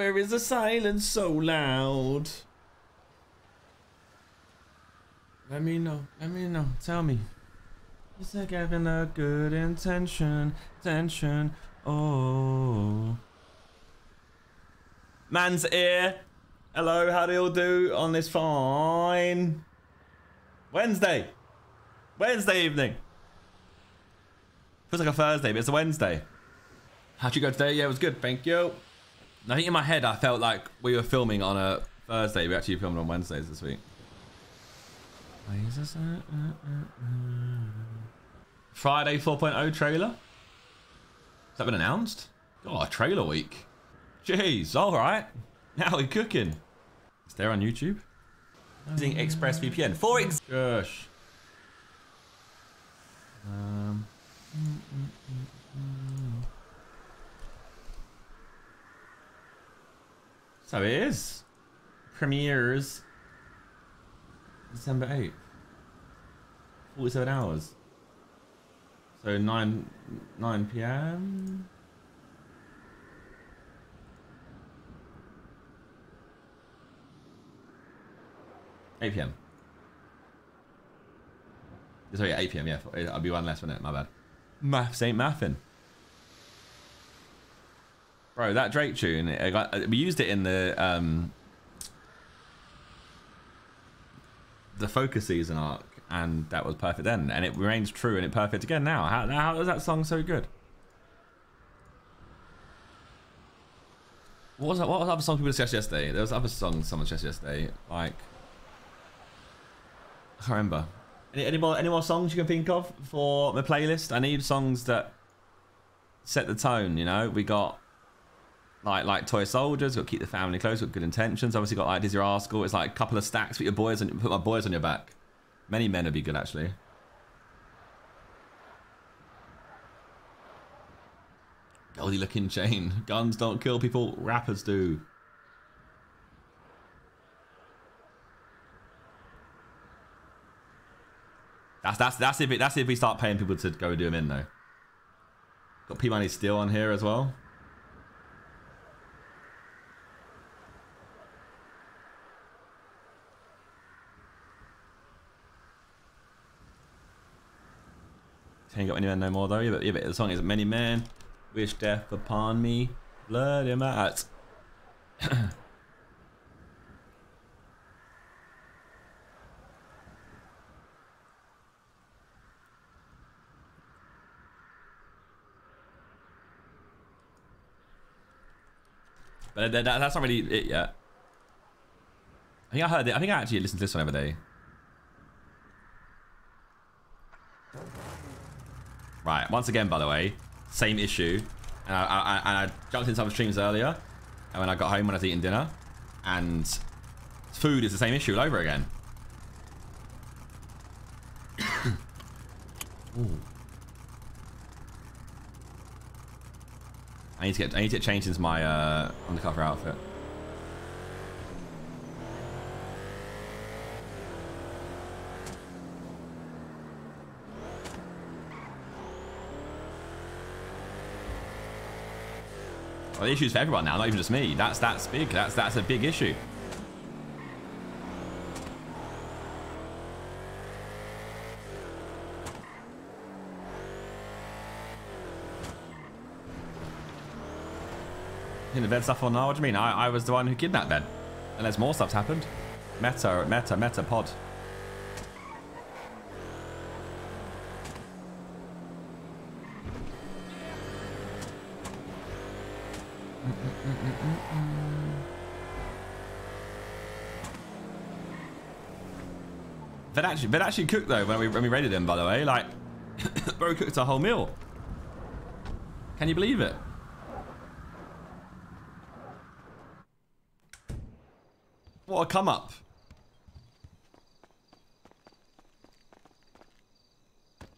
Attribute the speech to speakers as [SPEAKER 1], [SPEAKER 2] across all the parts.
[SPEAKER 1] Where is the silence so loud? Let me know. Let me know. Tell me. Is it having a good intention? Tension. Oh. Man's ear. Hello, how do you all do on this fine Wednesday? Wednesday evening. Feels like a Thursday, but it's a Wednesday. How'd you go today? Yeah, it was good, thank you. I think in my head I felt like we were filming on a Thursday. We actually filmed on Wednesdays this week. Uh, uh, uh, Friday 4.0 trailer? Has that been announced? Oh, trailer week. Jeez, alright. Now we're cooking. Is there on YouTube? Using ExpressVPN. For ex- Gosh. Um, so it is. Premieres December 8th. 47 hours. So 9 9 p.m. Eight p.m. Sorry, eight p.m. Yeah, I'll be one less, wouldn't it? My bad. Maths ain't mathing. Bro, that Drake tune, got, we used it in the um, the focus season arc, and that was perfect then, and it remains true and it perfect again now. How how is that song so good? What was that? What was other songs people discussed yesterday? There was other songs someone discussed yesterday, like I can't remember. Any, any more any more songs you can think of for the playlist? I need songs that set the tone. You know, we got like like toy soldiers, got to keep the family close, got good intentions. Obviously got like Dizzee Rascal. It's like a couple of stacks. Put your boys and put my boys on your back. Many men would be good actually. Goldie Lookin Chain. Guns don't kill people. Rappers do. That's that's that's if it, that's if we start paying people to go do them in though. Got P Money Steel on here as well. Got any men no more though. Yeah, but, yeah, but the song is many men wish death upon me, blood in my. But that, that's not really it yet. I think I heard it. I think I actually listened to this one every day. Right, once again, by the way, same issue. And I, I, and I jumped in some streams earlier, and when I got home when I was eating dinner, and food is the same issue all over again. I need to get I need to get changed into my uh, undercover outfit. Well, the issue's for everyone now, not even just me. That's that's big. That's that's a big issue. In the bed stuff or no? What do you mean? I, I was the one who kidnapped Ben. Unless more stuff's happened. Meta, meta, meta pod. Actually, actually cooked though when we when we raided him. By the way, like, bro cooked a whole meal. Can you believe it? What a come up.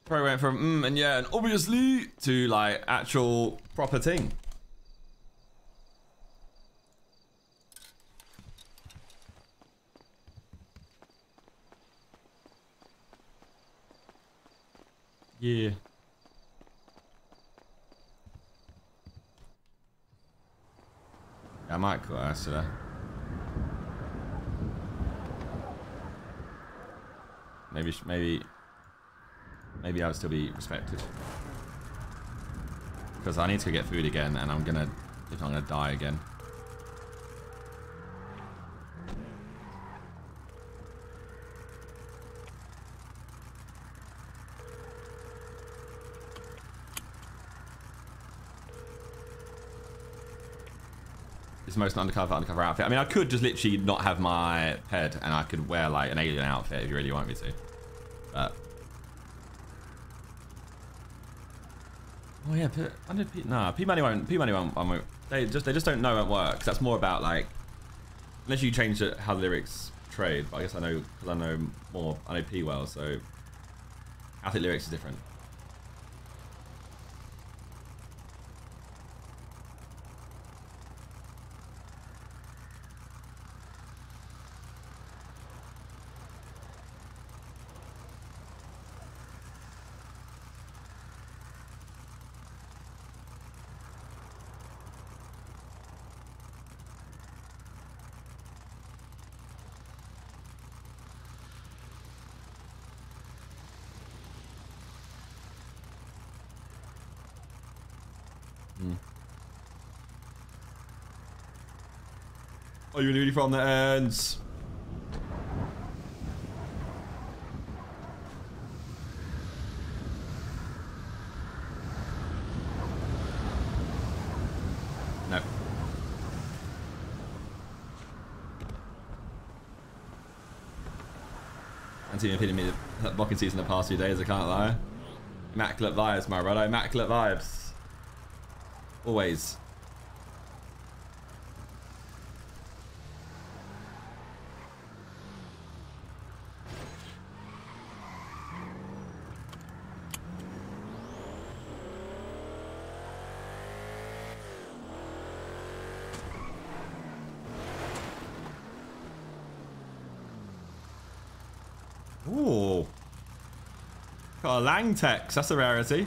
[SPEAKER 1] Bro went from mm and yeah and obviously to like actual proper thing. Yeah. I might call Ursula. Maybe, maybe, maybe I'll still be respected. Because I need to get food again, and I'm gonna, if I'm gonna die again. It's most undercover undercover outfit. I mean, I could just literally not have my head, and I could wear like an alien outfit if you really want me to. But oh yeah, know P nah, P money won't. P money won't, won't. They just they just don't know it works. That's more about like unless you change it, how the lyrics trade. But I guess I know because I know more. I know P well, so I think lyrics is different. Are you really from the ends? No. Antonio hitting me that blocking season the past few days, I can't lie. Immaculate vibes, my brother. Immaculate vibes. Always. Ooh. Got a Langtex. That's a rarity.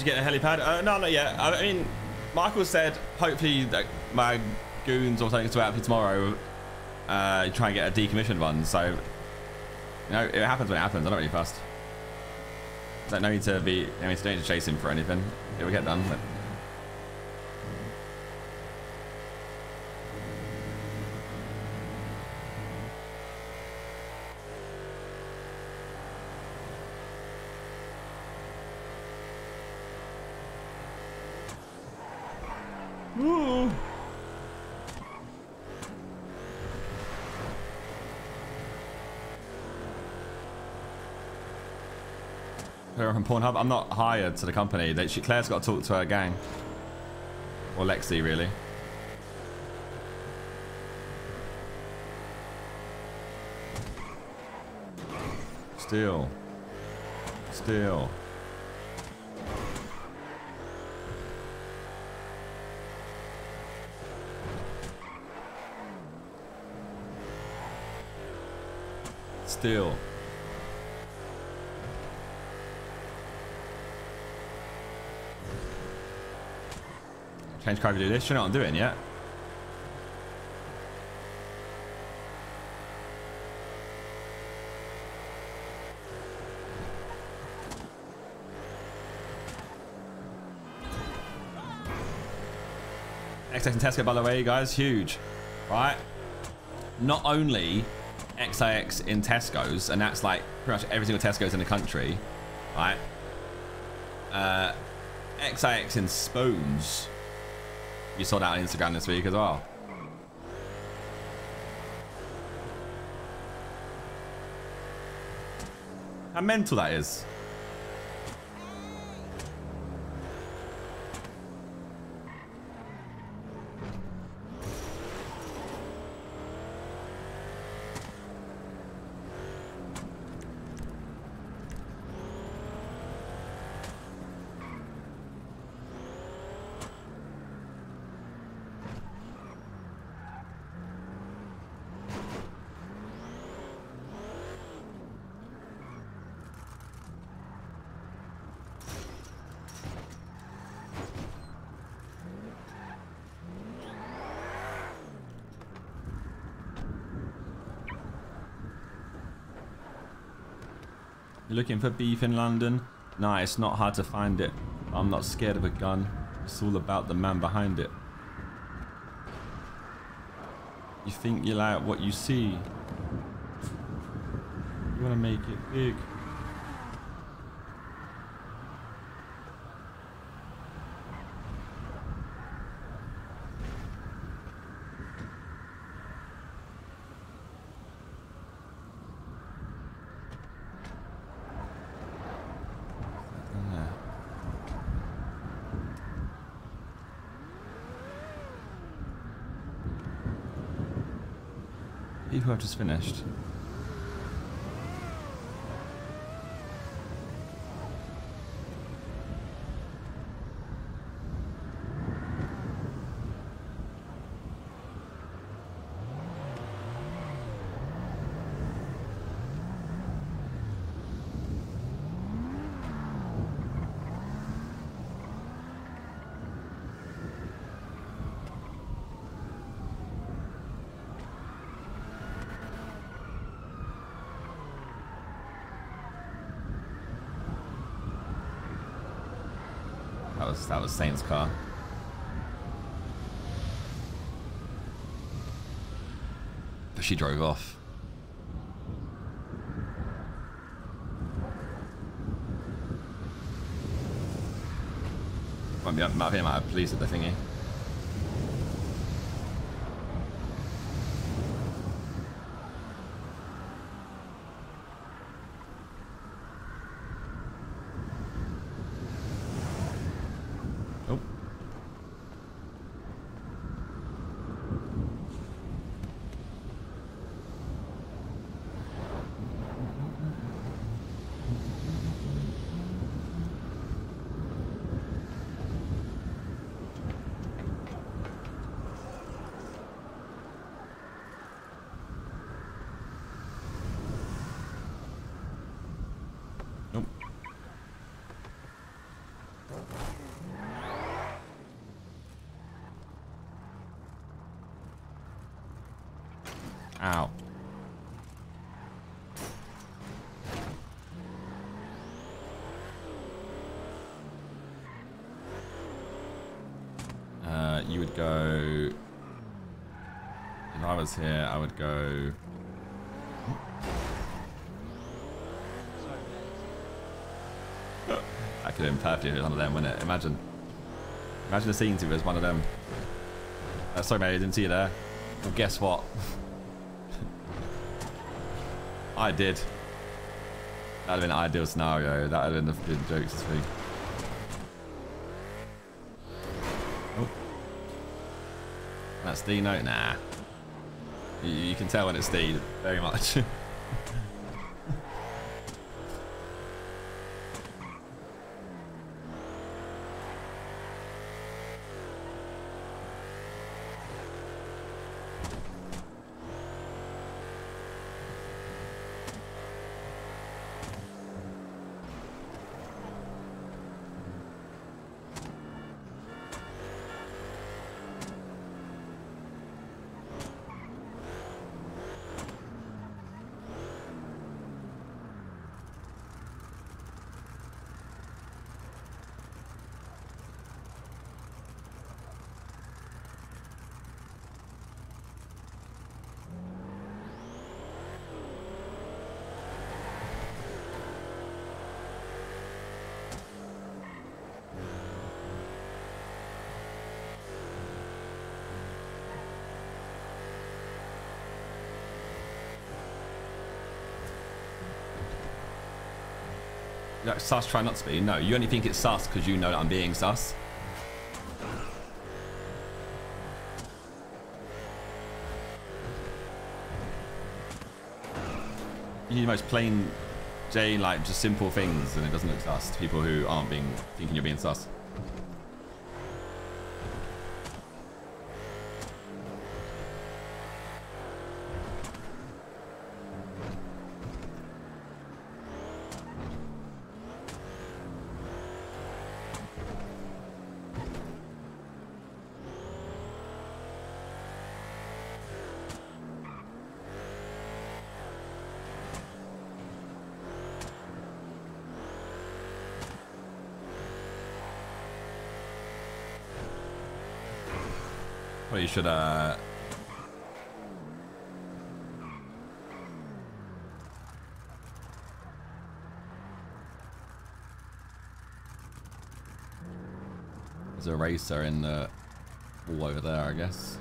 [SPEAKER 1] You get a helipad? Uh, no, not yet. I mean, Michael said hopefully that my goons or something to for tomorrow. Uh, try and get a decommissioned one. So, you know, it happens when it happens. I'm not really fussed. Don't need to be. I mean, don't need to chase him for anything. It will get done. But... Pornhub. I'm not hired to the company. They, she, Claire's got to talk to her gang. Or Lexi, really. Still. Still. Still. Change car to do this. You know what I'm doing, yeah? XAX and Tesco, by the way, guys, huge, right? Not only XAX in Tesco's, and that's like pretty much every single Tesco's in the country, right? Uh, XAX in Spoons, you saw that on Instagram this week as well. How mental that is. You're looking for beef in London? Nah, it's not hard to find it. I'm not scared of a gun. It's all about the man behind it. You think you like what you see. You want to make it big. Have just finished. That was that Saint's car. But she drove off. Might be, might be, might have police at the thingy. Oh. Nope. Ow. Uh, you would go. Here, I would go. That could have been perfect if it was one of them, wouldn't it? Imagine. Imagine the scenes if it was one of them. Uh, sorry, mate, I didn't see you there. Well, guess what? I did. That would have been an ideal scenario. That would have been the, the jokes this week. Oh. That's Dino? Nah. You, can tell when it's Steed, very much. Like, sus, try not to be. No, you only think it's sus because you know that I'm being sus. You need the most plain Jane, like just simple things, and it doesn't look sus to people who aren't being thinking you're being sus. Should, uh... There's a racer in the wall over there, I guess.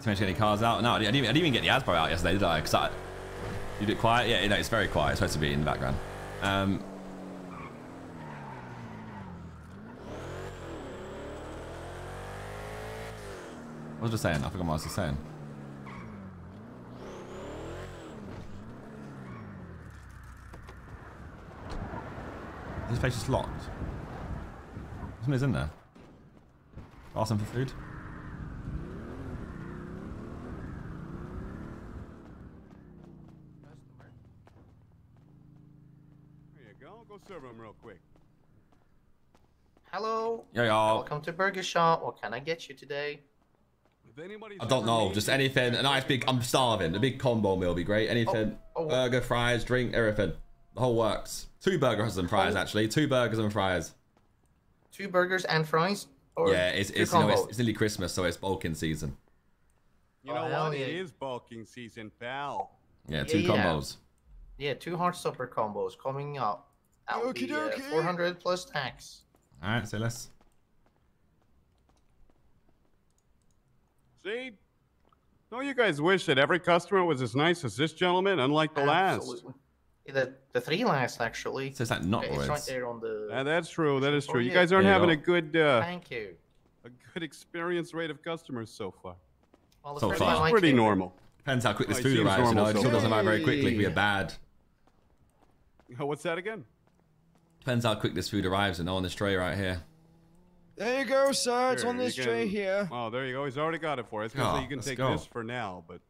[SPEAKER 1] To mention any cars out? No, I didn't, I didn't even get the Asbro out yesterday, did I? Because You did quiet? Yeah, no, it's very quiet. It's supposed to be in the background. Um, what was I just saying? I forgot what I was just saying. This place is locked. Somebody's in there. Ask them for food.
[SPEAKER 2] There you go. Go serve him real quick.
[SPEAKER 3] Hello.
[SPEAKER 1] Yo, yo.
[SPEAKER 3] Welcome to Burger Shot. What can I get you today?
[SPEAKER 1] I don't know. Just anything. A nice big. I'm starving. A big combo meal would be great. Anything.
[SPEAKER 3] Oh, oh.
[SPEAKER 1] Burger, fries, drink, everything. The whole works. Two burgers and fries,
[SPEAKER 3] Oh.
[SPEAKER 1] actually. Two burgers and fries.
[SPEAKER 3] Two burgers and fries? Or
[SPEAKER 1] Yeah, it's it's, you know, it's it's nearly Christmas, so it's bulking season.
[SPEAKER 2] You
[SPEAKER 3] Oh,
[SPEAKER 2] know
[SPEAKER 3] hell
[SPEAKER 2] what? It
[SPEAKER 3] yeah.
[SPEAKER 2] is bulking season, pal.
[SPEAKER 1] Yeah,
[SPEAKER 3] Yeah,
[SPEAKER 1] two
[SPEAKER 3] yeah.
[SPEAKER 1] combos.
[SPEAKER 3] Yeah, two Heartstopper combos coming up. That'll be uh, 400 plus tax.
[SPEAKER 1] All right, so let's.
[SPEAKER 2] See? Don't you guys wish that every customer was as nice as this gentleman, unlike the last?
[SPEAKER 3] Absolutely. Yeah, The, the three last, actually.
[SPEAKER 1] So it's like not
[SPEAKER 3] it's right there on the...
[SPEAKER 2] Yeah, that's true. That is true. You guys aren't
[SPEAKER 1] There you
[SPEAKER 2] having a good, uh,
[SPEAKER 3] Thank you.
[SPEAKER 2] a good experience rate of customers so far.
[SPEAKER 3] Well,
[SPEAKER 1] So far.
[SPEAKER 3] one
[SPEAKER 2] It's
[SPEAKER 3] I
[SPEAKER 2] pretty
[SPEAKER 3] came-
[SPEAKER 2] normal.
[SPEAKER 1] Depends how quick this
[SPEAKER 2] Oh,
[SPEAKER 1] food
[SPEAKER 2] seems
[SPEAKER 1] arrives. You know,
[SPEAKER 2] normal
[SPEAKER 1] if it still doesn't arrive very quickly, it could be a bad.
[SPEAKER 2] Oh, What's that again?
[SPEAKER 1] Depends how quick this food arrives. And on this tray right here.
[SPEAKER 4] There you go, sir. It's on
[SPEAKER 2] you
[SPEAKER 4] this tray here.
[SPEAKER 2] Oh, there you go. He's already got it for us. Oh,
[SPEAKER 1] Oh,
[SPEAKER 2] you can take
[SPEAKER 1] go.
[SPEAKER 2] this for now, but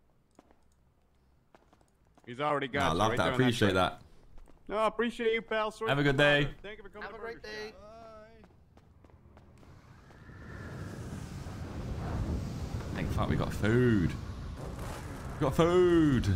[SPEAKER 2] he's already got.
[SPEAKER 1] No, I love
[SPEAKER 2] right
[SPEAKER 1] that.
[SPEAKER 2] there on
[SPEAKER 1] Appreciate
[SPEAKER 2] tray.
[SPEAKER 1] that.
[SPEAKER 2] No, I appreciate you, pal. Sorry
[SPEAKER 1] Have a good day.
[SPEAKER 2] bother. Thank you for coming
[SPEAKER 3] Have a great day.
[SPEAKER 4] Bye.
[SPEAKER 1] Thank fuck we got food. We got food.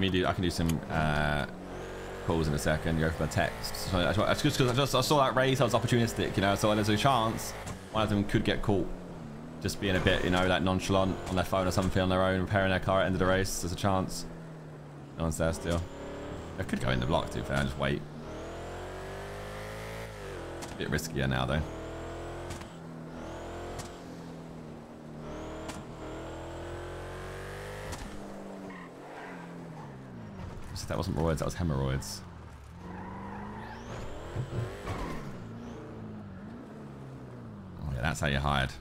[SPEAKER 1] Let me do. I can do some uh, calls in a second. You go for the text. So I, I, just because I just I saw that race, I was opportunistic, you know. So there's a chance one of them could get caught, just being a bit, you know, like nonchalant on their phone or something on their own, repairing their car at the end of the race. There's a chance. No one's there still. I could go in the block too, fair just wait. A bit riskier now though. That wasn't roids, that was hemorrhoids. Oh yeah, that's how you hide.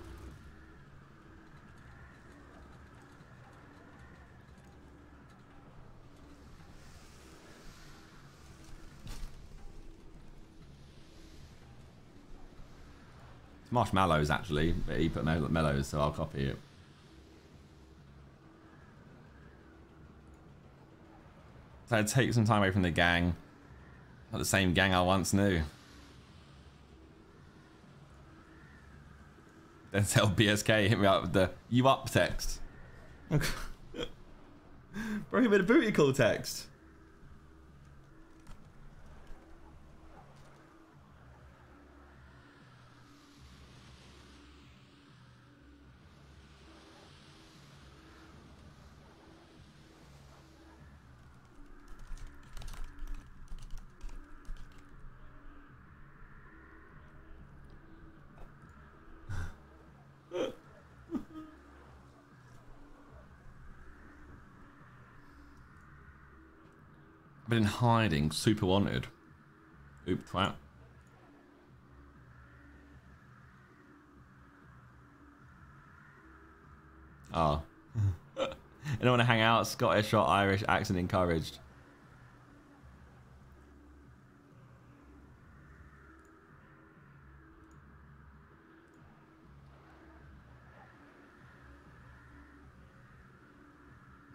[SPEAKER 1] Marshmallows actually, he put mel- mellows, so I'll copy it. So I'd take some time away from the gang. Not the same gang I once knew. Then tell BSK hit me up with the you up text. Bro, him with a booty call text. Been in hiding, super wanted. Oop, twat. Oh. Ah. Anyone want to hang out? Scottish or Irish accent encouraged.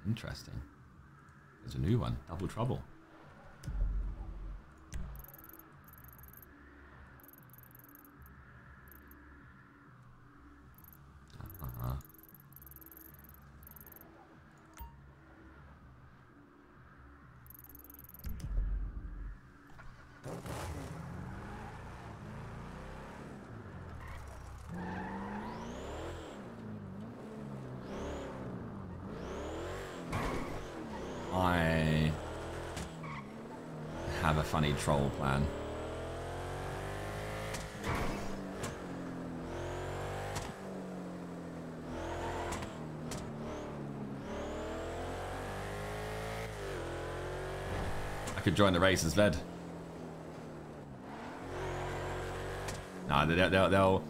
[SPEAKER 1] Interesting. There's a new one. Double Trouble. Uh-huh. I troll plan. I could join the race as led. They'll they'll they'll,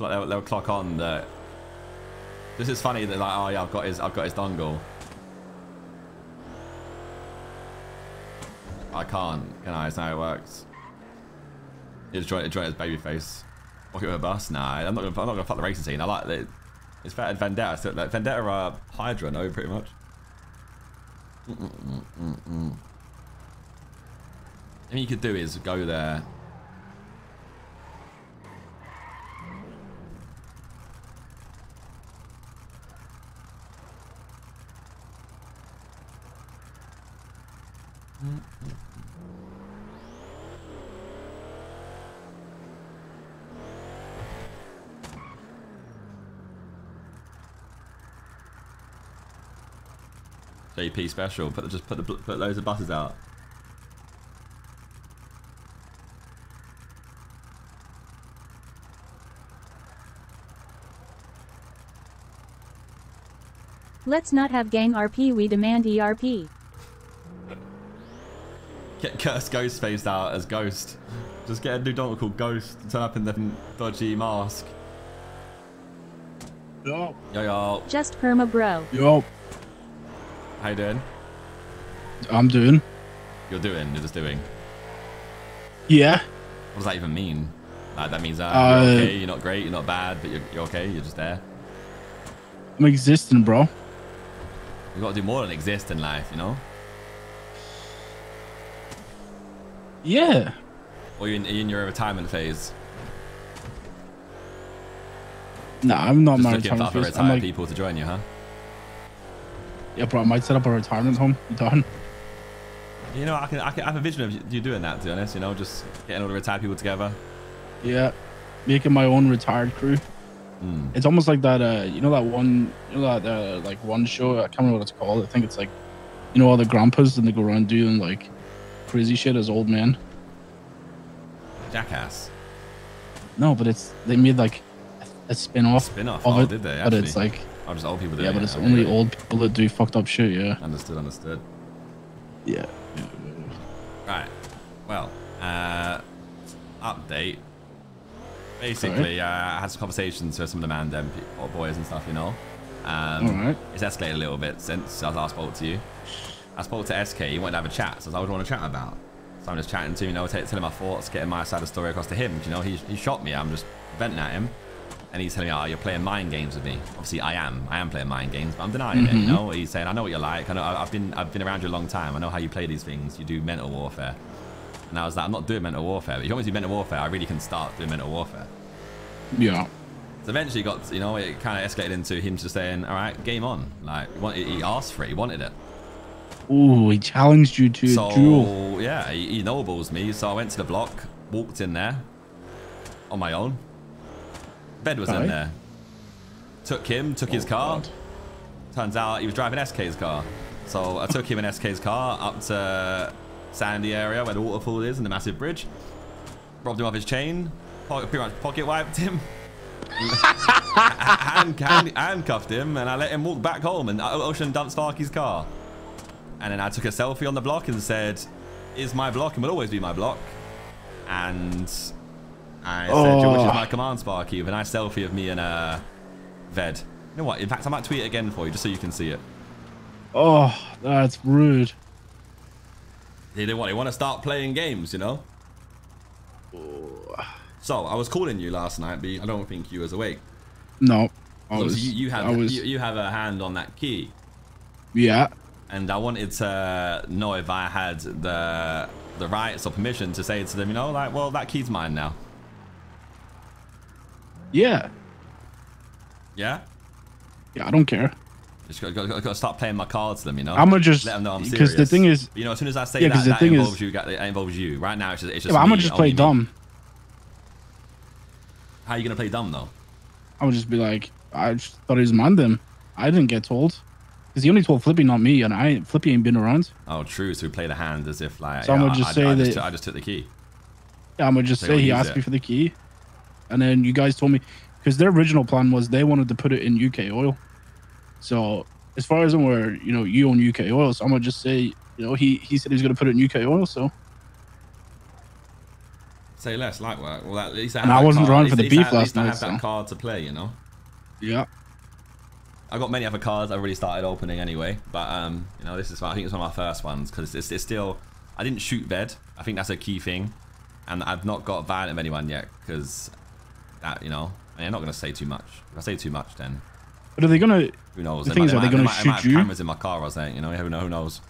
[SPEAKER 1] they'll, they'll clock on that. This is funny that like, oh yeah, I've got his I've got his dongle. I can't, can I? That's how it works. You just join, join as babyface. Walk it with a bus? Nah, I'm not gonna, I'm not gonna fuck the racing scene. I like it. It's better than Vendetta. So, like, Vendetta are Hydra, no, pretty much. Mm -mm -mm -mm. Anything you could do is go there. JP special. Put the, just put the put loads of buses out.
[SPEAKER 5] Let's not have gang RP, we demand E ERP.
[SPEAKER 1] Get Curse Ghost phased out as Ghost. Just get a new dongle called Ghost. Turn up in the dodgy mask.
[SPEAKER 6] Yo,
[SPEAKER 1] Yo yo,
[SPEAKER 5] Just perma bro.
[SPEAKER 6] yo,
[SPEAKER 1] how you doing?
[SPEAKER 6] I'm doing.
[SPEAKER 1] You're doing. You're just doing.
[SPEAKER 6] Yeah,
[SPEAKER 1] What does that even mean? Like, that means uh,
[SPEAKER 6] Uh,
[SPEAKER 1] you're okay. You're not great. You're not bad, but you're, you're okay. You're just there.
[SPEAKER 6] I'm existing, bro.
[SPEAKER 1] You got to do more than exist in life, you know.
[SPEAKER 6] Yeah.
[SPEAKER 1] Or you're in, you're in your retirement phase.
[SPEAKER 6] Nah, I'm not
[SPEAKER 1] Just
[SPEAKER 6] my
[SPEAKER 1] looking for other
[SPEAKER 6] phase.
[SPEAKER 1] Retired
[SPEAKER 6] like,
[SPEAKER 1] people to join you, huh?
[SPEAKER 6] Yeah, bro, I might set up a retirement home. You done?
[SPEAKER 1] You know, I can, I can I have a vision of you doing that. To be honest, you know, just getting all the retired people together.
[SPEAKER 6] Yeah. Making my own retired crew.
[SPEAKER 1] Hmm.
[SPEAKER 6] It's almost like that. Uh, you know that one, you know that uh, like one show. I can't remember what it's called. I think it's like, you know, all the grandpas and they go around doing like crazy shit as old men.
[SPEAKER 1] Jackass.
[SPEAKER 6] No, but it's they made like a spin off
[SPEAKER 1] Spin-off.
[SPEAKER 6] of
[SPEAKER 1] Oh,
[SPEAKER 6] it,
[SPEAKER 1] did they?
[SPEAKER 6] but it's like
[SPEAKER 1] Oh, just old people
[SPEAKER 6] yeah, but it's only old people that do fucked up shit. Yeah.
[SPEAKER 1] Understood. Understood.
[SPEAKER 6] Yeah.
[SPEAKER 1] Right. Well, uh, update. Basically, uh, I had some conversations with some of the man dem or boys and stuff, you know. Um,
[SPEAKER 6] Alright.
[SPEAKER 1] It's escalated a little bit since I last spoke to you. I spoke to SK. He wanted to have a chat, so I was like, what do you want to chat about? So I'm just chatting to him, you know, telling my thoughts, getting my side of the story across to him. You know, he, he shot me. I'm just venting at him. And he's telling me, oh, you're playing mind games with me. Obviously, I am. I am playing mind games, but I'm denying it, you mm-hmm. know? He's saying, I know what you're like. I know, I've been, I've been around you a long time. I know how you play these things. You do mental warfare. And I was like, I'm not doing mental warfare. But if you want me to do mental warfare, I really can start doing mental warfare.
[SPEAKER 6] Yeah.
[SPEAKER 1] So eventually got, you know, it kind of escalated into him just saying, all right, game on. Like, he wanted- he asked for it. He wanted it.
[SPEAKER 6] Ooh, he challenged you to
[SPEAKER 1] So,
[SPEAKER 6] a duel.
[SPEAKER 1] yeah, he, he nobles me. So I went to the block, walked in there on my own. Bed was in there. Took him, took his
[SPEAKER 6] Oh,
[SPEAKER 1] car.
[SPEAKER 6] God.
[SPEAKER 1] Turns out he was driving SK's car. So I took him in SK's car up to Sandy area where the waterfall is and the massive bridge. Robbed him of his chain. Pretty much pocket wiped him. hand, hand, handcuffed him and I let him walk back home and Ocean dumped Sparky's car. And then I took a selfie on the block and said, is my block and will always be my block. And I said, which is
[SPEAKER 6] Oh.
[SPEAKER 1] my command sparky with a nice selfie of me and uh, Ved. You know what? In fact, I might tweet it again for you just so you can see it.
[SPEAKER 6] Oh, that's rude.
[SPEAKER 1] They, they want they want to start playing games, you know. So I was calling you last night, but I don't think you was awake.
[SPEAKER 6] No. I was,
[SPEAKER 1] you, you have
[SPEAKER 6] I was,
[SPEAKER 1] you, you have a hand on that key,
[SPEAKER 6] yeah.
[SPEAKER 1] and I wanted to know if I had the the rights or permission to say to them, you know, like, well, that key's mine now.
[SPEAKER 6] Yeah.
[SPEAKER 1] Yeah.
[SPEAKER 6] Yeah, I don't care.
[SPEAKER 1] Just got, got, got to start playing my cards to them, you know.
[SPEAKER 6] I'ma just-
[SPEAKER 1] let them know I'm serious.
[SPEAKER 6] because the thing is-
[SPEAKER 1] you know, as soon as I say
[SPEAKER 6] Yeah,
[SPEAKER 1] that,
[SPEAKER 6] the
[SPEAKER 1] that
[SPEAKER 6] thing is-
[SPEAKER 1] involves you. That involves you. Right now, it's just, it's
[SPEAKER 6] Yeah,
[SPEAKER 1] just
[SPEAKER 6] but I'm gonna just play
[SPEAKER 1] only me.
[SPEAKER 6] dumb.
[SPEAKER 1] How are you gonna play dumb though?
[SPEAKER 6] I would just be like, I just thought he was Mandem. I didn't get told. Because he only told Flippy, not me, and I Flippy ain't been around.
[SPEAKER 1] Oh, true. So we play the hand as if like.
[SPEAKER 6] So I'm gonna
[SPEAKER 1] I-
[SPEAKER 6] just
[SPEAKER 1] I,
[SPEAKER 6] say
[SPEAKER 1] I, just
[SPEAKER 6] that-
[SPEAKER 1] took, I just took the key.
[SPEAKER 6] Yeah, I'm gonna just
[SPEAKER 1] They
[SPEAKER 6] say he asked
[SPEAKER 1] it.
[SPEAKER 6] me for the key, and then you guys told me because their original plan was they wanted to put it in UK oil. So as far as I'm aware, you know, you own UK oil, so I'm gonna just say, you know, he he said he was gonna put it in UK oil, so
[SPEAKER 1] Say less, like work. Well, at least I
[SPEAKER 6] And I wasn't
[SPEAKER 1] At
[SPEAKER 6] for the beef last
[SPEAKER 1] I
[SPEAKER 6] night,
[SPEAKER 1] have that card to play, you know.
[SPEAKER 6] yeah.
[SPEAKER 1] I got many other cards I've already started opening anyway, but um, you know, this is I think it's one of my first ones because it's, it's still I didn't shoot Ved. I think that's a key thing, and I've not got violent of anyone yet because that you know I mean, I'm not gonna say too much. If I say too much, then
[SPEAKER 6] But are they gonna
[SPEAKER 1] who knows?
[SPEAKER 6] The
[SPEAKER 1] They
[SPEAKER 6] thing
[SPEAKER 1] might-
[SPEAKER 6] is, are they
[SPEAKER 1] might-
[SPEAKER 6] gonna shoot
[SPEAKER 1] might have
[SPEAKER 6] you?
[SPEAKER 1] Cameras in my car or something, you know. Who who knows?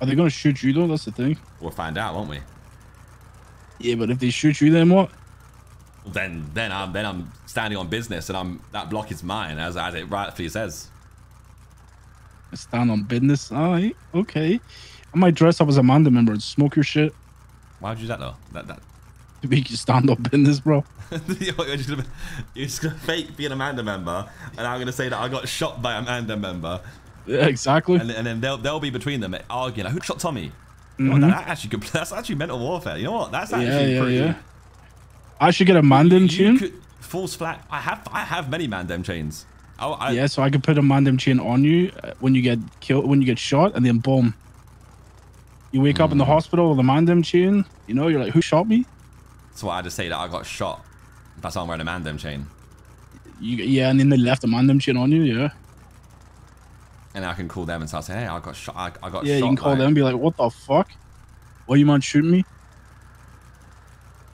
[SPEAKER 6] are they gonna shoot you though? That's the thing.
[SPEAKER 1] We'll find out, won't we?
[SPEAKER 6] Yeah, but if they shoot you, then what?
[SPEAKER 1] Well, then then I'm then I'm standing on business and I'm that block is mine as as it rightfully says.
[SPEAKER 6] Stand on business. All right, okay. I might dress up as a Mandem member and smoke your shit
[SPEAKER 1] Why would you do that though? That that
[SPEAKER 6] to make you stand on business, bro.
[SPEAKER 1] you're, just gonna, you're just gonna fake being a Mandem member, and I'm gonna say that I got shot by a Mandem member,
[SPEAKER 6] Yeah, exactly.
[SPEAKER 1] and, and then they'll they'll be between them arguing. Like, Who shot Tommy? Know what,
[SPEAKER 6] Mhm.
[SPEAKER 1] that actually could, that's actually mental warfare. You know what? That's actually
[SPEAKER 6] yeah, yeah,
[SPEAKER 1] pretty.
[SPEAKER 6] yeah. I should get a Mandem chain.
[SPEAKER 1] could full splat. I have I have many Mandem chains. Oh, I,
[SPEAKER 6] yeah, so I could put a Mandem chain on you uh, when you get killed, when you get shot, and then boom. You wake up in
[SPEAKER 1] Hmm.
[SPEAKER 6] the hospital with a Mandem chain. You know, you're like, who shot me?
[SPEAKER 1] So I just say that I got shot. That's why I'm wearing a Mandem chain,
[SPEAKER 6] You, yeah, and then they left a Mandem chain on you. Yeah,
[SPEAKER 1] and I can call them and start saying, "Hey, I got shot. I, I got
[SPEAKER 6] yeah.
[SPEAKER 1] shot."
[SPEAKER 6] You can call them and be like, what the fuck? Why you man shooting me?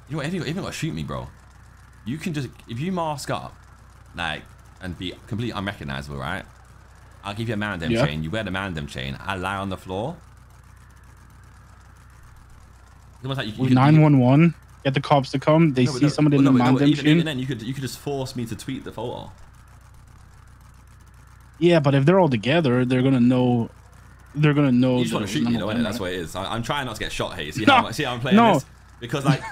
[SPEAKER 1] You know, what, even even got to shoot me, bro. You can just if you mask up, like, and be completely unrecognizable, right? I'll give you a mandem
[SPEAKER 6] Yeah.
[SPEAKER 1] chain. You wear the mandem chain. I lie on the floor. It's almost like you, you
[SPEAKER 6] With
[SPEAKER 1] could- you
[SPEAKER 6] nine one one, get the cops to come. They
[SPEAKER 1] no,
[SPEAKER 6] see
[SPEAKER 1] but
[SPEAKER 6] someone
[SPEAKER 1] no,
[SPEAKER 6] in
[SPEAKER 1] no,
[SPEAKER 6] the
[SPEAKER 1] no, even, even then, you could you could just force me to tweet the photo.
[SPEAKER 6] Yeah, but if they're all together, they're gonna know. They're gonna know.
[SPEAKER 1] You just want to shoot me, though,
[SPEAKER 6] of
[SPEAKER 1] That's what it is. I, I'm trying not to get shot here. See
[SPEAKER 6] No,
[SPEAKER 1] how much, see how I'm playing
[SPEAKER 6] no.
[SPEAKER 1] this because like.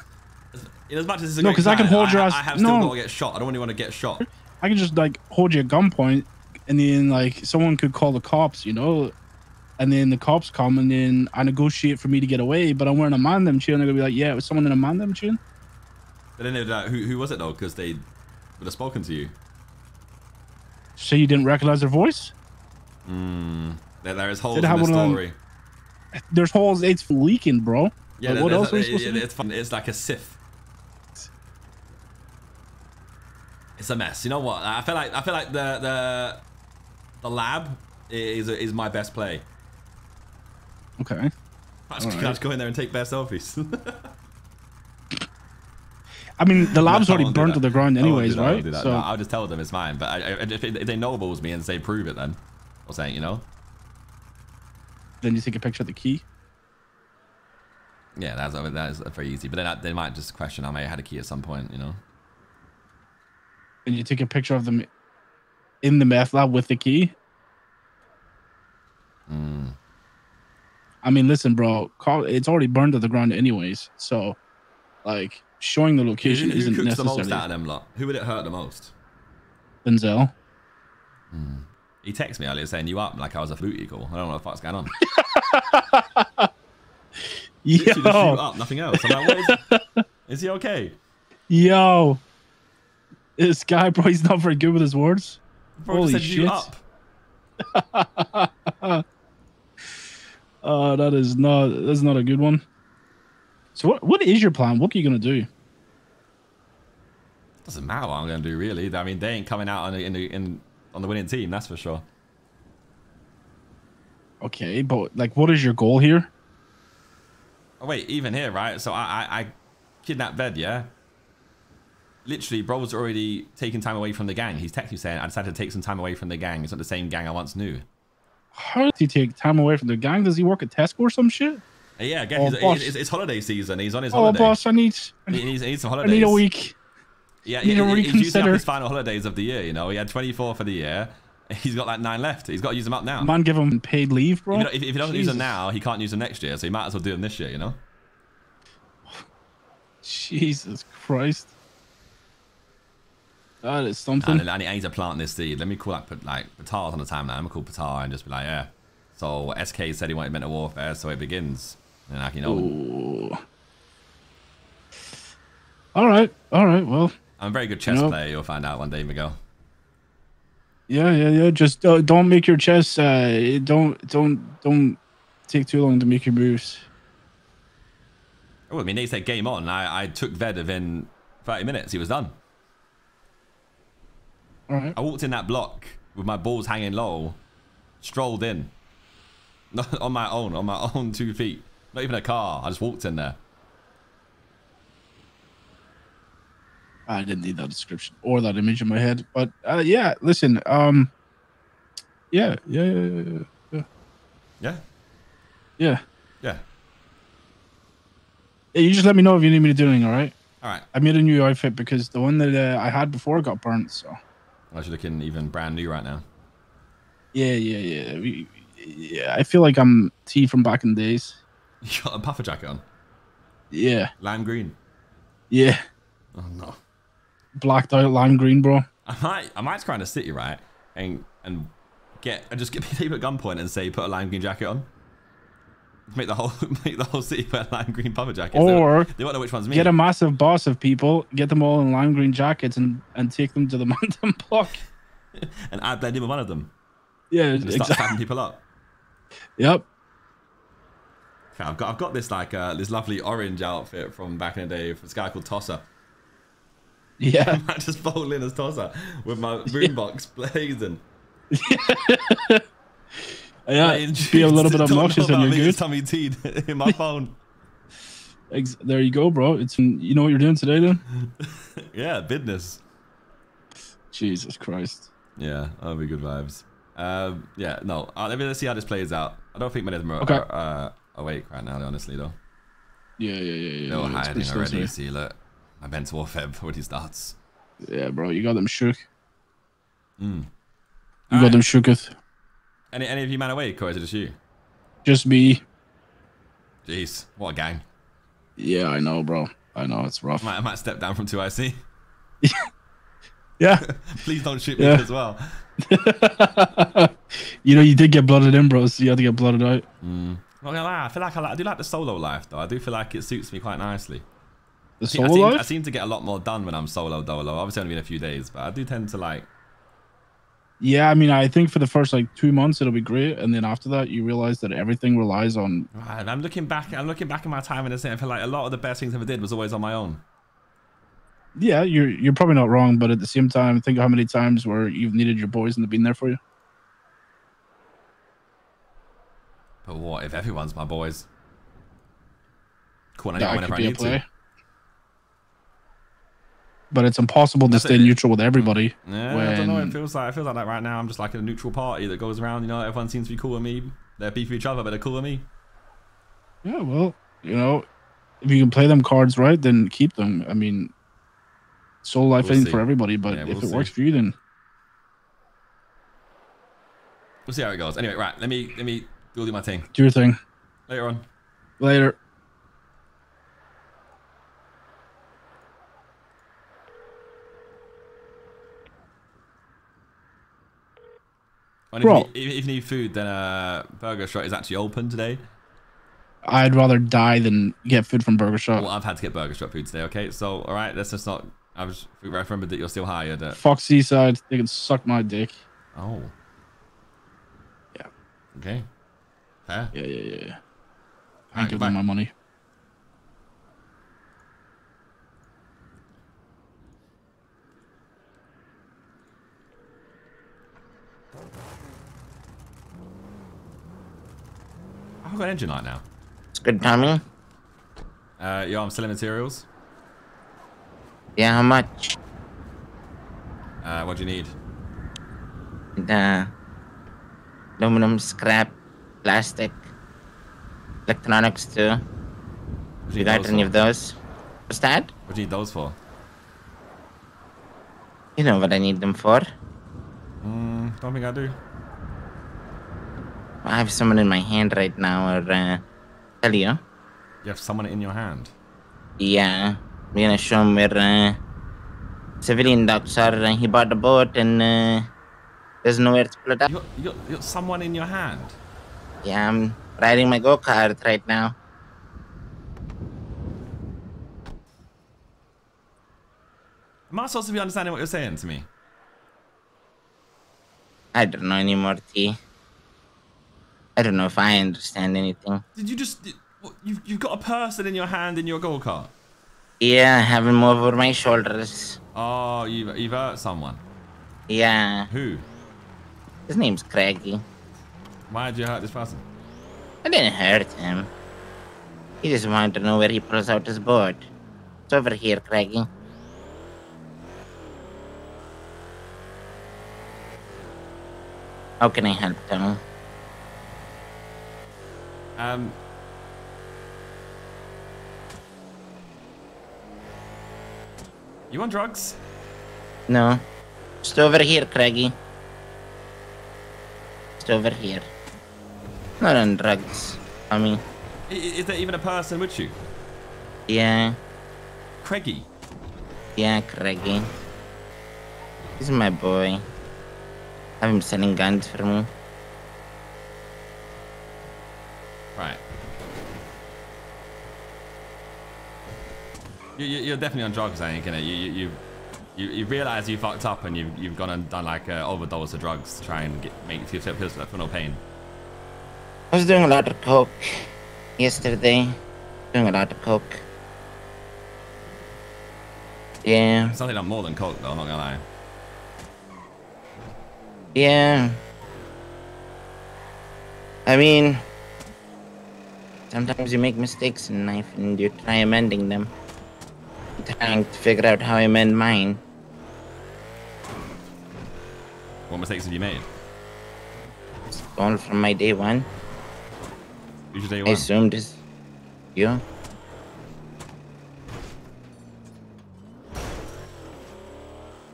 [SPEAKER 1] In as much as it's a
[SPEAKER 6] No, because I can hold your
[SPEAKER 1] I,
[SPEAKER 6] ass-
[SPEAKER 1] I have still
[SPEAKER 6] no.
[SPEAKER 1] got to get shot. I don't really want to get shot.
[SPEAKER 6] I can just like hold you at gunpoint, and then like someone could call the cops, you know, and then the cops come, and then I negotiate for me to get away, but I'm wearing a Mandem chain. They're gonna be like, yeah, it was someone in a Mandem.
[SPEAKER 1] But then they'd be like, who, who was it though? Because they would have spoken to you.
[SPEAKER 6] So you didn't recognize their voice?
[SPEAKER 1] Mm, there, there is holes in the
[SPEAKER 6] of them-
[SPEAKER 1] story.
[SPEAKER 6] There's holes. It's leaking, bro.
[SPEAKER 1] Yeah,
[SPEAKER 6] Like, what else are we
[SPEAKER 1] a-
[SPEAKER 6] supposed to
[SPEAKER 1] it-
[SPEAKER 6] do?
[SPEAKER 1] It's fun. It's like a sieve. It's a mess. You know what? I feel like I feel like the the the lab is is my best play.
[SPEAKER 6] Okay.
[SPEAKER 1] I just,
[SPEAKER 6] Alright.
[SPEAKER 1] I just go in there and take best selfies.
[SPEAKER 6] I mean, the lab's already burned to the ground anyways,
[SPEAKER 1] do that, I won't
[SPEAKER 6] right? So
[SPEAKER 1] No, I'll just tell them it's mine. But I, I, if, if they nobles me and say prove it, then or saying you know,
[SPEAKER 6] then you take a picture of the key.
[SPEAKER 1] yeah, that's that is very easy. But then I, they might just question I may have had a key at some point. You know.
[SPEAKER 6] and you take a picture of them in the math lab with the key.
[SPEAKER 1] Mm.
[SPEAKER 6] I mean, listen, bro, call, it's already burned to the ground anyways. So, like, showing the
[SPEAKER 1] Who,
[SPEAKER 6] location
[SPEAKER 1] who
[SPEAKER 6] isn't
[SPEAKER 1] cooks the most out of them lot? Who would it hurt the most?
[SPEAKER 6] Denzel. Hmm.
[SPEAKER 1] He texted me earlier saying you up like I was a flute eagle. I don't know what the fuck's going on. Literally just shoot up, nothing else. I'm like, what is, is he okay?
[SPEAKER 6] yo, this guy, bro, he's not very good with his words.
[SPEAKER 1] Bro
[SPEAKER 6] Holy
[SPEAKER 1] just said you
[SPEAKER 6] shit. Uh, that is not that's not a good one. So what what is your plan? What are you gonna do?
[SPEAKER 1] Doesn't matter what I'm going to do, really. I mean, they ain't coming out on the, in the, in on the winning team, that's for sure.
[SPEAKER 6] Okay, but like, what is your goal here?
[SPEAKER 1] Oh, wait, even here, right? So I, I, I kidnapped Ved, yeah? Literally, bro's already taking time away from the gang. He's texting saying, I decided to take some time away from the gang. It's not the same gang I once knew.
[SPEAKER 6] How does he take time away from the gang? Does he work at Tesco or some shit?
[SPEAKER 1] Yeah, again,
[SPEAKER 6] Oh,
[SPEAKER 1] he's,
[SPEAKER 6] boss.
[SPEAKER 1] it's, it's holiday season. He's on his
[SPEAKER 6] Oh,
[SPEAKER 1] holiday.
[SPEAKER 6] boss, I need I
[SPEAKER 1] He
[SPEAKER 6] need,
[SPEAKER 1] needs, he needs some
[SPEAKER 6] I need a week.
[SPEAKER 1] Yeah,
[SPEAKER 6] need
[SPEAKER 1] yeah
[SPEAKER 6] to
[SPEAKER 1] he- he's using up his final holidays of the year, you know? He had 24 for the year. He's got like nine left. He's got to use them up now.
[SPEAKER 6] Man, give him paid leave, bro.
[SPEAKER 1] If, he if, if he doesn't use them now, he can't use them next year. So he might as well do them this year, you know?
[SPEAKER 6] Jesus Christ. That is something.
[SPEAKER 1] And, and he needs to plant this seed. Let me call like, like Patar's on the timeline. I'm going to call Patar and just be like, yeah. So SK said he wanted mental warfare, so it begins. And like, you know,
[SPEAKER 6] All right, all right. Well,
[SPEAKER 1] I'm a very good chess
[SPEAKER 6] Nope.
[SPEAKER 1] player. You'll find out one day, Miguel.
[SPEAKER 6] yeah, yeah, yeah. Just uh, don't make your chess. Uh, don't, don't, don't take too long to make your moves.
[SPEAKER 1] Oh, I mean, they said game on. I, I took Ved within 30 minutes. He was done.
[SPEAKER 6] All right.
[SPEAKER 1] I walked in that block with my balls hanging low, strolled in. Not on my own, on my own two feet. Not even a car. I just walked in there.
[SPEAKER 6] I didn't need that description or that image in my head, but uh, yeah. Listen, um, yeah, yeah, yeah, yeah, yeah, yeah.
[SPEAKER 1] Yeah.
[SPEAKER 6] yeah.
[SPEAKER 1] Yeah.
[SPEAKER 6] Yeah, You just let me know if you need me to do anything. All right.
[SPEAKER 1] All right.
[SPEAKER 6] I made a new outfit because the one that uh, I had before got burnt. So
[SPEAKER 1] I was looking even brand new right now.
[SPEAKER 6] yeah, yeah, yeah. We, yeah, I feel like I'm T from back in the days.
[SPEAKER 1] You got a puffer jacket on.
[SPEAKER 6] Yeah,
[SPEAKER 1] Lime green.
[SPEAKER 6] yeah.
[SPEAKER 1] Oh, no.
[SPEAKER 6] Blacked out lime green, bro.
[SPEAKER 1] I might, I might try in the city, right? And and get and just get people at gunpoint and say put a lime green jacket on. Make the whole make the whole city wear lime green puffer jackets.
[SPEAKER 6] Or
[SPEAKER 1] they, won't know which one's me.
[SPEAKER 6] Get a massive boss of people, get them all in lime green jackets, and and take them to the mountain block.
[SPEAKER 1] and I blend in with one of them.
[SPEAKER 6] Yeah,
[SPEAKER 1] And just start
[SPEAKER 6] exactly.
[SPEAKER 1] fapping people up.
[SPEAKER 6] Yep.
[SPEAKER 1] Okay, I've got I've got this like uh, this lovely orange outfit from back in the day for this guy called Tosser.
[SPEAKER 6] Yeah.
[SPEAKER 1] I just fold in as Tosser with my boombox blazing.
[SPEAKER 6] Yeah. Be a little bit obnoxious and you're good.
[SPEAKER 1] Tommy T in my phone.
[SPEAKER 6] Ex- there you go, bro. It's you know what you're doing today, then.
[SPEAKER 1] yeah, business.
[SPEAKER 6] Jesus Christ.
[SPEAKER 1] Yeah, that'll be good vibes. Um, yeah, no. Uh, let me let's see how this plays out. I don't think many of them are,
[SPEAKER 6] Okay.
[SPEAKER 1] are uh, awake right now, honestly, though.
[SPEAKER 6] Yeah, yeah, yeah, yeah.
[SPEAKER 1] All
[SPEAKER 6] yeah,
[SPEAKER 1] hiding already.
[SPEAKER 6] today.
[SPEAKER 1] See, look. My mental warfare before he starts.
[SPEAKER 6] Yeah, bro, you got them shook.
[SPEAKER 1] Mm.
[SPEAKER 6] You
[SPEAKER 1] Alright.
[SPEAKER 6] got them shooketh.
[SPEAKER 1] Any, any of you man awake, or is it just you?
[SPEAKER 6] Just me.
[SPEAKER 1] Jeez, what a gang.
[SPEAKER 6] Yeah, I know, bro. I know it's rough.
[SPEAKER 1] I might, I might step down from 2IC.
[SPEAKER 6] Yeah.
[SPEAKER 1] Please don't shoot me
[SPEAKER 6] Yeah.
[SPEAKER 1] as well.
[SPEAKER 6] you know, you did get blooded in, bro. So you had to get blooded out.
[SPEAKER 1] Mm. Not gonna lie, I feel like I, like, I do like the solo life, though. I do feel like it suits me quite nicely.
[SPEAKER 6] The
[SPEAKER 1] I seem- I
[SPEAKER 6] solo
[SPEAKER 1] seem, I seem to get a lot more done when I'm solo dolo. Obviously, only been a few days, but I do tend to like.
[SPEAKER 6] Yeah, I mean, I think for the first like two months it'll be great, and then after that you realize that everything relies on.
[SPEAKER 1] Right, I'm looking back. I'm looking back in my time in the city. I feel like a lot of the best things I ever did was always on my own.
[SPEAKER 6] Yeah, you're you're probably not wrong, but at the same time, think of how many times where you've needed your boys and they've been there for you.
[SPEAKER 1] But what if everyone's my boys? Cool, I
[SPEAKER 6] That
[SPEAKER 1] whenever I
[SPEAKER 6] be a
[SPEAKER 1] need
[SPEAKER 6] play.
[SPEAKER 1] to.
[SPEAKER 6] But it's impossible to stay neutral with everybody.
[SPEAKER 1] Yeah, I don't know. It feels like it feels like that right now. I'm just like in a neutral party that goes around. You know, everyone seems to be cool with me. They're beefing each other, but they're cool with me.
[SPEAKER 6] Yeah, well, you know, if you can play them cards right, then keep them. I mean, soul life
[SPEAKER 1] We'll
[SPEAKER 6] ain't
[SPEAKER 1] see.
[SPEAKER 6] for everybody, but
[SPEAKER 1] Yeah,
[SPEAKER 6] if
[SPEAKER 1] we'll
[SPEAKER 6] it
[SPEAKER 1] see.
[SPEAKER 6] works for you, then
[SPEAKER 1] We'll see how it goes. Anyway, right. Let me let me go do my thing
[SPEAKER 6] do your thing.
[SPEAKER 1] later on.
[SPEAKER 6] Later.
[SPEAKER 1] And
[SPEAKER 6] Bro.
[SPEAKER 1] if, you, if you need food, then uh, Burger Shot is actually open today.
[SPEAKER 6] I'd rather die than get food from Burger Shot.
[SPEAKER 1] Well, I've had to get Burger Shot food today. Okay, so all right, let's just not. I was remembered that you're still hired. At,
[SPEAKER 6] Fuck Seaside. They can suck my dick.
[SPEAKER 1] oh.
[SPEAKER 6] Yeah.
[SPEAKER 1] Okay. Fair.
[SPEAKER 6] Yeah, yeah, yeah. I give
[SPEAKER 1] goodbye.
[SPEAKER 6] them my money.
[SPEAKER 1] I've got an engine light now.
[SPEAKER 7] It's good timing.
[SPEAKER 1] Uh, yo, I'm selling materials.
[SPEAKER 7] Yeah, how much?
[SPEAKER 1] Uh, what do you need?
[SPEAKER 7] The aluminum, scrap, plastic, electronics too.
[SPEAKER 1] What do
[SPEAKER 7] You
[SPEAKER 1] need
[SPEAKER 7] got any
[SPEAKER 1] for?
[SPEAKER 7] of those? What's that?
[SPEAKER 1] What do you need those for?
[SPEAKER 7] You know what I need them for.
[SPEAKER 1] Mm, don't think I do.
[SPEAKER 7] I have someone in my hand right now, or uh, tell you.
[SPEAKER 1] You have someone in your hand.
[SPEAKER 7] Yeah, we're gonna show him where uh, civilian docks are. Uh, he bought a boat and uh, there's nowhere to pull it up.
[SPEAKER 1] You got, you got, you got someone in your hand.
[SPEAKER 7] Yeah, I'm riding my go kart right now.
[SPEAKER 1] Am I supposed to be understanding what you're saying to me?
[SPEAKER 7] I don't know anymore, T. I don't know if I understand anything.
[SPEAKER 1] Did you just? You've, you've got a person in your hand in your go kart.
[SPEAKER 7] Yeah, I have him over my shoulders.
[SPEAKER 1] Oh, you've, you've hurt someone.
[SPEAKER 7] Yeah,
[SPEAKER 1] Who?
[SPEAKER 7] his name's Craigie.
[SPEAKER 1] Why did you hurt this person?
[SPEAKER 7] I didn't hurt him. He just wanted to know where he pulls out his boat. It's over here, Craigie. How can I help them?
[SPEAKER 1] Um. You on drugs?
[SPEAKER 7] No. Just over here, Craigie. Just over here. Not on drugs. I mean,
[SPEAKER 1] I- i- Is there even a person with you?
[SPEAKER 7] yeah,
[SPEAKER 1] Craigie.
[SPEAKER 7] yeah, Craigie. He's my boy. I've him selling guns for me.
[SPEAKER 1] Right. You, you, you're definitely on drugs, I think, innit? You, you, you, you, you realize you fucked up and you've, you've gone and done like an overdose of drugs to try and get, make you feel, feel, feel no pain.
[SPEAKER 7] I was doing a lot of coke yesterday. Doing a lot of coke. Yeah,
[SPEAKER 1] Something like more than coke, though, I'm not gonna lie.
[SPEAKER 7] yeah. I mean, sometimes you make mistakes in life and you try amending them. Trying to figure out how I amend mine.
[SPEAKER 1] What mistakes have you made?
[SPEAKER 7] It's all from my day one.
[SPEAKER 1] Usually
[SPEAKER 7] I
[SPEAKER 1] one.
[SPEAKER 7] I assumed it's you.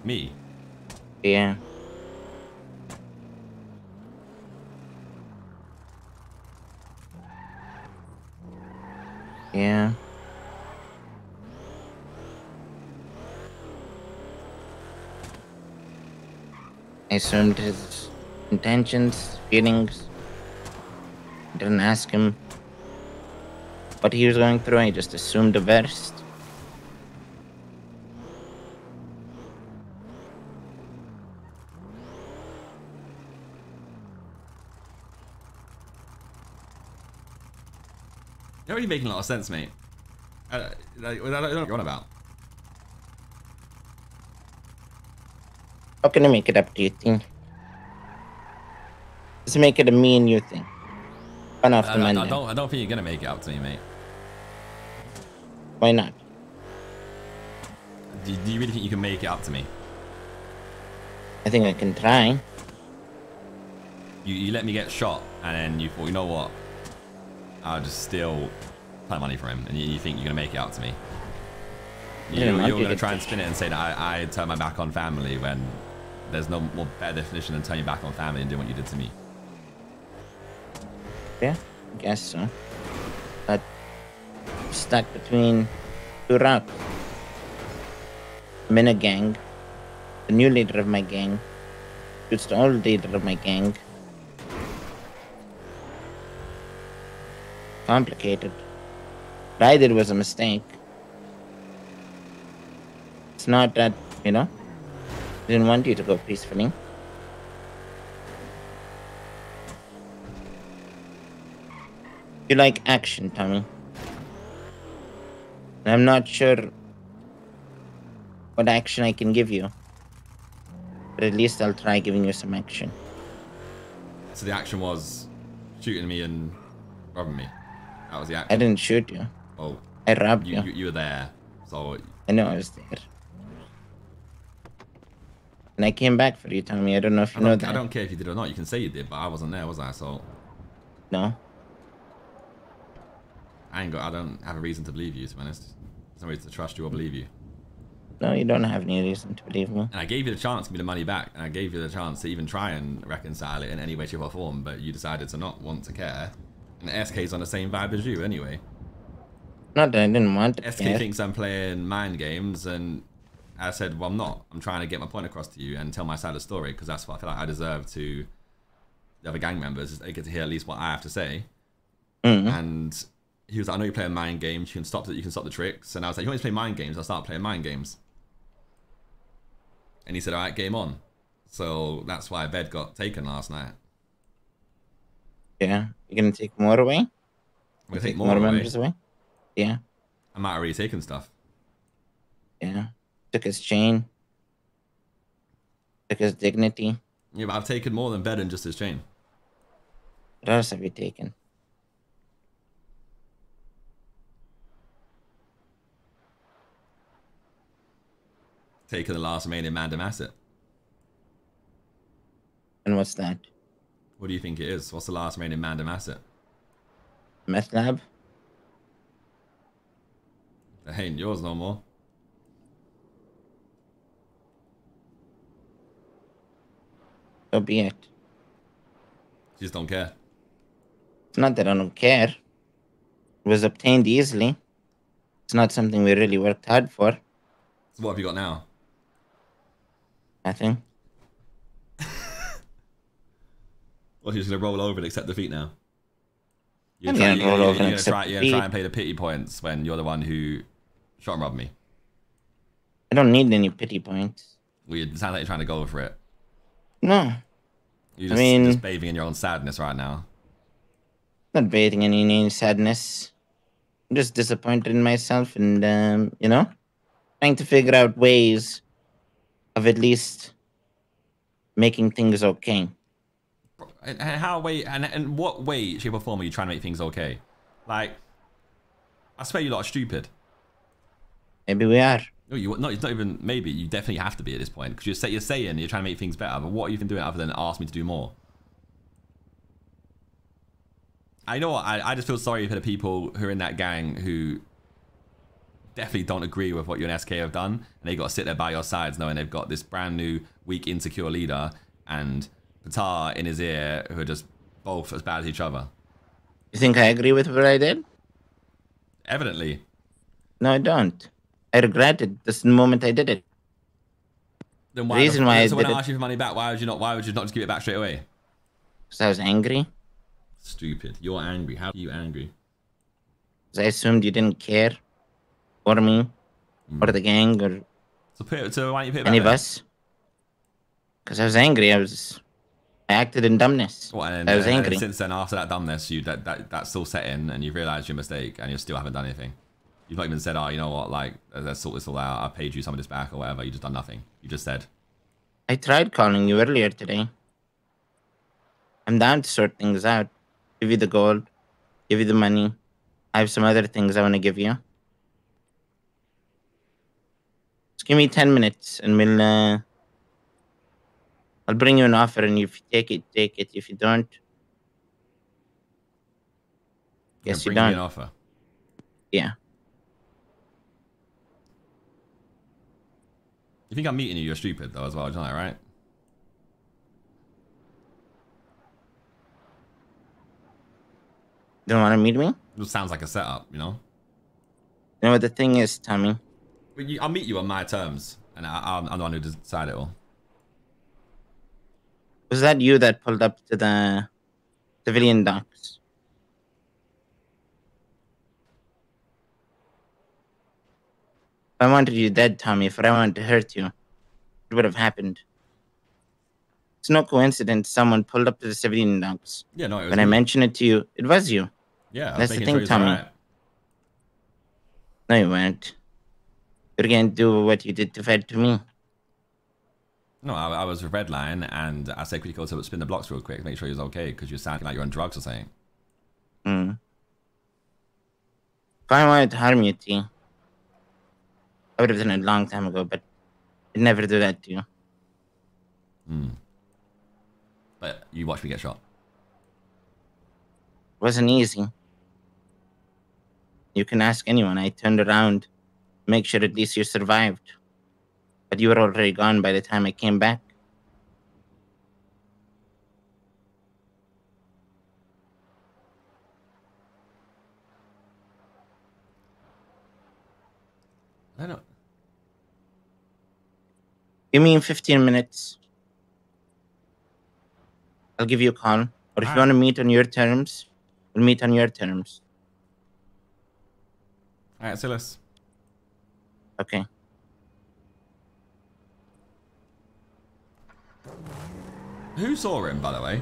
[SPEAKER 1] Me.
[SPEAKER 7] Yeah. Yeah. Assumed his intentions, feelings. Didn't ask him what he was going through. I just assumed the worst.
[SPEAKER 1] You're already making a lot of sense, mate. Uh, I what you're on about.
[SPEAKER 7] How can I make it up to you, thing? Let's make it a me and you thing. Fun off
[SPEAKER 1] I,
[SPEAKER 7] the
[SPEAKER 1] I- I don't, I don't think you're gonna make it up to me, mate.
[SPEAKER 7] Why not?
[SPEAKER 1] Do, do you really think you can make it up to me?
[SPEAKER 7] I think I can try.
[SPEAKER 1] You, you let me get shot, and then you thought, you know what? I'll just steal plenty of money from him, and you, you think you're gonna make it up to me? You, you're gonna try and spin it and say that I, I turned my back on family when there's no more better definition than turning your back on family and doing what you did to me.
[SPEAKER 7] Yeah, I guess so. But stuck between two rocks. I'm in a gang. The new leader of my gang shoots the old leader of my gang. Complicated. What I did was a mistake. It's not that, you know, didn't want you to go peacefully. You like action, Tommy. I'm not sure what action I can give you. But at least I'll try giving you some action.
[SPEAKER 1] So the action was shooting me and robbing me. That was the action.
[SPEAKER 7] I didn't shoot you.
[SPEAKER 1] Oh,
[SPEAKER 7] I robbed
[SPEAKER 1] you,
[SPEAKER 7] you.
[SPEAKER 1] you, you were there. So
[SPEAKER 7] I know I was there. And I came back for you, Tommy. I don't know if you know that.
[SPEAKER 1] I don't care if you did or not. You can say you did, but I wasn't there, was I? So
[SPEAKER 7] No.
[SPEAKER 1] I ain't got. I don't have a reason to believe you. To be honest, there's no reason to trust you or believe you.
[SPEAKER 7] No, you don't have any reason to believe me.
[SPEAKER 1] And I gave you the chance to give me the money back, and I gave you the chance to even try and reconcile it in any way, shape, or form. But you decided to not want to care. And SK's on the same vibe as you, anyway.
[SPEAKER 7] Not that I didn't want to
[SPEAKER 1] SK
[SPEAKER 7] care.
[SPEAKER 1] thinks I'm playing mind games, and I said, well, I'm not. I'm trying to get my point across to you and tell my side of the story because that's what I feel like I deserve to the other gang members. Is they get to hear at least what I have to say.
[SPEAKER 7] Mhm.
[SPEAKER 1] And he was like, I know you're playing mind games. You can stop it. You can stop the tricks. And I was like, you want to play mind games? I'll start playing mind games. And he said, all right, game on. So that's why Ved got taken last night.
[SPEAKER 7] Yeah. You're gonna take more away?
[SPEAKER 1] I'm gonna take more, away.
[SPEAKER 7] members away? Yeah.
[SPEAKER 1] I might have already taken stuff.
[SPEAKER 7] Yeah. Took his chain. Took his dignity.
[SPEAKER 1] Yeah, but I've taken more than Ved and just his chain.
[SPEAKER 7] What else have you taken?
[SPEAKER 1] Taken the last remaining Mandem asset.
[SPEAKER 7] And what's that?
[SPEAKER 1] What do you think it is? What's the last remaining Mandem asset?
[SPEAKER 7] Meth lab?
[SPEAKER 1] That ain't yours no more.
[SPEAKER 7] So be it.
[SPEAKER 1] You just don't care.
[SPEAKER 7] It's not that I don't care. It was obtained easily. It's not something we really worked hard for.
[SPEAKER 1] So what have you got now?
[SPEAKER 7] Nothing.
[SPEAKER 1] Well, you're just gonna roll over and accept defeat now. You're
[SPEAKER 7] gonna roll
[SPEAKER 1] you're,
[SPEAKER 7] over
[SPEAKER 1] you're
[SPEAKER 7] and
[SPEAKER 1] gonna
[SPEAKER 7] accept
[SPEAKER 1] try, you're gonna try and play the pity points when you're the one who shot and robbed me.
[SPEAKER 7] I don't need any pity points.
[SPEAKER 1] Well, you sound like you're trying to go for it.
[SPEAKER 7] No.
[SPEAKER 1] You're
[SPEAKER 7] I mean-
[SPEAKER 1] just bathing in your own sadness right now.
[SPEAKER 7] Not bathing in any sadness. I'm just disappointed in myself and, um, you know, trying to figure out ways of at least making things okay.
[SPEAKER 1] And, how way and and what way, shape or form are you trying to make things okay? Like, I swear you lot are stupid.
[SPEAKER 7] Maybe we are.
[SPEAKER 1] No, you no, it's not even maybe. You definitely have to be at this point because you're say, you're saying you're trying to make things better, but what are you even doing other than ask me to do more? I know what I, I just feel sorry for the people who are in that gang who definitely don't agree with what you and SK have done, and they got to sit there by your sides knowing they've got this brand new, weak, insecure leader and Patar in his ear who are just both as bad as each other.
[SPEAKER 7] You think I agree with what I did?
[SPEAKER 1] Evidently,
[SPEAKER 7] No, I don't. I regret it the moment I did it.
[SPEAKER 1] then why?
[SPEAKER 7] reason why I
[SPEAKER 1] so when
[SPEAKER 7] did
[SPEAKER 1] I asked you for money back, why would you not? Why would you not just give it back straight away?
[SPEAKER 7] Because I was angry.
[SPEAKER 1] Stupid. You're angry. How are you angry?
[SPEAKER 7] Because I assumed you didn't care for me hmm. or the gang or
[SPEAKER 1] So put it, so why don't you put it back
[SPEAKER 7] any of
[SPEAKER 1] then?
[SPEAKER 7] us. Because I was angry. I was. I acted in dumbness.
[SPEAKER 1] What, and,
[SPEAKER 7] I was
[SPEAKER 1] and- and
[SPEAKER 7] angry.
[SPEAKER 1] since then, after that dumbness, you that, that that's still set in, and you've realised your mistake, and you still haven't done anything. You've not even said, "Oh, you know what? Like, let's sort this all out. I paid you some of this back, or whatever." You just done nothing. You just said,
[SPEAKER 7] I tried calling you earlier today. I'm down to sort things out. Give you the gold. Give you the money. I have some other things I want to give you. Just give me 10 minutes and we'll, uh, I'll bring you an offer and if you take it, take it. If you don't,
[SPEAKER 1] "You're
[SPEAKER 7] Yes, you
[SPEAKER 1] me an offer."
[SPEAKER 7] yeah.
[SPEAKER 1] You think I'm meeting you? You're stupid though, as well. Know that, right?
[SPEAKER 7] Don't want to meet me?
[SPEAKER 1] It sounds like a setup, you know.
[SPEAKER 7] You know what the thing is, Tommy?
[SPEAKER 1] You, I'll meet you on my terms, and I, I'm, I'm the one who decide it all.
[SPEAKER 7] Was that you that pulled up to the civilian docks? If I wanted you dead, Tommy, if I wanted to hurt you, it would have happened. It's no coincidence someone pulled up to the civilian docks.
[SPEAKER 1] Yeah, no, it was
[SPEAKER 7] When I mentioned it to you, it was you.
[SPEAKER 1] Yeah,
[SPEAKER 7] That's the thing, Tommy.
[SPEAKER 1] alright.
[SPEAKER 7] No, you weren't. You're going to do what you did to Ved to me.
[SPEAKER 1] No, I, I was with Redline and I said, could you go to spin the blocks real quick, make sure he was okay, because you're sounding like you're on drugs or something.
[SPEAKER 7] Hmm. If I wanted to harm you, T, I would have done it a long time ago, but I'd never do that to you.
[SPEAKER 1] Hmm. But you watch me get shot.
[SPEAKER 7] It wasn't easy. You can ask anyone. I turned around, make sure at least you survived. But you were already gone by the time I came back.
[SPEAKER 1] I don't.
[SPEAKER 7] Give me 15 minutes. I'll give you a call. Or if you
[SPEAKER 1] Alright.
[SPEAKER 7] want to meet on your terms, we'll meet on your terms.
[SPEAKER 1] All right, Silas.
[SPEAKER 7] Okay.
[SPEAKER 1] Who saw him, by the way?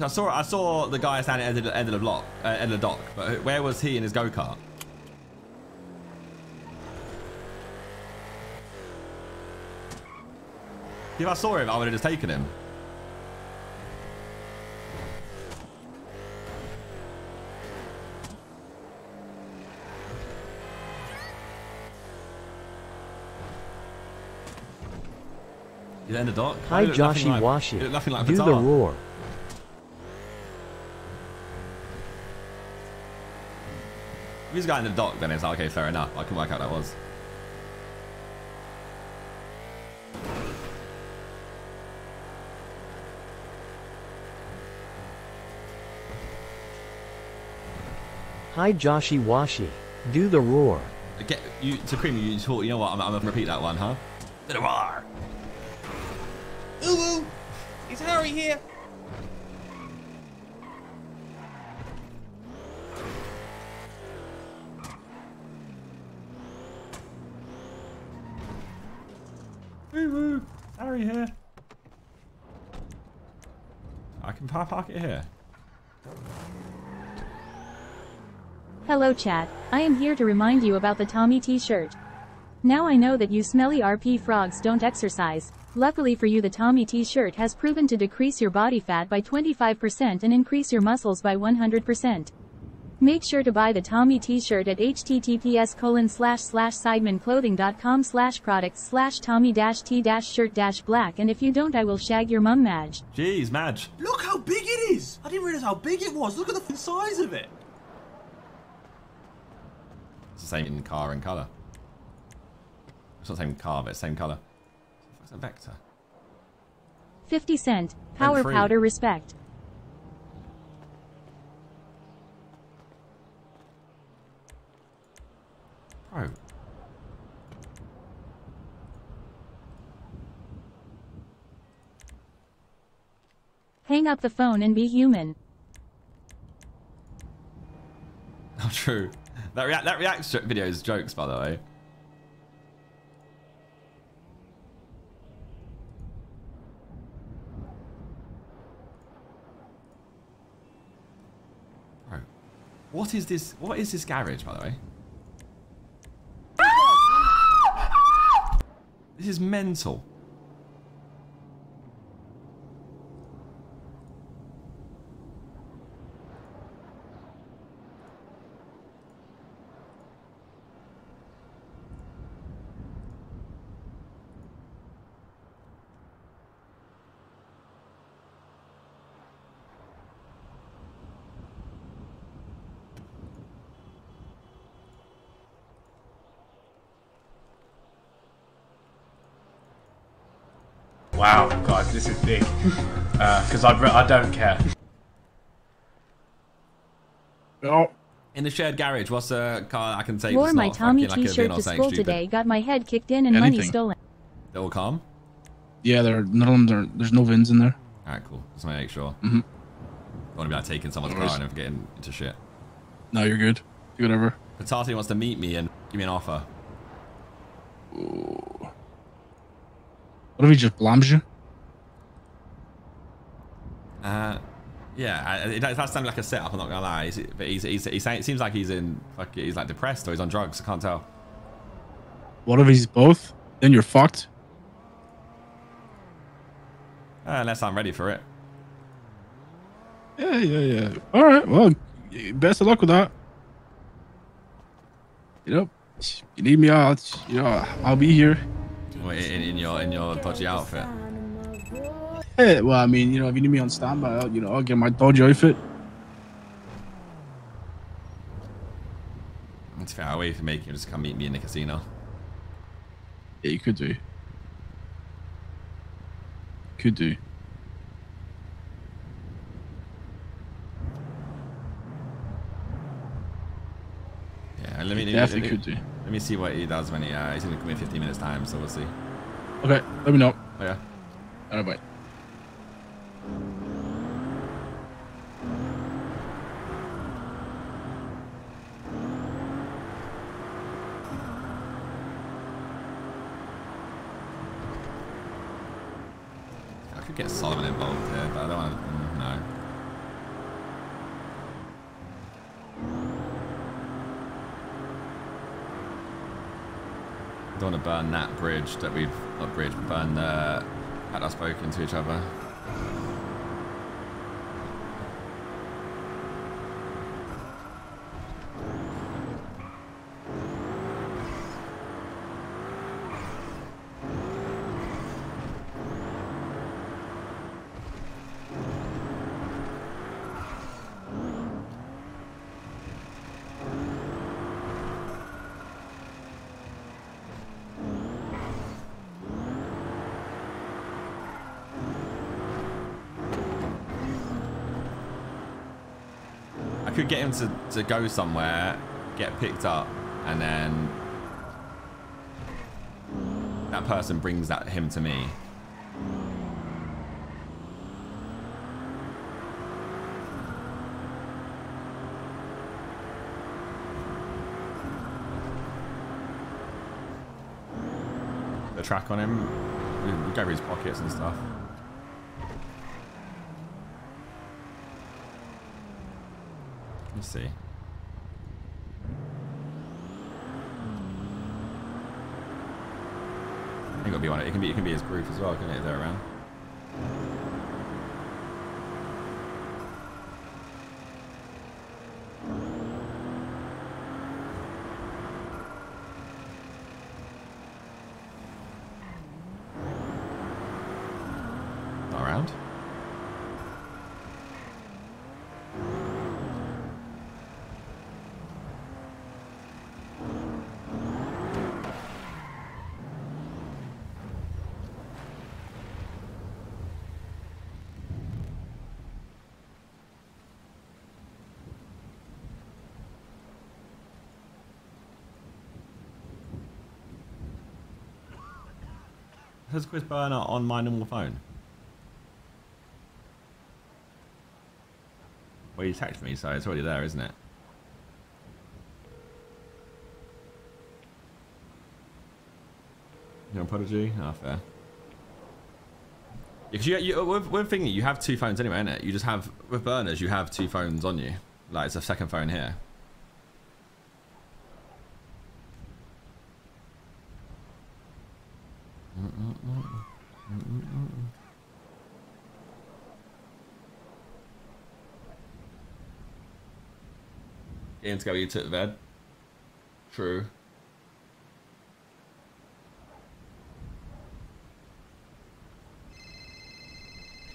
[SPEAKER 1] I saw I saw the guy standing at the end of the, block, uh, end of the dock. But where was he in his go kart? If I saw him, I would have just taken him. He's in the dock.
[SPEAKER 8] Hi,
[SPEAKER 1] He looked nothing
[SPEAKER 8] Joshy
[SPEAKER 1] like- looked Nothing like
[SPEAKER 8] Do the roar.
[SPEAKER 1] If he's got in the dock, then it's like, okay, fair enough. I can work out that was.
[SPEAKER 8] Hi, Joshy Washi. Do the roar.
[SPEAKER 1] Get you to cream. You thought, you know what? I'm, I'm gonna repeat that one, huh? To the roar.
[SPEAKER 9] Ooh, Is Harry here?
[SPEAKER 1] Woo woo. Harry here. I can park it here.
[SPEAKER 5] Hello chat, I am here to remind you about the Tommy t-shirt. Now I know that you smelly RP frogs don't exercise. Luckily for you the Tommy t-shirt has proven to decrease your body fat by 25% and increase your muscles by 100%. Make sure to buy the Tommy t-shirt at https colon slash slash sidemenclothing.com slash products slash tommy dash t dash shirt dash black and if you don't I will shag your mum Madge.
[SPEAKER 1] Jeez, Madge.
[SPEAKER 9] Look how big it is! I didn't realize how big it was. Look at the size of it.
[SPEAKER 1] It's the same in car and color. It's not the same car, but it's the same color. What's a vector?
[SPEAKER 5] 50 cent, power powder respect.
[SPEAKER 1] Bro.
[SPEAKER 5] Hang up the phone and be human.
[SPEAKER 1] Not true. That react that react video is jokes, by the way. Bro, what is this? What is this garage, by the way? Ah! This is mental.
[SPEAKER 10] Wow, guys, this is big. Because I, I don't care.
[SPEAKER 6] Oh,
[SPEAKER 1] In the shared garage, what's a car I can take?
[SPEAKER 5] Wore my Tommy
[SPEAKER 1] fucking like a
[SPEAKER 5] t-shirt to school
[SPEAKER 1] stupid?
[SPEAKER 5] today, got my head kicked in and money stolen.
[SPEAKER 1] They all calm?
[SPEAKER 6] yeah, there. None of them. Are, there's no vins in there.
[SPEAKER 1] Alright, cool. Just want to make sure.
[SPEAKER 6] Mhm.
[SPEAKER 1] Don't want to be like taking someone's
[SPEAKER 6] No
[SPEAKER 1] car
[SPEAKER 6] worries.
[SPEAKER 1] and getting into shit.
[SPEAKER 6] No, you're good. Do whatever.
[SPEAKER 1] Patar wants to meet me and give me an offer.
[SPEAKER 6] What if he just blams you?
[SPEAKER 1] Uh, Yeah, I- it does sound like a setup. I'm not gonna lie, He's- but he's, he's, he's saying, it seems like he's in fuck, he's like depressed or he's on drugs. I can't tell.
[SPEAKER 6] What if he's both? Then you're fucked.
[SPEAKER 1] Uh, unless I'm ready for it.
[SPEAKER 6] Yeah, yeah, yeah. All right. Well, best of luck with that. You know, you need me out. You know, I'll be here.
[SPEAKER 1] Well, In, in your in your dodgy outfit.
[SPEAKER 6] Hey, well, I mean, you know, if you need me on standby, I'll, you know, I'll get my dodgy outfit.
[SPEAKER 1] It's fair away for making You just come meet me in the casino.
[SPEAKER 6] Yeah, you could do. Could do.
[SPEAKER 1] Yeah, let me, let me,
[SPEAKER 6] Definitely
[SPEAKER 1] let me,
[SPEAKER 6] could do.
[SPEAKER 1] Let me see what he does when he uh, he's gonna come in 15 minutes time. So we'll see.
[SPEAKER 6] Okay, let me know.
[SPEAKER 1] Oh, yeah.
[SPEAKER 6] All right, bye.
[SPEAKER 1] I could get Solomon involved here, but I don't want to. Mm, no. I don't want to burn that bridge that we've not bridge, burn uh, the had us spoken to each other. I could get him to, go somewhere, get picked up, and then that person brings that him to me. The track on him, we go over his pockets and stuff. Me see. Ain't gotta be one. It can be. It can be his group as well. Can it? If they're around. Not around. Has Chris Burner on my normal phone? Well, you texted me, so it's already there, isn't it? You're on Prodigy? Ah, fair. Because you, you, with, thingy, you have two phones anyway, innit? You just have, with burners, you have two phones on you. Like, it's a second phone here. Ian to go, you took the Ved. True.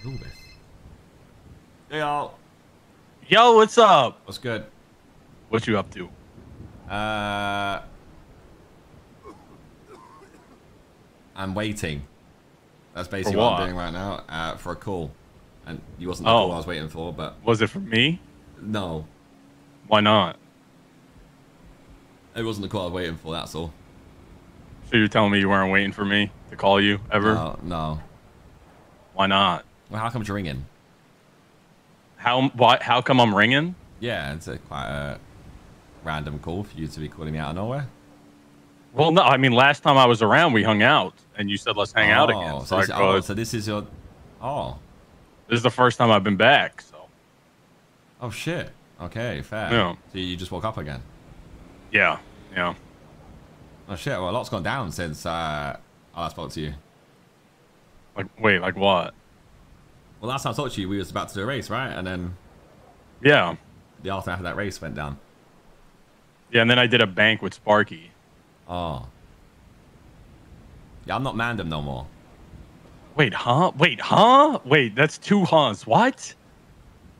[SPEAKER 1] All. Hey y'all.
[SPEAKER 11] Yo, what's up?
[SPEAKER 1] What's good?
[SPEAKER 11] What you up to?
[SPEAKER 1] Uh, I'm waiting. That's basically what?
[SPEAKER 11] what?
[SPEAKER 1] I'm doing right now. Uh, for a call, and you wasn't the
[SPEAKER 11] Oh.
[SPEAKER 1] call I was waiting for, but
[SPEAKER 11] Was it for me?
[SPEAKER 1] no,
[SPEAKER 11] Why not?
[SPEAKER 1] It wasn't the call I was waiting for. That's all.
[SPEAKER 11] So you're telling me you weren't waiting for me to call you ever?
[SPEAKER 1] No, no.
[SPEAKER 11] Why not?
[SPEAKER 1] Well, how come you're ringing?
[SPEAKER 11] How why how come I'm ringing?
[SPEAKER 1] Yeah, it's a quite a random call for you to be calling me out of nowhere.
[SPEAKER 11] Well, no, I mean last time I was around we hung out and you said let's hang out
[SPEAKER 1] Oh,
[SPEAKER 11] again.
[SPEAKER 1] So
[SPEAKER 11] So,
[SPEAKER 1] this, oh, so this is your. Oh,
[SPEAKER 11] this is the first time I've been back. So
[SPEAKER 1] Oh shit. Okay, fair.
[SPEAKER 11] Yeah.
[SPEAKER 1] So you just woke up again.
[SPEAKER 11] Yeah, yeah.
[SPEAKER 1] Oh shit. Well, a lot's gone down since uh, I last spoke to you.
[SPEAKER 11] Like, wait, like what?
[SPEAKER 1] Well, last time I talked to you, we was about to do a race, right? And then
[SPEAKER 11] Yeah,
[SPEAKER 1] the aftermath of that race went down.
[SPEAKER 11] yeah. And then I did a bank with Sparky.
[SPEAKER 1] Oh. Yeah, I'm not Mandem no more.
[SPEAKER 11] Wait, huh? Wait, huh? Wait, that's two hunts. What?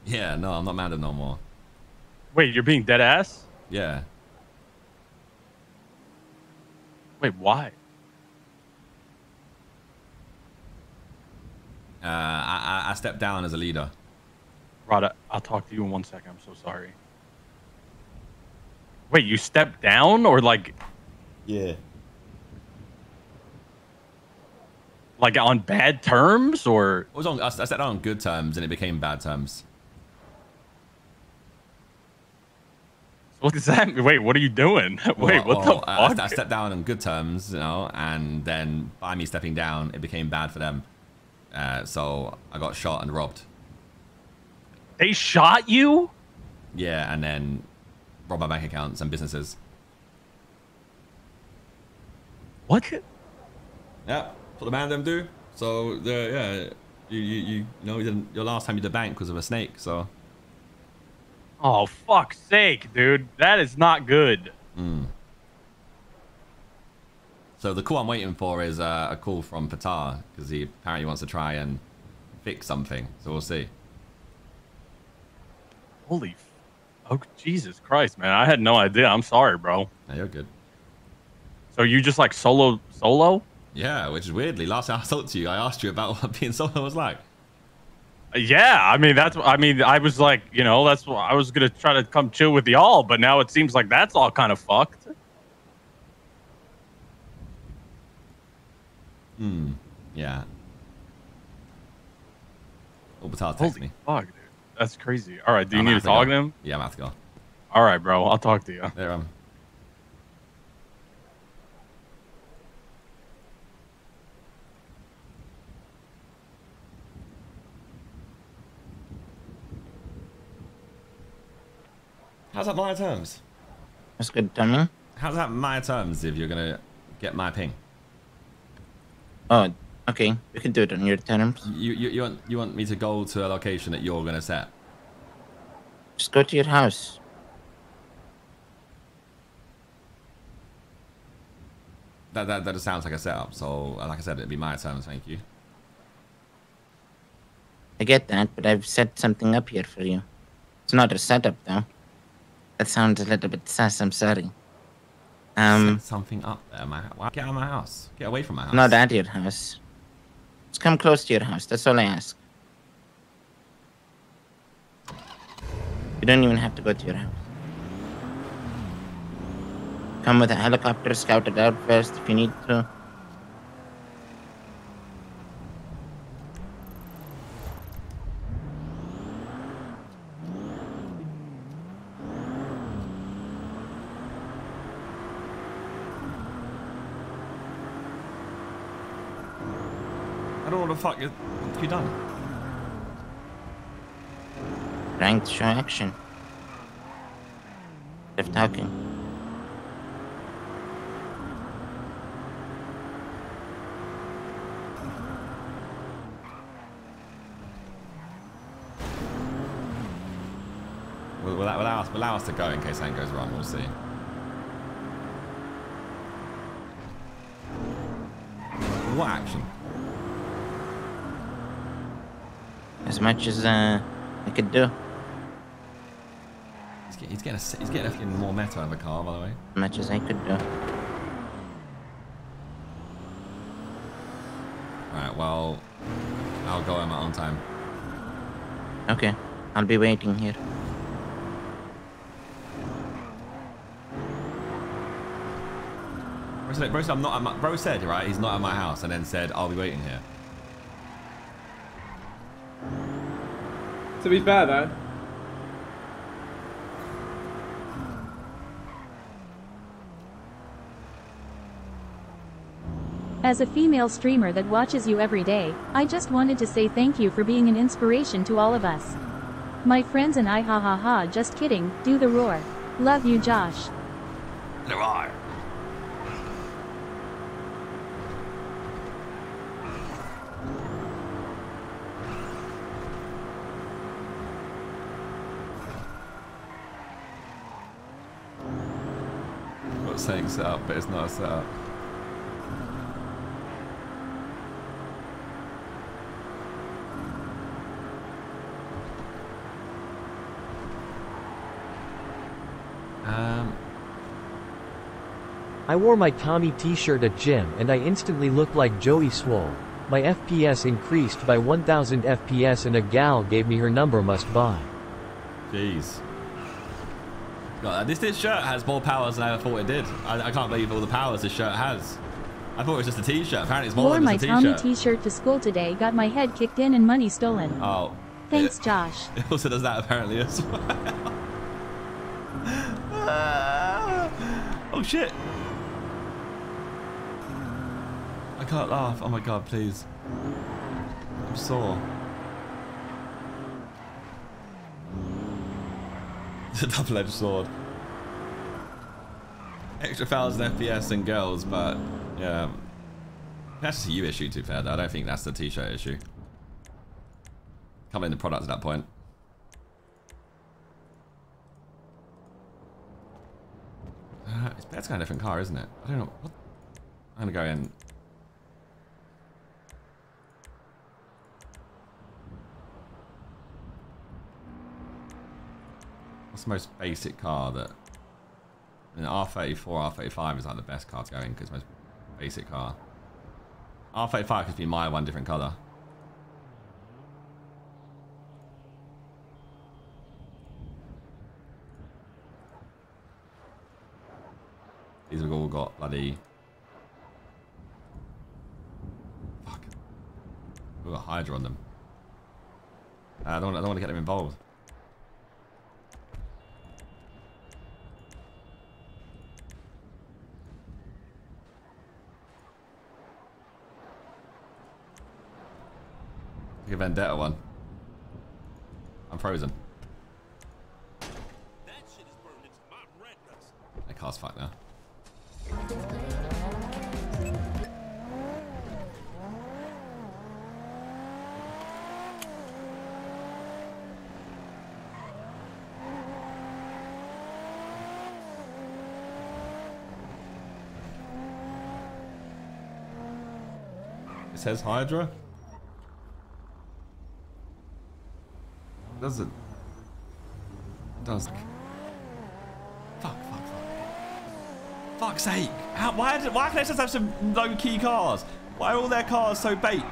[SPEAKER 1] Yeah, no, I'm not Mandem no more.
[SPEAKER 11] Wait, you're being dead ass?
[SPEAKER 1] Yeah.
[SPEAKER 11] Wait, why?
[SPEAKER 1] Uh, I, I I stepped down as a leader.
[SPEAKER 11] Rada, I'll talk to you in one second. I'm so sorry. Wait, you stepped down or like
[SPEAKER 1] Yeah.
[SPEAKER 11] like on bad terms or
[SPEAKER 1] It was on. I I stepped down on good terms, and it became bad terms.
[SPEAKER 11] What does that mean? Wait, what are you doing? Wait,
[SPEAKER 1] Well,
[SPEAKER 11] what
[SPEAKER 1] well,
[SPEAKER 11] the
[SPEAKER 1] I, I
[SPEAKER 11] fuck?
[SPEAKER 1] I stepped down on good terms, you know, and then by me stepping down, it became bad for them. Uh, so I got shot and robbed.
[SPEAKER 11] They shot you?
[SPEAKER 1] Yeah, and then robbed my bank accounts and businesses.
[SPEAKER 11] What?
[SPEAKER 1] Yeah, what the Mandem do. So the yeah, you you you know you didn't, your last time you did a bank was of a snake. So
[SPEAKER 11] Oh fuck's sake, dude. That is not good.
[SPEAKER 1] mm. so the call I'm waiting for is uh, a call from Patar because he apparently wants to try and fix something. So we'll see.
[SPEAKER 11] Holy Oh Jesus Christ, man. I had no idea. I'm sorry, bro.
[SPEAKER 1] No, you're good.
[SPEAKER 11] So you just like solo solo?
[SPEAKER 1] Yeah, which is weirdly last time I talked to you, I asked you about what being solo was like.
[SPEAKER 11] Yeah, I mean that's I mean I was like, you know, that's what I was gonna try to come chill with y'all, but now it seems like that's all kind of fucked.
[SPEAKER 1] Hmm. Yeah. Oh, Patar text
[SPEAKER 11] Holy
[SPEAKER 1] me.
[SPEAKER 11] fuck, dude. That's crazy. All right, do you
[SPEAKER 1] I'm
[SPEAKER 11] need
[SPEAKER 1] gonna
[SPEAKER 11] talk to him?
[SPEAKER 1] Yeah, I'm have to go.
[SPEAKER 11] All right, bro. I'll talk to you.
[SPEAKER 1] There, um. How's that my terms?
[SPEAKER 7] That's good timing.
[SPEAKER 1] How's that my terms if you're gonna get my ping?
[SPEAKER 7] Oh, okay. We can do it on your terms.
[SPEAKER 1] You, you, you want you want me to go to a location that you're gonna set?
[SPEAKER 7] Just go to your house.
[SPEAKER 1] That, that, that just sounds like a setup. So, like I said, it'd be my terms. Thank you.
[SPEAKER 7] I get that, but I've set something up here for you. It's not a setup, though. That sounds a little bit sus. I'm sorry. Um,
[SPEAKER 1] Set something up there. My, get out of my house. Get away from my house.
[SPEAKER 7] not at your house. Just come close to your house. That's all I ask. You don't even have to go to your house. Come with a helicopter, scout it out first if you need to.
[SPEAKER 1] Fuck you, what have you done.
[SPEAKER 7] Trying to show action. Of talking.
[SPEAKER 1] Will, will, that- will allow, us, will allow us to go in case anything goes wrong. We'll see. What action?
[SPEAKER 7] As much as uh, I could do.
[SPEAKER 1] He's, get, he's getting a, he's getting a fucking more meta out of a car, by the way.
[SPEAKER 7] As much as I could do.
[SPEAKER 1] Alright, well, I'll go in my own time.
[SPEAKER 7] Okay. I'll be waiting here.
[SPEAKER 1] Bro said, bro said, I'm not at my, bro said, right, he's not at my house, and then said, I'll be waiting here.
[SPEAKER 12] To be fair though,
[SPEAKER 5] As a female streamer that watches you every day, I just wanted to say thank you for being an inspiration to all of us. My friends and I ha ha ha just kidding, do the roar. Love you Josh.
[SPEAKER 1] Leroy. Got saying set up, but it's not a setup. Um,
[SPEAKER 8] I wore my Tommy t-shirt at gym and I instantly looked like Joey Swole. My FPS increased by 1000 FPS and a gal gave me her number must buy.
[SPEAKER 1] Jeez. God, this, this shirt has more powers than I ever thought it did. I, I can't believe all the powers this shirt has. I thought it was just a t-shirt. Apparently it's more
[SPEAKER 5] Wore
[SPEAKER 1] than
[SPEAKER 5] my
[SPEAKER 1] just a
[SPEAKER 5] Tommy
[SPEAKER 1] t-shirt.
[SPEAKER 5] t-shirt to school today got my head kicked in and money stolen.
[SPEAKER 1] Oh.
[SPEAKER 5] Thanks
[SPEAKER 1] It,
[SPEAKER 5] Josh.
[SPEAKER 1] it also does that apparently as well. Ah. oh shit. I can't laugh. Oh my god, please. I'm sore. A double-edged sword. Extra thousand FPS and girls, but yeah. That's a you issue, to be fair. Though. I don't think that's the t-shirt issue. Blame the product at that point. Uh, it's better to go in a different car, isn't it? I don't know. What? I'm gonna go in. What's the most basic car that? I mean, R34, R35 is like the best car to go in because most basic car. R35 could be my one different color. These have all got bloody. Fuck. We've got Hydra on them. Uh, I don't. I don't want to get them involved. Take a Vendetta one. I'm frozen. That car's fucked now. It says Hydra. Does it? Does. Fuck, fuck, fuck. Fuck's sake. How, why, why can they just have some low key cars? Why are all their cars so bait?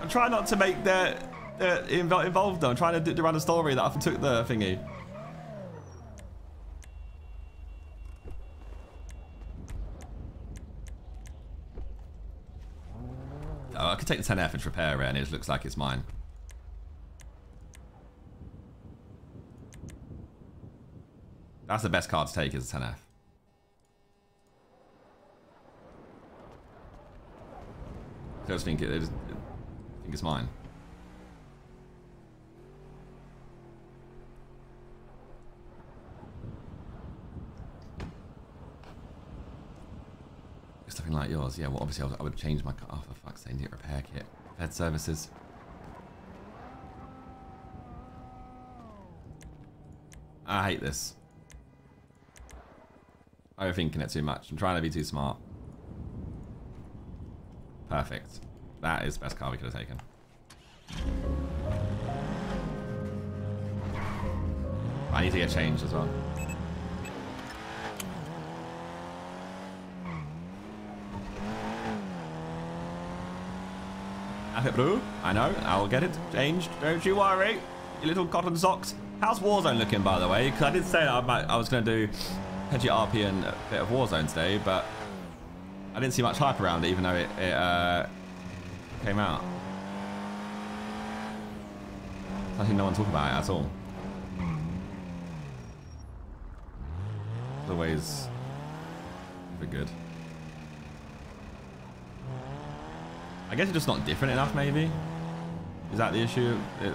[SPEAKER 1] I'm trying not to make their, their invo- involved though. I'm trying to, do, run a story that I took the thingy. Oh, I could take the 10F and repair it and it looks like it's mine. That's the best card to take is a 10F. I just think I think it's mine. Something like yours, yeah. Well, obviously, I would, I would change my car. Oh, for fuck's sake, need a repair kit. Fed services. I hate this. Overthinking it too much. I'm trying to be too smart. Perfect. That is the best car we could have taken. I need to get changed as well. Have it blue? I know. I'll get it changed. Don't you worry. You little cotton socks. How's Warzone looking, by the way? Because I did say I, might, I was going to do potentially RP and a bit of Warzone today, but I didn't see much hype around it, even though it, it uh, came out. I think no one talk about it at all. Always for good. I guess it's just not different enough, maybe. Is that the issue? It,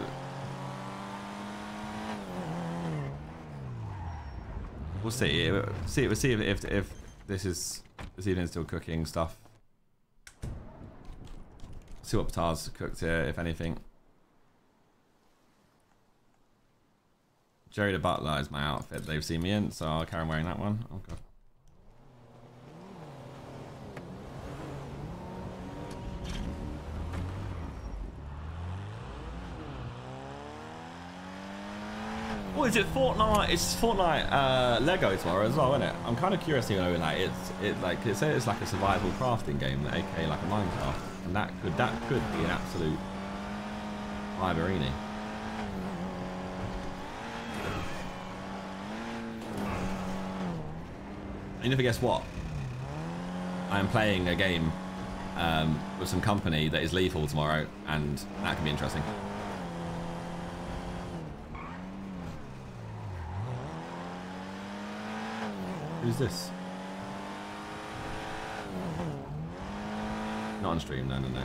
[SPEAKER 1] we'll see. We'll see. We'll see if if, this is this evening's still cooking stuff. See what Patar's cooked here, if anything. Jerry the Butler is my outfit they've seen me in, so I'll carry on wearing that one. Oh god. Is it Fortnite? It's Fortnite uh, Lego tomorrow as well, isn't it? I'm kind of curious to know, like, it's it like it says it's like a survival crafting game, aka like a Minecraft, and that could that could be an absolute viberini. And you never guess what? I am playing a game um, with some company that is lethal tomorrow, and that can be interesting. Who's this? Not on stream, no, no, no.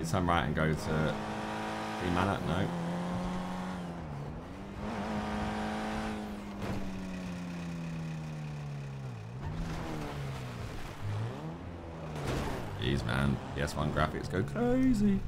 [SPEAKER 1] It's time right and go to Green Manor? No. Jeez, man. PS1 graphics go crazy.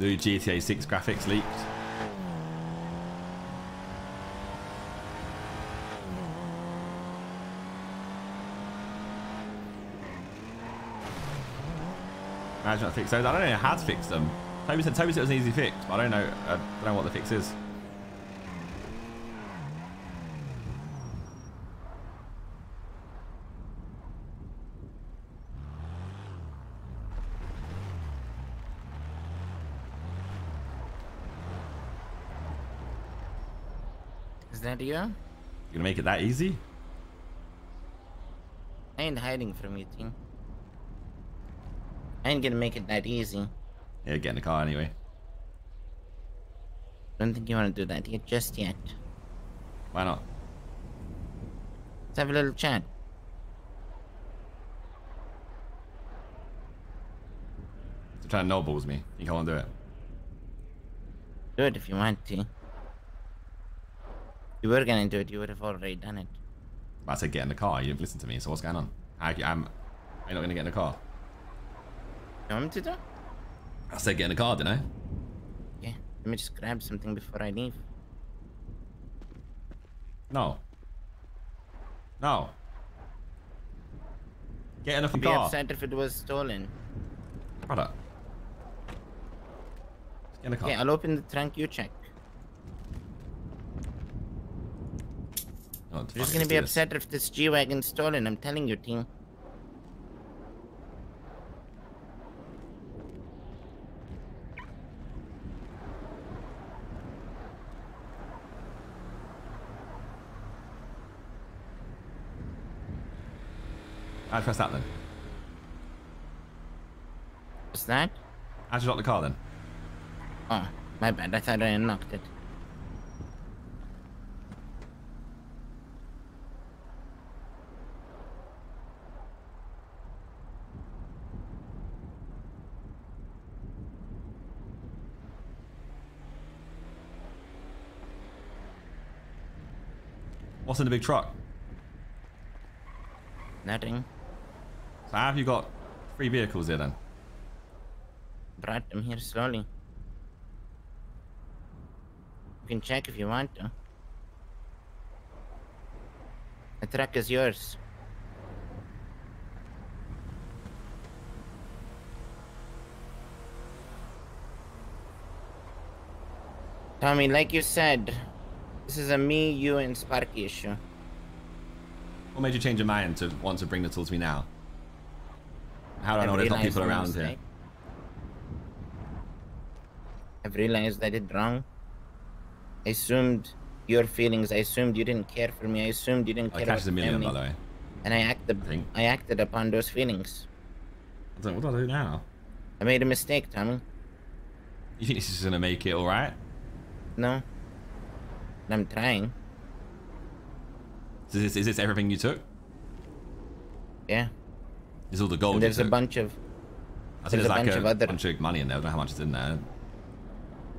[SPEAKER 1] New GTA 6 graphics leaked. Not fix those. I don't know how to fix them. Toby said Toby said it was an easy fix, but I don't know. I don't know what the fix is.
[SPEAKER 7] Is that you?
[SPEAKER 1] You gonna make it that easy?
[SPEAKER 7] I ain't hiding from you, team. I ain't gonna make it that easy.
[SPEAKER 1] Yeah, get in the car anyway.
[SPEAKER 7] Don't think you wanna do that yet, just yet.
[SPEAKER 1] Why not?
[SPEAKER 7] Let's have a little chat.
[SPEAKER 1] You're trying to no balls me. You can't do it.
[SPEAKER 7] Do it if you want to. If you were gonna do it, you would have already done it.
[SPEAKER 1] I said get in the car. You didn't listen to me. So what's going on? I, I'm. You're not gonna get in the car.
[SPEAKER 7] You want me to do?
[SPEAKER 1] I said get in the car, didn't I?
[SPEAKER 7] Yeah. Let me just grab something before I leave.
[SPEAKER 1] No. No. Get in the
[SPEAKER 7] car.
[SPEAKER 1] I'd
[SPEAKER 7] be upset if it was stolen.
[SPEAKER 1] Brother. Get in the car.
[SPEAKER 7] Okay, I'll open the trunk, you check.
[SPEAKER 1] Oh,
[SPEAKER 7] You're just gonna be
[SPEAKER 1] do this.
[SPEAKER 7] upset if this G-Wagon's stolen, I'm telling you, team.
[SPEAKER 1] Press that then.
[SPEAKER 7] What's that?
[SPEAKER 1] How'd you lock the car then?
[SPEAKER 7] Oh, my bad. I thought I unlocked it.
[SPEAKER 1] What's in the big truck?
[SPEAKER 7] Nothing.
[SPEAKER 1] How have you got three vehicles here then?
[SPEAKER 7] Brought them here slowly. You can check if you want to. The truck is yours. Tommy, like you said, this is a me, you, and Sparky issue.
[SPEAKER 1] What made you change your mind to want to bring the tool to me now? How do I know there's
[SPEAKER 7] realized
[SPEAKER 1] people around here?
[SPEAKER 7] I've realized I did wrong. I assumed your feelings. I assumed you didn't care for me. I assumed you didn't
[SPEAKER 1] Oh,
[SPEAKER 7] care
[SPEAKER 1] cash
[SPEAKER 7] about
[SPEAKER 1] is a million,
[SPEAKER 7] family.
[SPEAKER 1] by the way.
[SPEAKER 7] And I acted.
[SPEAKER 1] think.
[SPEAKER 7] I acted upon those feelings.
[SPEAKER 1] I don't what do I do now?
[SPEAKER 7] I made a mistake, Tommy.
[SPEAKER 1] You think this is gonna make it all right?
[SPEAKER 7] No. I'm trying.
[SPEAKER 1] Is this, is this everything you took?
[SPEAKER 7] Yeah.
[SPEAKER 1] Is all the gold
[SPEAKER 7] And there's a bunch of.
[SPEAKER 1] I think
[SPEAKER 7] there's
[SPEAKER 1] there's
[SPEAKER 7] a
[SPEAKER 1] like
[SPEAKER 7] bunch
[SPEAKER 1] a
[SPEAKER 7] of other-
[SPEAKER 1] bunch of money in there. I don't know how much is in there.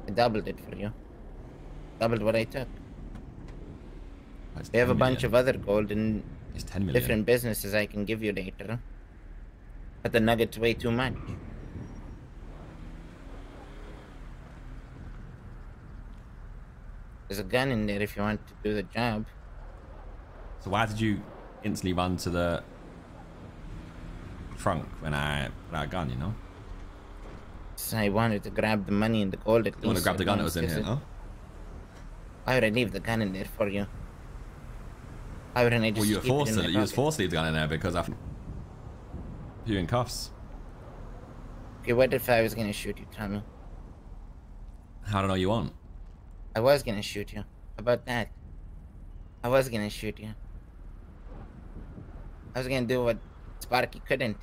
[SPEAKER 7] I doubled it for you. Doubled what I took.
[SPEAKER 1] That's
[SPEAKER 7] We have a
[SPEAKER 1] 10
[SPEAKER 7] bunch
[SPEAKER 1] million.
[SPEAKER 7] of other gold in
[SPEAKER 1] It's 10 million.
[SPEAKER 7] different businesses I can give you later. But the nugget's way too much. There's a gun in there if you want to do the job.
[SPEAKER 1] So why did you instantly run to the trunk when I put out a gun, you know?
[SPEAKER 7] So I wanted to grab the money and the gold at least.
[SPEAKER 1] You want to grab the gun that was in here, huh?
[SPEAKER 7] Why would I leave the gun in there for you? Why wouldn't I just
[SPEAKER 1] Well, you were forced
[SPEAKER 7] in
[SPEAKER 1] to, you was
[SPEAKER 7] pocket?
[SPEAKER 1] forced to leave the gun in there because I you in cuffs.
[SPEAKER 7] Okay, what if I was gonna shoot you, Tommy?
[SPEAKER 1] How do I know you want?
[SPEAKER 7] I was gonna shoot you. How about that? I was gonna shoot you. I was gonna do what Sparky couldn't.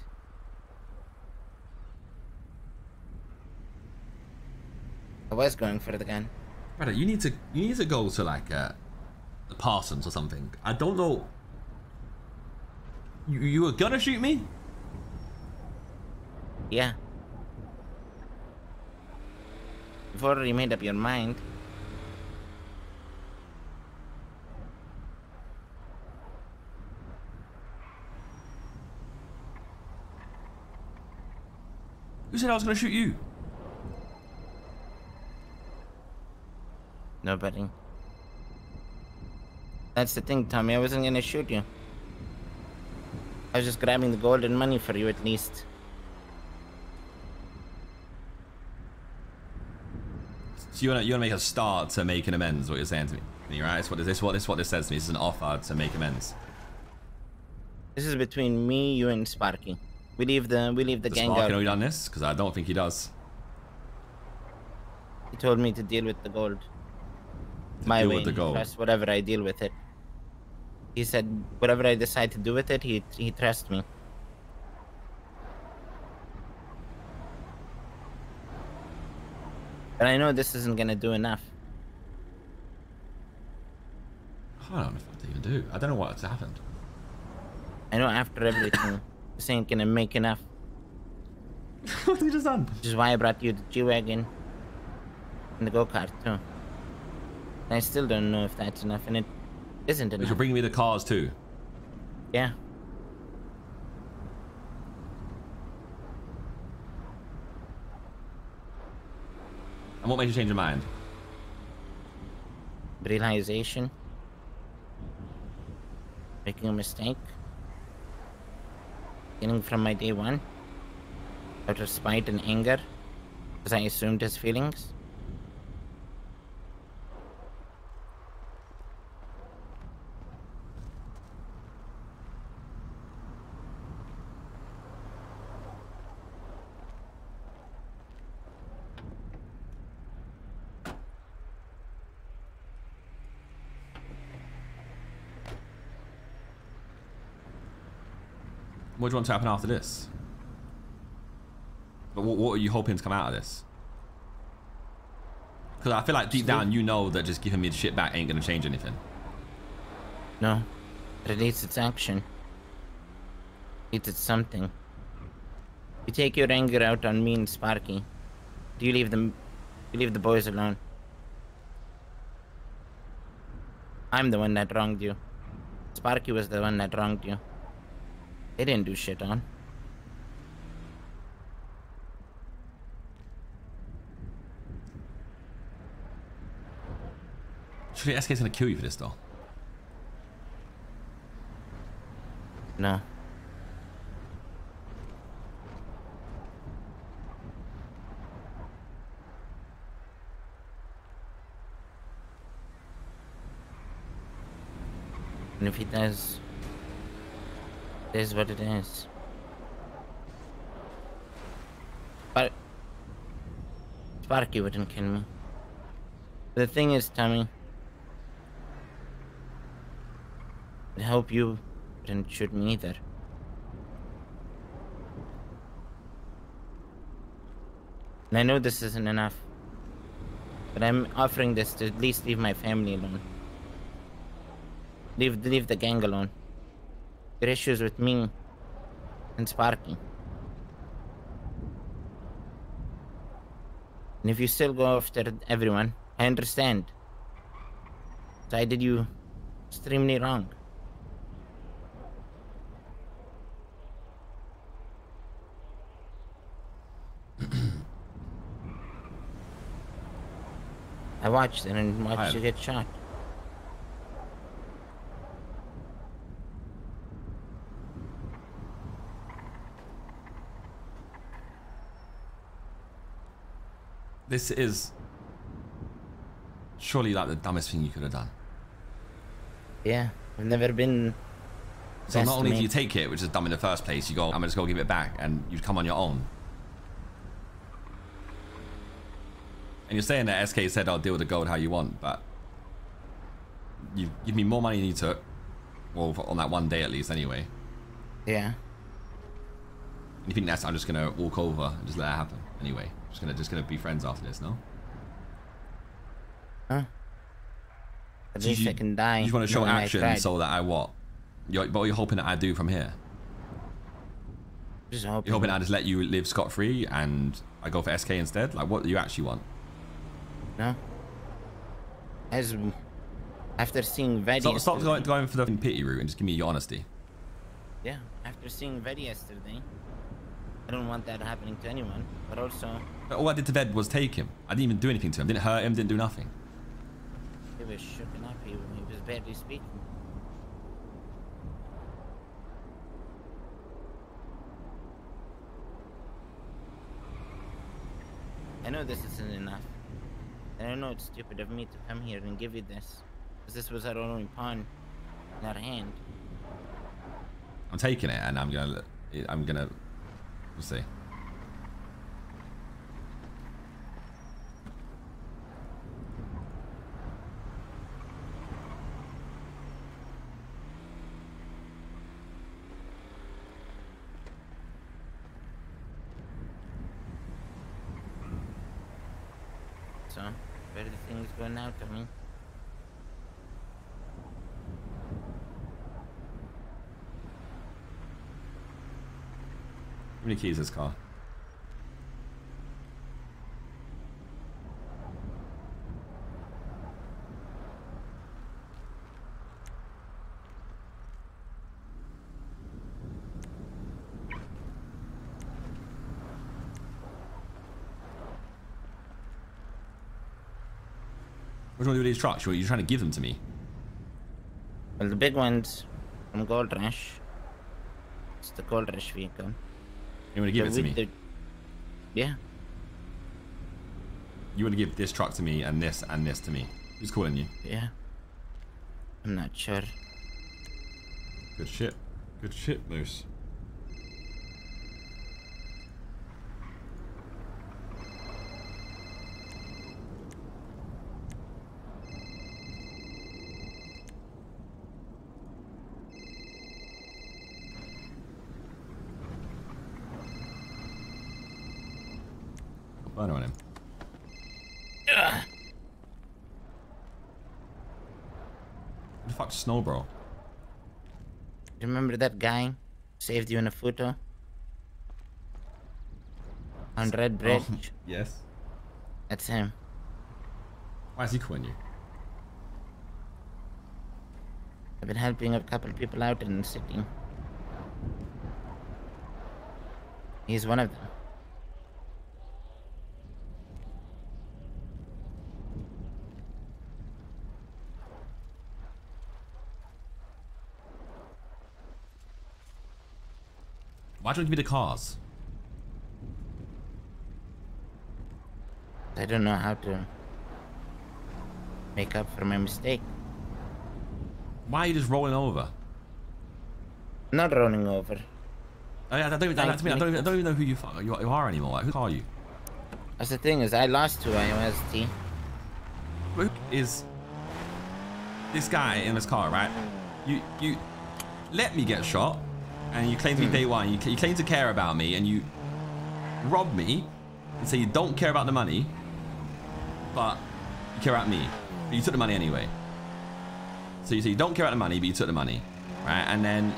[SPEAKER 7] I was going for the gun.
[SPEAKER 1] Brother, you need to you need to go to like uh, the Parsons or something. I don't know. You you were gonna shoot me?
[SPEAKER 7] Yeah. You've already made up your mind.
[SPEAKER 1] Who said I was gonna shoot you?
[SPEAKER 7] Nobody. That's the thing, Tommy. I wasn't gonna shoot you. I was just grabbing the golden money for you at least.
[SPEAKER 1] So you wanna you wanna make a start to making amends? What you're saying to me, right? It's what is this what this what this says to me? This is an offer to make amends.
[SPEAKER 7] This is between me, you, and Sparky. We leave the we leave the
[SPEAKER 1] Does
[SPEAKER 7] gang
[SPEAKER 1] Sparky
[SPEAKER 7] out.
[SPEAKER 1] know you done this? Because I don't think he does.
[SPEAKER 7] He told me to deal with the gold. My way.
[SPEAKER 1] with.
[SPEAKER 7] Trust whatever I deal with it. He said whatever I decide to do with it, he he trusts me. But I know this isn't gonna do enough.
[SPEAKER 1] I don't know what to even do. I don't know what's happened.
[SPEAKER 7] I know after everything, this ain't gonna make enough.
[SPEAKER 1] what have you just done?
[SPEAKER 7] Which is why I brought you the G-Wagon and the go-kart too. And I still don't know if that's enough, and it isn't enough.
[SPEAKER 1] you're bringing me the cars too.
[SPEAKER 7] Yeah.
[SPEAKER 1] And what made you change your mind?
[SPEAKER 7] Realization. Making a mistake. Getting from my day one. Out of spite and anger. Because I assumed his feelings.
[SPEAKER 1] What do you want to happen after this? But what, what are you hoping to come out of this? Because I feel like deep down you know that just giving me the shit back ain't gonna change anything.
[SPEAKER 7] No. But it needs its action. It Needs its something. You take your anger out on me and Sparky. Do you leave them you leave the boys alone? I'm the one that wronged you. Sparky was the one that wronged you. They didn't do shit on.
[SPEAKER 1] Surely SK's gonna kill you for this though.
[SPEAKER 7] No. And if he does, is what it is. But Sparky wouldn't kill me. The thing is, Tommy, I hope you didn't shoot me either. And I know this isn't enough. But I'm offering this to at least leave my family alone. Leave leave the gang alone. Your issues with me and Sparky. And if you still go after everyone, I understand. So I did you extremely wrong. I watched and watched
[SPEAKER 1] I-
[SPEAKER 7] you get shot.
[SPEAKER 1] This is surely like the dumbest thing you could have done.
[SPEAKER 7] Yeah, I've never been.
[SPEAKER 1] So not only do you take it, which is dumb in the first place, you go, I'm just gonna give it back, and you come on your own. And you're saying that SK said I'll deal with the gold how you want, but you give me more money than you took, well, on that one day at least, anyway.
[SPEAKER 7] Yeah.
[SPEAKER 1] And you think that's I'm just gonna walk over and just let that happen anyway. Just gonna just gonna be friends after this, no?
[SPEAKER 7] Huh? At
[SPEAKER 1] So
[SPEAKER 7] least
[SPEAKER 1] you-
[SPEAKER 7] I can die.
[SPEAKER 1] You just want to show action
[SPEAKER 7] tried.
[SPEAKER 1] so that I what? You're, what you're hoping that I do from here?
[SPEAKER 7] Just hoping.
[SPEAKER 1] You're hoping I just let you live scot free and I go for SK instead? Like, what do you actually want?
[SPEAKER 7] No. As after seeing Ved
[SPEAKER 1] Stop, stop going, going for the pity route and just give me your honesty.
[SPEAKER 7] Yeah, after seeing Ved yesterday, I don't want that happening to anyone. But also,
[SPEAKER 1] But all I did to Ved was take him. I didn't even do anything to him. Didn't hurt him. Didn't do nothing.
[SPEAKER 7] he was shooken up. He, he was barely speaking. I know this isn't enough. And I know it's stupid of me to come here and give you this. Because this was our only pawn in our hand.
[SPEAKER 1] I'm taking it and I'm gonna. I'm gonna. We'll see.
[SPEAKER 7] So, where the things go now, Tommy?
[SPEAKER 1] How keys this car? What do you want to do with these trucks? You're trying to give them to me.
[SPEAKER 7] Well, the big ones from Gold Rush. It's the Gold Rush vehicle.
[SPEAKER 1] You want to give it to me?
[SPEAKER 7] yeah.
[SPEAKER 1] You want to give this truck to me and this and this to me? Who's calling you?
[SPEAKER 7] Yeah. I'm not sure.
[SPEAKER 1] Good shit. Good shit, Moose. Burner on him. What the fuck, snow, bro?
[SPEAKER 7] Remember that guy saved you in a photo? On Red oh, Bridge?
[SPEAKER 1] Oh, yes.
[SPEAKER 7] That's him.
[SPEAKER 1] Why is he calling you?
[SPEAKER 7] I've been helping a couple of people out in the city. He's one of them.
[SPEAKER 1] Why don't you give me the cars?
[SPEAKER 7] I don't know how to make up for my mistake.
[SPEAKER 1] Why are you just rolling over?
[SPEAKER 7] Not running over.
[SPEAKER 1] I, I, don't, I, don't, I, don't, even- I don't even know who you, you, are- you are anymore. Like, who are you?
[SPEAKER 7] That's the thing is, I lost to IOST.
[SPEAKER 1] Who is this guy in this car, right? you you let me get shot, and you claim to be hmm. day one. You, you claim to care about me, and you rob me, and say you don't care about the money, but you care about me. But you took the money anyway. So you say you don't care about the money, but you took the money, right? And then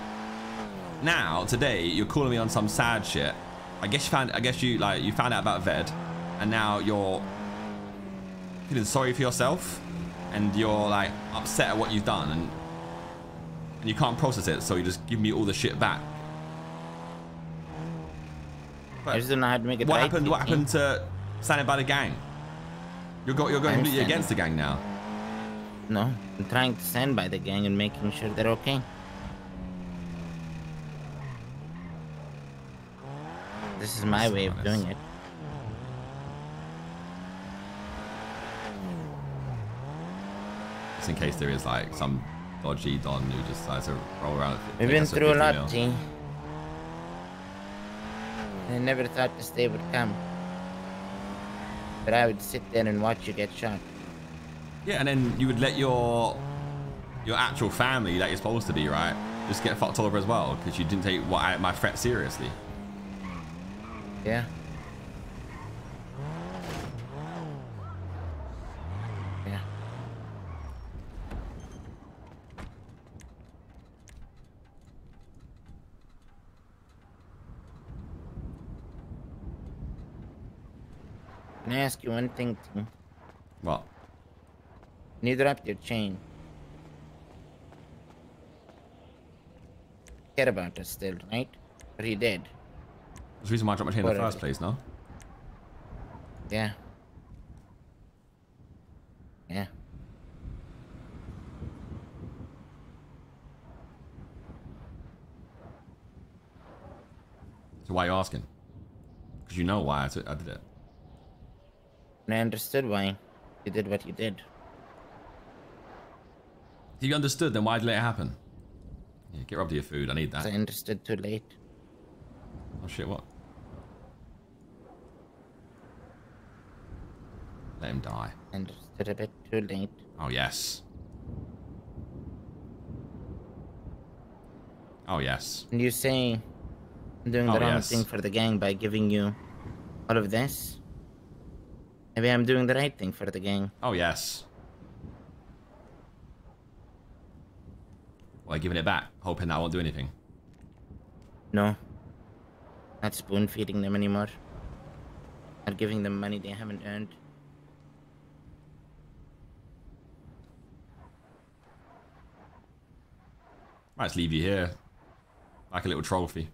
[SPEAKER 1] now today you're calling me on some sad shit. I guess you found. I guess you like you found out about Ved, and now you're feeling sorry for yourself, and you're like upset at what you've done, and and you can't process it, so you just give me all the shit back.
[SPEAKER 7] I just don't know how to make it
[SPEAKER 1] What happened? What
[SPEAKER 7] Vicky.
[SPEAKER 1] happened to standing by the gang? You're go, you're going completely against the gang now.
[SPEAKER 7] No, I'm trying to stand by the gang and making sure they're okay. This is my way of doing it.
[SPEAKER 1] Just in case there is like some dodgy don who just decides to roll around.
[SPEAKER 7] We've been through a
[SPEAKER 1] 50
[SPEAKER 7] lot. I never thought this day would come. But I would sit there and watch you get shot.
[SPEAKER 1] Yeah, and then you would let your your actual family that you're supposed to be, right? Just get fucked over as well because you didn't take what I, my threat seriously.
[SPEAKER 7] Yeah. Can I ask you one thing, T?
[SPEAKER 1] What?
[SPEAKER 7] When you dropped your chain, care about us still, right? But he did.
[SPEAKER 1] That's the reason why I dropped my chain in the first place, no?
[SPEAKER 7] Yeah. Yeah.
[SPEAKER 1] So why are you asking? Because you know why I, I did it.
[SPEAKER 7] And I understood why you did what you did.
[SPEAKER 1] If you understood, then why'd you let it happen? Yeah, get robbed of your food. I need that.
[SPEAKER 7] I understood too late.
[SPEAKER 1] Oh shit, what? Let him die.
[SPEAKER 7] Understood a bit too late.
[SPEAKER 1] Oh yes. Oh yes.
[SPEAKER 7] And you say I'm doing oh, the
[SPEAKER 1] Oh,
[SPEAKER 7] wrong
[SPEAKER 1] yes.
[SPEAKER 7] thing for the gang by giving you all of this? Maybe I'm doing the right thing for the gang.
[SPEAKER 1] Oh yes. Why giving it back, hoping that I won't do anything.
[SPEAKER 7] No. Not spoon feeding them anymore. Not giving them money they haven't earned.
[SPEAKER 1] Might just leave you here. Like a little trophy.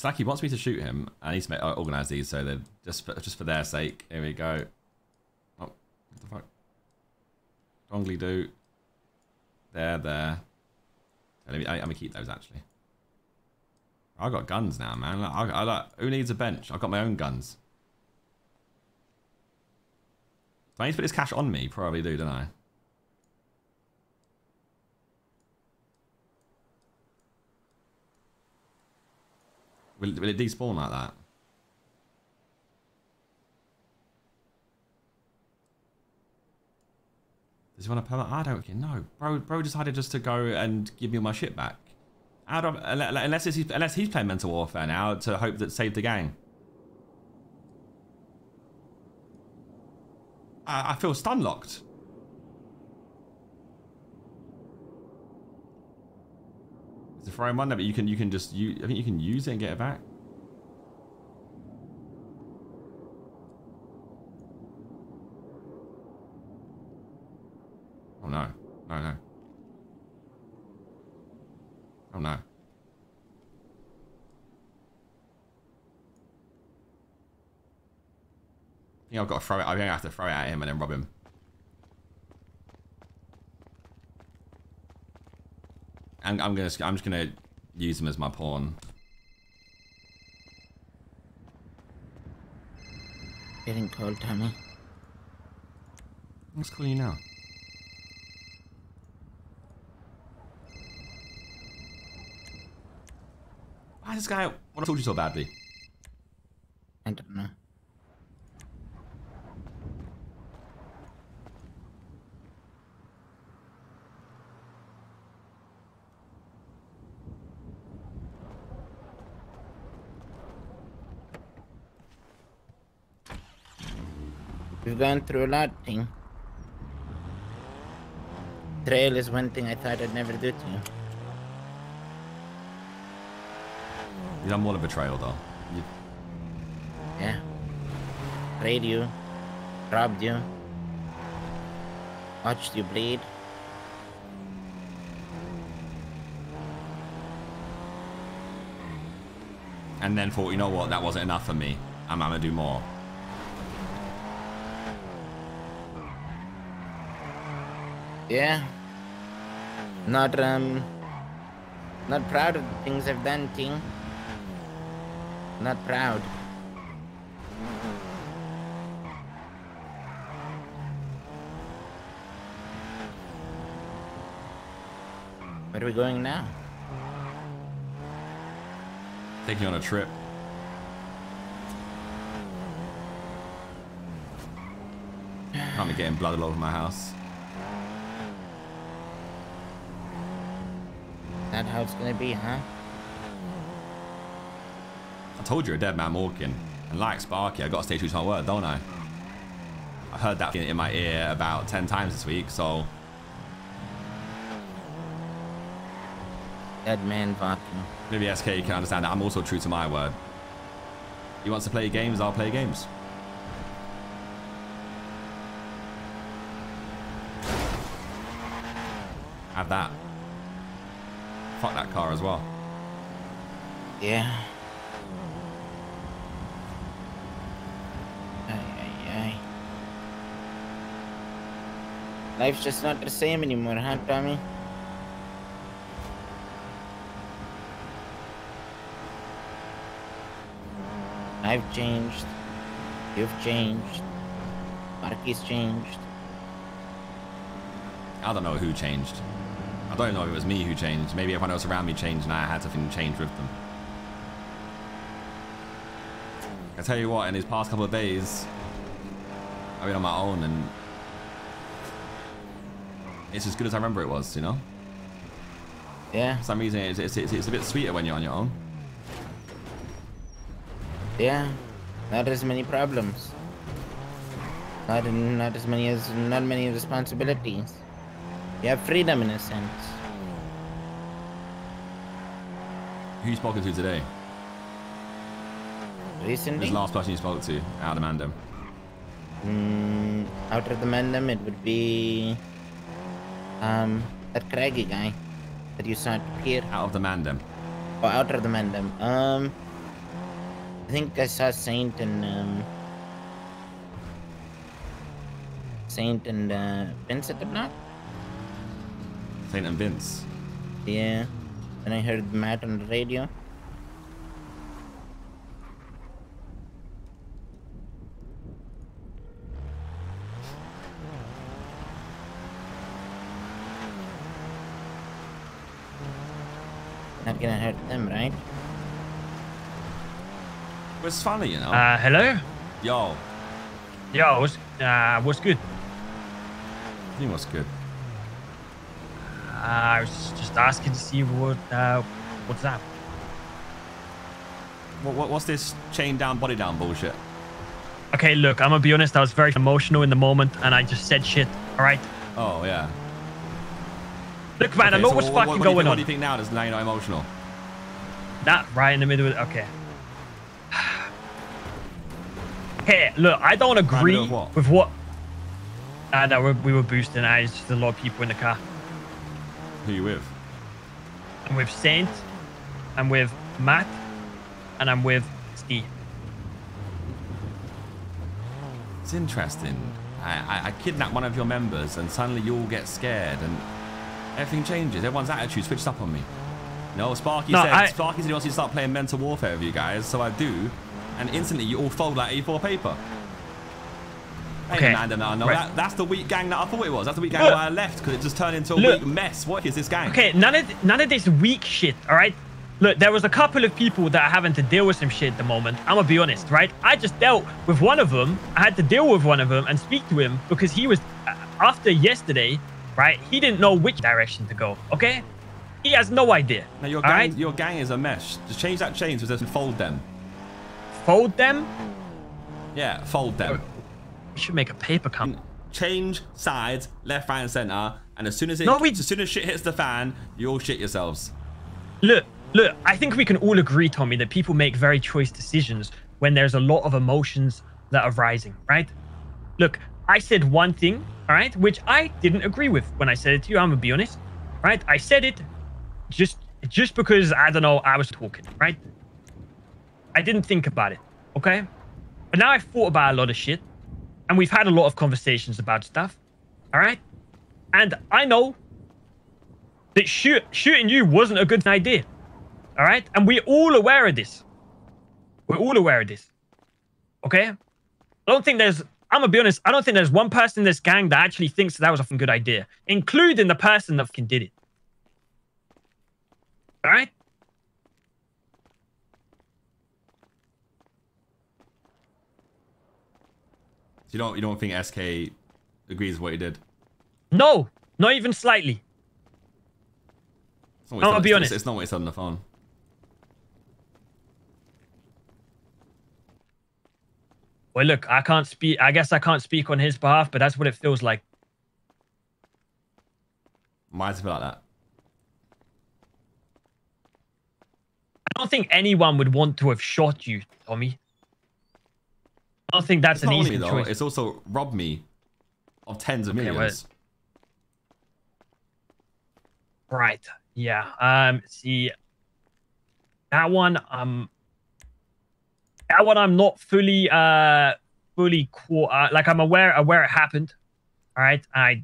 [SPEAKER 1] It's like he wants me to shoot him. I need to make, uh, organize these so they're just for, just for their sake. Here we go. Oh, what the fuck? Dongly do. There, there. Let me, I, I'm gonna keep those actually. I got guns now, man. I, I, I, who needs a bench? I've got my own guns. Do I need to put this cash on me? Probably do, don't I? Will, will it despawn like that? Does he want a permit? I don't know. Bro, bro decided just to go and give me all my shit back. Out of, unless, it's, unless he's playing Mental Warfare now to hope that saved the gang. I, I feel stun locked. A throwing one, no, but you can you can just you I think you can use it and get it back. Oh no. No no. Oh no. I think I've got to throw it. I think I have to throw it at him and then rob him. I'm, I'm gonna. I'm just gonna use him as my pawn.
[SPEAKER 7] Getting cold, Tommy.
[SPEAKER 1] What's calling you now? Why is this guy want to talk to you so badly?
[SPEAKER 7] I don't know. We've gone through a lot, thing. Trail is one thing I thought I'd never do to you.
[SPEAKER 1] You done more of a trail, though. You,
[SPEAKER 7] Yeah. Prayed you. Robbed you. Watched you bleed.
[SPEAKER 1] and then thought, you know what, that wasn't enough for me. I'm gonna do more.
[SPEAKER 7] Yeah. Not um not proud of the things I've done, Ting. Not proud. Where are we going now?
[SPEAKER 1] Taking you on a trip. Can't be getting blood all over my house.
[SPEAKER 7] How it's gonna be, huh?
[SPEAKER 1] I told you a dead man walking. And like Sparky, I gotta stay true to my word, don't I? I heard that in my ear about 10 times this week, so
[SPEAKER 7] Dead man walking.
[SPEAKER 1] maybe SK can understand that I'm also true to my word. He wants to play games, I'll play games. Have that. That car as well.
[SPEAKER 7] Yeah. Ay, ay, ay. Life's just not the same anymore, huh, Tommy? I've changed. You've changed. Marky's changed.
[SPEAKER 1] I don't know who changed. I don't know if it was me who changed. Maybe everyone else around me changed and I had something to change with them. I tell you what, in these past couple of days, I've been on my own and it's as good as I remember it was, you know?
[SPEAKER 7] Yeah.
[SPEAKER 1] For some reason, it's, it's, it's, it's a bit sweeter when you're on your own.
[SPEAKER 7] Yeah. Not as many problems. Not not as many as not many responsibilities. You have freedom in a sense.
[SPEAKER 1] Who you spoken to today?
[SPEAKER 7] Recently?
[SPEAKER 1] This last person you spoke to out of Mandem.
[SPEAKER 7] Mm, out of the Mandem, it would be um that craggy guy that you saw here.
[SPEAKER 1] Out of the Mandem.
[SPEAKER 7] Oh, out of the Mandem. Um, I think I saw Saint and um Saint and uh, Vince at the block.
[SPEAKER 1] Saint and Vince.
[SPEAKER 7] Yeah. And I heard Matt on the radio. Not gonna hurt them, right?
[SPEAKER 1] It's funny, you know?
[SPEAKER 12] Uh, hello?
[SPEAKER 1] Yo,
[SPEAKER 12] Yo, what's, uh, what's good?
[SPEAKER 1] I think what's good.
[SPEAKER 12] I was just asking to see what, uh, what's that.
[SPEAKER 1] What, what, what's this chain down, body down bullshit?
[SPEAKER 12] Okay, look, I'm gonna be honest, I was very emotional in the moment and I just said shit, alright?
[SPEAKER 1] Oh, yeah.
[SPEAKER 12] Look, man, I
[SPEAKER 1] Okay,
[SPEAKER 12] know
[SPEAKER 1] so
[SPEAKER 12] what's
[SPEAKER 1] what-
[SPEAKER 12] fucking
[SPEAKER 1] what
[SPEAKER 12] going
[SPEAKER 1] think- What do you think now? That's now you're not emotional.
[SPEAKER 12] That right in the middle of it, okay. Hey, look, I don't agree
[SPEAKER 1] what?
[SPEAKER 12] with what. Uh, that we, we were boosting. I just a lot of people in the car.
[SPEAKER 1] Who you with?
[SPEAKER 12] I'm with Saint, I'm with Matt, and I'm with Steve.
[SPEAKER 1] It's interesting. I, I, I kidnap one of your members and suddenly you all get scared and everything changes. Everyone's attitude switched up on me. No, Sparky
[SPEAKER 12] No,
[SPEAKER 1] said
[SPEAKER 12] I-
[SPEAKER 1] Sparky said he wants you to start playing mental warfare with you guys, so I do. And instantly you all fold like A4 paper. Hey,
[SPEAKER 12] Okay,
[SPEAKER 1] man, no, no,
[SPEAKER 12] right.
[SPEAKER 1] that, that's the weak gang that I thought it was. That's the weak gang
[SPEAKER 12] Look.
[SPEAKER 1] that I left because it just turned into a
[SPEAKER 12] Look.
[SPEAKER 1] weak mess. What is this gang?
[SPEAKER 12] Okay, none of none of this weak shit. All right, look, there was a couple of people that are having to deal with some shit at the moment. I'm gonna be honest, right? I just dealt with one of them. I had to deal with one of them and speak to him because he was uh, after yesterday, right? He didn't know which direction to go. Okay, he has no idea.
[SPEAKER 1] Now your gang,
[SPEAKER 12] right?
[SPEAKER 1] your gang is a mess. Just change that chain so it doesn't fold them.
[SPEAKER 12] Fold them.
[SPEAKER 1] Yeah, fold them.
[SPEAKER 12] We should make a paper cut.
[SPEAKER 1] Change sides, left, right, and center. And as soon as it,
[SPEAKER 12] No, we-
[SPEAKER 1] as soon as shit hits the fan, you all shit yourselves.
[SPEAKER 12] Look, look, I think we can all agree, Tommy, that people make very choice decisions when there's a lot of emotions that are rising, right? Look, I said one thing, all right, which I didn't agree with when I said it to you. I'm gonna be honest, right? I said it just just because I don't know, I was talking, right? I didn't think about it, okay? But now I've thought about a lot of shit, and we've had a lot of conversations about stuff, all right? And I know that shoot, shooting you wasn't a good idea. All right? And we're all aware of this. We're all aware of this. Okay? I don't think there's, I'm to be honest, I don't think there's one person in this gang that actually thinks that, was a good idea, including the person that fucking did it. All right?
[SPEAKER 1] You don't you don't think SK agrees with what he did?
[SPEAKER 12] No, not even slightly. I'll
[SPEAKER 1] said-
[SPEAKER 12] be
[SPEAKER 1] it's-
[SPEAKER 12] honest.
[SPEAKER 1] It's not what he said on the phone.
[SPEAKER 12] Well, look, I can't speak, I guess I can't speak on his behalf, but that's what it feels like.
[SPEAKER 1] Might feel like that?
[SPEAKER 12] I don't think anyone would want to have shot you, Tommy. I don't think that's
[SPEAKER 1] It's
[SPEAKER 12] an easy
[SPEAKER 1] me though.
[SPEAKER 12] choice.
[SPEAKER 1] It's also robbed me of tens of
[SPEAKER 12] Okay, wait.
[SPEAKER 1] millions.
[SPEAKER 12] Right. Yeah. Um. See, that one. Um. That one. I'm not fully. Uh. Fully. Uh, like I'm aware. Aware it happened. All right. I.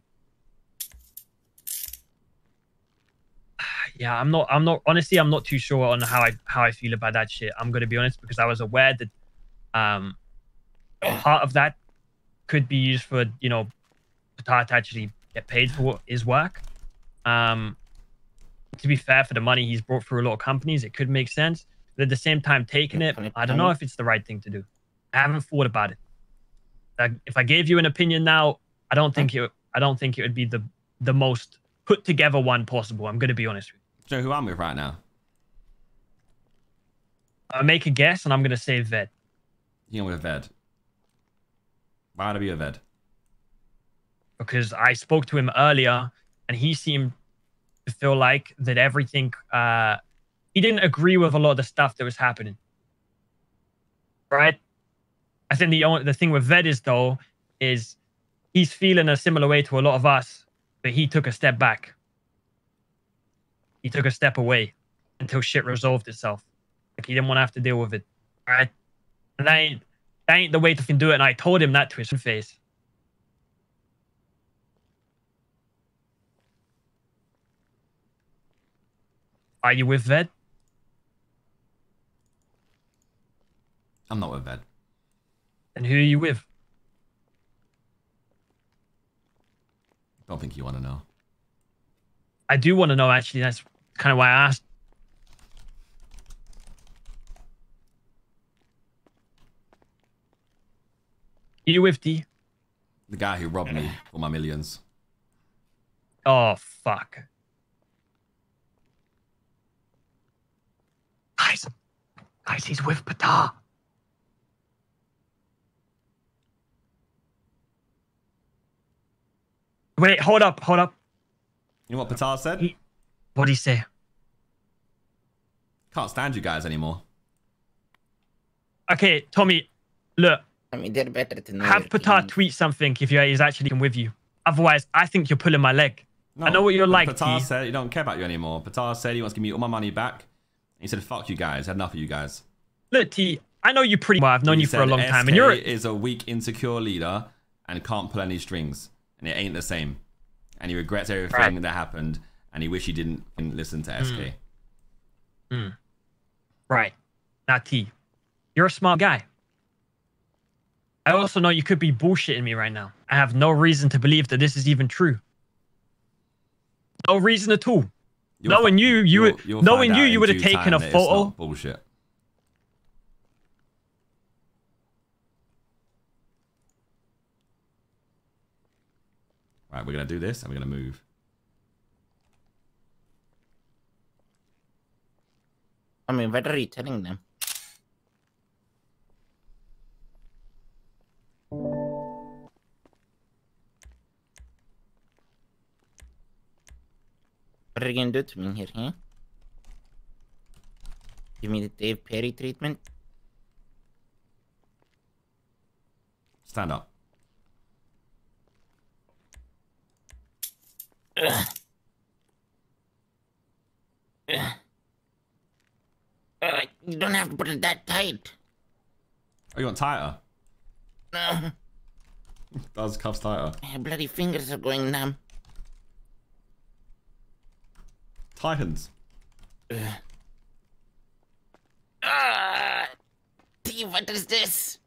[SPEAKER 12] Yeah. I'm not. I'm not. Honestly, I'm not too sure on how I how I feel about that shit. I'm gonna be honest because I was aware that. Um. Part of that could be used for you know, Patar to actually get paid for his work. Um to be fair, for the money he's brought through a lot of companies, it could make sense. But at the same time, taking it, I don't know if it's the right thing to do. I haven't thought about it. Like, if I gave you an opinion now, I don't think it. I don't think it would be the the most put together one possible. I'm going to be honest with you.
[SPEAKER 1] Know who I'm with right now?
[SPEAKER 12] I'll make a guess, and I'm going to say Ved.
[SPEAKER 1] You know, with Ved. I a Ved?
[SPEAKER 12] because I spoke to him earlier and he seemed to feel like that everything uh he didn't agree with a lot of the stuff that was happening. Right? I think the only the thing with Ved is though is he's feeling a similar way to a lot of us, but he took a step back. He took a step away until shit resolved itself. Like he didn't want to have to deal with it. Right? And ain't that ain't the way to do it. And I told him that to his face. Are you with Ved?
[SPEAKER 1] I'm not with Ved.
[SPEAKER 12] And who are you with?
[SPEAKER 1] Don't think you want to know.
[SPEAKER 12] I do want to know, actually. That's kind of why I asked. You with D?
[SPEAKER 1] The guy who robbed me for my millions.
[SPEAKER 12] Oh, fuck.
[SPEAKER 9] Guys, guys, he's with Patar.
[SPEAKER 12] Wait, hold up, hold up.
[SPEAKER 1] You know what Patar said?
[SPEAKER 12] What'd he say?
[SPEAKER 1] Can't stand you guys anymore.
[SPEAKER 12] Okay, Tommy, look.
[SPEAKER 7] I mean, they're better to know.
[SPEAKER 12] Have
[SPEAKER 7] your
[SPEAKER 12] Patar
[SPEAKER 7] team.
[SPEAKER 12] tweet something if he's actually with you. Otherwise, I think you're pulling my leg. I know what you're like,
[SPEAKER 1] Patar said he don't care about you anymore. Patar said he wants to give me all my money back. He said, "Fuck you guys. Had enough of you guys."
[SPEAKER 12] Look, T, I know you pretty well. I've known
[SPEAKER 1] He
[SPEAKER 12] you for a
[SPEAKER 1] said
[SPEAKER 12] long time,
[SPEAKER 1] SK
[SPEAKER 12] and you're a-
[SPEAKER 1] is a weak, insecure leader and can't pull any strings, and it ain't the same. And he regrets everything
[SPEAKER 12] Right.
[SPEAKER 1] that happened, and he wish he didn't, didn't listen to SK.
[SPEAKER 12] Hmm. Right. Now, T, you're a smart guy. I also know you could be bullshitting me right now. I have no reason to believe that this is even true. No reason at all.
[SPEAKER 1] You'll
[SPEAKER 12] knowing
[SPEAKER 1] fi-
[SPEAKER 12] you, you
[SPEAKER 1] you'll-
[SPEAKER 12] would,
[SPEAKER 1] you'll
[SPEAKER 12] knowing you, you would have taken a
[SPEAKER 1] that it's
[SPEAKER 12] photo.
[SPEAKER 1] not Bullshit. Right, we're gonna do this and we're gonna move.
[SPEAKER 7] I mean, what are you telling them? What are you gonna do to me here, huh? Give me the Dave Perry treatment?
[SPEAKER 1] Stand up.
[SPEAKER 7] Ugh. Ugh. Uh, you don't have to put it that tight.
[SPEAKER 1] Oh, you want tighter?
[SPEAKER 7] No,
[SPEAKER 1] Does cuffs tighter?
[SPEAKER 7] my bloody fingers are going numb.
[SPEAKER 1] Tightens.
[SPEAKER 7] Ah, Steve, what is this?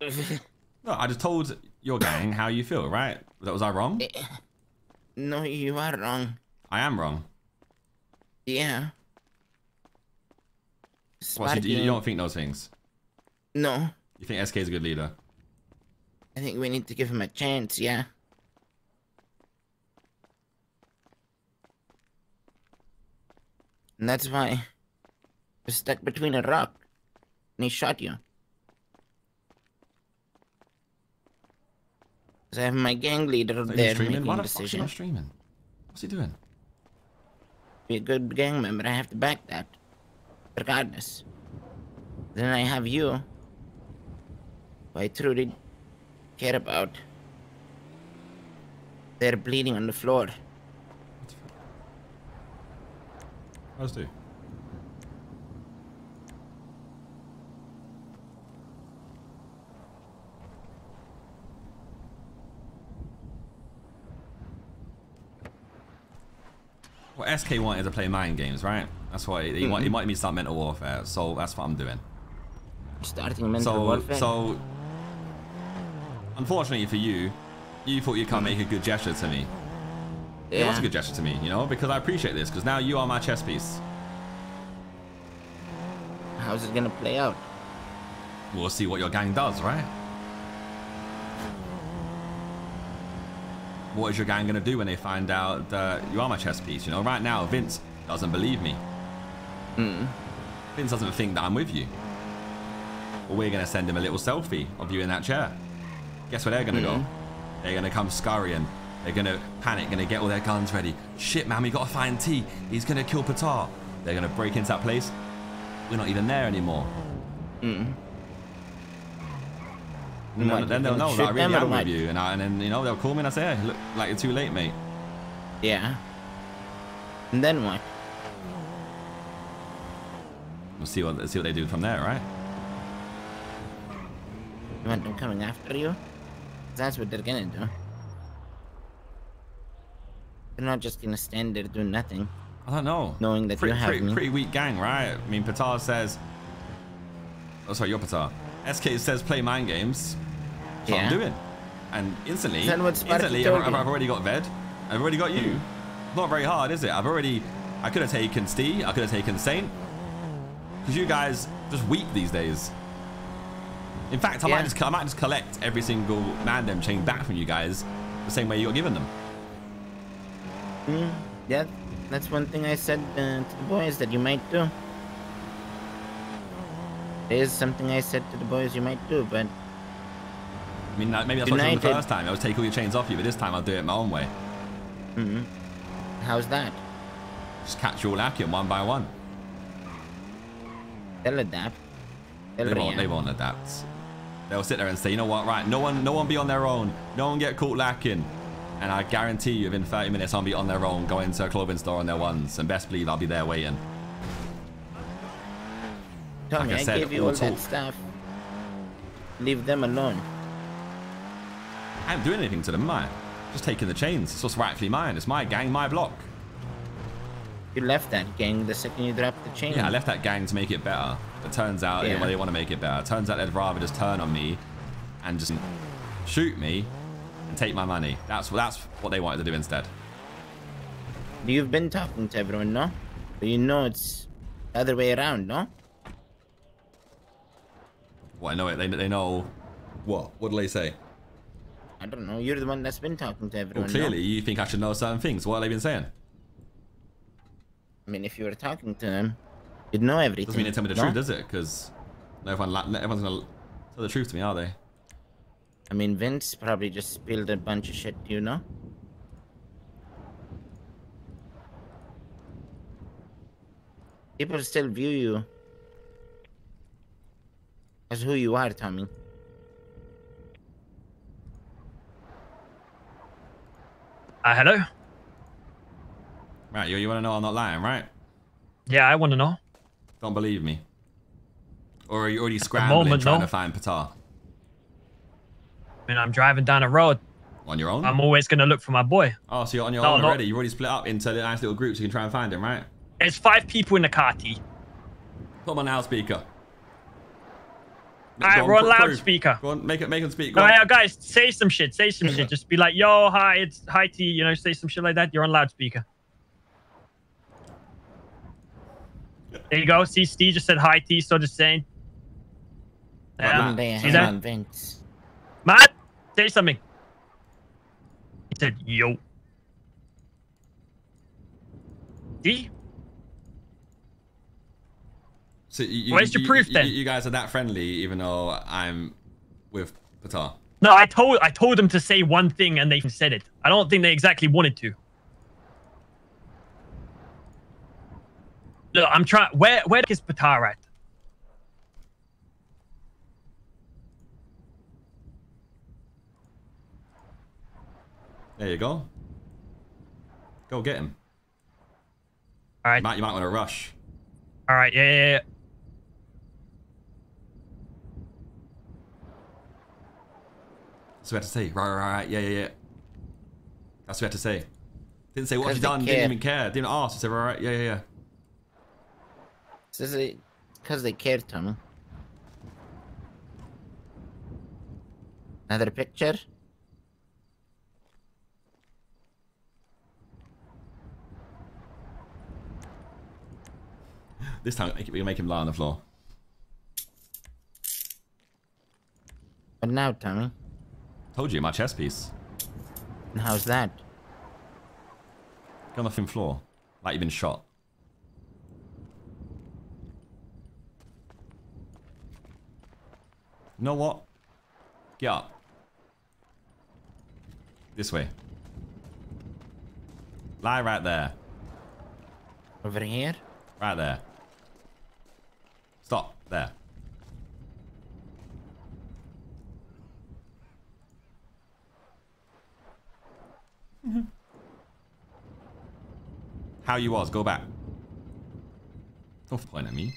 [SPEAKER 1] No, I just told your gang how you feel, right? That was I wrong?
[SPEAKER 7] no, you are wrong.
[SPEAKER 1] I am wrong.
[SPEAKER 7] Yeah.
[SPEAKER 1] What, so you, you don't think those things?
[SPEAKER 7] No,
[SPEAKER 1] You think SK is a good leader?
[SPEAKER 7] I think we need to give him a chance, yeah. And that's why you're stuck between a rock and he shot you. Because I have my gang leader
[SPEAKER 1] Is that you
[SPEAKER 7] there
[SPEAKER 1] streaming?
[SPEAKER 7] making
[SPEAKER 1] Why the he
[SPEAKER 7] decision.
[SPEAKER 1] not streaming? What's he doing?
[SPEAKER 7] Be a good gang member, I have to back that. Regardless. Then I have you. Who I truly care about. They're bleeding on the floor.
[SPEAKER 1] Let's do. Well, SK wanted to play mind games, right? That's why he, want, he
[SPEAKER 7] Mhm.
[SPEAKER 1] wanted me to start mental warfare, so that's what I'm doing.
[SPEAKER 7] Starting mental
[SPEAKER 1] so,
[SPEAKER 7] warfare.
[SPEAKER 1] So, unfortunately for you, you thought you can't make a good gesture to me. It was a good gesture to me, you know, because I appreciate this, because now you are my chess piece.
[SPEAKER 7] How's it gonna play out?
[SPEAKER 1] We'll see what your gang does, right? What is your gang gonna do when they find out that you are my chess piece? You know, right now Vince doesn't believe me.
[SPEAKER 7] Mm.
[SPEAKER 1] Vince doesn't think that I'm with you. Well, we're gonna send him a little selfie of you in that chair. Guess where they're gonna go?
[SPEAKER 7] Mhm.
[SPEAKER 1] They're gonna come scurrying. They're gonna panic, gonna get all their guns ready. Shit, man, we gotta find T. He's gonna kill Patar. They're gonna break into that place. We're not even there anymore.
[SPEAKER 7] Mm.
[SPEAKER 1] And then, then they'll know that I really am with you, and, I, and then you know they'll call me and I say, "Hey, look, like you're too late, mate."
[SPEAKER 7] Yeah. And then what?
[SPEAKER 1] We'll see what see what they do from there, right?
[SPEAKER 7] You want them coming after you? That's what they're gonna do. They're not just gonna stand there doing nothing.
[SPEAKER 1] I don't know.
[SPEAKER 7] Knowing that
[SPEAKER 1] pretty,
[SPEAKER 7] you have
[SPEAKER 1] pretty,
[SPEAKER 7] me.
[SPEAKER 1] pretty weak gang, right? I mean, Patar says. Oh, sorry, you're Patar. SK says play mind games. That's what I'm doing. And instantly,
[SPEAKER 7] Is that what Sparky
[SPEAKER 1] instantly, I've, I've? I've already got Ved. I've already got you. Not very hard, is it? I've already. I could have taken Steve. I could have taken Saint. Because you guys just weak these days. In fact, I
[SPEAKER 7] Yeah.
[SPEAKER 1] might just I might just collect every single Mandem chain back from you guys the same way you got given them.
[SPEAKER 7] Mm, yeah, that's one thing I said uh, to the boys that you might do. It is something I said to the boys you might do, but
[SPEAKER 1] I mean, maybe that's what I did the first time. I was take all your chains off you, but this time I'll do it my own way.
[SPEAKER 7] mm, how's that?
[SPEAKER 1] Just catch you all lacking one by one.
[SPEAKER 7] They'll adapt. They'll
[SPEAKER 1] They won't, they won't adapt. They'll sit there and say, you know what, right, no one no one be on their own. No one get caught lacking. And I guarantee you within 30 minutes I'll be on their own, going to a clothing store on their ones. And best believe I'll be there waiting.
[SPEAKER 7] Tommy,
[SPEAKER 1] like I
[SPEAKER 7] I,
[SPEAKER 1] said,
[SPEAKER 7] gave you
[SPEAKER 1] all
[SPEAKER 7] all that stuff. Leave them alone.
[SPEAKER 1] I ain't doing anything to them, am I? Just taking the chains. It's what's rightfully mine. It's my gang, my block.
[SPEAKER 7] You left that gang the second you dropped the chain.
[SPEAKER 1] Yeah, I left that gang to make it better. But turns out
[SPEAKER 7] Yeah.
[SPEAKER 1] yeah. they want to make it better. Turns out they'd rather just turn on me and just shoot me take my money. That's that's what they wanted to do instead.
[SPEAKER 7] You've been talking to everyone, no? But you know it's the other way around, no?
[SPEAKER 1] What I know it. They they know. What? What do they say?
[SPEAKER 7] I don't know. You're the one that's been talking to everyone.
[SPEAKER 1] Well,
[SPEAKER 7] no?
[SPEAKER 1] clearly you think I should know certain things. What have they been saying?
[SPEAKER 7] I mean, if you were talking to them, you'd know everything.
[SPEAKER 1] Doesn't mean they tell me the
[SPEAKER 7] no?
[SPEAKER 1] truth, does it? Because everyone, la- everyone's gonna tell the truth to me, are they?
[SPEAKER 7] I mean, Vince probably just spilled a bunch of shit, you know? People still view you as who you are, Tommy.
[SPEAKER 12] Uh, hello?
[SPEAKER 1] Right, you, you want to know I'm not lying, right?
[SPEAKER 12] Yeah, I want to know.
[SPEAKER 1] Don't believe me. Or are you already scrambling
[SPEAKER 12] moment,
[SPEAKER 1] trying
[SPEAKER 12] no.
[SPEAKER 1] to find Patar?
[SPEAKER 12] I mean, I'm driving down a road.
[SPEAKER 1] On your own?
[SPEAKER 12] I'm always going to look for my boy.
[SPEAKER 1] Oh, so you're on your
[SPEAKER 12] No,
[SPEAKER 1] own
[SPEAKER 12] no.
[SPEAKER 1] already? You've already split up into nice little groups. You can try and find him, right?
[SPEAKER 12] There's five people in the car, T.
[SPEAKER 1] Put him on loudspeaker.
[SPEAKER 12] All right,
[SPEAKER 1] Go
[SPEAKER 12] we're on loudspeaker.
[SPEAKER 1] Go on, make it, make him speak. Go
[SPEAKER 12] All
[SPEAKER 1] on.
[SPEAKER 12] right, guys, say some shit. Say some shit. Just be like, yo, hi, it's hi, T. You know, say some shit like that. You're on loudspeaker. There you go. See, Steve just said hi, T. So just saying. Yeah,
[SPEAKER 7] One day I
[SPEAKER 12] see that?
[SPEAKER 7] on Vince.
[SPEAKER 12] Matt, say something. He said, yo. See?
[SPEAKER 1] So you, you,
[SPEAKER 12] Where's your proof
[SPEAKER 1] you-
[SPEAKER 12] then?
[SPEAKER 1] You guys are that friendly, even though I'm with Patar.
[SPEAKER 12] No, I told I told them to say one thing and they said it. I don't think they exactly wanted to. Look, I'm trying. Where where is Patar at?
[SPEAKER 1] There you go. Go get him.
[SPEAKER 12] All right.
[SPEAKER 1] Matt, you might want to rush.
[SPEAKER 12] All right, yeah, yeah, yeah.
[SPEAKER 1] That's what we had to say. Right, right, right. Yeah, yeah, yeah. That's what we had to say. Didn't say what have you
[SPEAKER 7] 'Cause they
[SPEAKER 1] done.
[SPEAKER 7] care.
[SPEAKER 1] Didn't even care. Didn't ask. Just said, right, right. Yeah, yeah, yeah.
[SPEAKER 7] This is because they care, Tommy. Another picture?
[SPEAKER 1] This time it- we'll make him lie on the floor.
[SPEAKER 7] But now, Tommy,
[SPEAKER 1] Told you, my chess piece.
[SPEAKER 7] and how's that?
[SPEAKER 1] Go on the thin floor. Like you've been shot. You know what? Get up. This way. Lie right there.
[SPEAKER 7] Over here?
[SPEAKER 1] Right there. There. How you was. Go back. Don't point at me.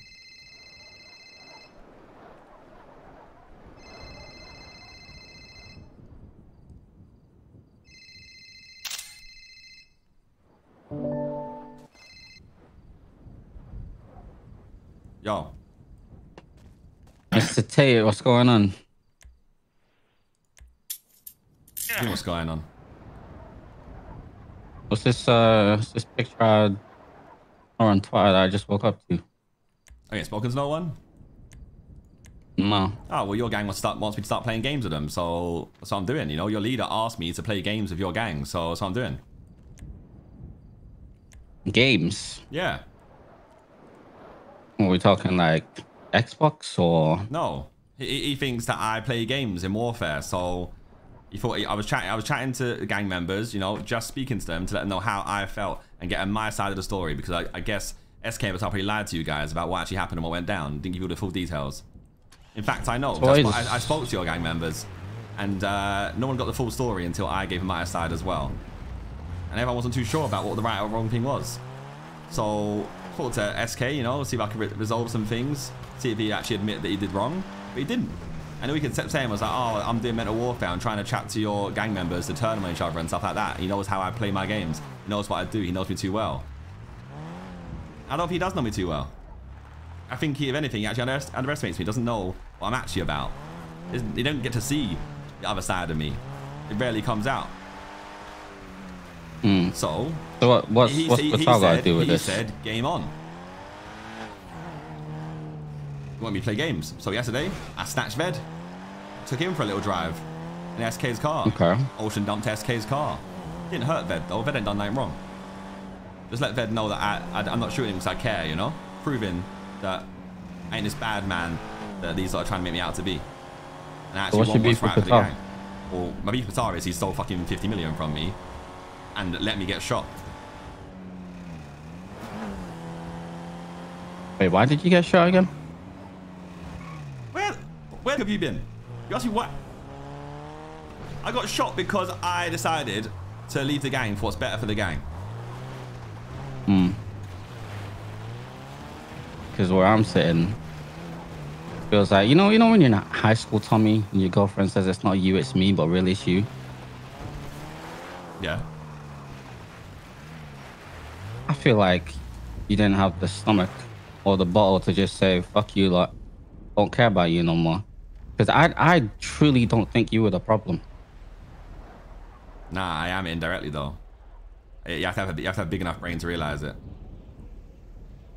[SPEAKER 1] Yo.
[SPEAKER 13] Mr. T, what's going on?
[SPEAKER 1] See what's going on.
[SPEAKER 13] What's this uh this picture I or on Twitter that I just woke up to?
[SPEAKER 1] Okay, Spoken's no one?
[SPEAKER 13] No.
[SPEAKER 1] Oh, well, your gang wants, start, wants me to start playing games with them, so that's what I'm doing. You know, your leader asked me to play games with your gang, so that's what I'm doing.
[SPEAKER 13] Games.
[SPEAKER 1] Yeah.
[SPEAKER 13] Are we talking like Xbox or
[SPEAKER 1] No, he, he he thinks that I play games in Warfare, so he thought I was chatting. I was chatting to the gang members, you know, just speaking to them to let them know how I felt and get on my side of the story because I, I guess SK was probably lied to you guys about what actually happened and what went down. Didn't give you the full details. In fact, I know.
[SPEAKER 13] So
[SPEAKER 1] That's
[SPEAKER 13] why
[SPEAKER 1] why
[SPEAKER 13] is-
[SPEAKER 1] I, I spoke to your gang members, and uh, no one got the full story until I gave my side as well. And everyone wasn't too sure about what the right or wrong thing was. So, I thought to SK, you know, see if I could re- resolve some things, see if he actually admit that he did wrong, but he didn't. And all he kept saying was like, oh, I'm doing mental warfare, I'm trying to chat to your gang members to turn on each other and stuff like that. He knows how I play my games. He knows what I do. He knows me too well. I don't know if he does know me too well. I think he, if anything, he actually underest- underestimates me. Doesn't know what I'm actually about. He don't get to see the other side of me. It rarely comes out.
[SPEAKER 13] Hmm.
[SPEAKER 1] So,
[SPEAKER 13] So what, what's
[SPEAKER 1] He-
[SPEAKER 13] what's
[SPEAKER 1] he-
[SPEAKER 13] the
[SPEAKER 1] he said-
[SPEAKER 13] do with
[SPEAKER 1] he
[SPEAKER 13] this?
[SPEAKER 1] said, game on. You want me to play games? So yesterday, I snatched Ved. Took him for a little drive in SK's car.
[SPEAKER 13] Okay.
[SPEAKER 1] Ocean dumped SK's car. Didn't hurt Ved though. Ved ain't done nothing wrong. Just let Ved know that I, I, am not shooting him because I care, you know? Proving that I ain't this bad man that these are trying to make me out to be. And I actually want
[SPEAKER 13] your
[SPEAKER 1] what's right for the gang. Well, my beef with Patar is he stole fucking 50 million from me and let me get shot.
[SPEAKER 13] Wait, why did you get shot again?
[SPEAKER 1] Where, have you been? You asked me what? I got shot because I decided to leave the gang for what's better for the gang.
[SPEAKER 13] Hmm. Because where I'm sitting, feels like you know, you know when you're in high school, Tommy, and your girlfriend says it's not you, it's me, but really it's you.
[SPEAKER 1] Yeah.
[SPEAKER 13] I feel like you didn't have the stomach or the bottle to just say "fuck you," like don't care about you no more. Because I, I truly don't think you were the problem.
[SPEAKER 1] Nah, I am indirectly though. Eh, you have to have a, you have to have a big enough brain to realize it.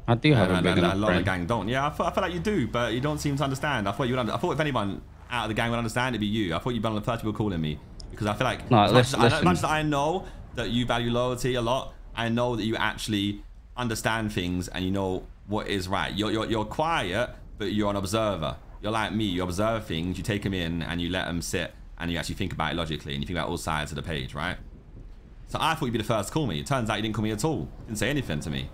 [SPEAKER 13] I do have
[SPEAKER 1] And-
[SPEAKER 13] a big
[SPEAKER 1] and- and
[SPEAKER 13] enough
[SPEAKER 1] a lot of the gang don't. Yeah, I feel, I feel like you do, but you don't seem to understand. I thought you would. Under, I thought if anyone out of the gang would understand, it'd be you. I thought you'd be on the first people calling me because I feel like
[SPEAKER 13] No,
[SPEAKER 1] as, much as, I, as much as. I know that you value loyalty a lot, I know that you actually understand things and you know what is right. You're you're, you're quiet, but you're an observer. You're like me. You observe things, you take them in, and you let them sit, and you actually think about it logically, and you think about all sides of the page, right? So I thought you'd be the first to call me. It turns out you didn't call me at all. Didn't say anything to me.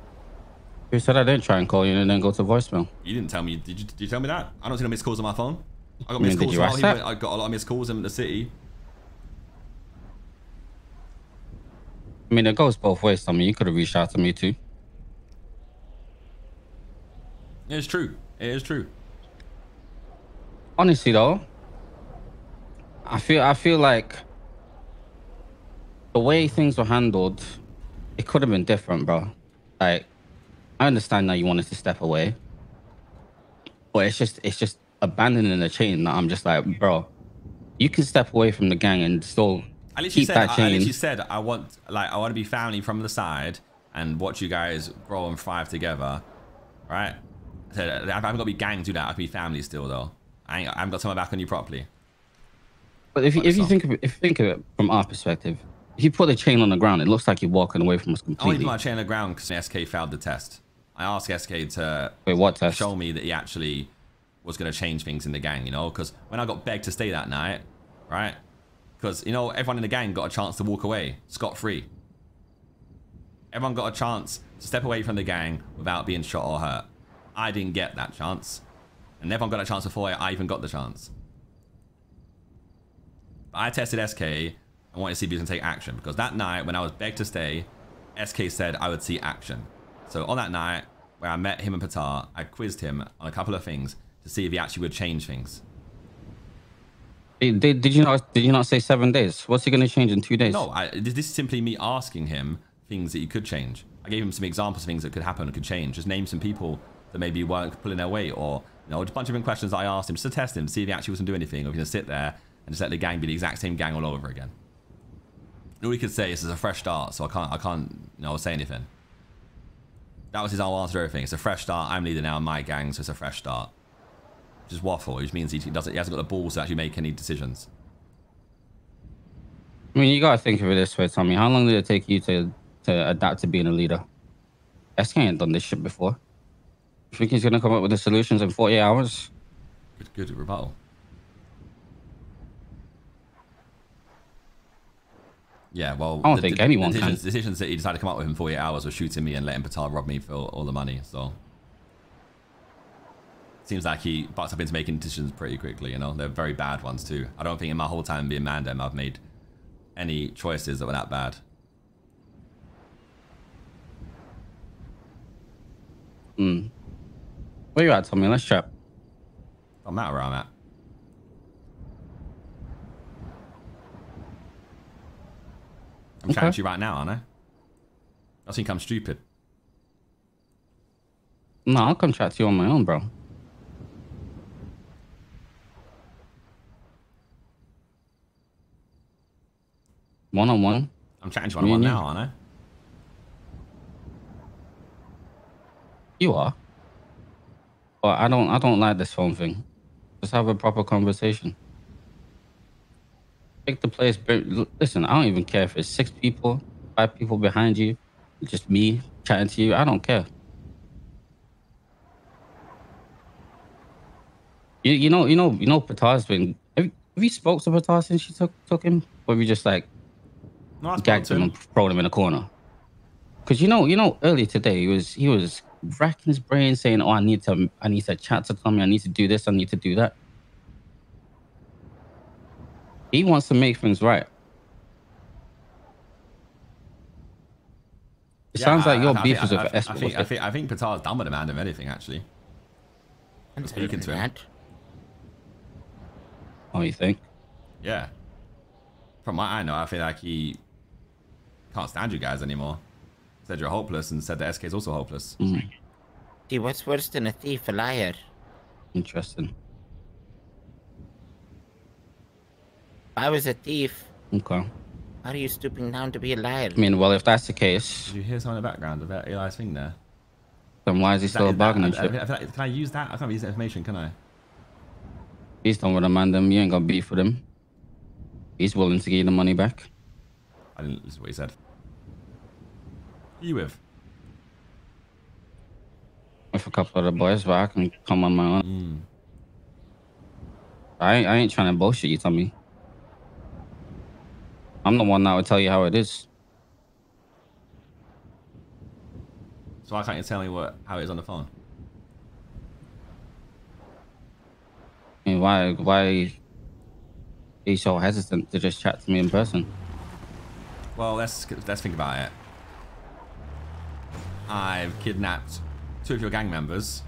[SPEAKER 13] Who said I didn't try and call you and then go to voicemail?
[SPEAKER 1] You didn't tell me. Did you, did you tell me that? I don't see no missed calls on my phone. I got missed calls.
[SPEAKER 13] you
[SPEAKER 1] from
[SPEAKER 13] ask that?
[SPEAKER 1] I got a lot of missed calls in the city.
[SPEAKER 13] I mean, it goes both ways. I mean, you could have reached out to me too.
[SPEAKER 1] It's true. It is true.
[SPEAKER 13] Honestly though i feel i feel like the way things were handled it could have been different bro like i understand that you wanted to step away but it's just it's just abandoning the chain that i'm just like bro you can step away from the gang and still
[SPEAKER 1] I literally
[SPEAKER 13] keep
[SPEAKER 1] said.
[SPEAKER 13] that
[SPEAKER 1] I, I
[SPEAKER 13] chain
[SPEAKER 1] literally said I want like I want to be family from the side and watch you guys grow and thrive together. Right? I said I haven't got to be gang to do that. I can be family still though. I ain't, I haven't got someone back on you properly.
[SPEAKER 13] but if you, if you think of it if you think of it from our perspective if you put the chain on the ground it looks like you're walking away from us completely.
[SPEAKER 1] I only put my chain on the ground because SK failed the test. I asked SK to
[SPEAKER 13] Wait, what test?
[SPEAKER 1] show me that he actually was going to change things in the gang, you know? Because when I got begged to stay that night, right? Because, you know, everyone in the gang got a chance to walk away scot-free. Everyone got a chance to step away from the gang without being shot or hurt. I didn't get that chance. And everyone got a chance before I even got the chance. But I tested SK I wanted to see if he was going to take action. Because that night, when I was begged to stay, SK said I would see action. So on that night, where I met him and Patar, I quizzed him on a couple of things to see if he actually would change things.
[SPEAKER 13] did, did, did you not did you not say seven days what's he going to change in two days
[SPEAKER 1] No, I, this this is simply me asking him things that he could change. I gave him some examples of things that could happen and could change. Just name some people that maybe weren't pulling their weight or, you a bunch of different questions I asked him just to test him, to see if he actually wasn't doing anything or if he just sit there and just let the gang be the exact same gang all over again. All he could say is it's a fresh start, so I can't, I can't, you know, say anything. That was his whole answer to everything. It's a fresh start. I'm leader now in my gang, so it's a fresh start. Just waffle, which means he doesn't, he hasn't got the balls to actually make any decisions.
[SPEAKER 13] I mean, you gotta think of it this way, Tommy. How long did it take you to to adapt to being a leader? SK ain't done this shit before. You think he's gonna come up with the solutions in 48 hours?
[SPEAKER 1] Good, good rebuttal. Yeah, well,
[SPEAKER 13] I don't
[SPEAKER 1] the-
[SPEAKER 13] think
[SPEAKER 1] the
[SPEAKER 13] anyone
[SPEAKER 1] decisions,
[SPEAKER 13] can.
[SPEAKER 1] decisions that he decided to come up with in 48 hours was shooting me and letting Patar rob me for all the money. So seems like he bucks up into making decisions pretty quickly. You know, they're very bad ones too. I don't think in my whole time being Mandem, I've made any choices that were that bad.
[SPEAKER 13] Hmm. Where you at, Tommy? Let's chat.
[SPEAKER 1] Don't matter where I'm at. I'm
[SPEAKER 13] okay.
[SPEAKER 1] chatting to you right now, aren't I? I think I'm stupid.
[SPEAKER 13] No, I'll come chat to you on my own, bro. One on one.
[SPEAKER 1] I'm chatting to you on one now, aren't I?
[SPEAKER 13] You are. But I don't. I don't like this phone thing. Let's have a proper conversation. Take the place. Listen, I don't even care if it's six people, five people behind you, just me chatting to you. I don't care. You, you know, you know, you know. Patar's been. Have, you- have you spoke to Patar since she took took him, or have you just like
[SPEAKER 1] No,
[SPEAKER 13] gagged him
[SPEAKER 1] him.
[SPEAKER 13] and thrown him in a corner? Because you know, you know, earlier today he was he was racking his brain saying, "Oh, I need to, I need to chat to Tommy. I need to do this. I need to do that." He wants to make things right. It
[SPEAKER 1] Yeah,
[SPEAKER 13] sounds like
[SPEAKER 1] I-
[SPEAKER 13] your
[SPEAKER 1] I
[SPEAKER 13] beef
[SPEAKER 1] think-
[SPEAKER 13] is
[SPEAKER 1] I-
[SPEAKER 13] with
[SPEAKER 1] I, I think, I think I think Patar's done with the man of anything actually. I'm speaking to him.
[SPEAKER 13] Oh, you think?
[SPEAKER 1] Yeah. From what I know, I feel like he can't stand you guys anymore. Said you're hopeless and said the SK is also hopeless. Mm-hmm.
[SPEAKER 7] See, what's worse than a thief? A liar.
[SPEAKER 13] Interesting.
[SPEAKER 7] If I was a thief,
[SPEAKER 13] Okay.
[SPEAKER 7] why are you stooping down to be a liar?
[SPEAKER 13] I mean, well, if that's the case,
[SPEAKER 1] Did you hear something in the background about Eli's thing there?
[SPEAKER 13] then why is he
[SPEAKER 1] Is that-
[SPEAKER 13] still a
[SPEAKER 1] is that-
[SPEAKER 13] bargaining
[SPEAKER 1] I- I- I Can I use that? I can't use that information, can I?
[SPEAKER 13] He's done with a man. Them you ain't got beef with him. He's willing to give you the money back.
[SPEAKER 1] I didn't listen to what he said. You with?
[SPEAKER 13] with a couple of the boys, but I can come on my own.
[SPEAKER 1] Mm.
[SPEAKER 13] I ain't, I ain't trying to bullshit you, Tommy. I'm the one that would tell you how it is.
[SPEAKER 1] So why can't you tell me what how it is on the phone?
[SPEAKER 13] I mean, why why are you so hesitant to just chat to me in person?
[SPEAKER 1] Well, let's let's think about it. I've kidnapped two of your gang members,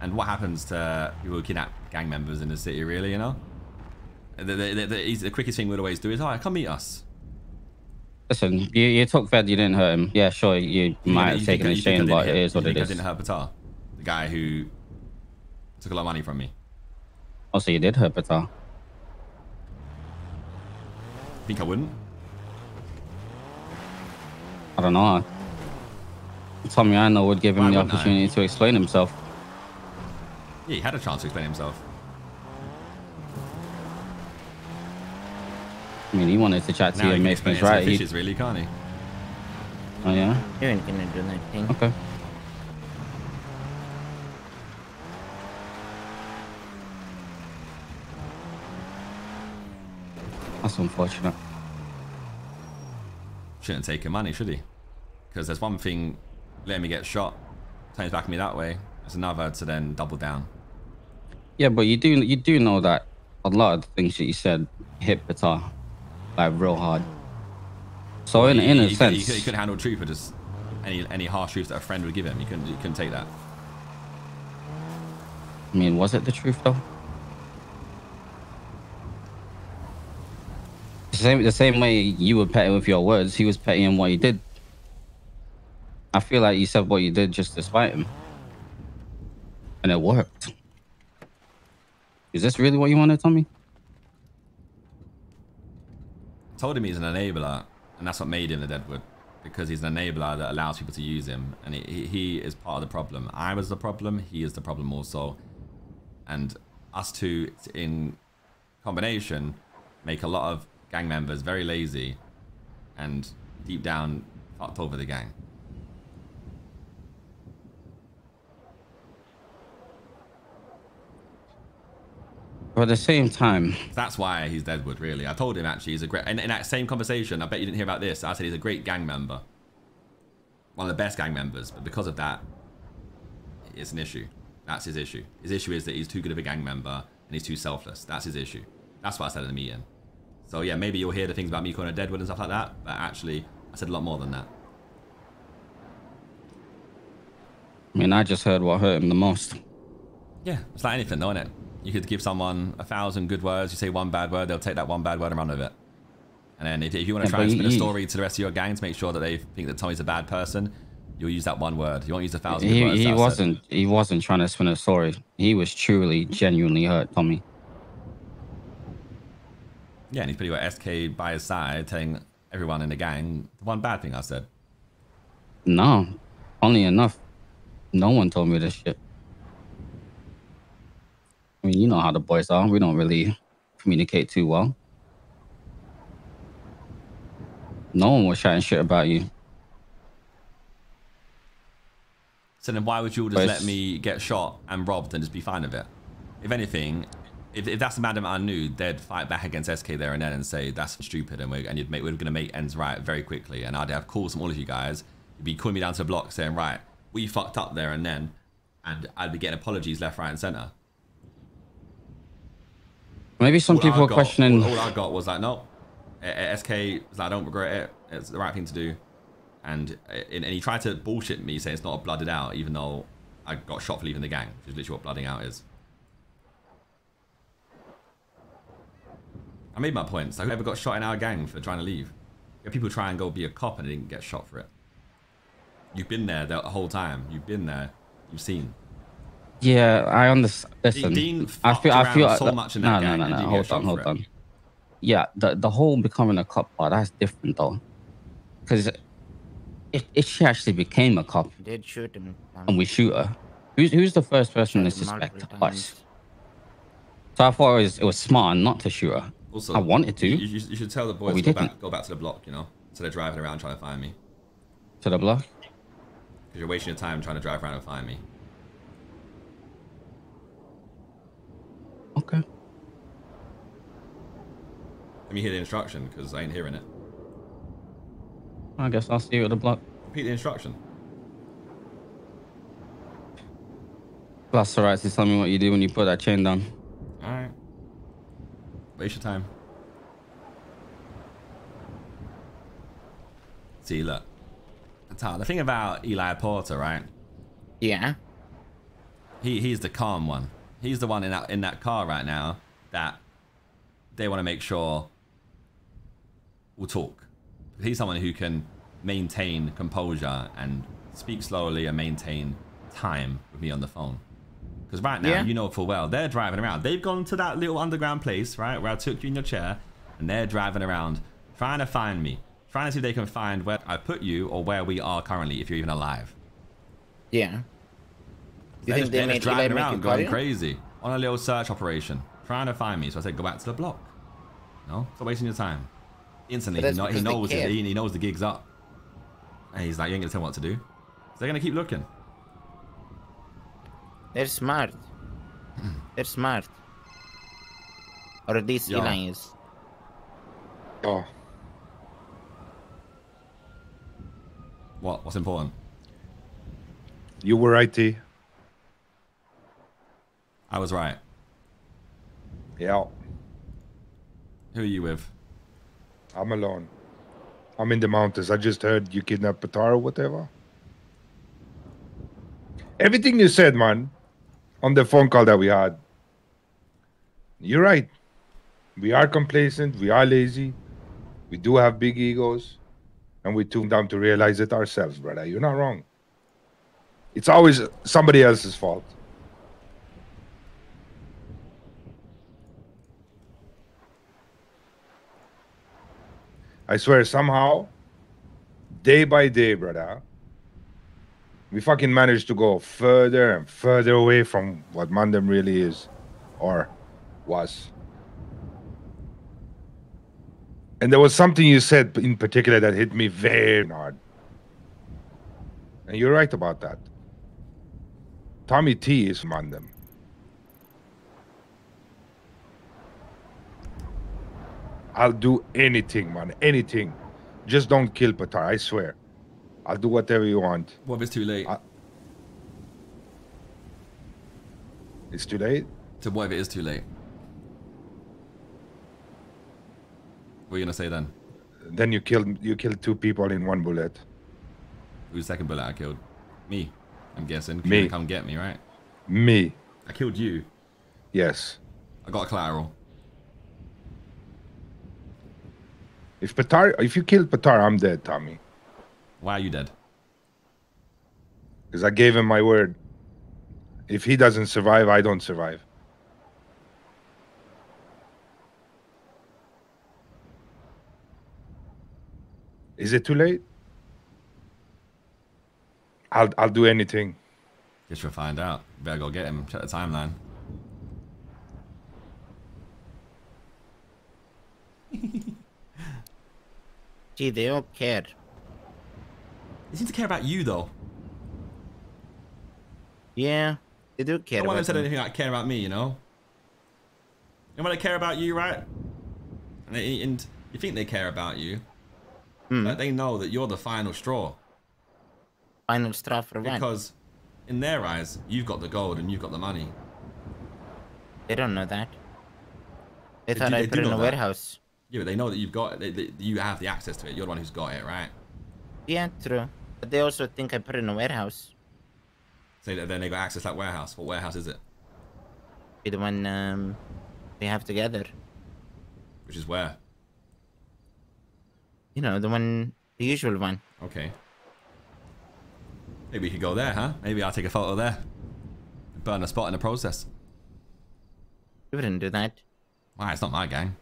[SPEAKER 1] and what happens to people who kidnap gang members in the city? Really, you know, the the, the, the, quickest thing we'd always do is, "All right, come meet us."
[SPEAKER 13] Listen, you, you took Ved, you didn't hurt him. Yeah, sure, you might have taken his
[SPEAKER 1] you think I
[SPEAKER 13] chain, but it is what it
[SPEAKER 1] think I didn't hurt Patar, the guy who took a lot of money from me.
[SPEAKER 13] Oh, so you did hurt Patar.
[SPEAKER 1] Think I wouldn't?
[SPEAKER 13] I don't know. Tommy, I know would give him
[SPEAKER 1] Why
[SPEAKER 13] the
[SPEAKER 1] wouldn't I?
[SPEAKER 13] opportunity to explain himself.
[SPEAKER 1] Yeah, he had a chance to explain himself.
[SPEAKER 13] I mean, he wanted to chat to
[SPEAKER 1] Now
[SPEAKER 13] you and make
[SPEAKER 1] explain
[SPEAKER 13] things
[SPEAKER 1] it to
[SPEAKER 13] right. He-
[SPEAKER 1] really, can't he?
[SPEAKER 13] oh yeah.
[SPEAKER 7] You ain't gonna do nothing.
[SPEAKER 13] Okay. That's unfortunate.
[SPEAKER 1] Shouldn't take your money, should he? Because there's one thing letting me get shot, turns back at me that way. There's another to then double down.
[SPEAKER 13] Yeah, but you do you do know that a lot of the things that you said hit Patar like real hard. So in
[SPEAKER 1] He-
[SPEAKER 13] in
[SPEAKER 1] he-
[SPEAKER 13] a
[SPEAKER 1] he,
[SPEAKER 13] sense,
[SPEAKER 1] he, could- he couldn't handle truth or just any any harsh truth that a friend would give him. You couldn't you couldn't take that.
[SPEAKER 13] I mean, was it the truth though? The same the same way you were petty with your words, he was petty in what he did. I feel like you said what you did just to spite him, and it worked. Is this really what you wanted, Tommy?
[SPEAKER 1] Told him he's an enabler, and that's what made him the Deadwood. Because he's an enabler that allows people to use him, and he, he, he is part of the problem. I was the problem. He is the problem also, and us two in combination make a lot of gang members very lazy, and deep down fucked over the gang.
[SPEAKER 13] But at the same time,
[SPEAKER 1] That's why he's Deadwood, really. I told him actually he's a great. And in that same conversation, I bet you didn't hear about this. I said he's a great gang member, one of the best gang members. But because of that, it's an issue. That's his issue. His issue is that he's too good of a gang member and he's too selfless. That's his issue. That's what I said in the meeting. So yeah, maybe you'll hear the things about me calling a Deadwood and stuff like that. But actually, I said a lot more than that.
[SPEAKER 13] I mean, I just heard what hurt him the most.
[SPEAKER 1] Yeah, it's like anything, though, isn't it? You could give someone a thousand good words. You say one bad word, they'll take that one bad word and run with it. And then if, if you want to try and spin a story to the rest of your gang to make sure that they think that Tommy's a bad person, you'll use that one word. You won't use a thousand
[SPEAKER 13] He,
[SPEAKER 1] words.
[SPEAKER 13] he wasn't he wasn't trying to spin a story. He was truly, genuinely hurt, Tommy.
[SPEAKER 1] Yeah, and he's pretty well SK by his side, telling everyone in the gang the one bad thing I said.
[SPEAKER 13] No, only enough. No one told me this shit. I mean, you know how the boys are. We don't really communicate too well. No one was chatting shit about you.
[SPEAKER 1] So then why would you all just let me get shot and robbed and just be fine with it? If anything, if, if that's the Mandem I knew, they'd fight back against SK there and then and say that's stupid and we're and you'd make we're gonna make ends right very quickly. And I'd have calls from all of you guys. You'd be calling me down to the block saying, right, we fucked up there and then, and I'd be getting apologies left, right, and center.
[SPEAKER 13] Maybe some
[SPEAKER 1] All
[SPEAKER 13] people
[SPEAKER 1] I
[SPEAKER 13] are
[SPEAKER 1] got-
[SPEAKER 13] questioning.
[SPEAKER 1] All, all I got was like, no, SK was like, I don't regret it. It's the right thing to do. And and he tried to bullshit me saying it's not a blooded out, even though I got shot for leaving the gang, which is literally what blooding out is. I made my points. Like, whoever got shot in our gang for trying to leave? People try and go be a cop and they didn't get shot for it. You've been there the whole time. You've been there. You've seen.
[SPEAKER 13] Yeah, I understand. Listen,
[SPEAKER 1] Dean
[SPEAKER 13] I feel, I feel
[SPEAKER 1] so
[SPEAKER 13] that-
[SPEAKER 1] much in
[SPEAKER 13] no,
[SPEAKER 1] that
[SPEAKER 13] no,
[SPEAKER 1] gang
[SPEAKER 13] no,
[SPEAKER 1] and
[SPEAKER 13] no. Hold on, hold
[SPEAKER 1] for it.
[SPEAKER 13] on. Yeah, the the whole becoming a cop part that's different though, because if if she actually became a cop
[SPEAKER 7] Did shoot him.
[SPEAKER 13] and we shoot her, who's who's the first person to suspect us? So I thought it was it was smart not to shoot her.
[SPEAKER 1] Also,
[SPEAKER 13] I wanted to
[SPEAKER 1] You, you, you should tell the boys
[SPEAKER 13] we
[SPEAKER 1] to go
[SPEAKER 13] didn't.
[SPEAKER 1] back, go back to the block, you know? So they're driving around trying to find me.
[SPEAKER 13] to the block.
[SPEAKER 1] Because you're wasting your time trying to drive around and find me.
[SPEAKER 13] Okay.
[SPEAKER 1] Let me hear the instruction, because I ain't hearing it.
[SPEAKER 13] I guess I'll see you at the block.
[SPEAKER 1] Repeat the instruction.
[SPEAKER 13] That's alright. So tell me what you do when you put that chain down.
[SPEAKER 1] Alright. Waste your time. See, look. Tal, the thing about Eli Porter, right?
[SPEAKER 7] Yeah.
[SPEAKER 1] He he's the calm one. He's the one in that in that car right now that they want to make sure will talk. He's someone who can maintain composure and speak slowly and maintain time with me on the phone. Because right now,
[SPEAKER 7] Yeah.
[SPEAKER 1] you know full well, they're driving around. They've gone to that little underground place, right, where I took you in your chair, and they're driving around trying to find me, trying to see if they can find where I put you or where we are currently, if you're even alive.
[SPEAKER 7] Yeah. You
[SPEAKER 1] They're
[SPEAKER 7] think
[SPEAKER 1] just,
[SPEAKER 7] they
[SPEAKER 1] they're
[SPEAKER 7] made
[SPEAKER 1] just
[SPEAKER 7] Eli
[SPEAKER 1] driving around going
[SPEAKER 7] call
[SPEAKER 1] crazy on a little search operation, trying to find me. So I said, go back to the block. No, stop wasting your time. Instantly, he, know, he knows
[SPEAKER 7] care.
[SPEAKER 1] he, he knows the gig's up, and he's like, you ain't gonna tell me what to do. So they're gonna keep looking.
[SPEAKER 7] They're smart. They're smart. Or at least
[SPEAKER 1] Yeah.
[SPEAKER 7] Eli is.
[SPEAKER 14] Oh,
[SPEAKER 1] What? What's important?
[SPEAKER 14] you were right, T.
[SPEAKER 1] I was right.
[SPEAKER 14] Yeah,
[SPEAKER 1] Who are you with?
[SPEAKER 14] I'm alone. I'm in the mountains. I just heard you kidnapped Patar or whatever. Everything you said, man, on the phone call that we had. You're right. We are complacent. We are lazy. We do have big egos. And we're too dumb to realize it ourselves, brother. You're not wrong. It's always somebody else's fault. I swear, somehow, day by day, brother, we fucking managed to go further and further away from what Mandem really is or was. And there was something you said in particular that hit me very hard. And you're right about that. Tommy T is Mandem. I'll do anything, man. Anything. Just don't kill Patar, I swear. I'll do whatever you want.
[SPEAKER 1] What if it's too late?
[SPEAKER 14] It's too late?
[SPEAKER 1] So what if it is too late? What are you gonna say then?
[SPEAKER 14] Then you killed you killed two people in one bullet.
[SPEAKER 1] Who's the second bullet I killed? Me. I'm guessing.
[SPEAKER 14] Me.
[SPEAKER 1] Come get me, right?
[SPEAKER 14] Me.
[SPEAKER 1] I killed you.
[SPEAKER 14] Yes.
[SPEAKER 1] I got a collateral.
[SPEAKER 14] If Patar if you kill Patar, I'm dead, Tommy.
[SPEAKER 1] Why are you dead?
[SPEAKER 14] Because I gave him my word. If he doesn't survive, I don't survive. Is it too late? I'll I'll do anything.
[SPEAKER 1] Guess we'll find out. Better go get him. Check the timeline.
[SPEAKER 7] Gee, they don't care.
[SPEAKER 1] They seem to care about you though.
[SPEAKER 7] Yeah, they do care
[SPEAKER 1] No one said anything like care about me, you know. No one care about you, right? And, they, and you think they care about you,
[SPEAKER 7] Hmm.
[SPEAKER 1] but they know that you're the final straw.
[SPEAKER 7] Final straw for what?
[SPEAKER 1] Because in their eyes, you've got the gold and you've got the money.
[SPEAKER 7] They don't know that. They
[SPEAKER 1] They
[SPEAKER 7] thought
[SPEAKER 1] do-
[SPEAKER 7] I
[SPEAKER 1] they
[SPEAKER 7] put it in a
[SPEAKER 1] that.
[SPEAKER 7] warehouse.
[SPEAKER 1] Yeah, but they know that you've got they, they, you have the access to it. You're the one who's got it, right?
[SPEAKER 7] Yeah, true. But they also think I put it in a warehouse.
[SPEAKER 1] Say that then they got access to that warehouse. What warehouse is it?
[SPEAKER 7] Be the one um, we have together.
[SPEAKER 1] Which is where?
[SPEAKER 7] You know, the one, the usual one.
[SPEAKER 1] Okay. Maybe we could go there, huh? Maybe I'll take a photo there. Burn a spot in the process.
[SPEAKER 7] You wouldn't do that.
[SPEAKER 1] Why? It's not my gang.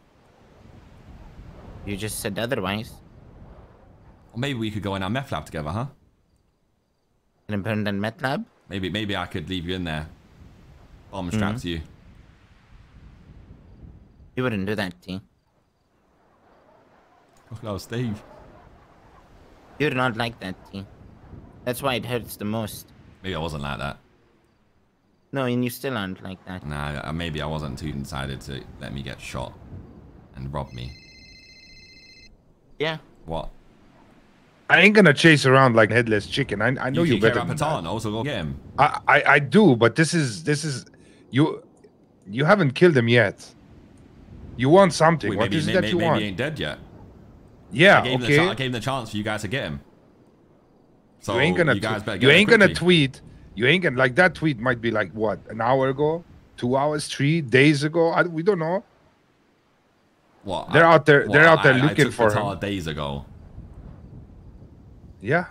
[SPEAKER 7] You just said otherwise.
[SPEAKER 1] Or maybe we could go in our meth lab together, huh?
[SPEAKER 7] In a abandoned meth lab?
[SPEAKER 1] Maybe maybe I could leave you in there. Bomb strapped
[SPEAKER 7] Mhm.
[SPEAKER 1] to you.
[SPEAKER 7] You wouldn't do that, T.
[SPEAKER 1] Oh no, Steve.
[SPEAKER 7] You're not like that, T. That's why it hurts the most.
[SPEAKER 1] Maybe I wasn't like that.
[SPEAKER 7] No, and you still aren't like that.
[SPEAKER 1] Nah, uh, maybe I wasn't too decided to let me get shot and rob me.
[SPEAKER 7] Yeah.
[SPEAKER 1] What?
[SPEAKER 14] I ain't gonna chase around like headless chicken. I, I know you,
[SPEAKER 1] you
[SPEAKER 14] better. than that.
[SPEAKER 1] Patano, so go get him.
[SPEAKER 14] I, I I do, but this is this is you you haven't killed him yet. You want something.
[SPEAKER 1] Wait,
[SPEAKER 14] What
[SPEAKER 1] maybe,
[SPEAKER 14] is it
[SPEAKER 1] maybe,
[SPEAKER 14] that you
[SPEAKER 1] maybe
[SPEAKER 14] want?
[SPEAKER 1] he ain't dead yet.
[SPEAKER 14] Yeah,
[SPEAKER 1] I gave, him the
[SPEAKER 14] okay.
[SPEAKER 1] I gave him the chance for you guys to get him. So
[SPEAKER 14] you ain't gonna
[SPEAKER 1] you guys better
[SPEAKER 14] you
[SPEAKER 1] get him
[SPEAKER 14] ain't gonna tweet. You ain't gonna like that tweet might be like what an hour ago, two hours, three days ago. I, we don't know.
[SPEAKER 1] What?
[SPEAKER 14] They're
[SPEAKER 1] I-
[SPEAKER 14] out there- they're out there
[SPEAKER 1] I- I
[SPEAKER 14] looking
[SPEAKER 1] took
[SPEAKER 14] for
[SPEAKER 1] Patar
[SPEAKER 14] him.
[SPEAKER 1] days ago.
[SPEAKER 14] Yeah,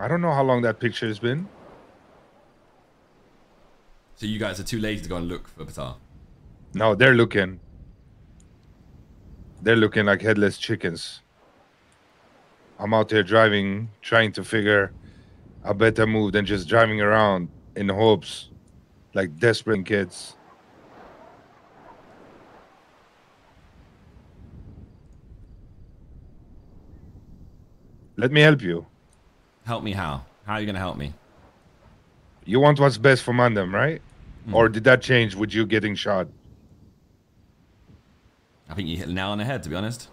[SPEAKER 14] I don't know how long that picture has been.
[SPEAKER 1] So you guys are too lazy to go and look for Patar.
[SPEAKER 14] No, they're looking. They're looking like headless chickens. I'm out there driving, trying to figure a better move than just driving around in hopes, like desperate kids. Let me help you.
[SPEAKER 1] Help me how? How are you gonna help me?
[SPEAKER 14] You want what's best for Mandem, right?
[SPEAKER 1] Hmm.
[SPEAKER 14] Or did that change with you getting shot?
[SPEAKER 1] I think you hit the nail on the head, to be honest.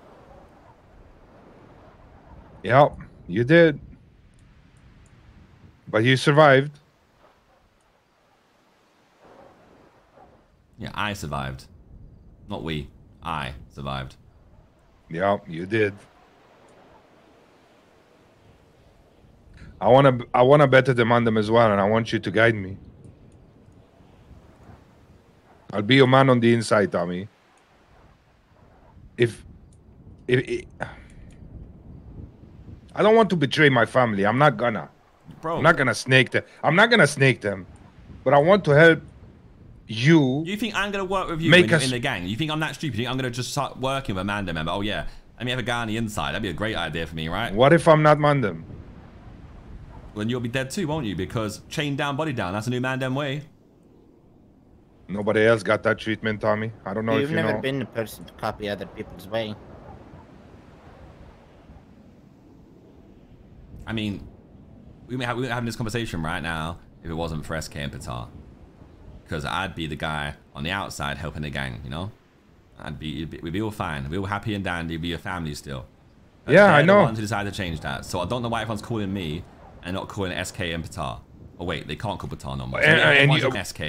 [SPEAKER 14] Yeah, you did. But you survived.
[SPEAKER 1] Yeah, I survived. Not we. I survived.
[SPEAKER 14] Yeah, you did. I want to I want to better the Mandem as well and I want you to guide me. I'll be your man on the inside, Tommy. If if, if I don't want to betray my family. I'm not gonna.
[SPEAKER 1] Bro.
[SPEAKER 14] I'm not gonna snake them. I'm not gonna snake them. But I want to help you.
[SPEAKER 1] You think I'm gonna work with you you're in the gang? You think I'm that stupid? You think I'm gonna just start working with a Mandem member? Oh yeah, let me have a guy on the inside. That'd be a great idea for me, right?
[SPEAKER 14] What if I'm not Mandem?
[SPEAKER 1] Well, then you'll be dead too, won't you? Because chain down, body down. That's a new Mandem way.
[SPEAKER 14] Nobody else got that treatment, Tommy. I don't know
[SPEAKER 7] You've
[SPEAKER 14] if you
[SPEAKER 7] never
[SPEAKER 14] know.
[SPEAKER 7] been the person to copy other people's way.
[SPEAKER 1] I mean, we may have, we were having this conversation right now if it wasn't for SK and Patar. Because I'd be the guy on the outside helping the gang, you know? I'd be, be we'd be all fine. We'd be all happy and dandy. We'd be a family still. But
[SPEAKER 14] Yeah,
[SPEAKER 1] they're
[SPEAKER 14] I
[SPEAKER 1] the
[SPEAKER 14] know.
[SPEAKER 1] ones who decided to change that. So I don't know why everyone's calling me and not calling SK and Patar. Oh wait, they can't call Patar no more. So
[SPEAKER 14] And- and
[SPEAKER 1] everyone's
[SPEAKER 14] you-
[SPEAKER 1] on SK.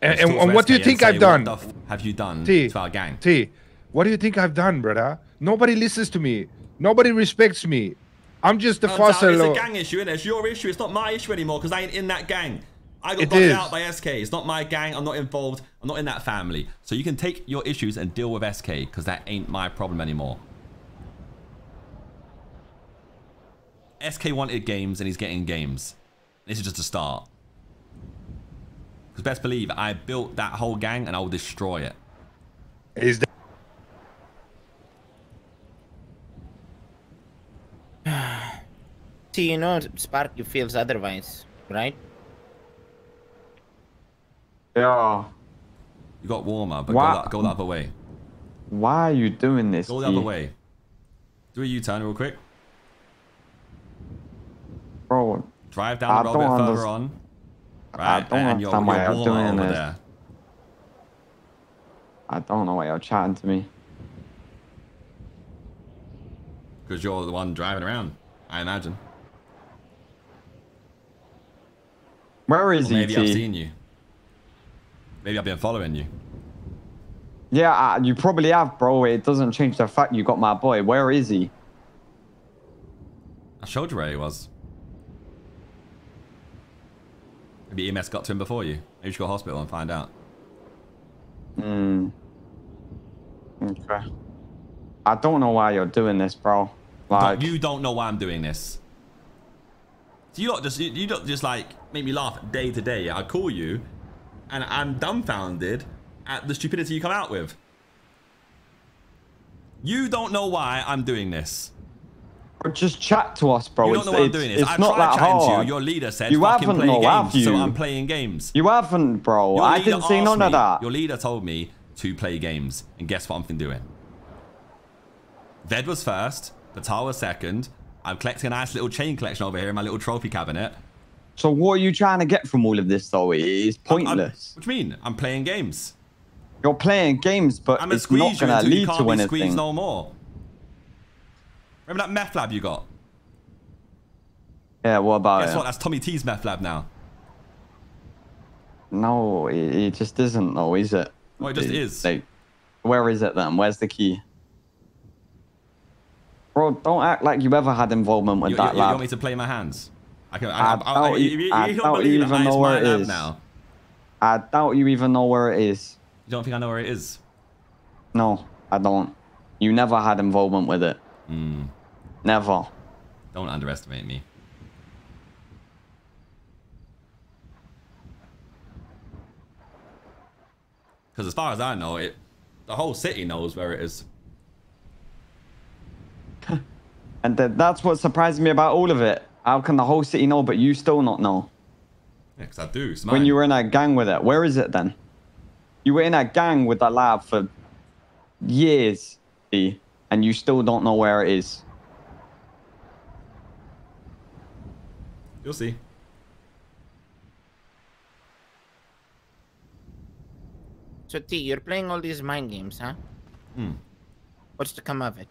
[SPEAKER 14] and- and- and
[SPEAKER 1] to
[SPEAKER 14] what do you think
[SPEAKER 1] and
[SPEAKER 14] I've
[SPEAKER 1] say,
[SPEAKER 14] done?
[SPEAKER 1] The have you done
[SPEAKER 14] T,
[SPEAKER 1] to our gang?
[SPEAKER 14] T, what do you think I've done, brother? Nobody listens to me. Nobody respects me. I'm just the
[SPEAKER 1] Turns
[SPEAKER 14] fossil.
[SPEAKER 1] out It's a gang issue, innit? It's your issue. It's not my issue anymore because I ain't in that gang. I got
[SPEAKER 14] It
[SPEAKER 1] out by SK. It's not my gang. I'm not involved. I'm not in that family. So you can take your issues and deal with SK because that ain't my problem anymore. SK wanted games and he's getting games. This is just a start. Because best believe I built that whole gang and I will destroy it.
[SPEAKER 14] Is that
[SPEAKER 7] See, you know, Sparky feels otherwise, right?
[SPEAKER 15] Yeah.
[SPEAKER 1] You got warmer, but
[SPEAKER 15] Why-
[SPEAKER 1] go, the, go the other way.
[SPEAKER 15] Why are you doing this?
[SPEAKER 1] Go the other way. Do a U-turn real quick.
[SPEAKER 15] Bro,
[SPEAKER 1] Drive down
[SPEAKER 15] I
[SPEAKER 1] the road a bit further on.
[SPEAKER 15] I don't
[SPEAKER 1] and you're,
[SPEAKER 15] understand why
[SPEAKER 1] you're
[SPEAKER 15] you're doing
[SPEAKER 1] over
[SPEAKER 15] this.
[SPEAKER 1] there.
[SPEAKER 15] I don't know why you're chatting to me.
[SPEAKER 1] Because you're the one driving around, I imagine.
[SPEAKER 15] Where is
[SPEAKER 1] Or
[SPEAKER 15] he?
[SPEAKER 1] maybe I've seen you. Maybe I've been following you.
[SPEAKER 15] Yeah, uh, you probably have, bro. It doesn't change the fact you got my boy. Where is he?
[SPEAKER 1] I showed you where he was. Maybe EMS got to him before you. Maybe you should go to hospital and find out.
[SPEAKER 15] Hmm. Okay. I don't know why you're doing this, bro. Like,
[SPEAKER 1] Don't- you don't know why I'm doing this. So you don't just you, you don't just like make me laugh day to day. I call you, and I'm dumbfounded at the stupidity you come out with. You don't know why I'm doing this.
[SPEAKER 15] Just chat to us, bro.
[SPEAKER 1] you don't know what I'm
[SPEAKER 15] it's,
[SPEAKER 1] doing this.
[SPEAKER 15] it's
[SPEAKER 1] I've
[SPEAKER 15] not that hard.
[SPEAKER 1] you. Your leader said
[SPEAKER 15] You
[SPEAKER 1] fucking
[SPEAKER 15] haven't,
[SPEAKER 1] play
[SPEAKER 15] though,
[SPEAKER 1] games,
[SPEAKER 15] have
[SPEAKER 1] so? I'm playing games.
[SPEAKER 15] You haven't, bro. I didn't
[SPEAKER 1] see
[SPEAKER 15] none of that.
[SPEAKER 1] Your leader told me to play games, and guess what I'm doing? Ved was first, Patar was second. I'm collecting a nice little chain collection over here in my little trophy cabinet.
[SPEAKER 15] So what are you trying to get from all of this, though? It is pointless.
[SPEAKER 1] What do you mean? I'm playing games.
[SPEAKER 15] You're playing games, but
[SPEAKER 1] I'm
[SPEAKER 15] it's not
[SPEAKER 1] you
[SPEAKER 15] going to
[SPEAKER 1] you
[SPEAKER 15] lead to anything.
[SPEAKER 1] no more. Remember that meth lab you got?
[SPEAKER 15] Yeah, what about
[SPEAKER 1] Guess
[SPEAKER 15] it?
[SPEAKER 1] what? That's Tommy T's meth lab now.
[SPEAKER 15] No, it, it just isn't, though, is it?
[SPEAKER 1] Oh, it just is.
[SPEAKER 15] Like, where is it then? Where's the key? Bro, don't act like you ever had involvement with
[SPEAKER 1] You, you-
[SPEAKER 15] that
[SPEAKER 1] you
[SPEAKER 15] lab.
[SPEAKER 1] want me to play my hands? I can. I,
[SPEAKER 15] I
[SPEAKER 1] I, I,
[SPEAKER 15] doubt
[SPEAKER 1] you,
[SPEAKER 15] you-
[SPEAKER 1] you,
[SPEAKER 15] I
[SPEAKER 1] don't
[SPEAKER 15] doubt you even know where it is.
[SPEAKER 1] now.
[SPEAKER 15] I doubt you even know where it is.
[SPEAKER 1] You don't think I know where it is?
[SPEAKER 15] No, I don't. You never had involvement with it.
[SPEAKER 1] Hmm.
[SPEAKER 15] Never.
[SPEAKER 1] Don't underestimate me. Because as far as I know, it the whole city knows where it is.
[SPEAKER 15] And th- that's what surprised me about all of it. How can the whole city know, but you still not know?
[SPEAKER 1] Yeah, because I do.
[SPEAKER 15] When you were in a gang with it, where is it then? You were in a gang with that lab for years, and you still don't know where it is.
[SPEAKER 1] You'll see.
[SPEAKER 7] So T, you're playing all these mind games, huh?
[SPEAKER 1] Hmm.
[SPEAKER 7] What's to come of it?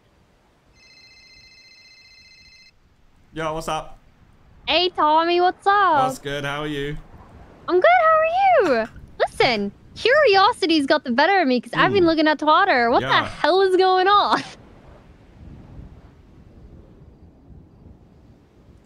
[SPEAKER 1] Yo, what's up?
[SPEAKER 16] Hey Tommy, what's up?
[SPEAKER 1] What's good? How are you?
[SPEAKER 16] I'm good. How are you? Listen, curiosity's got the better of me because I've been looking at Twitter. What
[SPEAKER 1] Hmm. Yeah.
[SPEAKER 16] the hell is going on?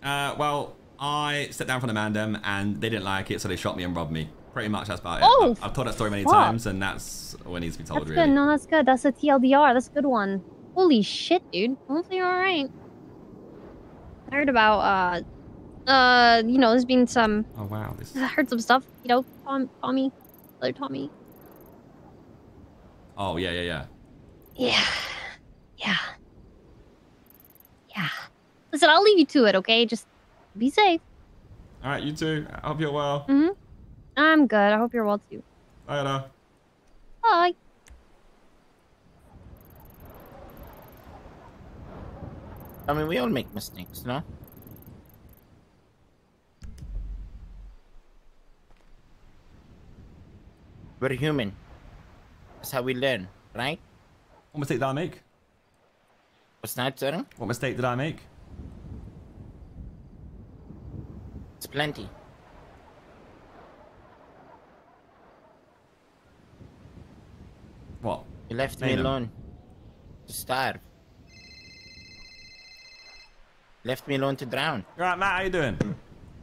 [SPEAKER 1] Uh, well, I stepped down from the Mandem and they didn't like it, so they shot me and robbed me. Pretty much that's about it.
[SPEAKER 16] Oh,
[SPEAKER 1] I've, I've told that story many times, and that's what needs to be told,
[SPEAKER 16] That's
[SPEAKER 1] really.
[SPEAKER 16] good. No, that's good. That's a TLDR. That's a good one. Holy shit, dude. Hopefully you're alright. I heard about uh uh you know there's been some
[SPEAKER 1] Oh wow, this.
[SPEAKER 16] I heard some stuff. You know, Tom, Tommy, other Tommy.
[SPEAKER 1] Oh yeah, yeah, yeah.
[SPEAKER 16] Yeah. Yeah. Yeah. Listen, I'll leave you to it, okay? Just be safe.
[SPEAKER 1] All right, you too. I hope you're well.
[SPEAKER 16] Mm-hmm. I'm good. I hope you're well too.
[SPEAKER 1] Later.
[SPEAKER 16] Bye.
[SPEAKER 7] I mean, we all make mistakes, no? We're human. That's how we learn, right?
[SPEAKER 1] What mistake did I make?
[SPEAKER 7] What's that, sir?
[SPEAKER 1] What mistake did I make?
[SPEAKER 7] It's plenty.
[SPEAKER 1] What?
[SPEAKER 7] You left me alone to starve. Left me alone to drown.
[SPEAKER 1] Right, Matt, how you doing?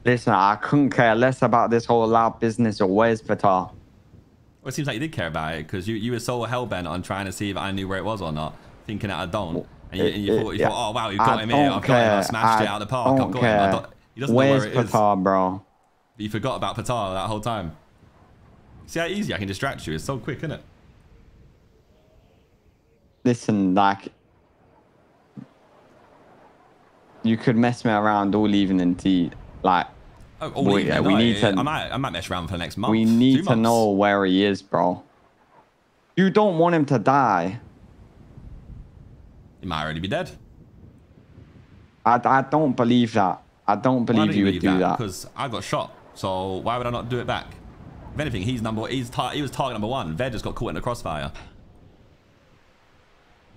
[SPEAKER 15] Listen, I couldn't care less about this whole lab business or where's Patar.
[SPEAKER 1] Well, it seems like you did care about it because you, you were so hell bent on trying to see if I knew where it was or not, thinking that I don't. And you, and you,
[SPEAKER 15] It-
[SPEAKER 1] thought, you
[SPEAKER 15] yeah.
[SPEAKER 1] thought, oh wow, you've
[SPEAKER 15] I
[SPEAKER 1] got him here. I've got him. I
[SPEAKER 15] care.
[SPEAKER 1] smashed it out of the park. I've
[SPEAKER 15] don't
[SPEAKER 1] got him. I
[SPEAKER 15] care.
[SPEAKER 1] don't, he doesn't
[SPEAKER 15] Where's
[SPEAKER 1] know where it is.
[SPEAKER 15] Patar, bro?
[SPEAKER 1] You forgot about Patar that whole time. See how easy I can distract you? It's so quick, isn't it?
[SPEAKER 15] Listen, like, you could mess me around all evening, T. Like,
[SPEAKER 1] Oh, all
[SPEAKER 15] we,
[SPEAKER 1] evening,
[SPEAKER 15] we
[SPEAKER 1] no,
[SPEAKER 15] need to.
[SPEAKER 1] I might, I might mess around for the next month.
[SPEAKER 15] we need to
[SPEAKER 1] months.
[SPEAKER 15] know where he is, bro. You don't want him to die.
[SPEAKER 1] He might already be dead.
[SPEAKER 15] I, I don't believe that. I don't believe
[SPEAKER 1] don't
[SPEAKER 15] you would do that.
[SPEAKER 1] Because I got shot. So why would I not do it back? If anything, he's number. He's tar- he was target number one. Ved just got caught in the crossfire.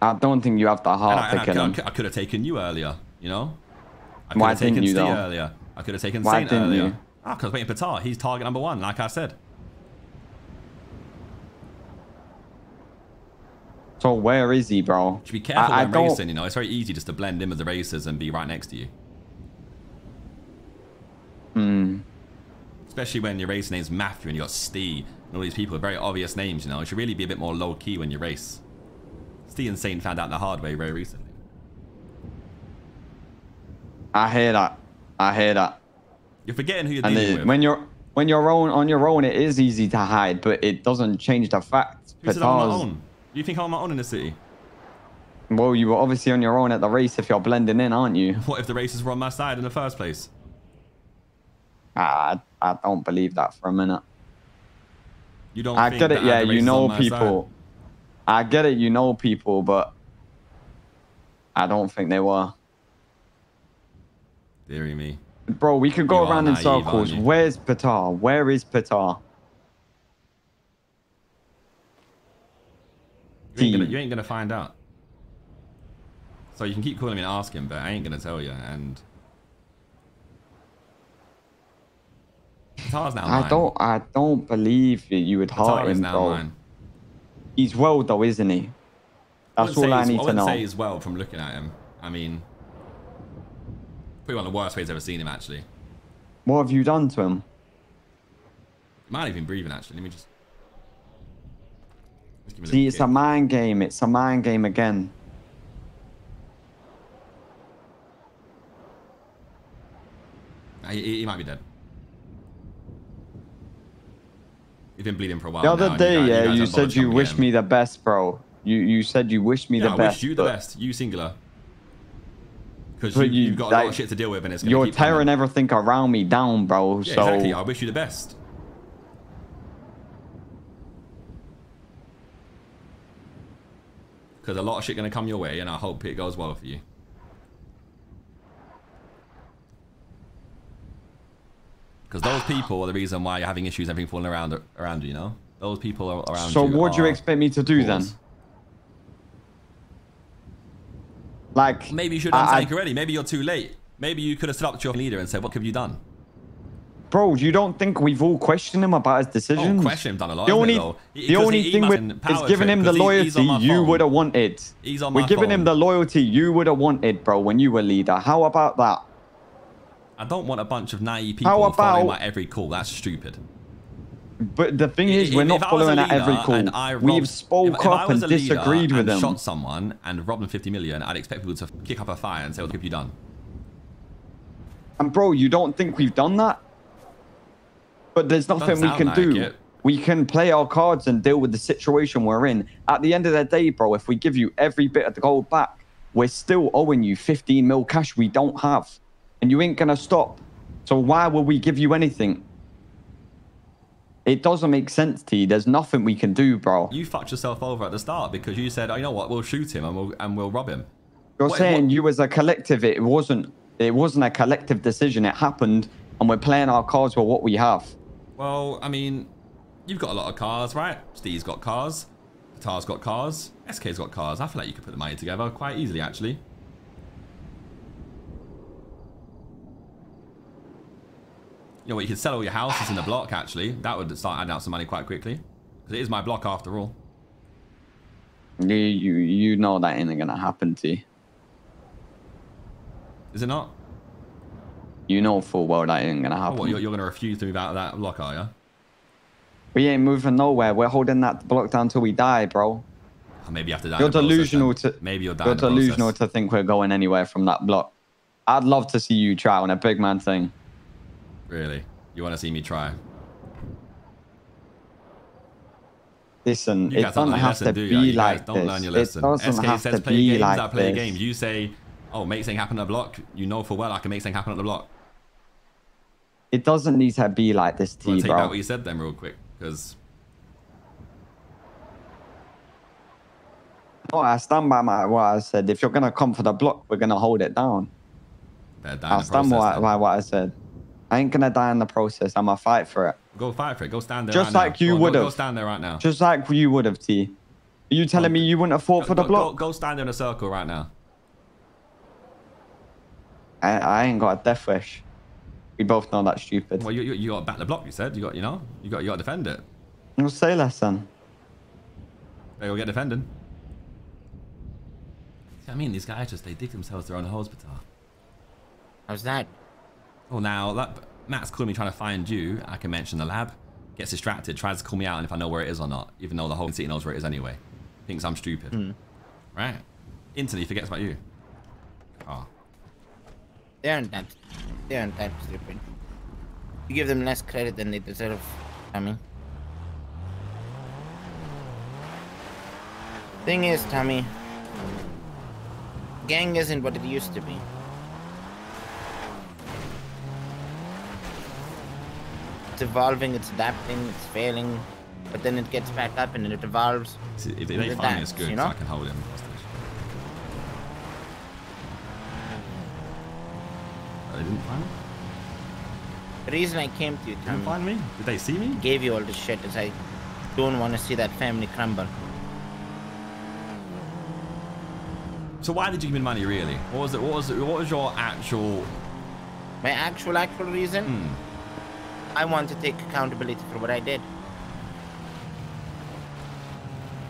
[SPEAKER 15] I don't think you have the heart
[SPEAKER 1] I, and
[SPEAKER 15] to
[SPEAKER 1] I,
[SPEAKER 15] kill him.
[SPEAKER 1] I could have taken you earlier. You know. I could
[SPEAKER 15] Why
[SPEAKER 1] have taken
[SPEAKER 15] didn't you,
[SPEAKER 1] Steve
[SPEAKER 15] though?
[SPEAKER 1] earlier. I could have taken
[SPEAKER 15] Why
[SPEAKER 1] Saint
[SPEAKER 15] didn't
[SPEAKER 1] earlier.
[SPEAKER 15] you?
[SPEAKER 1] Ah, because waiting for Tar. He's target number one, like I said.
[SPEAKER 15] So where is he, bro?
[SPEAKER 1] Should be careful
[SPEAKER 15] I, I
[SPEAKER 1] when
[SPEAKER 15] don't.
[SPEAKER 1] racing. You know, it's very easy just to blend in with the racers and be right next to you.
[SPEAKER 15] Hmm.
[SPEAKER 1] Especially when your race name's Matthew and you got Steve and all these people with very obvious names. You know, it should really be a bit more low key when you race. Steve and Saint found out the hard way very recently.
[SPEAKER 15] I hear that. I hear that.
[SPEAKER 1] You're forgetting who you're
[SPEAKER 15] And
[SPEAKER 1] dealing
[SPEAKER 15] it-
[SPEAKER 1] with.
[SPEAKER 15] when you're when you're own, on your own, it is easy to hide, but it doesn't change the fact.
[SPEAKER 1] Who said I'm on my own? Do you think I'm on my own in the city?
[SPEAKER 15] Well, you were obviously on your own at the race if you're blending in, aren't you?
[SPEAKER 1] What if the racers were on my side in the first place?
[SPEAKER 15] I, I don't believe that for a minute.
[SPEAKER 1] You don't.
[SPEAKER 15] I get it, yeah, you know people. I get it, you know people, but I don't think they were.
[SPEAKER 1] Deary me.
[SPEAKER 15] Bro, we could go
[SPEAKER 1] You
[SPEAKER 15] around in
[SPEAKER 1] naive,
[SPEAKER 15] circles. Where's Patar? Where is Patar?
[SPEAKER 1] You ain't, gonna, you ain't gonna find out. So you can keep calling me and asking, but I ain't gonna tell you. And Patar's
[SPEAKER 15] I
[SPEAKER 1] mine.
[SPEAKER 15] don't I don't believe that you would hurt him, bro.
[SPEAKER 1] mine.
[SPEAKER 15] He's well though, isn't he? That's all I need to know.
[SPEAKER 1] say he's well from looking at him. I mean, probably one of the worst ways I've ever seen him. Actually,
[SPEAKER 15] What have you done to him?
[SPEAKER 1] might not even breathing. Actually, let me just. just give a
[SPEAKER 15] See, it's
[SPEAKER 1] kick.
[SPEAKER 15] a mind game. It's a mind game again.
[SPEAKER 1] He, he- he might be dead. He's been bleeding for a while.
[SPEAKER 15] The other
[SPEAKER 1] and
[SPEAKER 15] day,
[SPEAKER 1] guys-
[SPEAKER 15] yeah,
[SPEAKER 1] guys
[SPEAKER 15] you said you wished me the best, bro. You you said you wished me
[SPEAKER 1] Yeah,
[SPEAKER 15] the
[SPEAKER 1] I
[SPEAKER 15] best.
[SPEAKER 1] I wish you the best. You singular. Because you,
[SPEAKER 15] you-
[SPEAKER 1] you've got a lot of shit to deal with, and it's gonna
[SPEAKER 15] You're
[SPEAKER 1] keep coming.
[SPEAKER 15] tearing everything around me down, bro.
[SPEAKER 1] Yeah,
[SPEAKER 15] so
[SPEAKER 1] exactly. I wish you the best. Because a lot of shit gonna come your way, and I hope it goes well for you. Because those people are the reason why you're having issues, everything falling around around you. You know, those people are around
[SPEAKER 15] So
[SPEAKER 1] you.
[SPEAKER 15] what do you expect me to do then? Like
[SPEAKER 1] Maybe you should have done already. Maybe you're too late. Maybe you could have stood up to your leader and said, "What have you done?"
[SPEAKER 15] Bro, you don't think we've all questioned him about his oh, decisions?
[SPEAKER 1] Oh, question him done a lot.
[SPEAKER 15] The only,
[SPEAKER 1] it, though? He-
[SPEAKER 15] the only thing with, is giving him the loyalty
[SPEAKER 1] he's on my
[SPEAKER 15] you
[SPEAKER 1] phone.
[SPEAKER 15] would have wanted.
[SPEAKER 1] He's on
[SPEAKER 15] We're giving him the loyalty you would have wanted, bro, when you were leader. How about that?
[SPEAKER 1] I don't want a bunch of naive people
[SPEAKER 15] How
[SPEAKER 1] following
[SPEAKER 15] about-
[SPEAKER 1] my every call. That's stupid.
[SPEAKER 15] But the thing is,
[SPEAKER 1] If-
[SPEAKER 15] we're not
[SPEAKER 1] I was a
[SPEAKER 15] following at every call.
[SPEAKER 1] I
[SPEAKER 15] We've
[SPEAKER 1] robbed-
[SPEAKER 15] spoke
[SPEAKER 1] if- if I
[SPEAKER 15] up
[SPEAKER 1] was
[SPEAKER 15] and disagreed with
[SPEAKER 1] and
[SPEAKER 15] him.
[SPEAKER 1] shot someone and robbed them 50 million, I'd expect people to kick up a fire and say, "What have you done?"
[SPEAKER 15] And bro, you don't think we've done that? But there's nothing we can
[SPEAKER 1] like
[SPEAKER 15] do.
[SPEAKER 1] it.
[SPEAKER 15] We can play our cards and deal with the situation we're in. At the end of the day, bro, if we give you every bit of the gold back, we're still owing you 15 mil cash we don't have. And you ain't gonna stop. So why will we give you anything? It doesn't make sense to you. There's nothing we can do, bro.
[SPEAKER 1] You fucked yourself over at the start because you said, "Oh, you know what? We'll shoot him and we'll and we'll rob him."
[SPEAKER 15] You're
[SPEAKER 1] What-
[SPEAKER 15] saying
[SPEAKER 1] what-
[SPEAKER 15] you as a collective, it wasn't it wasn't a collective decision. It happened and we're playing our cards with what we have.
[SPEAKER 1] Well, I mean, you've got a lot of cars, right? Steve's got cars. Patar's got cars. SK's got cars. I feel like you could put the money together quite easily, actually. You know what? You could sell all your houses in the block, actually. That would start adding out some money quite quickly. Because it is my block after all.
[SPEAKER 15] You, you you know that ain't gonna happen to you.
[SPEAKER 1] Is it not?
[SPEAKER 15] You know full well that ain't gonna
[SPEAKER 1] Oh,
[SPEAKER 15] happen.
[SPEAKER 1] what, you're, you're going to refuse to move out of that block, are you?
[SPEAKER 15] we ain't moving nowhere. We're holding that block down till we die, bro.
[SPEAKER 1] Or maybe you have to die.
[SPEAKER 15] You're delusional to
[SPEAKER 1] Maybe you're
[SPEAKER 15] you're delusional to think we're going anywhere from that block. I'd love to see you try on a big man thing.
[SPEAKER 1] Really? You want to see me try?
[SPEAKER 15] Listen,
[SPEAKER 1] You
[SPEAKER 15] it doesn't have
[SPEAKER 1] lesson,
[SPEAKER 15] to
[SPEAKER 1] do
[SPEAKER 15] be
[SPEAKER 1] You
[SPEAKER 15] like
[SPEAKER 1] don't
[SPEAKER 15] this.
[SPEAKER 1] learn your
[SPEAKER 15] It
[SPEAKER 1] lesson.
[SPEAKER 15] doesn't
[SPEAKER 1] SK
[SPEAKER 15] have
[SPEAKER 1] says
[SPEAKER 15] to
[SPEAKER 1] play
[SPEAKER 15] be
[SPEAKER 1] games, I play
[SPEAKER 15] this.
[SPEAKER 1] games. You say, oh, make something happen on the block. You know for well I can make something happen on the block.
[SPEAKER 15] It doesn't need to be like this, T,
[SPEAKER 1] to take
[SPEAKER 15] bro.
[SPEAKER 1] what you said then, real quick, because
[SPEAKER 15] No, I stand by my what I said. If you're gonna come for the block, we're gonna hold it down. I'll stand by, by what I said. I ain't gonna die in the process. I'm gonna fight for it.
[SPEAKER 1] Go fight for it. Go stand there.
[SPEAKER 15] Just
[SPEAKER 1] right
[SPEAKER 15] like
[SPEAKER 1] now.
[SPEAKER 15] you
[SPEAKER 1] Go on, go-
[SPEAKER 15] would've.
[SPEAKER 1] Go stand there right now.
[SPEAKER 15] Just like you would have, T. Are you telling me you wouldn't have fought for the
[SPEAKER 1] Go-
[SPEAKER 15] block?
[SPEAKER 1] Go, go stand in a circle right now.
[SPEAKER 15] I, I ain't got a death wish. We both know that's stupid.
[SPEAKER 1] Well, you, you, you got to back the block. You said you got, you know, you got, you got to defend it.
[SPEAKER 15] You'll say less then.
[SPEAKER 1] They will get defending. See, I mean, these guys just they dig themselves their own holes, Patar.
[SPEAKER 7] How's that?
[SPEAKER 1] Well, now that Matt's calling me trying to find you, I can mention the lab. Gets distracted, tries to call me out, and if I know where it is or not, even though the whole city knows where it is anyway, thinks I'm stupid.
[SPEAKER 7] Hmm.
[SPEAKER 1] Right? Instantly forgets about you. Oh,
[SPEAKER 7] They aren't that. They aren't that stupid. You give them less credit than they deserve. Tommy. Thing is, Tommy, gang isn't what it used to be. It's evolving, it's adapting, it's failing, but then it gets back up and it evolves.
[SPEAKER 1] See, if they find me, it's good,
[SPEAKER 7] you
[SPEAKER 1] so
[SPEAKER 7] know?
[SPEAKER 1] I can hold him hostage. They didn't find me?
[SPEAKER 7] The reason I came to you, Tommy.
[SPEAKER 1] Didn't find me? Did they see me?
[SPEAKER 7] Gave you all this shit is I don't want to see that family crumble.
[SPEAKER 1] So why did you give me money, really? What was it? What was it? What was your actual?
[SPEAKER 7] My actual, actual reason?
[SPEAKER 1] Hmm.
[SPEAKER 7] I want to take accountability for what I did.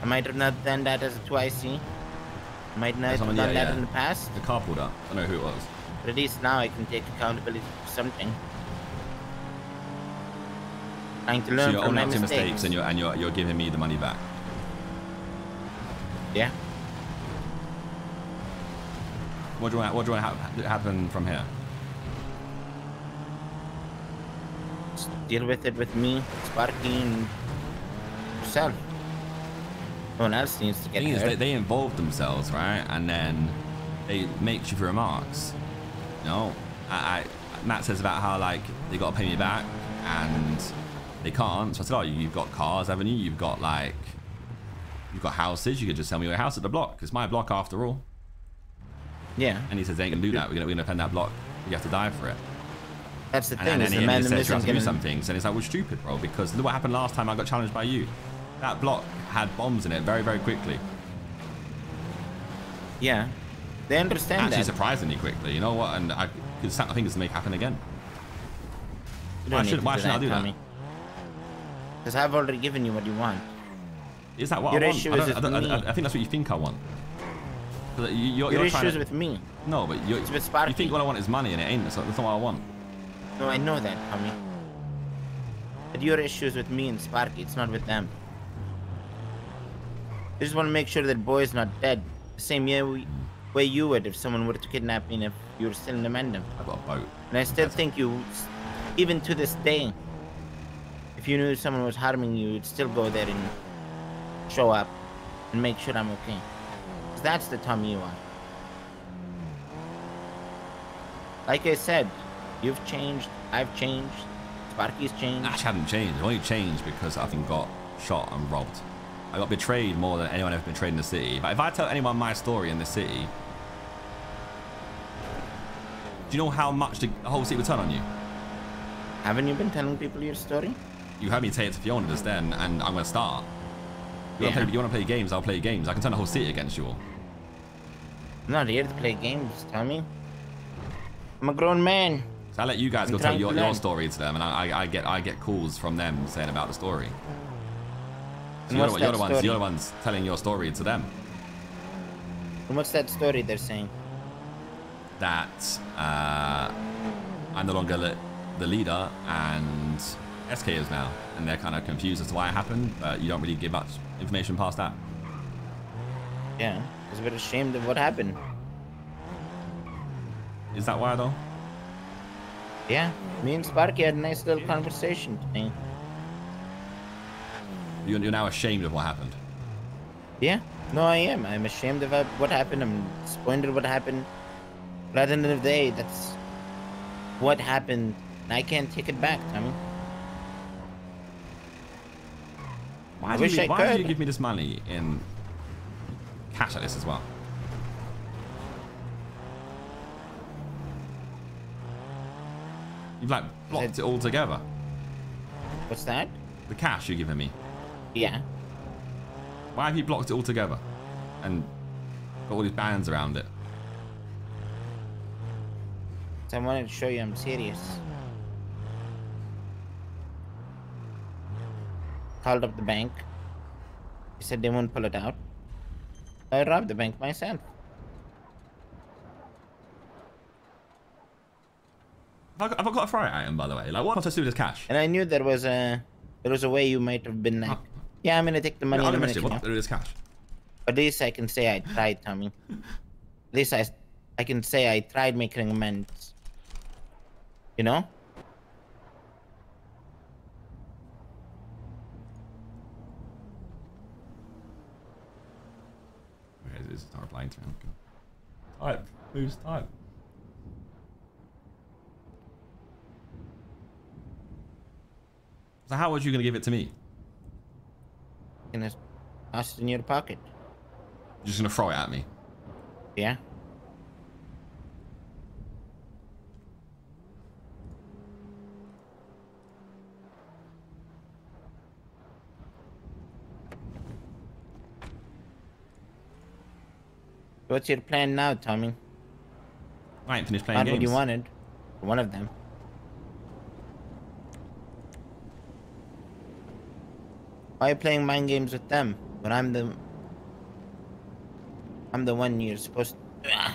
[SPEAKER 7] I might have not done that as a 2IC. I might not have done
[SPEAKER 1] yeah,
[SPEAKER 7] that
[SPEAKER 1] yeah.
[SPEAKER 7] in the past.
[SPEAKER 1] The car pulled up. I don't know who it was.
[SPEAKER 7] But at least now I can take accountability for something. Trying to learn So
[SPEAKER 1] you're
[SPEAKER 7] from my mistakes.
[SPEAKER 1] mistakes, and you're and you're you're giving me the money back.
[SPEAKER 7] Yeah.
[SPEAKER 1] What do you want? What do you want to ha- happen from here?
[SPEAKER 7] Deal with it with me, Sparky, and yourself. No one else needs to get
[SPEAKER 1] thing
[SPEAKER 7] hurt.
[SPEAKER 1] they, they involve themselves, right? And then they make stupid remarks. You know, I, I Matt says about how like they got to pay me back, and they can't. So I said, oh, you've got cars, haven't you? You've got like, you've got houses. You could just sell me your house at the block. It's my block after all.
[SPEAKER 7] Yeah.
[SPEAKER 1] And he says they ain't gonna do that. We're gonna we're gonna defend that block. You have to die for it.
[SPEAKER 7] That's the
[SPEAKER 1] And,
[SPEAKER 7] thing.
[SPEAKER 1] and then
[SPEAKER 7] the
[SPEAKER 1] and says you have to do
[SPEAKER 7] gonna-
[SPEAKER 1] some things, and it's like, well, stupid, bro. Because look what happened last time I got challenged by you. That block had bombs in it very, very quickly.
[SPEAKER 7] Yeah. They understand
[SPEAKER 1] Actually,
[SPEAKER 7] that.
[SPEAKER 1] surprisingly quickly. You know what? And I could snap my fingers to make happen again. Why should why should I do that?
[SPEAKER 7] Because I've already given you what you want.
[SPEAKER 1] Is that what
[SPEAKER 7] Your
[SPEAKER 1] I want? I, don't, I, don't, I. I think that's what you think I want. you- You're,
[SPEAKER 7] Your
[SPEAKER 1] you're
[SPEAKER 7] issue
[SPEAKER 1] trying
[SPEAKER 7] is
[SPEAKER 1] to-
[SPEAKER 7] with me.
[SPEAKER 1] No, but you're,
[SPEAKER 7] It's
[SPEAKER 1] you think what I want is money, and it ain't. That's not, that's not what I want.
[SPEAKER 7] No, I know that, Tommy. But your issue is with me and Sparky. It's not with them. I just want to make sure that boy's not dead. The same we, way you would if someone were to kidnap me and if you were still in the Mandem.
[SPEAKER 1] I've got a boat.
[SPEAKER 7] And I still think you, even to this day, if you knew someone was harming you, you'd still go there and show up and make sure I'm okay. 'Cause that's the Tommy you are. Like I said, you've changed, I've changed, Sparky's changed.
[SPEAKER 1] Ash hadn't changed. I only changed because I think got shot and robbed. I got betrayed more than anyone ever been betrayed in the city. But if I tell anyone my story in the city, do you know how much the whole city would turn on you?
[SPEAKER 7] Haven't you been telling people your story?
[SPEAKER 1] You heard me say it to Fiona just then, and I'm gonna start. You,
[SPEAKER 7] Yeah.
[SPEAKER 1] wanna play, you wanna play games? I'll play games. I can turn the whole city against you all.
[SPEAKER 7] I'm not here to play games, Tommy. I'm a grown man.
[SPEAKER 1] So I let you guys go tell your, your story to them, and I, I, I get I get calls from them saying about the story. So
[SPEAKER 7] And
[SPEAKER 1] you're, the, you're the ones
[SPEAKER 7] story?
[SPEAKER 1] you're the ones telling your story to them.
[SPEAKER 7] And what's that story they're saying?
[SPEAKER 1] that uh, I'm no longer the, the leader and SK is now. And they're kind of confused as to why it happened, but you don't really give much information past that.
[SPEAKER 7] Yeah, because a bit ashamed of what happened.
[SPEAKER 1] Is that why though?
[SPEAKER 7] Yeah, me and Sparky had a nice little conversation today.
[SPEAKER 1] You're, you're now ashamed of what happened.
[SPEAKER 7] Yeah, no, I am. I'm ashamed of uh, what happened. I'm disappointed what happened. But at the end of the day, that's what happened and I can't take it back, Tommy.
[SPEAKER 1] Why,
[SPEAKER 7] I
[SPEAKER 1] do
[SPEAKER 7] wish
[SPEAKER 1] you,
[SPEAKER 7] I
[SPEAKER 1] why do you give me this money in cash like this as well? You've like blocked it all together.
[SPEAKER 7] What's that?
[SPEAKER 1] The cash you're giving me.
[SPEAKER 7] Yeah.
[SPEAKER 1] Why have you blocked it all together? And got all these bands around it.
[SPEAKER 7] I wanted to show you I'm serious. Called up the bank. He said they won't pull it out. I robbed the bank myself.
[SPEAKER 1] I got, have I got a fright item, by the way? Like, what must I do with this cash?
[SPEAKER 7] And I knew there was a there was a way you might have been like, yeah, I'm gonna take the money
[SPEAKER 1] I'm
[SPEAKER 7] in a
[SPEAKER 1] gonna miss
[SPEAKER 7] minute.
[SPEAKER 1] it.
[SPEAKER 7] you
[SPEAKER 1] What do this cash?
[SPEAKER 7] At least I can say I tried, Tommy. At least I, I can say I tried making amends. You know?
[SPEAKER 1] Okay, this is not replying to me. Type. Who's type? So how was you going to give it to me?
[SPEAKER 7] Gonna toss it in your pocket.
[SPEAKER 1] You're just going to throw it at me?
[SPEAKER 7] Yeah. What's your plan now, Tommy?
[SPEAKER 1] I ain't finished playing
[SPEAKER 7] Not
[SPEAKER 1] games.
[SPEAKER 7] what you wanted. One of them. Why are you playing mind games with them when I'm the I'm the one you're supposed to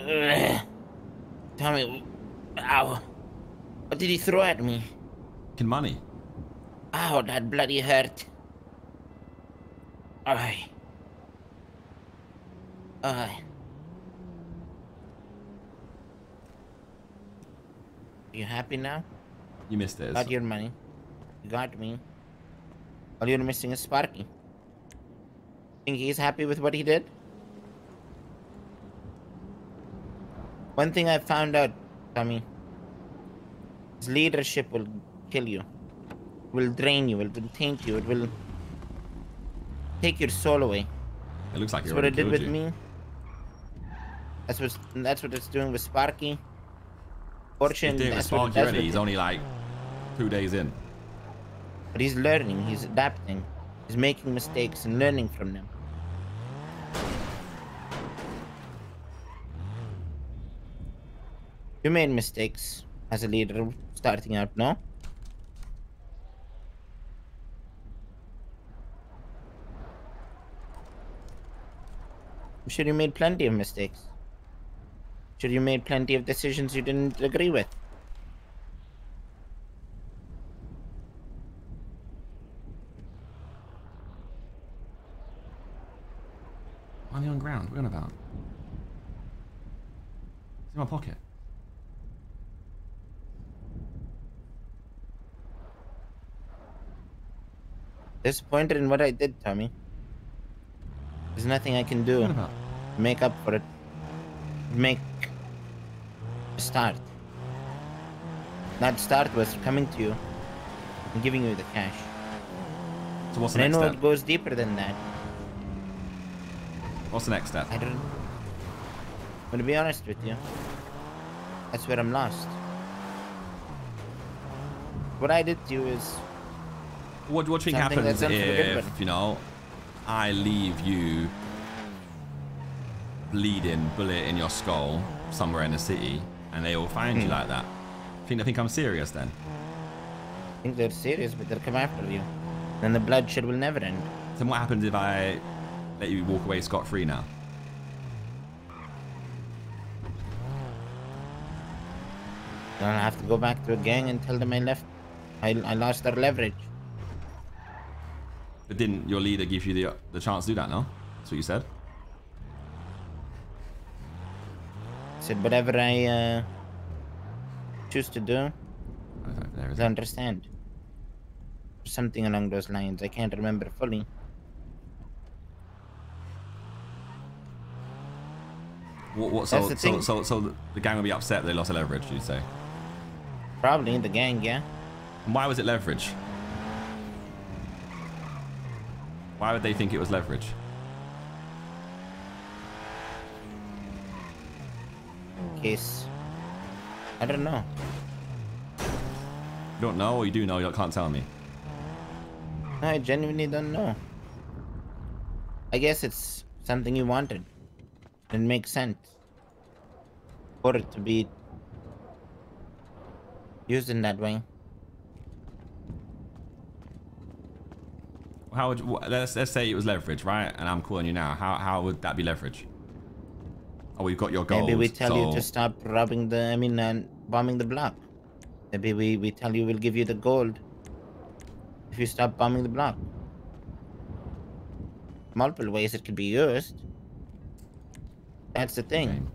[SPEAKER 7] Ugh. Tommy ow What did he throw at me?
[SPEAKER 1] Fucking money.
[SPEAKER 7] Ow that bloody hurt Aye Aye You happy now?
[SPEAKER 1] You missed it.
[SPEAKER 7] Got your money. You got me. All you're missing is Sparky. Think he's happy with what he did? One thing I found out, Tommy, is leadership will kill you. Will drain you, it will taint you, it will take your soul away.
[SPEAKER 1] It looks like
[SPEAKER 7] That's what it did with
[SPEAKER 1] you.
[SPEAKER 7] me. That's what that's what it's doing with Sparky. Fortune,
[SPEAKER 1] He's doing it with
[SPEAKER 7] it
[SPEAKER 1] Sparky already. He's only like two days in.
[SPEAKER 7] But he's learning, he's adapting, he's making mistakes and learning from them. You made mistakes as a leader starting out, no? I'm sure you made plenty of mistakes. I'm Sure you made plenty of decisions you didn't agree with.
[SPEAKER 1] Money on ground. What are you on about? It's in my pocket.
[SPEAKER 7] Disappointed in what I did, Tommy. There's nothing I can do to make up for it. Make a start. That start was coming to you and giving you the cash.
[SPEAKER 1] So what's the
[SPEAKER 7] and
[SPEAKER 1] next
[SPEAKER 7] I know
[SPEAKER 1] step?
[SPEAKER 7] it goes deeper than that.
[SPEAKER 1] What's the next step?
[SPEAKER 7] I don't. I'm gonna be honest with you. That's where I'm lost. What I did do is
[SPEAKER 1] What, what do you think happens if, you know, I leave you bleeding bullet in your skull somewhere in the city and they all find you
[SPEAKER 7] Hmm.
[SPEAKER 1] like that? Think they think I'm serious then?
[SPEAKER 7] I think they're serious, but they'll come after you. Then the bloodshed will never end.
[SPEAKER 1] Then what happens if I let you walk away scot free now?
[SPEAKER 7] Then I'll have to go back to a gang and tell them I left. I, I lost their leverage.
[SPEAKER 1] But didn't your leader give you the the chance to do that? No, that's what you said.
[SPEAKER 7] said whatever I uh, choose to do,
[SPEAKER 1] there
[SPEAKER 7] I understand. Something along those lines. I can't remember fully.
[SPEAKER 1] What, what, so,
[SPEAKER 7] the
[SPEAKER 1] so, so, so the gang will be upset they lost their leverage, you'd say?
[SPEAKER 7] Probably the gang, yeah.
[SPEAKER 1] And why was it leverage? Why would they think it was leverage?
[SPEAKER 7] Case. I don't know.
[SPEAKER 1] You don't know or you do know, you can't tell me.
[SPEAKER 7] I genuinely don't know. I guess it's something you wanted. It makes sense. For it to be used in that way.
[SPEAKER 1] How would you, let's let's say it was leverage, right? And I'm calling you now. How how would that be leverage? Oh, we've got your gold.
[SPEAKER 7] Maybe we tell you to stop robbing the, I mean, uh, bombing the block. Maybe we, we tell you we'll give you the gold if you stop bombing the block. Multiple ways it could be used. That's the thing.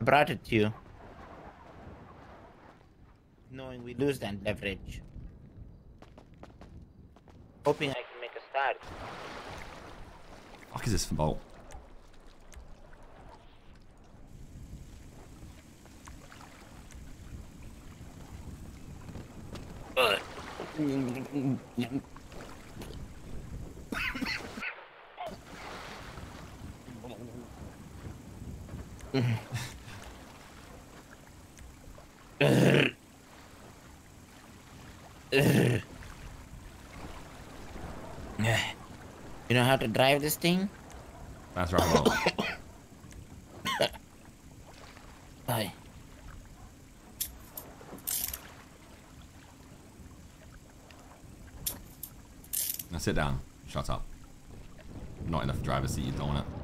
[SPEAKER 7] I brought it to you. Knowing we lose that leverage. Hoping I can make a start.
[SPEAKER 1] Fuck is this bolt?
[SPEAKER 7] You know how to drive this thing?
[SPEAKER 1] That's right.
[SPEAKER 7] Bye.
[SPEAKER 1] now sit down. Shut up. Not enough driver's seat, you don't want it.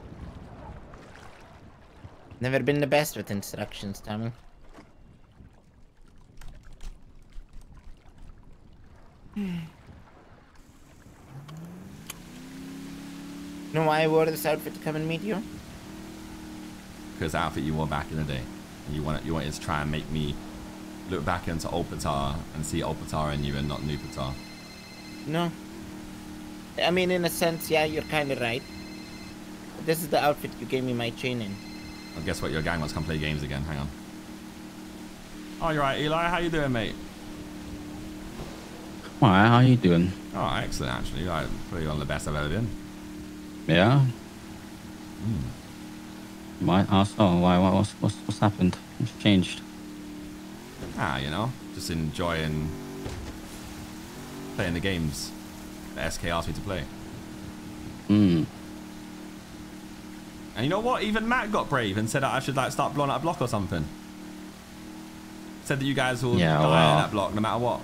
[SPEAKER 7] Never been the best with instructions, Tommy. You know why I wore this outfit to come and meet you?
[SPEAKER 1] Because outfit you wore back in the day. And you want you wanted to try and make me look back into old Olpatar and see old Olpatar in you and not new Nupatar.
[SPEAKER 7] No. I mean, in a sense, yeah, you're kind of right. But this is the outfit you gave me my chain in.
[SPEAKER 1] Well, guess what? Your gang wants to come play games again. Hang on. Oh, you're right, Eli. How you doing, mate?
[SPEAKER 13] Alright, how you doing?
[SPEAKER 1] Oh, excellent, actually. Like, probably one of the best I've ever been.
[SPEAKER 13] Yeah.
[SPEAKER 1] Hmm.
[SPEAKER 13] Why? Oh, so why? What, what's, what's what's happened? What's changed?
[SPEAKER 1] Ah, you know, just enjoying playing the games that SK asked me to play.
[SPEAKER 13] Hmm.
[SPEAKER 1] And you know what? Even Matt got brave and said that I should like start blowing up a block or something. Said that you guys will
[SPEAKER 13] Yeah,
[SPEAKER 1] die in
[SPEAKER 13] well.
[SPEAKER 1] that block no matter what.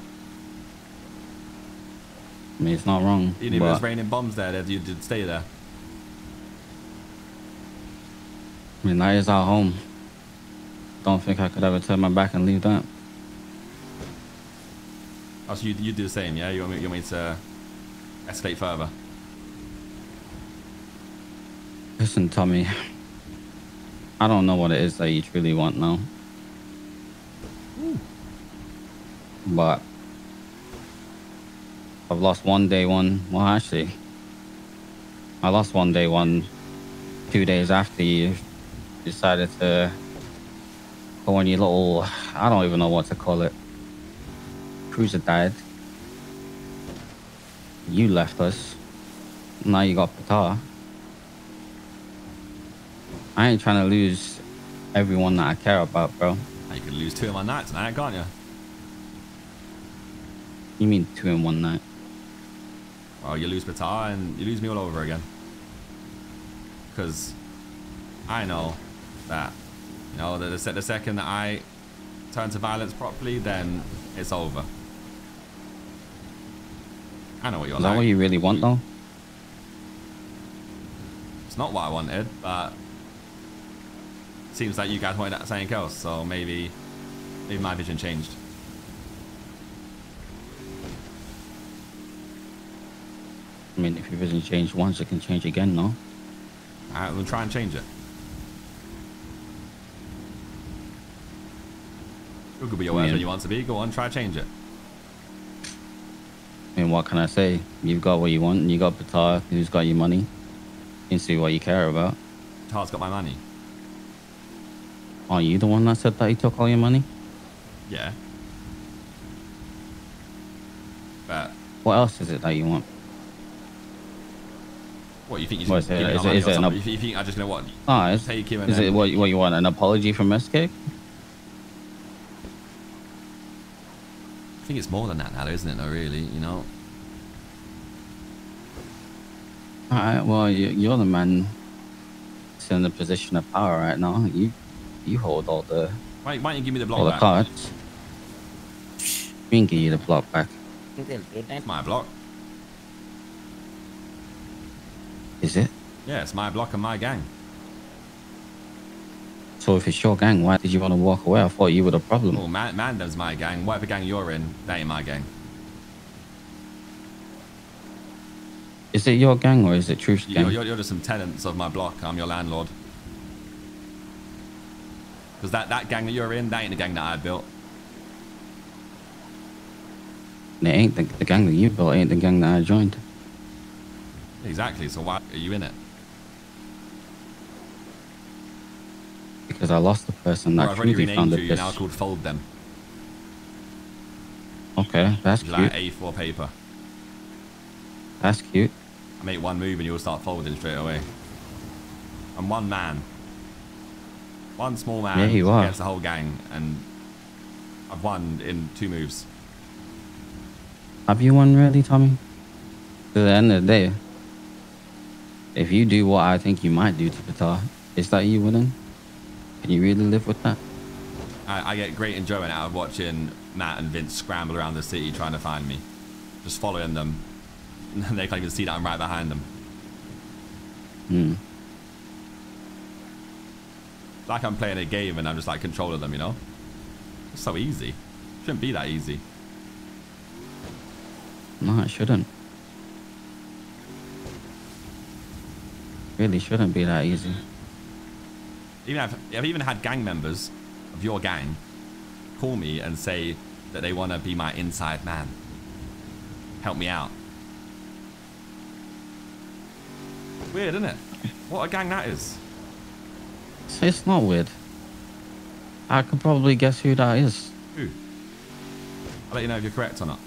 [SPEAKER 13] I mean, it's not wrong.
[SPEAKER 1] Even if it was raining bombs there, you did stay there.
[SPEAKER 13] I mean, that is our home. Don't think I could ever turn my back and leave that.
[SPEAKER 1] Oh, so you, you do the same, yeah? You want me, you want me to escalate further?
[SPEAKER 13] Listen, Tommy. I don't know what it is that you truly want now. But I've lost one day one. Well, actually, I lost one day one two days after you decided to go on your little, I don't even know what to call it. Cruiser died. You left us. Now you got Patar. I ain't trying to lose everyone that I care about, bro.
[SPEAKER 1] You could lose two in one night tonight, can't you?
[SPEAKER 13] You mean two in one night?
[SPEAKER 1] Well, you lose Patar and you lose me all over again. Because I know that, you know, the, the, the second that I turn to violence properly, then it's over. I know what you're
[SPEAKER 13] Is that
[SPEAKER 1] like.
[SPEAKER 13] what you really want, though?
[SPEAKER 1] It's not what I wanted, but seems like you guys wanted something else, so maybe, maybe my vision changed.
[SPEAKER 13] I mean, if your vision changed once, it can change again, no?
[SPEAKER 1] Alright, we'll try and change it. You could be your
[SPEAKER 13] I
[SPEAKER 1] worst
[SPEAKER 13] mean-
[SPEAKER 1] when you want to be. Go on, try change it.
[SPEAKER 13] I mean, what can I say? You've got what you want, and you got Patar, who's got your money. You can see what you care about.
[SPEAKER 1] Tars got my money.
[SPEAKER 13] Are you the one that said that he took all your money?
[SPEAKER 1] Yeah. But
[SPEAKER 13] What else is it that you want?
[SPEAKER 1] what you think just
[SPEAKER 13] is it- is it- is it an
[SPEAKER 1] You think- you think I'm just gonna what?
[SPEAKER 13] Ah, is,
[SPEAKER 1] take him
[SPEAKER 13] is it what, what you want? An apology from SK?
[SPEAKER 1] I think it's more than that now, isn't it? No, really, you know.
[SPEAKER 13] All right. Well, you, you're the man in the position of power right now. You you hold all the
[SPEAKER 1] Why, why don't you give me the block
[SPEAKER 13] all
[SPEAKER 1] block
[SPEAKER 13] the cards. We can give you the block back.
[SPEAKER 1] It's my block.
[SPEAKER 13] Is it?
[SPEAKER 1] Yeah, it's my block and my gang.
[SPEAKER 13] So if it's your gang, why did you want to walk away? I thought you were the problem.
[SPEAKER 1] Well, Man Mandem's my gang. Whatever gang you're in, that ain't my gang.
[SPEAKER 13] Is it your gang or is it Truth's gang?
[SPEAKER 1] You're, you're, you're just some tenants of my block. I'm your landlord. Because that, that gang that you're in, that ain't the gang that I built.
[SPEAKER 13] And it ain't the, the gang that you built, ain't the gang that I joined.
[SPEAKER 1] Exactly. So why are you in it?
[SPEAKER 13] Because I lost the person that Truthy
[SPEAKER 1] renamed
[SPEAKER 13] founded
[SPEAKER 1] you. You're now called Fold Them.
[SPEAKER 13] Okay, that's cute.
[SPEAKER 1] like A4 paper.
[SPEAKER 13] That's cute.
[SPEAKER 1] I make one move and you'll start folding straight away. I'm one man. One small man
[SPEAKER 13] Yeah, you are.
[SPEAKER 1] against the whole gang, and I've won in two moves.
[SPEAKER 13] Have you won really, Tommy? To the end of the day, if you do what I think you might do to Patar, is that you winning? Can you really live with that?
[SPEAKER 1] I, I get great enjoyment out of watching Matt and Vince scramble around the city trying to find me. Just following them. And they can't even see that I'm right behind them.
[SPEAKER 13] Hmm.
[SPEAKER 1] It's like I'm playing a game and I'm just like controlling them, you know? It's so easy. Shouldn't be that easy.
[SPEAKER 13] No, it shouldn't. Really shouldn't be that easy.
[SPEAKER 1] Even I've, I've even had gang members of your gang call me and say that they want to be my inside man. Help me out. Weird, isn't it? What a gang that is.
[SPEAKER 13] It's not weird. I could probably guess who that is.
[SPEAKER 1] Who? I'll let you know if you're correct or not.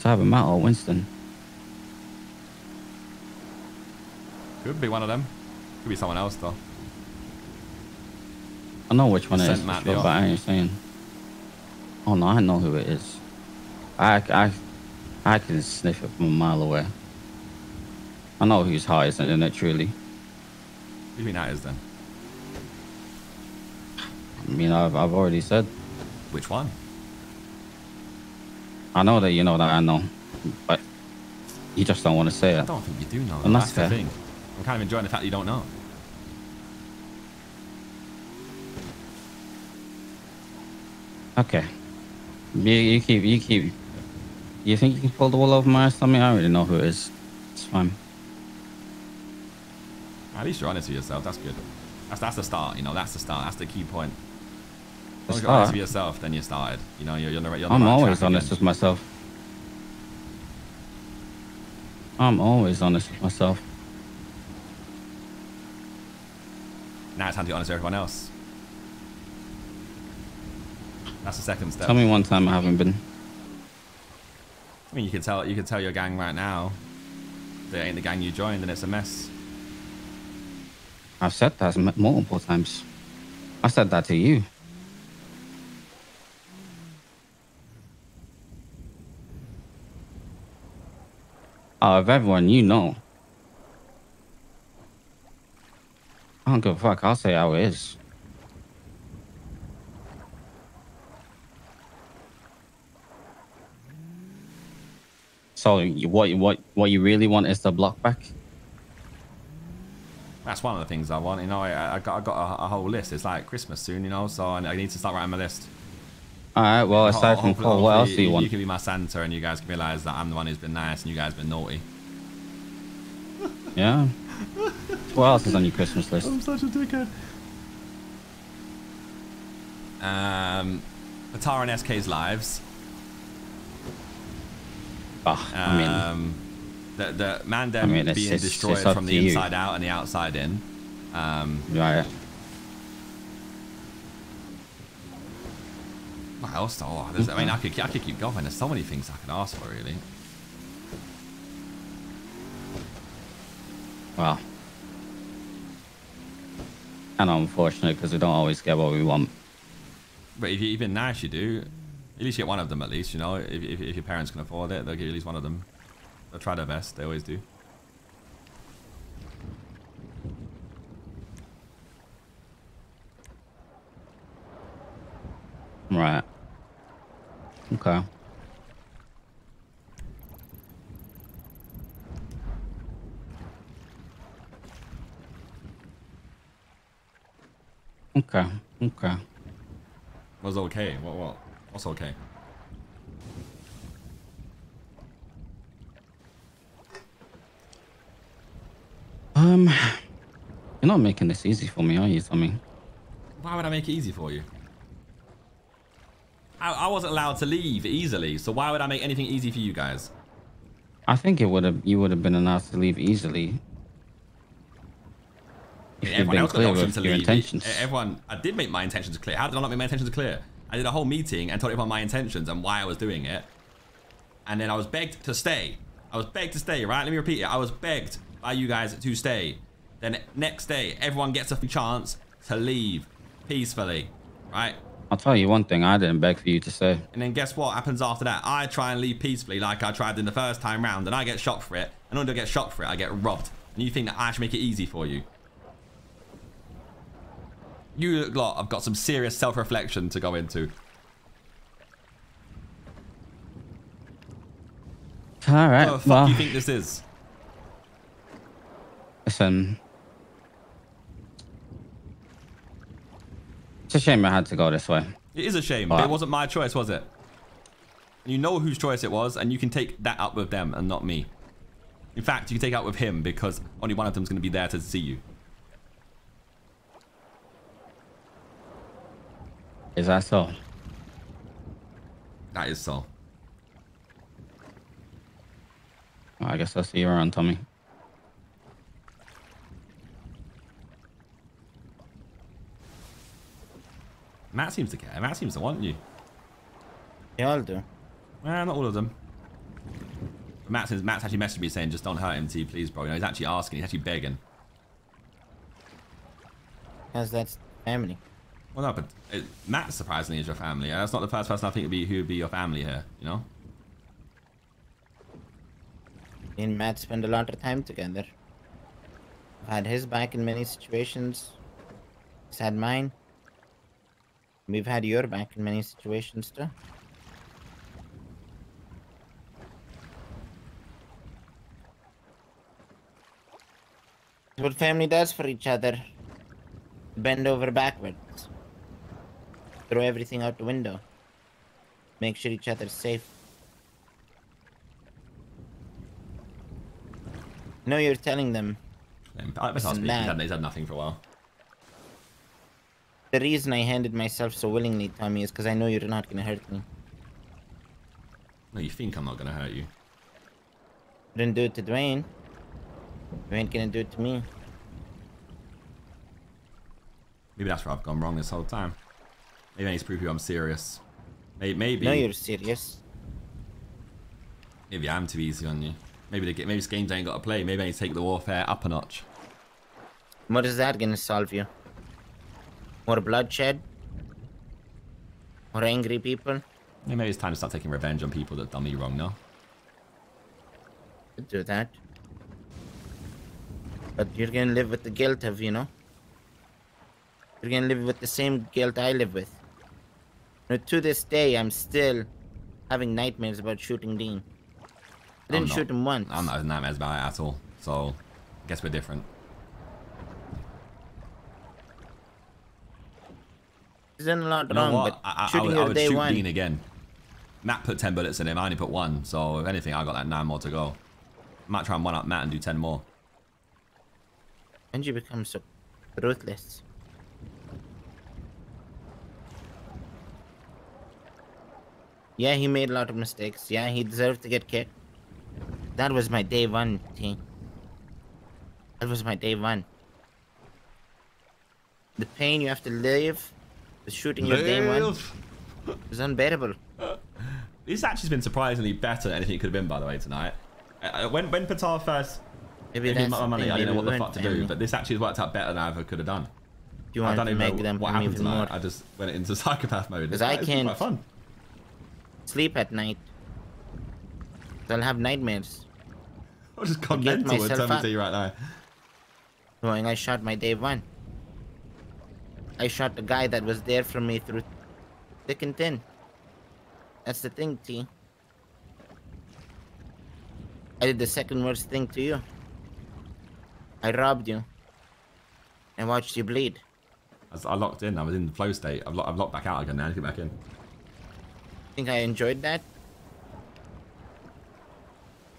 [SPEAKER 13] Cyber Matt or Winston.
[SPEAKER 1] Could be one of them. Could be someone else though.
[SPEAKER 13] I know which one it is,
[SPEAKER 1] Matt
[SPEAKER 13] sure, but I ain't saying. Oh no, I know who it is. I, I, I can sniff it from a mile away. I know heart is in it, truly.
[SPEAKER 1] Who do you that is then?
[SPEAKER 13] I mean, I've, I've already said.
[SPEAKER 1] Which one?
[SPEAKER 13] I know that you know that I know, but you just don't want to say it.
[SPEAKER 1] I don't think you do know.
[SPEAKER 13] And that's
[SPEAKER 1] That's the
[SPEAKER 13] fair.
[SPEAKER 1] thing. I'm kind of enjoying the fact that you don't know.
[SPEAKER 13] Okay. You, you keep, you keep. You think you can pull the wool over my eyes? Tell me, I already know who it is. It's fine.
[SPEAKER 1] At least you're honest with yourself. That's good. That's that's the start. You know, that's the start. That's the key point. As long you're honest with yourself, then you started. You know, you're, you're, the, you're
[SPEAKER 13] I'm always honest
[SPEAKER 1] again.
[SPEAKER 13] with myself. I'm always honest with myself.
[SPEAKER 1] Now it's time to be honest with everyone else. That's the second step.
[SPEAKER 13] Tell me one time I haven't been.
[SPEAKER 1] I mean, you can tell you can tell your gang right now. They ain't the gang you joined, and it's a mess.
[SPEAKER 13] I've said that multiple times. I said that to you. Oh, of everyone you know. I don't give a fuck. I'll say how it is. So what what what you really want is the block back?
[SPEAKER 1] That's one of the things I want. You know, I, I got I got a, a whole list. It's like Christmas soon, you know, so I, I need to start writing my list.
[SPEAKER 13] All right. Well,
[SPEAKER 1] Ho-
[SPEAKER 13] aside from
[SPEAKER 1] hopefully-
[SPEAKER 13] Cole, what else do you want?
[SPEAKER 1] You can be my Santa, and you guys can realize that I'm the one who's been nice, and you guys been naughty.
[SPEAKER 13] Yeah. What else is on your Christmas list?
[SPEAKER 1] I'm such a dickhead. Um, Patar and SK's lives.
[SPEAKER 13] Ah, I mean,
[SPEAKER 1] Um, The the Mandem
[SPEAKER 13] I mean,
[SPEAKER 1] being
[SPEAKER 13] it's-
[SPEAKER 1] destroyed
[SPEAKER 13] it's
[SPEAKER 1] from the
[SPEAKER 13] you.
[SPEAKER 1] inside out and the outside in. Um,
[SPEAKER 13] Right.
[SPEAKER 1] what else? Oh, I mean, I could I could keep going. There's so many things I can ask for, really.
[SPEAKER 13] Well. And unfortunate because we don't always get what we want.
[SPEAKER 1] But if you even nice, you do. At least you get one of them. At least you know if, if, if your parents can afford it, they'll give you at least one of them. They'll try their best. They always do.
[SPEAKER 13] Right. Okay. Okay. Okay.
[SPEAKER 1] What's okay? What what? What's okay?
[SPEAKER 13] Um, you're not making this easy for me, are you, Tommy?
[SPEAKER 1] Why would I make it easy for you? I, I wasn't allowed to leave easily, so why would I make anything easy for you guys?
[SPEAKER 13] I think it would have. You would have been allowed to leave easily. If
[SPEAKER 1] Everyone else got the
[SPEAKER 13] clear
[SPEAKER 1] option
[SPEAKER 13] with
[SPEAKER 1] to
[SPEAKER 13] your
[SPEAKER 1] leave.
[SPEAKER 13] intentions.
[SPEAKER 1] Everyone, I did make my intentions clear. How did I not make my intentions clear? I did a whole meeting and told everyone my intentions and why I was doing it. And then I was begged to stay. I was begged to stay, right? Let me repeat it. I was begged by you guys to stay. Then next day, everyone gets a chance to leave peacefully, right?
[SPEAKER 13] I'll tell you one thing. I didn't beg for you to say.
[SPEAKER 1] And then guess what happens after that? I try and leave peacefully like I tried in the first time round and I get shot for it. And do I get shot for it, I get robbed. And you think that I should make it easy for you? You look lot have got some serious self-reflection to go into.
[SPEAKER 13] All right.
[SPEAKER 1] What the fuck
[SPEAKER 13] well,
[SPEAKER 1] do you think this is?
[SPEAKER 13] listen. It's a shame I had to go this way.
[SPEAKER 1] It is a shame, but
[SPEAKER 13] But-
[SPEAKER 1] it wasn't my choice, was it? You know whose choice it was, and you can take that up with them and not me. In fact, you can take it up with him because only one of them's going to be there to see you.
[SPEAKER 13] Is that so?
[SPEAKER 1] That is so.
[SPEAKER 13] I guess I'll see you around, Tommy.
[SPEAKER 1] Matt seems to care. Matt seems to want you.
[SPEAKER 7] They all do.
[SPEAKER 1] Well, not all of them. But Matt says Matt's actually messaged me saying, "Just don't hurt him, T, please, bro." You know, he's actually asking. He's actually begging.
[SPEAKER 7] Because that's family.
[SPEAKER 1] Well, no, but it, Matt surprisingly is your family. That's not the first person I think would be who would be your family here. You know.
[SPEAKER 7] Me and Matt spend a lot of time together. I've had his back in many situations. He's had mine. We've had your back in many situations too. What family does for each other. Bend over backwards. Throw everything out the window. Make sure each other's safe. No, you're telling them.
[SPEAKER 1] I
[SPEAKER 7] Listen,
[SPEAKER 1] speak. He's he's had nothing for a while.
[SPEAKER 7] The reason I handed myself so willingly, Tommy, is because I know you're not gonna hurt me.
[SPEAKER 1] No, you think I'm not gonna hurt you?
[SPEAKER 7] Didn't do it to Dwayne. You ain't gonna do it to me.
[SPEAKER 1] Maybe that's where I've gone wrong this whole time. Maybe I need to prove you I'm serious. Maybe, maybe.
[SPEAKER 7] No, you're serious.
[SPEAKER 1] Maybe I'm too easy on you. Maybe the, maybe this games ain't got to play. Maybe I need to take the warfare up a notch.
[SPEAKER 7] What is that gonna solve you? More bloodshed? More angry people?
[SPEAKER 1] Yeah, maybe it's time to start taking revenge on people that done me wrong. No.
[SPEAKER 7] Could do that. But you're gonna live with the guilt of, you know? You're gonna live with the same guilt I live with. Now, to this day, I'm still having nightmares about shooting Dean. I
[SPEAKER 1] oh,
[SPEAKER 7] didn't
[SPEAKER 1] not-
[SPEAKER 7] shoot him once.
[SPEAKER 1] I'm not having nightmares about it at all. So, I guess we're different.
[SPEAKER 7] He's done a lot
[SPEAKER 1] You know
[SPEAKER 7] wrong, but
[SPEAKER 1] I, I, I would, I would shoot
[SPEAKER 7] one.
[SPEAKER 1] Dean again. Matt put 10 bullets in him. I only put one. So, if anything, I got like nine more to go. I might try and one up Matt and do 10 more.
[SPEAKER 7] When did you become so ruthless? Yeah, he made a lot of mistakes. Yeah, he deserved to get kicked. That was my day one, T. That was my day one. The pain you have to live, the shooting your day one,
[SPEAKER 1] Live.
[SPEAKER 7] is unbearable.
[SPEAKER 1] This actually's been surprisingly better than anything it could have been, by the way, tonight. Uh, when when Patar first
[SPEAKER 7] Maybe
[SPEAKER 1] gave me my money, I didn't know what the fuck to do, but this actually has worked out better than I ever could have done.
[SPEAKER 7] You
[SPEAKER 1] I
[SPEAKER 7] want
[SPEAKER 1] don't
[SPEAKER 7] to
[SPEAKER 1] even
[SPEAKER 7] make
[SPEAKER 1] know
[SPEAKER 7] them
[SPEAKER 1] what happened tonight.
[SPEAKER 7] more.
[SPEAKER 1] I just went into psychopath mode.
[SPEAKER 7] Because I
[SPEAKER 1] quite- it's been
[SPEAKER 7] can't
[SPEAKER 1] fun.
[SPEAKER 7] sleep at night. I'll have nightmares.
[SPEAKER 1] I've just gone mental
[SPEAKER 7] myself up.
[SPEAKER 1] Right now.
[SPEAKER 7] Knowing I shot my day one. I shot the guy that was there for me through thick and thin. That's the thing, T. I did the second worst thing to you. I robbed you. And watched you bleed.
[SPEAKER 1] I, I locked in. I was in the flow state. I've, lo- I've locked back out again now. Get back in.
[SPEAKER 7] Think I enjoyed that?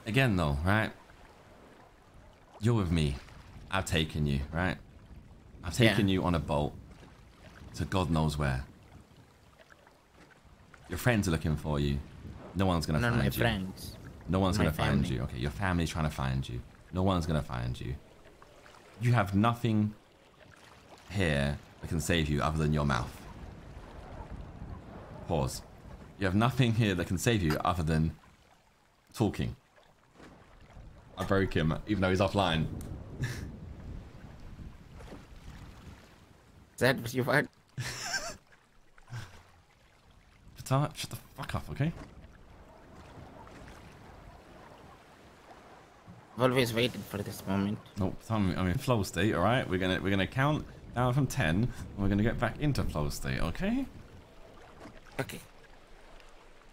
[SPEAKER 1] Again, though, right? You're with me. I've taken you, right? I've
[SPEAKER 7] Yeah.
[SPEAKER 1] taken you on a boat to God knows where. Your friends are looking for you. No one's gonna
[SPEAKER 7] None of
[SPEAKER 1] find
[SPEAKER 7] my
[SPEAKER 1] you.
[SPEAKER 7] friends.
[SPEAKER 1] No one's
[SPEAKER 7] My
[SPEAKER 1] gonna find you. Okay, your family's trying to find you. No one's gonna find you. You have nothing here that can save you other than your mouth. Pause. You have nothing here that can save you other than talking. I broke him, even though he's offline.
[SPEAKER 7] Is that what you want?
[SPEAKER 1] Shut shut the fuck up, okay?
[SPEAKER 7] I've always waited for this moment.
[SPEAKER 1] Nope, I'm, I'm in flow state. All right, we're gonna we're gonna count down from ten, and we're gonna get back into flow state. Okay?
[SPEAKER 7] Okay.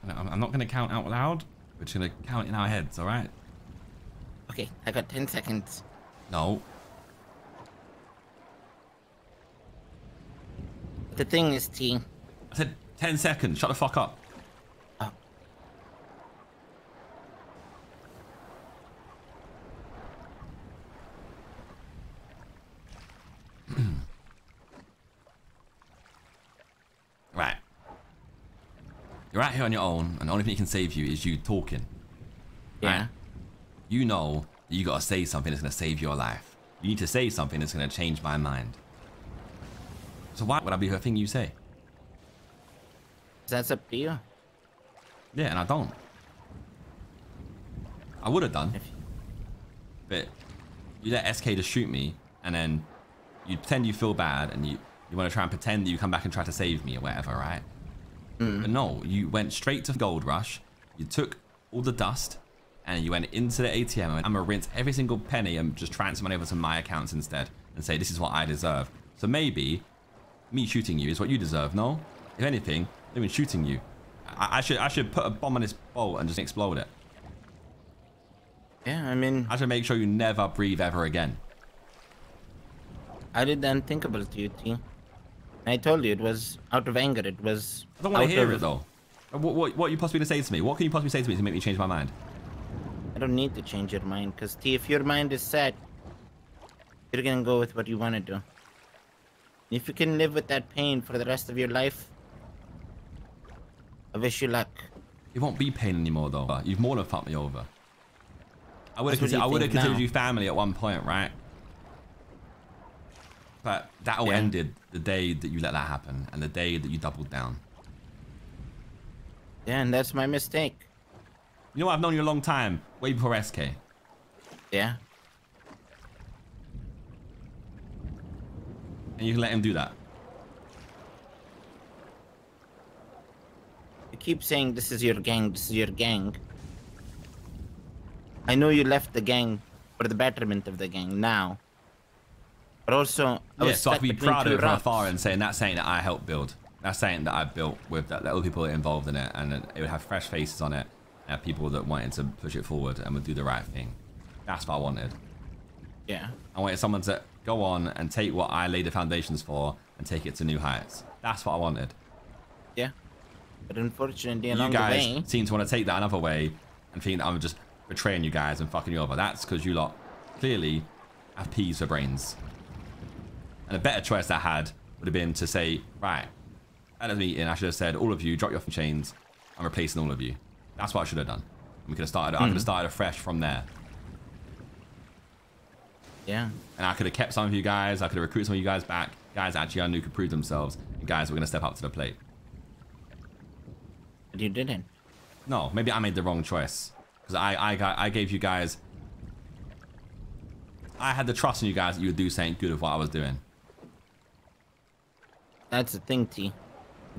[SPEAKER 1] I'm, I'm not gonna count out loud. We're just gonna count in our heads. All right?
[SPEAKER 7] Okay, I got 10 seconds.
[SPEAKER 1] No.
[SPEAKER 7] The thing is, T.
[SPEAKER 1] I said ten seconds. Shut the fuck up. right. You're out here on your own, and the only thing that can save you is you talking.
[SPEAKER 7] Yeah.
[SPEAKER 1] Right? You know you gotta say something that's gonna save your life. You need to say something that's gonna change my mind. So why would I be the thing you say?
[SPEAKER 7] That's up to you.
[SPEAKER 1] Yeah, and I don't. I would have done. But you let SK just shoot me, and then you pretend you feel bad, and you, you want to try and pretend that you come back and try to save me or whatever, right? Mm-hmm. But no, you went straight to Gold Rush, you took all the dust, and you went into the ATM, and I'm going to rinse every single penny and just transfer money over to my accounts instead, and say, this is what I deserve. So maybe me shooting you is what you deserve, no? If anything, even shooting you. I, I should I should put a bomb on this bolt and just explode it.
[SPEAKER 7] Yeah, I mean...
[SPEAKER 1] I should make sure you never breathe ever again.
[SPEAKER 7] I did the unthinkable to you, T. I told you it was out of anger. It was.
[SPEAKER 1] I don't want to hear
[SPEAKER 7] of-
[SPEAKER 1] it though. What, what, what are you possibly going to say to me? What can you possibly say to me to make me change my mind?
[SPEAKER 7] I don't need to change your mind, because T, if your mind is set, you're gonna go with what you want to do. If you can live with that pain for the rest of your life, I wish you luck.
[SPEAKER 1] It won't be pain anymore though. You've more than fucked me over. I would have considered,
[SPEAKER 7] you
[SPEAKER 1] I would have considered
[SPEAKER 7] now.
[SPEAKER 1] you family at one point, right? But that all
[SPEAKER 7] Yeah.
[SPEAKER 1] ended the day that you let that happen and the day that you doubled down.
[SPEAKER 7] Yeah, and that's my mistake.
[SPEAKER 1] You know what? I've known you a long time, way before SK.
[SPEAKER 7] Yeah.
[SPEAKER 1] And you can let him do that.
[SPEAKER 7] You keep saying this is your gang, this is your gang. I know you left the gang for the betterment of the gang now. But also, I
[SPEAKER 1] Yeah,
[SPEAKER 7] was
[SPEAKER 1] so I can be proud of it from
[SPEAKER 7] rocks.
[SPEAKER 1] afar and saying that's saying that I helped build. That's saying that I built with that, that other people involved in it, and it would have fresh faces on it, and people that wanted to push it forward and would do the right thing. That's what I wanted.
[SPEAKER 7] Yeah.
[SPEAKER 1] I wanted someone to go on and take what I laid the foundations for and take it to new heights. That's what I wanted.
[SPEAKER 7] Yeah. But unfortunately,
[SPEAKER 1] you guys
[SPEAKER 7] the way,
[SPEAKER 1] seem to want to take that another way and think that I'm just betraying you guys and fucking you over. That's because you lot clearly have peas for brains. And a better choice I had would have been to say, right, at a meeting, I should have said, all of you, drop your chains. I'm replacing all of you. That's what I should have done. We could have started. I could
[SPEAKER 7] Mhm.
[SPEAKER 1] have started afresh from there.
[SPEAKER 7] Yeah.
[SPEAKER 1] And I could have kept some of you guys. I could have recruited some of you guys back. Guys actually I knew could prove themselves. And guys were going to step up to the plate.
[SPEAKER 7] But you didn't.
[SPEAKER 1] No, maybe I made the wrong choice. Because I, I, got, I gave you guys... I had the trust in you guys that you would do something good with what I was doing.
[SPEAKER 7] That's the thing, T.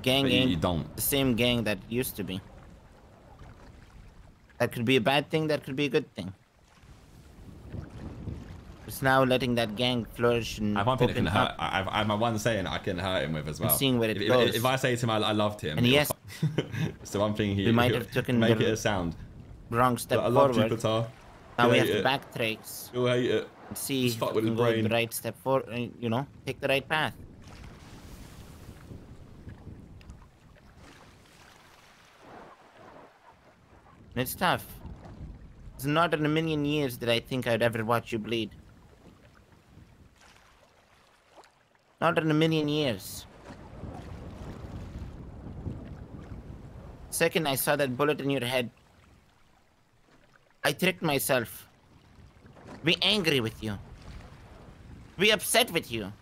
[SPEAKER 7] Gang
[SPEAKER 1] But you-
[SPEAKER 7] ain't
[SPEAKER 1] you don't.
[SPEAKER 7] the same gang that used to be. That could be a bad thing, that could be a good thing. It's now letting that gang flourish and
[SPEAKER 1] I
[SPEAKER 7] open
[SPEAKER 1] can hurt. I, I my one saying I can hurt him with as well.
[SPEAKER 7] seeing where it
[SPEAKER 1] if, if-
[SPEAKER 7] goes.
[SPEAKER 1] If, I say to him I, I loved him,
[SPEAKER 7] And yes-
[SPEAKER 1] it's the one thing he
[SPEAKER 7] We might have taken
[SPEAKER 1] make
[SPEAKER 7] the
[SPEAKER 1] it a sound.
[SPEAKER 7] Wrong step
[SPEAKER 1] I loved
[SPEAKER 7] forward.
[SPEAKER 1] you, Patar.
[SPEAKER 7] Now
[SPEAKER 1] You'll
[SPEAKER 7] we have
[SPEAKER 1] hate
[SPEAKER 7] to
[SPEAKER 1] it.
[SPEAKER 7] backtrace.
[SPEAKER 1] You'll hate it.
[SPEAKER 7] And see
[SPEAKER 1] fuck with his brain.
[SPEAKER 7] the right step forward. Uh, you know, take the right path. It's tough. It's not in a million years that I think I'd ever watch you bleed. Not in a million years. Second I saw that bullet in your head, I tricked myself. Be angry with you. Be upset with you.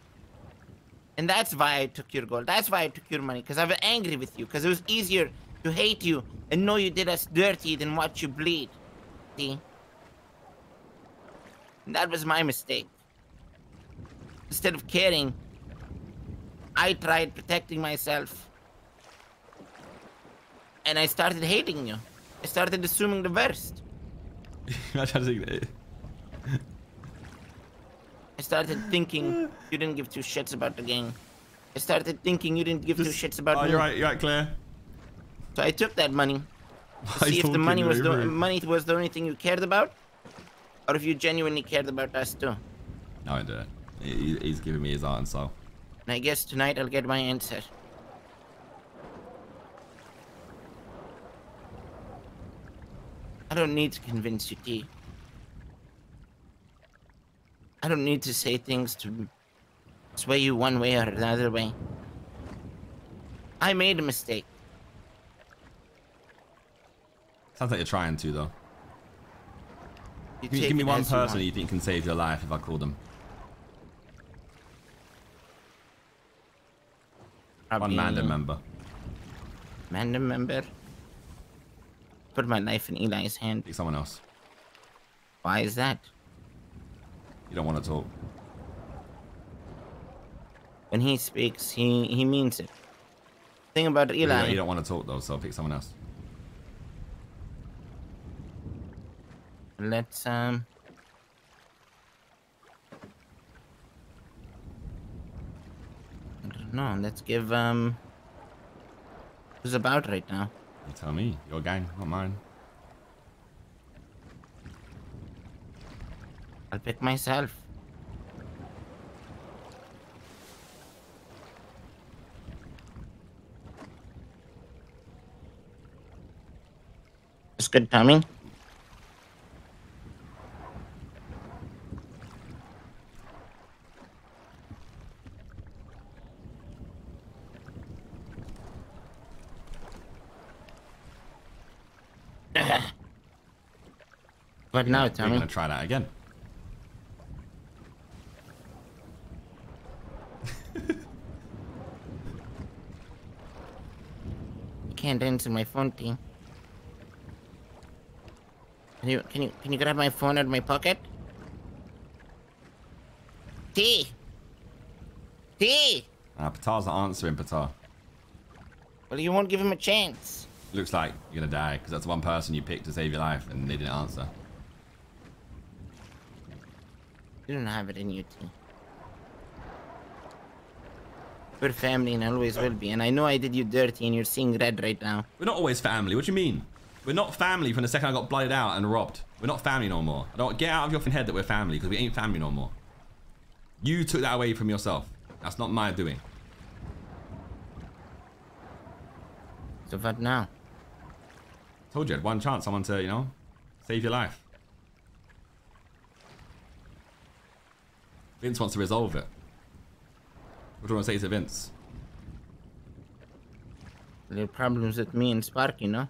[SPEAKER 7] And that's why I took your gold. That's why I took your money. Because I was angry with you. Because it was easier to hate you and know you did us dirty than watch you bleed. See? And that was my mistake. Instead of caring, I tried protecting myself. And I started hating you. I started assuming the worst. I started thinking you didn't give two shits about the gang. I started thinking you didn't give two shits about
[SPEAKER 1] Oh,
[SPEAKER 7] me.
[SPEAKER 1] you're right. You're right, Claire.
[SPEAKER 7] So I took that money to see if the money was the money was the only thing you cared about, or if you genuinely cared about us too.
[SPEAKER 1] No, I didn't. He, he's giving me his heart and soul.
[SPEAKER 7] And I guess tonight I'll get my answer. I don't need to convince you, T. I don't need to say things to sway you one way or another way. I made a mistake.
[SPEAKER 1] Sounds like you're trying to, though.
[SPEAKER 7] You
[SPEAKER 1] Give me- give me one
[SPEAKER 7] as you
[SPEAKER 1] person you think can save your life if I call them. One
[SPEAKER 7] Probably-
[SPEAKER 1] Mandem member.
[SPEAKER 7] Mandem member. Put my knife in Eli's hand.
[SPEAKER 1] Pick someone else.
[SPEAKER 7] Why is that?
[SPEAKER 1] You don't want to talk.
[SPEAKER 7] When he speaks, he he means it. Thing about
[SPEAKER 1] You
[SPEAKER 7] Eli.
[SPEAKER 1] don't, you don't want to talk though, so pick someone else.
[SPEAKER 7] Let's um. I. Let's give um. Who's about right now?
[SPEAKER 1] You tell me. Your gang, not mine.
[SPEAKER 7] I'll pick myself. It's good timing. What now, Tommy?
[SPEAKER 1] gonna try that again.
[SPEAKER 7] I can't answer my phone, T. Can you can you can you grab my phone out of my pocket? T. T.
[SPEAKER 1] Uh, Patar's not answering, Patar.
[SPEAKER 7] Well, you won't give him a chance.
[SPEAKER 1] Looks like you're gonna die because that's the one person you picked to save your life and they didn't answer.
[SPEAKER 7] You don't have it in you, T. We're family and always will be, and I know I did you dirty and you're seeing red right now.
[SPEAKER 1] We're not always family. What do you mean? We're not family from the second I got blooded out and robbed. We're not family no more. I don't get out of your head that we're family because we ain't family no more. You took that away from yourself. That's not my doing.
[SPEAKER 7] So what now?
[SPEAKER 1] Told you, I had one chance. Someone to, you know, save your life. Vince wants to resolve it. What do you want to say to Vince?
[SPEAKER 7] The problems with me and Spark, you know?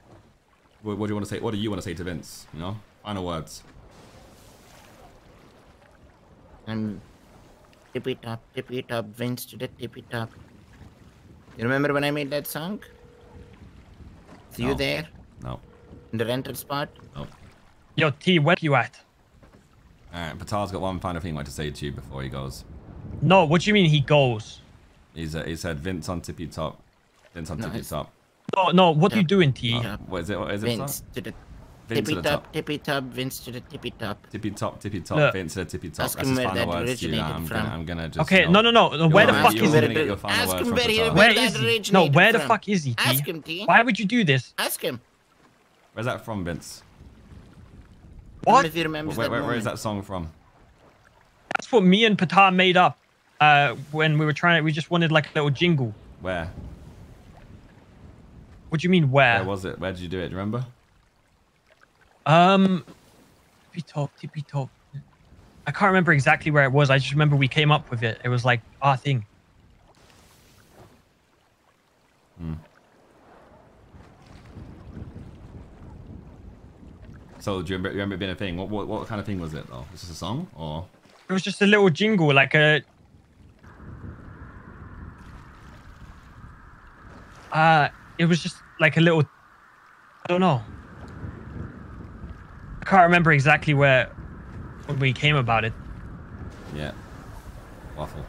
[SPEAKER 1] What, what do you want to say? What do you want to say to Vince? You know, final words.
[SPEAKER 7] I'm tippy top, tippy top, Vince to the tippy top. You remember when I made that song? See you there
[SPEAKER 1] No.
[SPEAKER 7] in the rental spot?
[SPEAKER 1] No.
[SPEAKER 12] Yo, T, where you at?
[SPEAKER 1] All right, Patar's got one final thing I'd to say to you before he goes.
[SPEAKER 12] No, what do you mean he goes?
[SPEAKER 1] He's uh, he said Vince on tippy top. Vince on tippy top.
[SPEAKER 12] No, no, what are you doing, T?
[SPEAKER 1] Oh, what is it? What is it?
[SPEAKER 7] Vince to the
[SPEAKER 1] Vince to
[SPEAKER 7] tippy
[SPEAKER 1] the
[SPEAKER 7] top,
[SPEAKER 1] top.
[SPEAKER 7] tippy top, Vince to the tippy top.
[SPEAKER 1] Tippy top, tippy top,
[SPEAKER 12] Look.
[SPEAKER 1] Vince to the tippy top.
[SPEAKER 7] Ask
[SPEAKER 1] That's
[SPEAKER 7] him
[SPEAKER 1] his
[SPEAKER 7] where
[SPEAKER 1] final
[SPEAKER 7] that
[SPEAKER 1] words to you.
[SPEAKER 7] originated
[SPEAKER 1] I'm
[SPEAKER 7] from.
[SPEAKER 1] gonna, I'm gonna just.
[SPEAKER 12] Okay,
[SPEAKER 1] you know,
[SPEAKER 12] no, no, no. Where the fuck is he?
[SPEAKER 1] get your final
[SPEAKER 7] Ask him where he-
[SPEAKER 1] Patar.
[SPEAKER 12] Where
[SPEAKER 7] that
[SPEAKER 12] is he? No, where the fuck is he, T?
[SPEAKER 7] Ask him, T.
[SPEAKER 12] Why would you do this?
[SPEAKER 7] Ask him.
[SPEAKER 1] Where's that from, Vince?
[SPEAKER 12] What?
[SPEAKER 7] If he remembers
[SPEAKER 1] Where, where, where is that song from?
[SPEAKER 12] That's what me and Patar made up uh, when we were trying. We just wanted like a little jingle.
[SPEAKER 1] Where?
[SPEAKER 12] What do you mean where?
[SPEAKER 1] Where was it? Where did you do it? Do you remember?
[SPEAKER 12] Um, tippy top, tippy top. I can't remember exactly where it was. I just remember we came up with it. It was like our thing.
[SPEAKER 1] Hmm. So do you remember, you remember it being a thing? What, what what kind of thing was it though? Was this a song or?
[SPEAKER 12] It was just a little jingle, like a. Uh, it was just like a little. I don't know. I can't remember exactly where when we came about it.
[SPEAKER 1] Yeah. Waffle.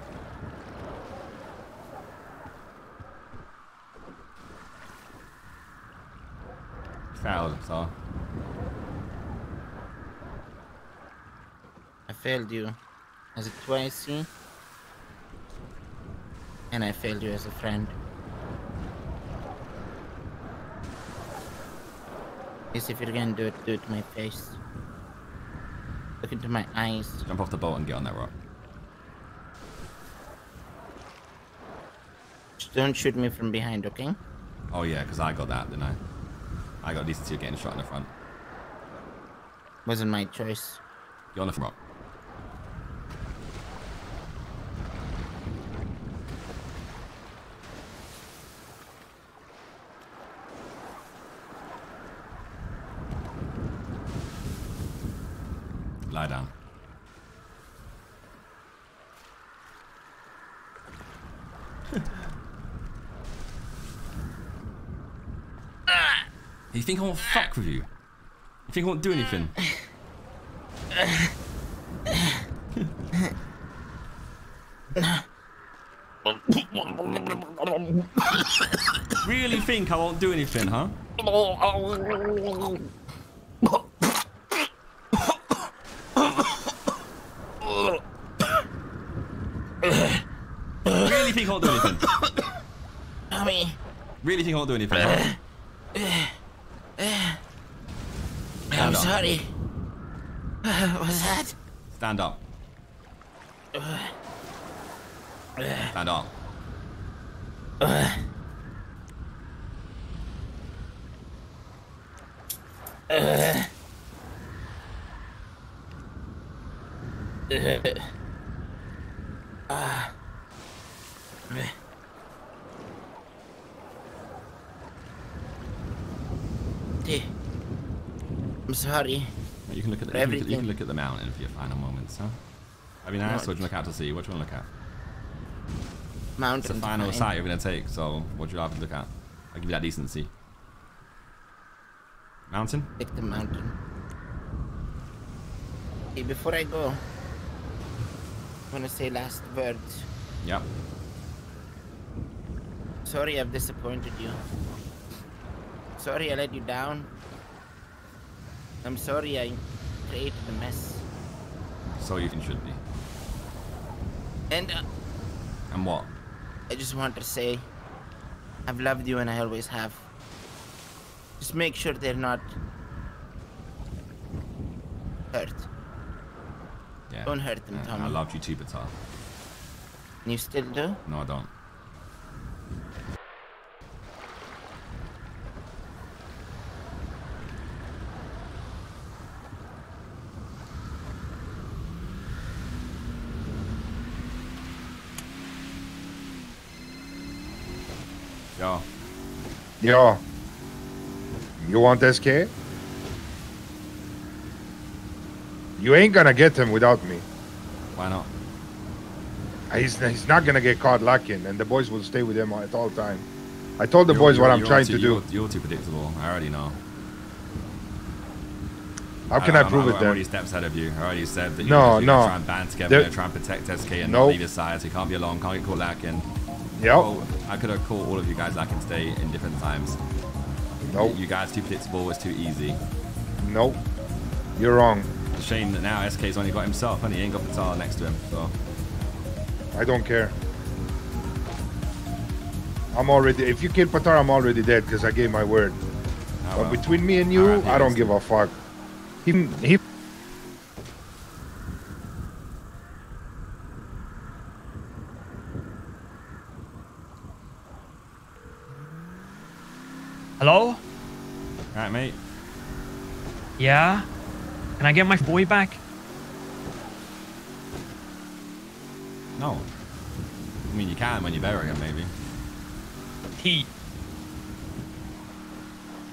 [SPEAKER 1] Foul, so.
[SPEAKER 7] Failed you as a twice? And I failed you as a friend. Yes, if you're gonna do it, do it to my face. Look into my eyes.
[SPEAKER 1] Jump off the boat and get on that rock.
[SPEAKER 7] Just don't shoot me from behind, okay?
[SPEAKER 1] Oh yeah, because I got that, didn't I? I got decency of getting shot in the front.
[SPEAKER 7] Wasn't my choice.
[SPEAKER 1] Get on the front. Lie down. You think I won't fuck with you? You think I won't do anything? really think I won't do anything, huh? Really think I won't do anything?
[SPEAKER 7] Tommy.
[SPEAKER 1] Really think I won't do anything? huh?
[SPEAKER 7] I'm
[SPEAKER 1] Stand up.
[SPEAKER 7] sorry. What's that?
[SPEAKER 1] Stand up. Stand up.
[SPEAKER 7] Ah. Hey, I'm sorry.
[SPEAKER 1] You can look at the, you can, look at- you can look at the mountain for your final moments, huh? I mean,
[SPEAKER 7] I
[SPEAKER 1] What do you look out to see? What do you want to look at?
[SPEAKER 7] Mountain.
[SPEAKER 1] It's the final sight you're going to take, so what do you have to look at? I'll give you that decency. Mountain?
[SPEAKER 7] Take the mountain. Hey, before I go, I want to say last words.
[SPEAKER 1] Yep.
[SPEAKER 7] Sorry I've disappointed you. Sorry I let you down. I'm sorry I created a mess.
[SPEAKER 1] So you should be.
[SPEAKER 7] And uh,
[SPEAKER 1] And what?
[SPEAKER 7] I just want to say, I've loved you and I always have. Just make sure they're not hurt.
[SPEAKER 1] Yeah.
[SPEAKER 7] Don't hurt them,
[SPEAKER 1] Yeah,
[SPEAKER 7] Tommy.
[SPEAKER 1] I loved you too, Patar.
[SPEAKER 7] You still do?
[SPEAKER 1] No, I don't. Ja.
[SPEAKER 14] You want SK? You ain't gonna get him without me.
[SPEAKER 1] Why not?
[SPEAKER 14] Uh, he's, he's not gonna get caught lacking, and the boys will stay with him at all time. I told the
[SPEAKER 1] You're-
[SPEAKER 14] boys what
[SPEAKER 1] you're-
[SPEAKER 14] I'm trying
[SPEAKER 1] too,
[SPEAKER 14] to do.
[SPEAKER 1] You're, you're too predictable. I already know.
[SPEAKER 14] How can I,
[SPEAKER 1] I'm-
[SPEAKER 14] prove
[SPEAKER 1] I'm,
[SPEAKER 14] it
[SPEAKER 1] I'm already steps ahead of you. I already said that you're,
[SPEAKER 14] No,
[SPEAKER 1] gonna try and band together,
[SPEAKER 14] There-
[SPEAKER 1] you're gonna try and protect SK and
[SPEAKER 14] Nope.
[SPEAKER 1] not leave his side, so you can't be alone, can't get caught lacking.
[SPEAKER 14] Yep.
[SPEAKER 1] Well, I could have caught all of you guys lacking today in different times.
[SPEAKER 14] Nope.
[SPEAKER 1] You guys too predictable, it's too easy.
[SPEAKER 14] Nope. You're wrong.
[SPEAKER 1] It's a shame that now SK's only got himself and he ain't got Patar next to him, so.
[SPEAKER 14] I don't care. I'm already. If you kill Patar, I'm already dead because I gave my word.
[SPEAKER 1] Oh,
[SPEAKER 14] but
[SPEAKER 1] well.
[SPEAKER 14] between me and you,
[SPEAKER 1] Alright,
[SPEAKER 14] I don't give a fuck. He he.
[SPEAKER 12] Hello?
[SPEAKER 1] Alright, mate.
[SPEAKER 12] Yeah? Can I get my boy back?
[SPEAKER 1] No. I mean, you can when you bury him, maybe.
[SPEAKER 12] He...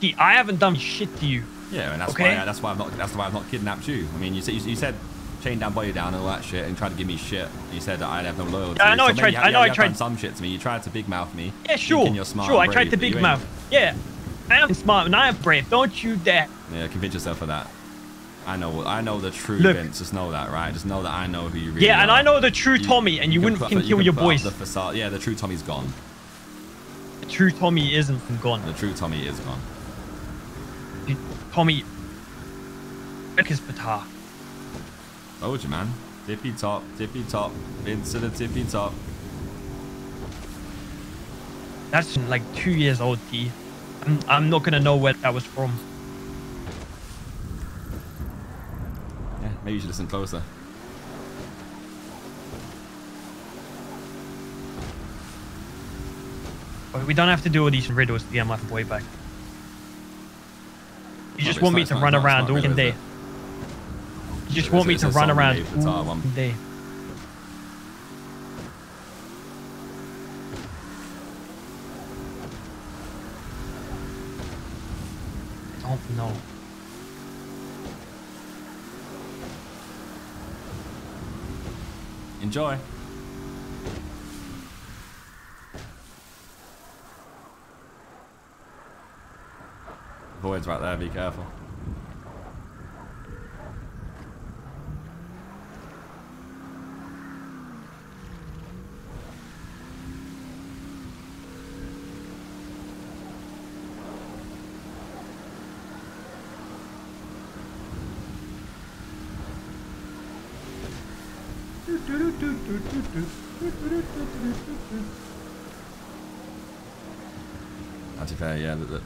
[SPEAKER 12] He, I haven't done shit to you.
[SPEAKER 1] Yeah, and that's
[SPEAKER 12] Okay.
[SPEAKER 1] why that's why I've not that's why I've not kidnapped you. I mean, you said you, you said chain down, body down, and all that shit, and tried to give me shit. You said that I'd have no loyalty.
[SPEAKER 12] Yeah, I know
[SPEAKER 1] So
[SPEAKER 12] I tried-
[SPEAKER 1] have-
[SPEAKER 12] I know
[SPEAKER 1] you
[SPEAKER 12] I tried-
[SPEAKER 1] done some shit to me. You tried to big mouth me.
[SPEAKER 12] Yeah, sure.
[SPEAKER 1] you're smart
[SPEAKER 12] sure, I tried to big mouth. Yeah. I am smart and I am brave. Don't you dare.
[SPEAKER 1] Yeah, convince yourself of that. I know, I know the true
[SPEAKER 12] Look.
[SPEAKER 1] Vince. Just know that, right? Just know that I know who you really
[SPEAKER 12] Yeah, and
[SPEAKER 1] are.
[SPEAKER 12] I know the true Tommy, and you,
[SPEAKER 1] can
[SPEAKER 12] wouldn't fucking
[SPEAKER 1] you
[SPEAKER 12] kill
[SPEAKER 1] can
[SPEAKER 12] your boys.
[SPEAKER 1] The facade. Yeah, the true Tommy's gone.
[SPEAKER 12] The true Tommy isn't gone.
[SPEAKER 1] The true Tommy is gone.
[SPEAKER 12] Tommy. Look his Patar.
[SPEAKER 1] Told you, man. Tippy top, tippy top, Vince to the tippy top.
[SPEAKER 12] That's like two years old, T. I'm, I'm not gonna know where that was from.
[SPEAKER 1] Yeah, maybe you should listen closer.
[SPEAKER 12] But we don't have to do all these riddles to get my boy back. You just want me to run around all day. You just want me to run around
[SPEAKER 1] made for Tar
[SPEAKER 12] all day. Know.
[SPEAKER 1] Enjoy. Void's right there, be careful. That's fair, yeah. The, the,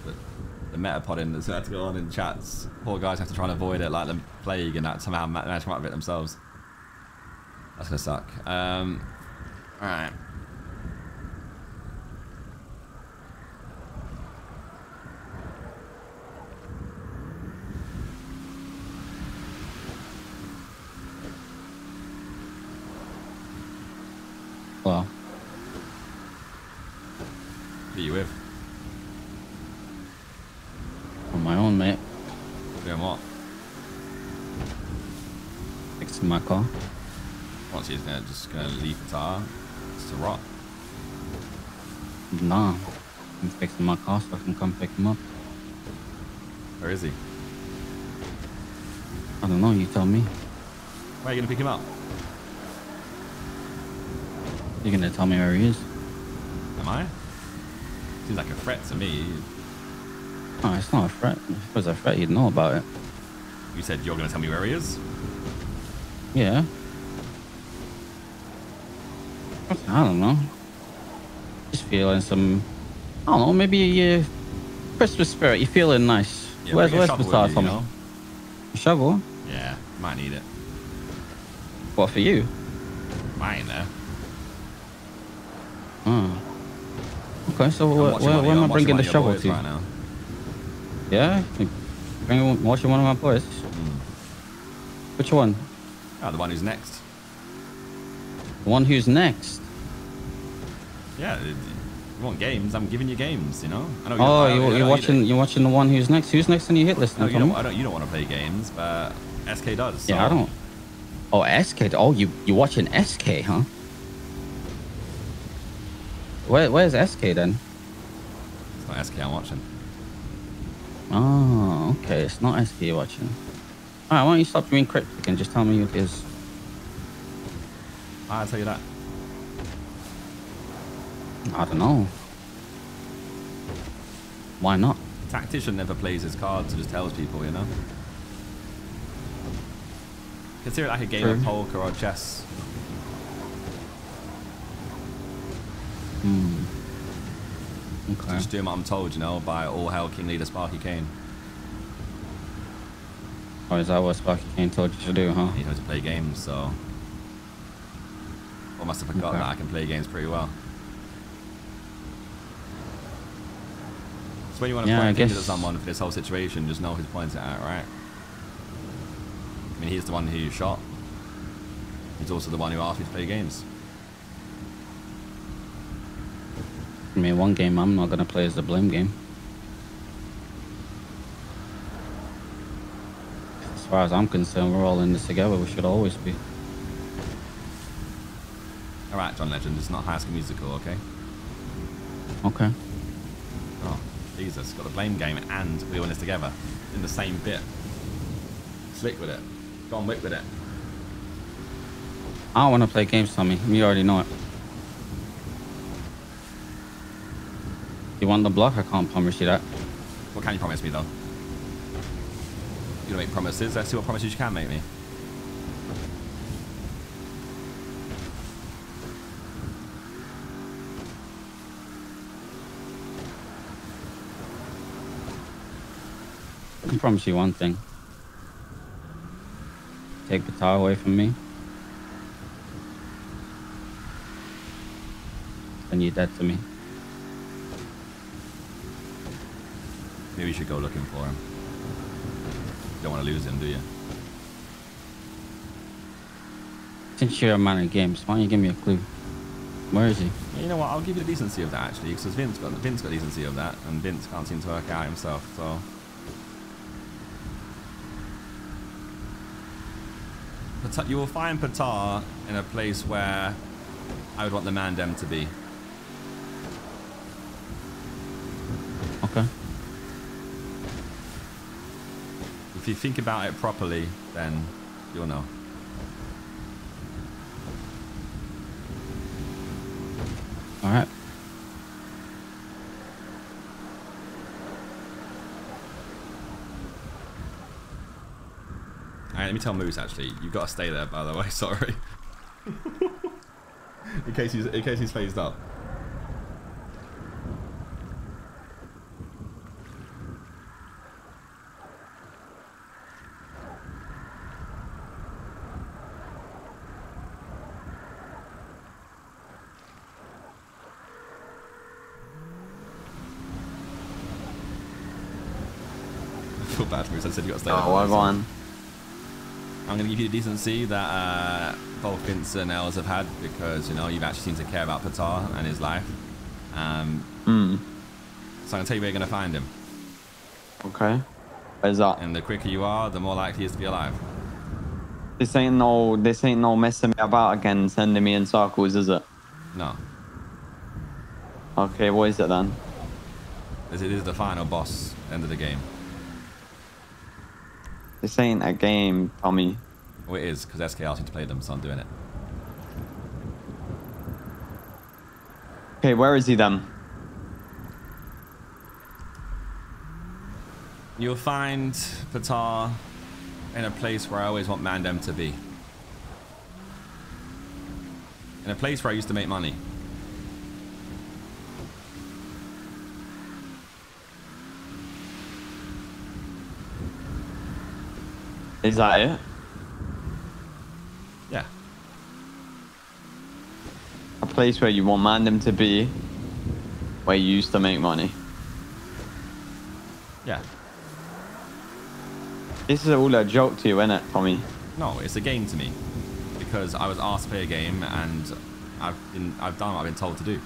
[SPEAKER 1] the, that's had to go on in chats. Poor guys have to try and avoid it like the plague and that somehow manage to come out of it themselves. That's gonna suck. Um, alright.
[SPEAKER 13] Well,
[SPEAKER 1] Who you with?
[SPEAKER 13] on my own, mate.
[SPEAKER 1] Doing what?
[SPEAKER 13] Fixing my car.
[SPEAKER 1] Once he's gonna just gonna leave the tar. It's a rot.
[SPEAKER 13] Nah. I'm my car so I can come pick him up.
[SPEAKER 1] Where is he?
[SPEAKER 13] I don't know, you tell me.
[SPEAKER 1] Where are you gonna pick him up?
[SPEAKER 13] You're gonna tell me where he is.
[SPEAKER 1] Am I? Seems like a threat to me.
[SPEAKER 13] No, it's not a threat. If it was a threat, you'd know about it.
[SPEAKER 1] You said you're gonna tell me where he is.
[SPEAKER 13] Yeah. I don't know. Just feeling some. I don't know. Maybe uh, Christmas spirit. You're feeling nice.
[SPEAKER 1] Yeah,
[SPEAKER 13] where's where's the
[SPEAKER 1] you,
[SPEAKER 13] from?
[SPEAKER 1] you know?
[SPEAKER 13] A shovel?
[SPEAKER 1] Yeah, might need it.
[SPEAKER 13] What for you?
[SPEAKER 1] Mine there.
[SPEAKER 13] Oh. Okay, so where, where, where am
[SPEAKER 1] I'm
[SPEAKER 13] bringing the shovel to?
[SPEAKER 1] Right now.
[SPEAKER 13] Yeah, bring one- watching one of my boys. Which one?
[SPEAKER 1] Ah, the one who's next.
[SPEAKER 13] The one who's next.
[SPEAKER 1] Yeah, You want games? I'm giving you games. You know. I know.
[SPEAKER 13] Oh, you,
[SPEAKER 1] know
[SPEAKER 13] you're watching. You're watching the one who's next. Who's next on your hit list?
[SPEAKER 1] No, you don't. I don't. You don't want to play games, but SK does.
[SPEAKER 13] Yeah, I don't. Oh, SK. Oh, you you watching SK, huh? Where where's SK then?
[SPEAKER 1] It's not SK I'm watching.
[SPEAKER 13] Oh, okay. It's not SK you're watching. All right, why don't you stop being cryptic and just tell me who it is?
[SPEAKER 1] I'll tell you that.
[SPEAKER 13] I don't know. Why not?
[SPEAKER 1] Tactician never plays his cards; and just tells people. You know. Consider it like a game of poker or chess.
[SPEAKER 13] Hmm. Okay.
[SPEAKER 1] Just doing what I'm told, you know, by all hell King Leader Sparky Kane.
[SPEAKER 13] Oh, is that what Sparky Kane told you to do, huh?
[SPEAKER 1] He knows to play games, so. I must have forgotten
[SPEAKER 13] Okay.
[SPEAKER 1] that I can play games pretty well. So when you want to
[SPEAKER 13] Yeah,
[SPEAKER 1] point
[SPEAKER 13] guess-
[SPEAKER 1] at someone for this whole situation, just know who's pointing at, right? I mean, he's the one who you shot. He's also the one who asked you to play games.
[SPEAKER 13] I mean, one game I'm not gonna play is the blame game. As far as I'm concerned, we're all in this together. We should always be.
[SPEAKER 1] Alright, John Legend, it's not High School Musical, okay?
[SPEAKER 13] Okay.
[SPEAKER 1] Jesus, got the blame game and we're in this together. In the same bit. Slick with it. John Wick with it.
[SPEAKER 13] I don't want to play games, Tommy. You already know it. You want the block? I can't promise you that.
[SPEAKER 1] What can you promise me, though? You don't make promises? Let's see what promises you can make me.
[SPEAKER 13] Can promise you one thing. Take the tar away from me. Then you're dead to me.
[SPEAKER 1] Maybe you should go looking for him. Don't want to lose him, do you?
[SPEAKER 13] Since you're a man of games, why don't you give me a clue? Where is he?
[SPEAKER 1] You know what? I'll give you the decency of that actually, because Vince got Vince got decency of that, and Vince can't seem to work out himself. So. You will find Patar in a place where I would want the Mandem to be.
[SPEAKER 13] Okay.
[SPEAKER 1] If you think about it properly, then you'll know. Let me tell Moose actually. You've got to stay there, by the way. Sorry. in case he's in case he's phased up. I feel bad for Moose. I said you got to stay there.
[SPEAKER 15] Oh, well, go on.
[SPEAKER 1] I'm going to give you the decency that uh, both and Els have had because, you know, you've actually seemed to care about Patar and his life. Um,
[SPEAKER 15] Hmm.
[SPEAKER 1] So I'm going to tell you where you're going to find him.
[SPEAKER 15] Okay. Where's that?
[SPEAKER 1] And the quicker you are, the more likely he is to be alive.
[SPEAKER 15] This ain't no, this ain't no messing me about again, sending me in circles, is it?
[SPEAKER 1] No.
[SPEAKER 15] Okay, what is it then?
[SPEAKER 1] This is the final boss, end of the game.
[SPEAKER 15] This ain't a game, Tommy.
[SPEAKER 1] Well, it is, because SK asked me to play them, so I'm doing it.
[SPEAKER 15] Okay, where is he then?
[SPEAKER 1] You'll find Patar in a place where I always want Mandem to be. In a place where I used to make money.
[SPEAKER 15] Is that it?
[SPEAKER 1] Yeah.
[SPEAKER 15] A place where you want Mandem to be, where you used to make money.
[SPEAKER 1] Yeah.
[SPEAKER 15] This is all a joke to you, isn't it, Tommy?
[SPEAKER 1] No, it's a game to me. Because I was asked to play a game and I've been I've done what I've been told to do.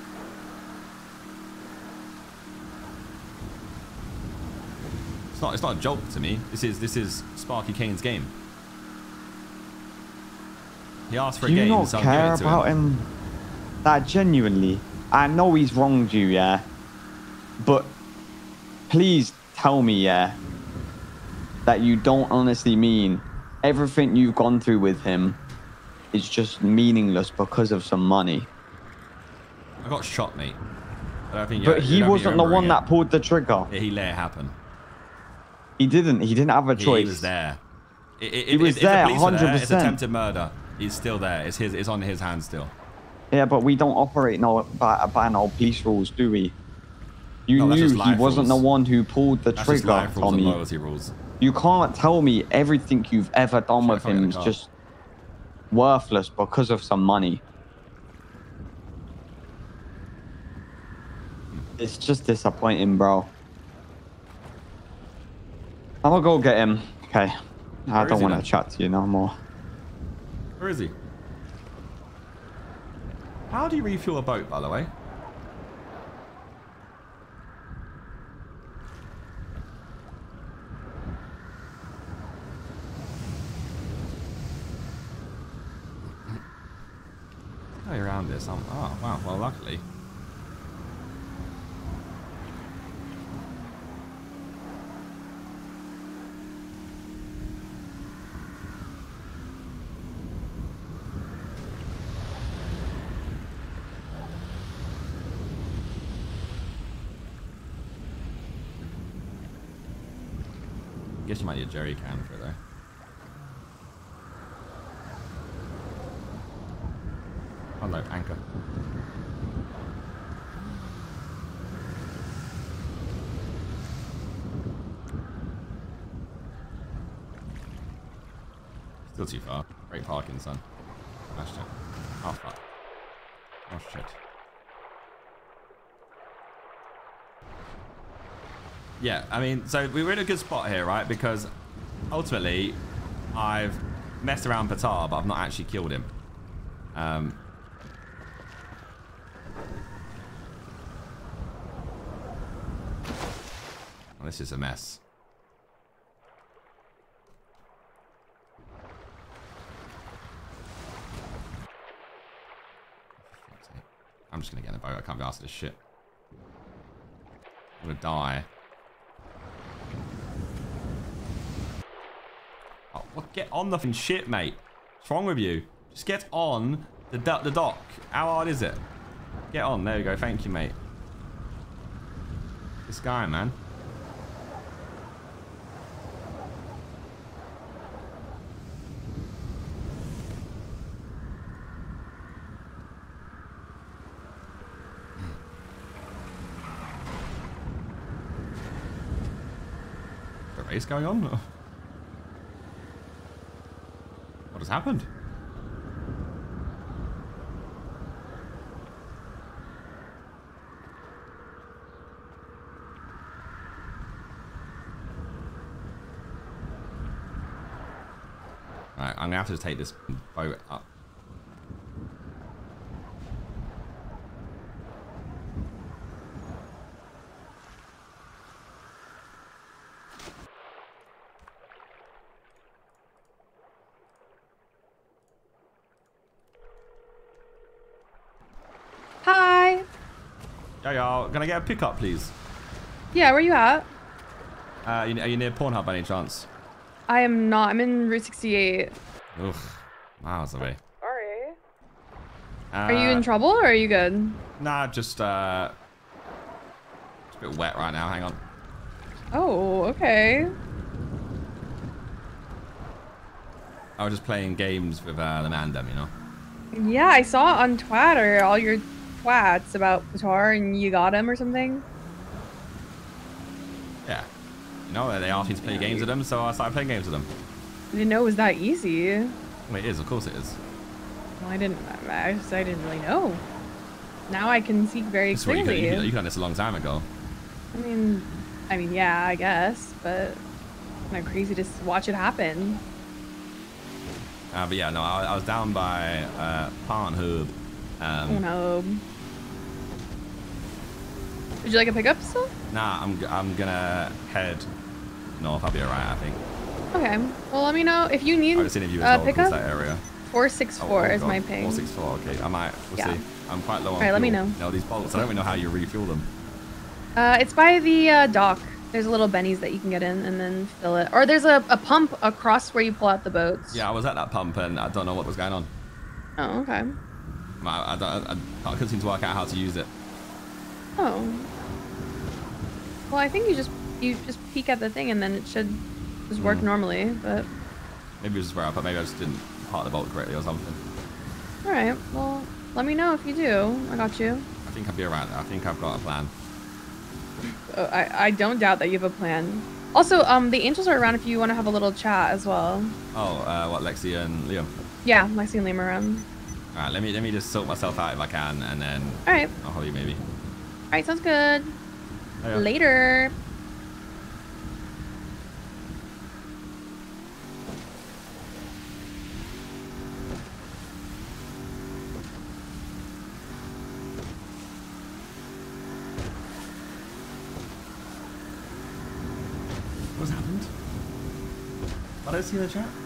[SPEAKER 1] It's not it's not a joke to me. This is this is Sparky Kane's game. He asked for
[SPEAKER 15] Do
[SPEAKER 1] a
[SPEAKER 15] you
[SPEAKER 1] game,
[SPEAKER 15] not
[SPEAKER 1] so
[SPEAKER 15] care
[SPEAKER 1] it to
[SPEAKER 15] about
[SPEAKER 1] him.
[SPEAKER 15] him? That genuinely, I know he's wronged you, yeah. But please tell me, yeah, that you don't honestly mean everything you've gone through with him is just meaningless because of some money.
[SPEAKER 1] I got shot, mate. I don't think.
[SPEAKER 15] But he wasn't the one
[SPEAKER 1] remembering
[SPEAKER 15] that pulled the trigger.
[SPEAKER 1] Yeah, he let it happen.
[SPEAKER 15] He didn't. He didn't have a choice.
[SPEAKER 1] He was there. I- I-
[SPEAKER 15] He was
[SPEAKER 1] if the
[SPEAKER 15] there,
[SPEAKER 1] police were there, It's
[SPEAKER 15] 100%.
[SPEAKER 1] attempted murder. He's still there. It's his. It's on his hands still.
[SPEAKER 15] Yeah, but we don't operate no by, by no police rules, do we? You
[SPEAKER 1] No,
[SPEAKER 15] knew
[SPEAKER 1] just
[SPEAKER 15] he wasn't the one who pulled the
[SPEAKER 1] That's just
[SPEAKER 15] trigger,
[SPEAKER 1] and
[SPEAKER 15] Tommy.
[SPEAKER 1] loyalty rules.
[SPEAKER 15] You can't tell me everything you've ever done with him is just worthless because of some money. It's just disappointing, bro. I'm gonna go get him. Okay. I don't want to chat to you no more.
[SPEAKER 1] Where is he? How do you refuel a boat, by the way? Around this. I'm, oh, wow. Well, luckily. You might need a jerry can for it, though. Hello, anchor. Still too far. Great parking, son. Smashed it. Oh, fuck. Oh, shit. Yeah, I mean, so we were in a good spot here, right? Because ultimately, I've messed around Patar, but I've not actually killed him. Um, this is a mess. I'm just gonna get in a boat. I can't be asked this shit. I'm gonna die. Oh, what? Get on the shit, mate. What's wrong with you? Just get on the, do the dock. How hard is it? Get on. There we go. Thank you, mate. This guy, man. The race going on? Or- What has happened? I'm gonna have to take this boat up.
[SPEAKER 17] Hi.
[SPEAKER 1] Yo, yo, can I get a pickup, please?
[SPEAKER 17] Yeah, where you at?
[SPEAKER 1] Uh, are you, are you near Pornhub by any chance?
[SPEAKER 17] I am not. I'm in Route 68.
[SPEAKER 1] Ugh, miles away.
[SPEAKER 17] Sorry.
[SPEAKER 1] Uh,
[SPEAKER 17] Are you in trouble or are you good?
[SPEAKER 1] Nah, just uh, it's a bit wet right now. Hang on.
[SPEAKER 17] Oh, okay.
[SPEAKER 1] I was just playing games with uh, the Mandem, you know.
[SPEAKER 17] Yeah, I saw on Twitter all your twats about Patar and you got him or something.
[SPEAKER 1] Yeah. You know, they asked me to play games with them, so I started playing games with them.
[SPEAKER 17] I didn't know it was that easy.
[SPEAKER 1] Well, it is, of course it is.
[SPEAKER 17] Well, I didn't. I just I didn't really know. Now I can see very
[SPEAKER 1] This is what you could,
[SPEAKER 17] clearly.
[SPEAKER 1] you, could, you could done this a long time ago.
[SPEAKER 17] I mean, I mean, yeah, I guess, but kind of crazy to watch it happen.
[SPEAKER 1] Uh, but yeah, no, I, I was down by uh, Pornhub. Um,
[SPEAKER 17] no. Would you like a pickup still?
[SPEAKER 1] Nah, I'm, I'm gonna head north, I'll be alright, I think.
[SPEAKER 17] Okay. Well, let me know if you need
[SPEAKER 1] I just
[SPEAKER 17] uh, pickup.
[SPEAKER 1] that area.
[SPEAKER 17] Four six
[SPEAKER 1] Oh,
[SPEAKER 17] four
[SPEAKER 1] oh
[SPEAKER 17] is my ping.
[SPEAKER 1] 464, okay. I might, we'll
[SPEAKER 17] Yeah.
[SPEAKER 1] see. I'm quite low on
[SPEAKER 17] Alright, let me know.
[SPEAKER 1] No, these bolts, I don't even know how you refuel them.
[SPEAKER 17] Uh, it's by the uh, dock. There's a little bennies that you can get in and then fill it. Or there's a, a pump across where you pull out the boats.
[SPEAKER 1] Yeah, I was at that pump and I don't know what was going on.
[SPEAKER 17] Oh, okay.
[SPEAKER 1] I, I, don't- I, I couldn't seem to work out how to use it.
[SPEAKER 17] Oh. Well, I think you just you just peek at the thing and then it should just work
[SPEAKER 1] Mm.
[SPEAKER 17] normally. But
[SPEAKER 1] Maybe it was just where I put, maybe I just didn't part the bolt correctly or something.
[SPEAKER 17] all right. Well, let me know if you do. I got you.
[SPEAKER 1] I think I'll be alright there. I think I've got a plan.
[SPEAKER 17] Uh, I I don't doubt that you have a plan. Also, um, the angels are around if you want to have a little chat as well.
[SPEAKER 1] Oh, uh, what, Lexi and Liam?
[SPEAKER 17] Yeah, Lexi and Liam are around.
[SPEAKER 1] Alright, let me let me just sort myself out if I can, and then
[SPEAKER 17] All right.
[SPEAKER 1] I'll hold you maybe.
[SPEAKER 17] All right, sounds good.
[SPEAKER 1] Yeah.
[SPEAKER 17] Later.
[SPEAKER 1] What's happened? I don't see the chat.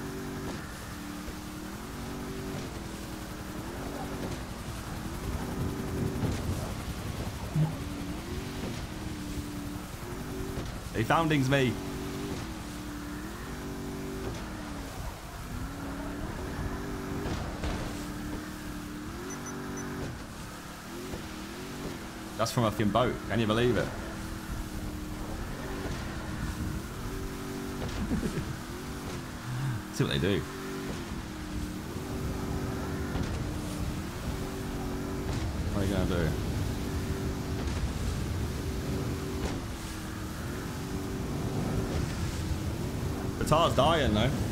[SPEAKER 1] Foundings me. That's from a fucking boat. Can you believe it? See what they do. What are you gonna do? Guitar's dying though.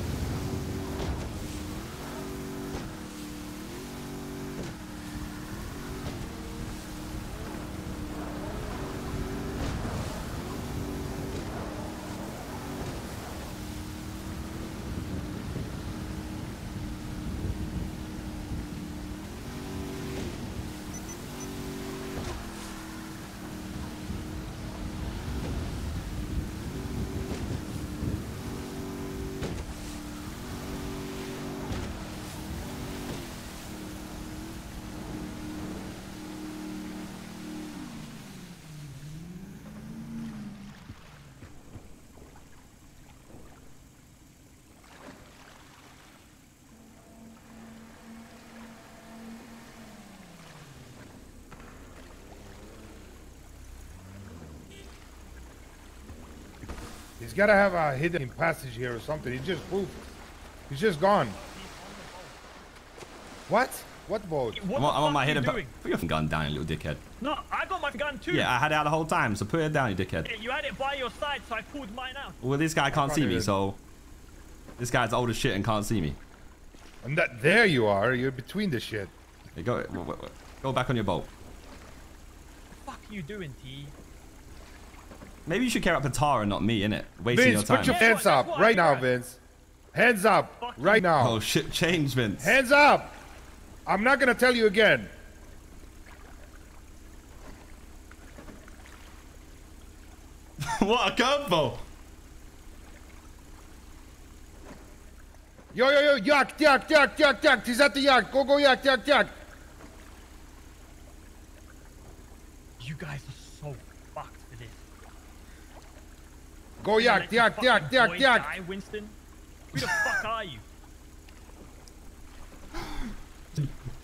[SPEAKER 14] He's got to have a hidden passage here or something. He just poofed. He's just gone. What? What boat?
[SPEAKER 1] I'm, on, I'm on my hidden. pa- Put your gun down, you little dickhead.
[SPEAKER 12] No, I got my gun too.
[SPEAKER 1] Yeah, I had it out the whole time, so put it down, you dickhead.
[SPEAKER 12] Yeah, You had it by your side, so I pulled mine out.
[SPEAKER 1] Well, this guy can't see me, so this guy's old as shit and can't see me.
[SPEAKER 14] And that there you are. You're between the shit.
[SPEAKER 1] Hey, go, go back on your boat.
[SPEAKER 12] What the fuck are you doing, T?
[SPEAKER 1] Maybe you should care about Tara and not me, innit? Wasting
[SPEAKER 14] Vince,
[SPEAKER 1] your
[SPEAKER 14] put
[SPEAKER 1] time.
[SPEAKER 14] your hands up right now, Vince. Hands up right now.
[SPEAKER 1] Oh shit, change, Vince.
[SPEAKER 14] Hands up. I'm not gonna tell you again.
[SPEAKER 1] what a curveball!
[SPEAKER 14] Yo, yo, yo, yak, yak, yak, yak, yak. He's at the yak. Go, go, yak, yak, yak.
[SPEAKER 12] You guys are so fucked for this.
[SPEAKER 14] Go, yak, yak, yak, yak, yak.
[SPEAKER 12] Winston? Who the fuck are you?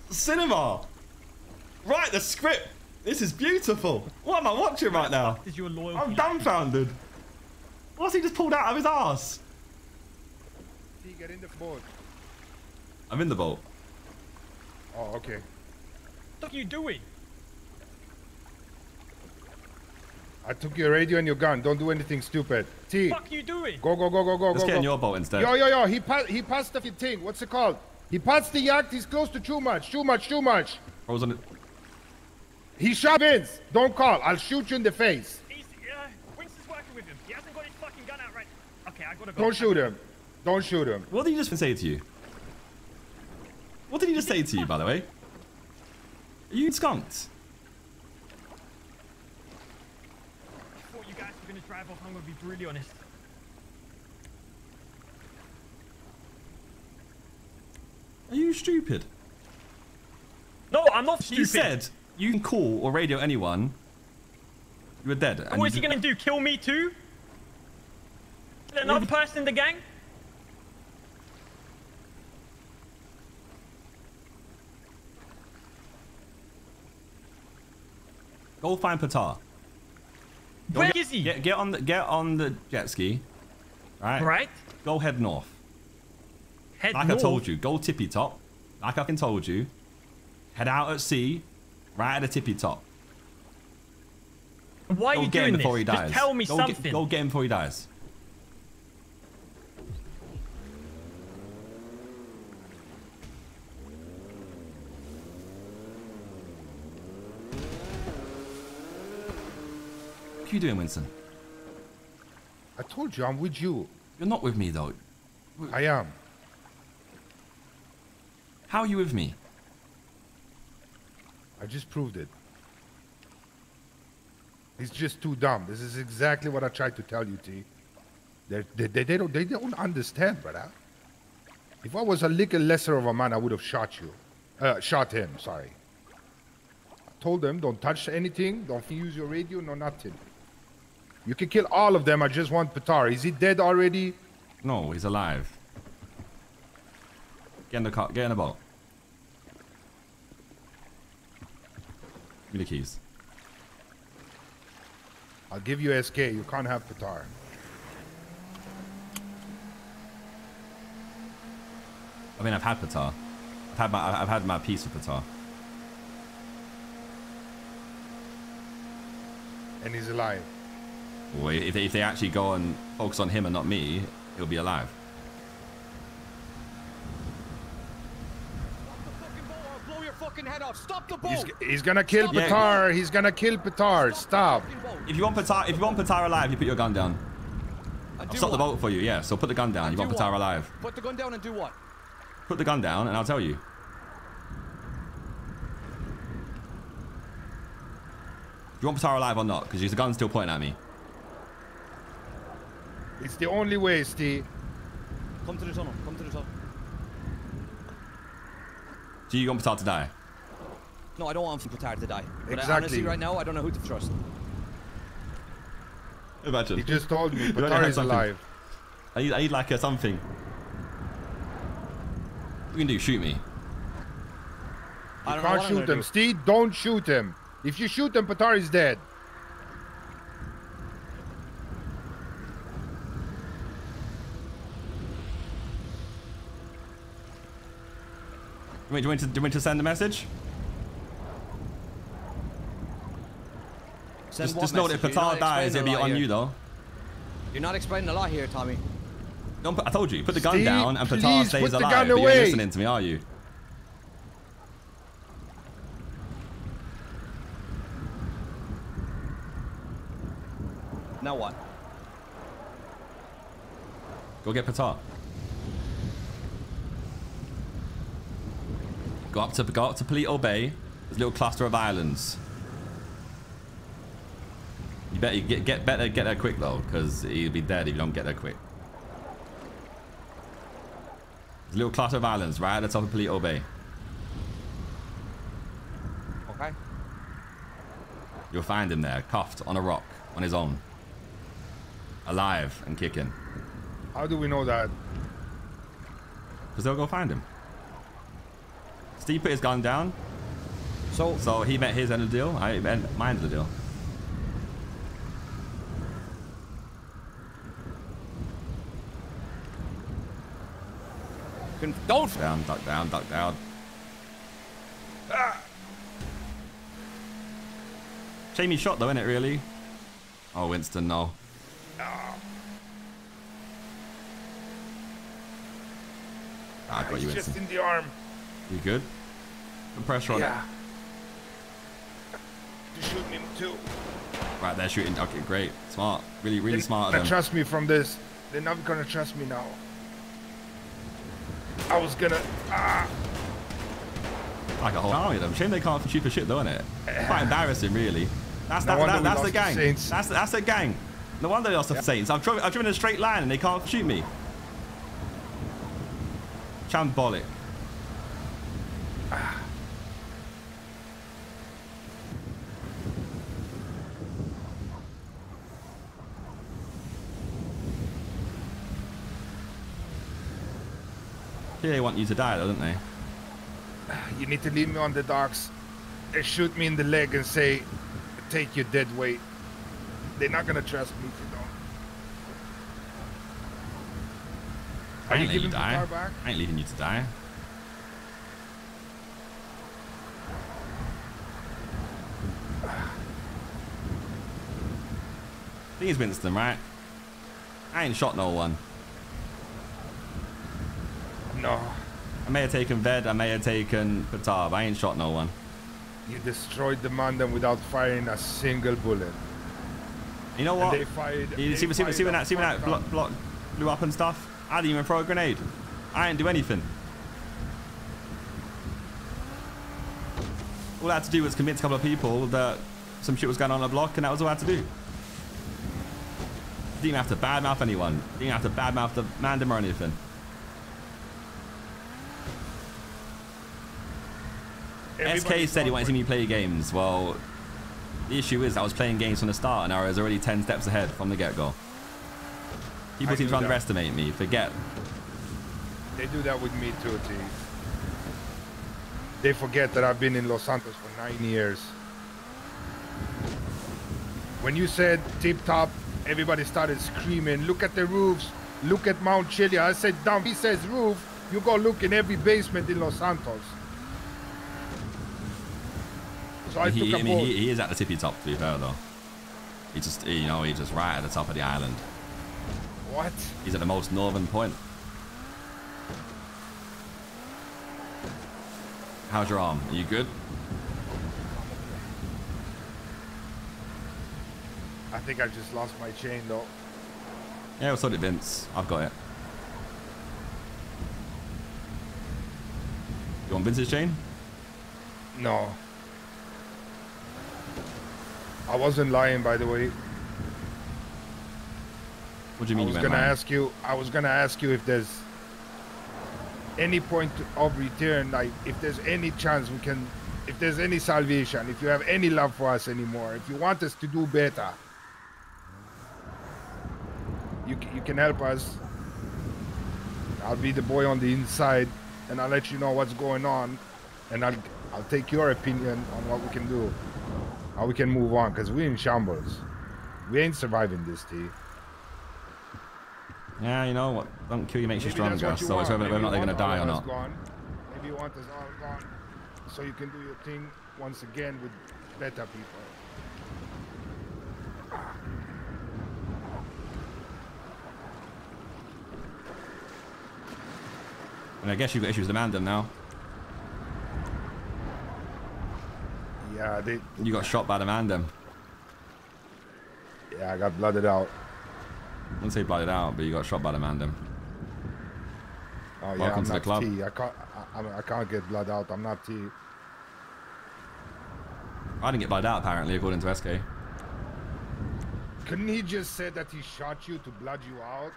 [SPEAKER 1] Cinema! Right, the script! This is beautiful! What am I watching right now?
[SPEAKER 12] Is your loyalty?
[SPEAKER 1] I'm dumbfounded. What's he just pulled out of his ass?
[SPEAKER 14] T, get in the boat.
[SPEAKER 1] I'm in the boat.
[SPEAKER 14] Oh, okay.
[SPEAKER 12] What are you doing?
[SPEAKER 14] I took your radio and your gun. Don't do anything stupid. T.
[SPEAKER 12] Fuck you doing?
[SPEAKER 14] Go, go, go, go, go,
[SPEAKER 1] Let's
[SPEAKER 14] go.
[SPEAKER 1] get in your boat instead.
[SPEAKER 14] Yo, yo, yo. He passed. He passed the thing. What's it called? He passed the yacht. He's close to too much. Too much. Too much.
[SPEAKER 1] I was on it.
[SPEAKER 14] He shot Vince. Don't call. I'll shoot you in the face.
[SPEAKER 12] He's, uh, Winston's working with him. He hasn't got his fucking gun out right. Okay, I gotta go.
[SPEAKER 14] Don't shoot him. Don't shoot him.
[SPEAKER 1] What did he just say to you? What did he just say to you, by the way? Are you skunked?
[SPEAKER 12] really honest.
[SPEAKER 1] Are you stupid?
[SPEAKER 12] No, I'm not stupid.
[SPEAKER 1] You said you can call or radio anyone. You were dead.
[SPEAKER 12] What is he
[SPEAKER 1] going
[SPEAKER 12] to do? Kill me too? Another person in the gang?
[SPEAKER 1] Go find Patar. Go
[SPEAKER 12] Where
[SPEAKER 1] get,
[SPEAKER 12] is he?
[SPEAKER 1] Get, get on the get on the jet ski. Right.
[SPEAKER 12] Right.
[SPEAKER 1] Go head north.
[SPEAKER 12] Head
[SPEAKER 1] like
[SPEAKER 12] north?
[SPEAKER 1] I told you, go tippy top. Like I can told you. Head out at sea, right at the tippy top.
[SPEAKER 12] Why are you
[SPEAKER 1] get
[SPEAKER 12] doing
[SPEAKER 1] him before
[SPEAKER 12] this?
[SPEAKER 1] he
[SPEAKER 12] Just
[SPEAKER 1] dies.
[SPEAKER 12] tell me
[SPEAKER 1] go
[SPEAKER 12] something.
[SPEAKER 1] Get, go get him before he dies. You doing, Winston?
[SPEAKER 14] I told you I'm with you.
[SPEAKER 1] You're not with me though.
[SPEAKER 14] I am.
[SPEAKER 1] How are you with me?
[SPEAKER 14] I just proved it. He's just too dumb. This is exactly what I tried to tell you, T. They, they, they don't they don't understand, brother. If I was a little lesser of a man, I would have shot you. Uh, shot him. Sorry. I told them don't touch anything. Don't use your radio. No nothing. You can kill all of them. I just want Patar. Is he dead already?
[SPEAKER 1] No, he's alive. Get in the car. Get in the boat. Give me the keys.
[SPEAKER 14] I'll give you SK. You can't have Patar.
[SPEAKER 1] I mean, I've had Patar. I've had my, I've had my piece of Patar.
[SPEAKER 14] And he's alive.
[SPEAKER 1] Or if they, if they actually go and focus on him and not me, he'll be alive.
[SPEAKER 4] Blow your fucking head off. Stop the boat.
[SPEAKER 14] He's, he's gonna kill
[SPEAKER 1] Yeah.
[SPEAKER 14] Patar. He's gonna kill Patar. Stop.
[SPEAKER 1] If you want Patar, if you want Patar alive, you put your gun down. I'll
[SPEAKER 4] do
[SPEAKER 1] stop the boat for you. Yeah. So put the gun down. You
[SPEAKER 4] Do
[SPEAKER 1] want Patar
[SPEAKER 4] what?
[SPEAKER 1] alive.
[SPEAKER 4] Put the gun down and do what?
[SPEAKER 1] Put the gun down, and I'll tell you. Do you want Patar alive or not? Because the gun's still pointing at me.
[SPEAKER 14] It's the only way, Steve.
[SPEAKER 4] Come to the tunnel. Come to the tunnel.
[SPEAKER 1] Do you want Patar to die?
[SPEAKER 4] No, I don't want Patar to die. But I,
[SPEAKER 14] Exactly.
[SPEAKER 4] honestly, right now, I don't know who to trust.
[SPEAKER 1] Imagine.
[SPEAKER 14] He just told me
[SPEAKER 1] You only
[SPEAKER 14] Patar is
[SPEAKER 1] something.
[SPEAKER 14] alive.
[SPEAKER 1] I need, I need like a something. You can do shoot me.
[SPEAKER 4] I
[SPEAKER 14] You
[SPEAKER 4] don't
[SPEAKER 14] can't
[SPEAKER 4] what
[SPEAKER 14] shoot
[SPEAKER 4] gonna
[SPEAKER 14] him.
[SPEAKER 4] do.
[SPEAKER 14] Steve, don't shoot him. If you shoot him, Patar is dead.
[SPEAKER 1] Do you want, do to, do you want to send a message?
[SPEAKER 4] Send
[SPEAKER 1] just just know that if? Patar dies, it'll be on
[SPEAKER 4] here.
[SPEAKER 1] you though.
[SPEAKER 4] You're not explaining a lot here, Tommy.
[SPEAKER 1] Don't put, I told you, put the gun
[SPEAKER 14] Steve,
[SPEAKER 1] down and Patar stays alive. but you're listening to me, are you?
[SPEAKER 4] Now what?
[SPEAKER 1] Go get Patar. Go up to go up to Paleto Bay. There's a little cluster of islands. You better get get better get there quick though, because he'll be dead if you don't get there quick. There's a little cluster of islands right at the top of Paleto Bay.
[SPEAKER 4] Okay.
[SPEAKER 1] You'll find him there, cuffed on a rock, on his own. Alive and kicking.
[SPEAKER 14] How do we know that?
[SPEAKER 1] Because they'll go find him. Steve put his gun down.
[SPEAKER 4] So
[SPEAKER 1] So he met his end of the deal. I met mine end of the deal.
[SPEAKER 4] Can, don't.
[SPEAKER 1] Down, duck down, duck down. Shame he shot though, innit, really? Oh, Winston, no. Ah, I got you,
[SPEAKER 14] He's just
[SPEAKER 1] Winston.
[SPEAKER 14] in the arm.
[SPEAKER 1] You good? Put pressure on
[SPEAKER 14] Yeah. To shoot me too.
[SPEAKER 1] Right, they're shooting. Okay, great. Smart. Really, really
[SPEAKER 14] They're
[SPEAKER 1] smart of them.
[SPEAKER 14] trust me from this. They're not gonna trust me now. I was gonna. Ah.
[SPEAKER 1] Like a whole army of them. Shame they can't shoot for shit though, innit? Quite embarrassing, really. That's,
[SPEAKER 14] No
[SPEAKER 1] that, that's the
[SPEAKER 14] the
[SPEAKER 1] gang.
[SPEAKER 14] Saints.
[SPEAKER 1] That's, that's the gang. No wonder they lost the Saints. I've driven, I've driven in a straight line and they can't shoot me. Shambolic. Ah. Yeah, they want you to die, though, don't they?
[SPEAKER 14] You need to leave me on the docks. They shoot me in the leg and say, take your dead weight. They're not gonna trust me if you don't.
[SPEAKER 1] I
[SPEAKER 14] Are you
[SPEAKER 1] ain't you
[SPEAKER 14] giving
[SPEAKER 1] die.
[SPEAKER 14] Patar back?
[SPEAKER 1] I ain't leaving you to die. Is, Winston, right? I ain't shot no one.
[SPEAKER 14] No.
[SPEAKER 1] I may have taken Ved, I may have taken Patar. I ain't shot no one.
[SPEAKER 14] You destroyed the Mandem without firing a single bullet.
[SPEAKER 1] You know
[SPEAKER 14] And
[SPEAKER 1] what?
[SPEAKER 14] they fired-
[SPEAKER 1] you see,
[SPEAKER 14] they
[SPEAKER 1] see, see when that, see when that block, block blew up and stuff? I didn't even throw a grenade. I didn't do anything. All I had to do was convince a couple of people that some shit was going on on the block, and that was all I had to do. Didn't have to badmouth anyone. Didn't have to badmouth the Mandem or anything. SK said he wanted to see me play games. Well, the issue is I was playing games from the start and I was already 10 steps ahead from the get-go. People
[SPEAKER 14] I
[SPEAKER 1] seem to
[SPEAKER 14] that.
[SPEAKER 1] underestimate me, forget.
[SPEAKER 14] They do that with me too, T. They forget that I've been in Los Santos for nine years. When you said tip top, everybody started screaming, look at the roofs, look at Mount Chili. I said, dumb, he says roof, you go look in every basement in Los Santos. So I
[SPEAKER 1] he,
[SPEAKER 14] took a
[SPEAKER 1] I mean, he, he is at the tippy top, to be fair, though. He just, you know, he's just right at the top of the island.
[SPEAKER 14] What?
[SPEAKER 1] He's at the most northern point. How's your arm? Are you good?
[SPEAKER 14] I think I just lost my chain though.
[SPEAKER 1] Yeah, so did Vince. I've got it. You want Vince's chain?
[SPEAKER 14] No. I wasn't lying, by the way.
[SPEAKER 1] What do you mean
[SPEAKER 14] I was
[SPEAKER 1] went
[SPEAKER 14] gonna
[SPEAKER 1] lying?
[SPEAKER 14] ask you. I was gonna ask you if there's any point of return, like if there's any chance we can, if there's any salvation, if you have any love for us anymore, if you want us to do better, you you can help us. I'll be the boy on the inside, and I'll let you know what's going on, and I'll I'll take your opinion on what we can do, how we can move on, because we're in shambles. We ain't surviving this, T.
[SPEAKER 1] Yeah, you know what? Don't kill you makes you
[SPEAKER 14] Maybe that's
[SPEAKER 1] stronger.
[SPEAKER 14] you
[SPEAKER 1] So it's whether, whether or not they're
[SPEAKER 14] you
[SPEAKER 1] going to die or
[SPEAKER 14] all of us
[SPEAKER 1] not.
[SPEAKER 14] Gone. Maybe you want us all gone, so you can do your thing once again with better people.
[SPEAKER 1] And I guess you've got issues with the Mandem now.
[SPEAKER 14] Yeah, they.
[SPEAKER 1] You got shot by the Mandem.
[SPEAKER 14] Yeah, I got blooded out.
[SPEAKER 1] I wouldn't say blooded out, but you got shot by the Mandem.
[SPEAKER 14] Oh yeah,
[SPEAKER 1] Welcome
[SPEAKER 14] I'm
[SPEAKER 1] to the
[SPEAKER 14] not
[SPEAKER 1] club.
[SPEAKER 14] T. I can't. I, I, I can't get blood out. I'm not T.
[SPEAKER 1] I didn't get blooded out apparently, according to SK.
[SPEAKER 14] Couldn't he just say that he shot you to blood you out?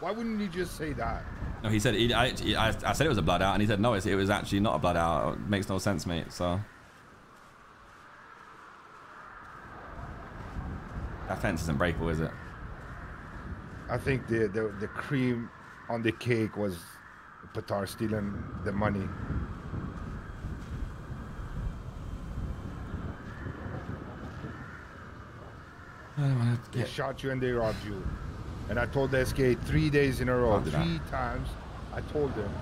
[SPEAKER 14] Why wouldn't he just say that?
[SPEAKER 1] No, he said he, I, I, I said it was a blood out, and he said no, it's, it was actually not a blood out. It makes no sense, mate. So that fence isn't breakable, is it?
[SPEAKER 14] I think the the, the cream on the cake was Patar stealing the money. They shot you and they robbed you. And I told the SK three days in a row,
[SPEAKER 1] Can't
[SPEAKER 14] three times, I told them,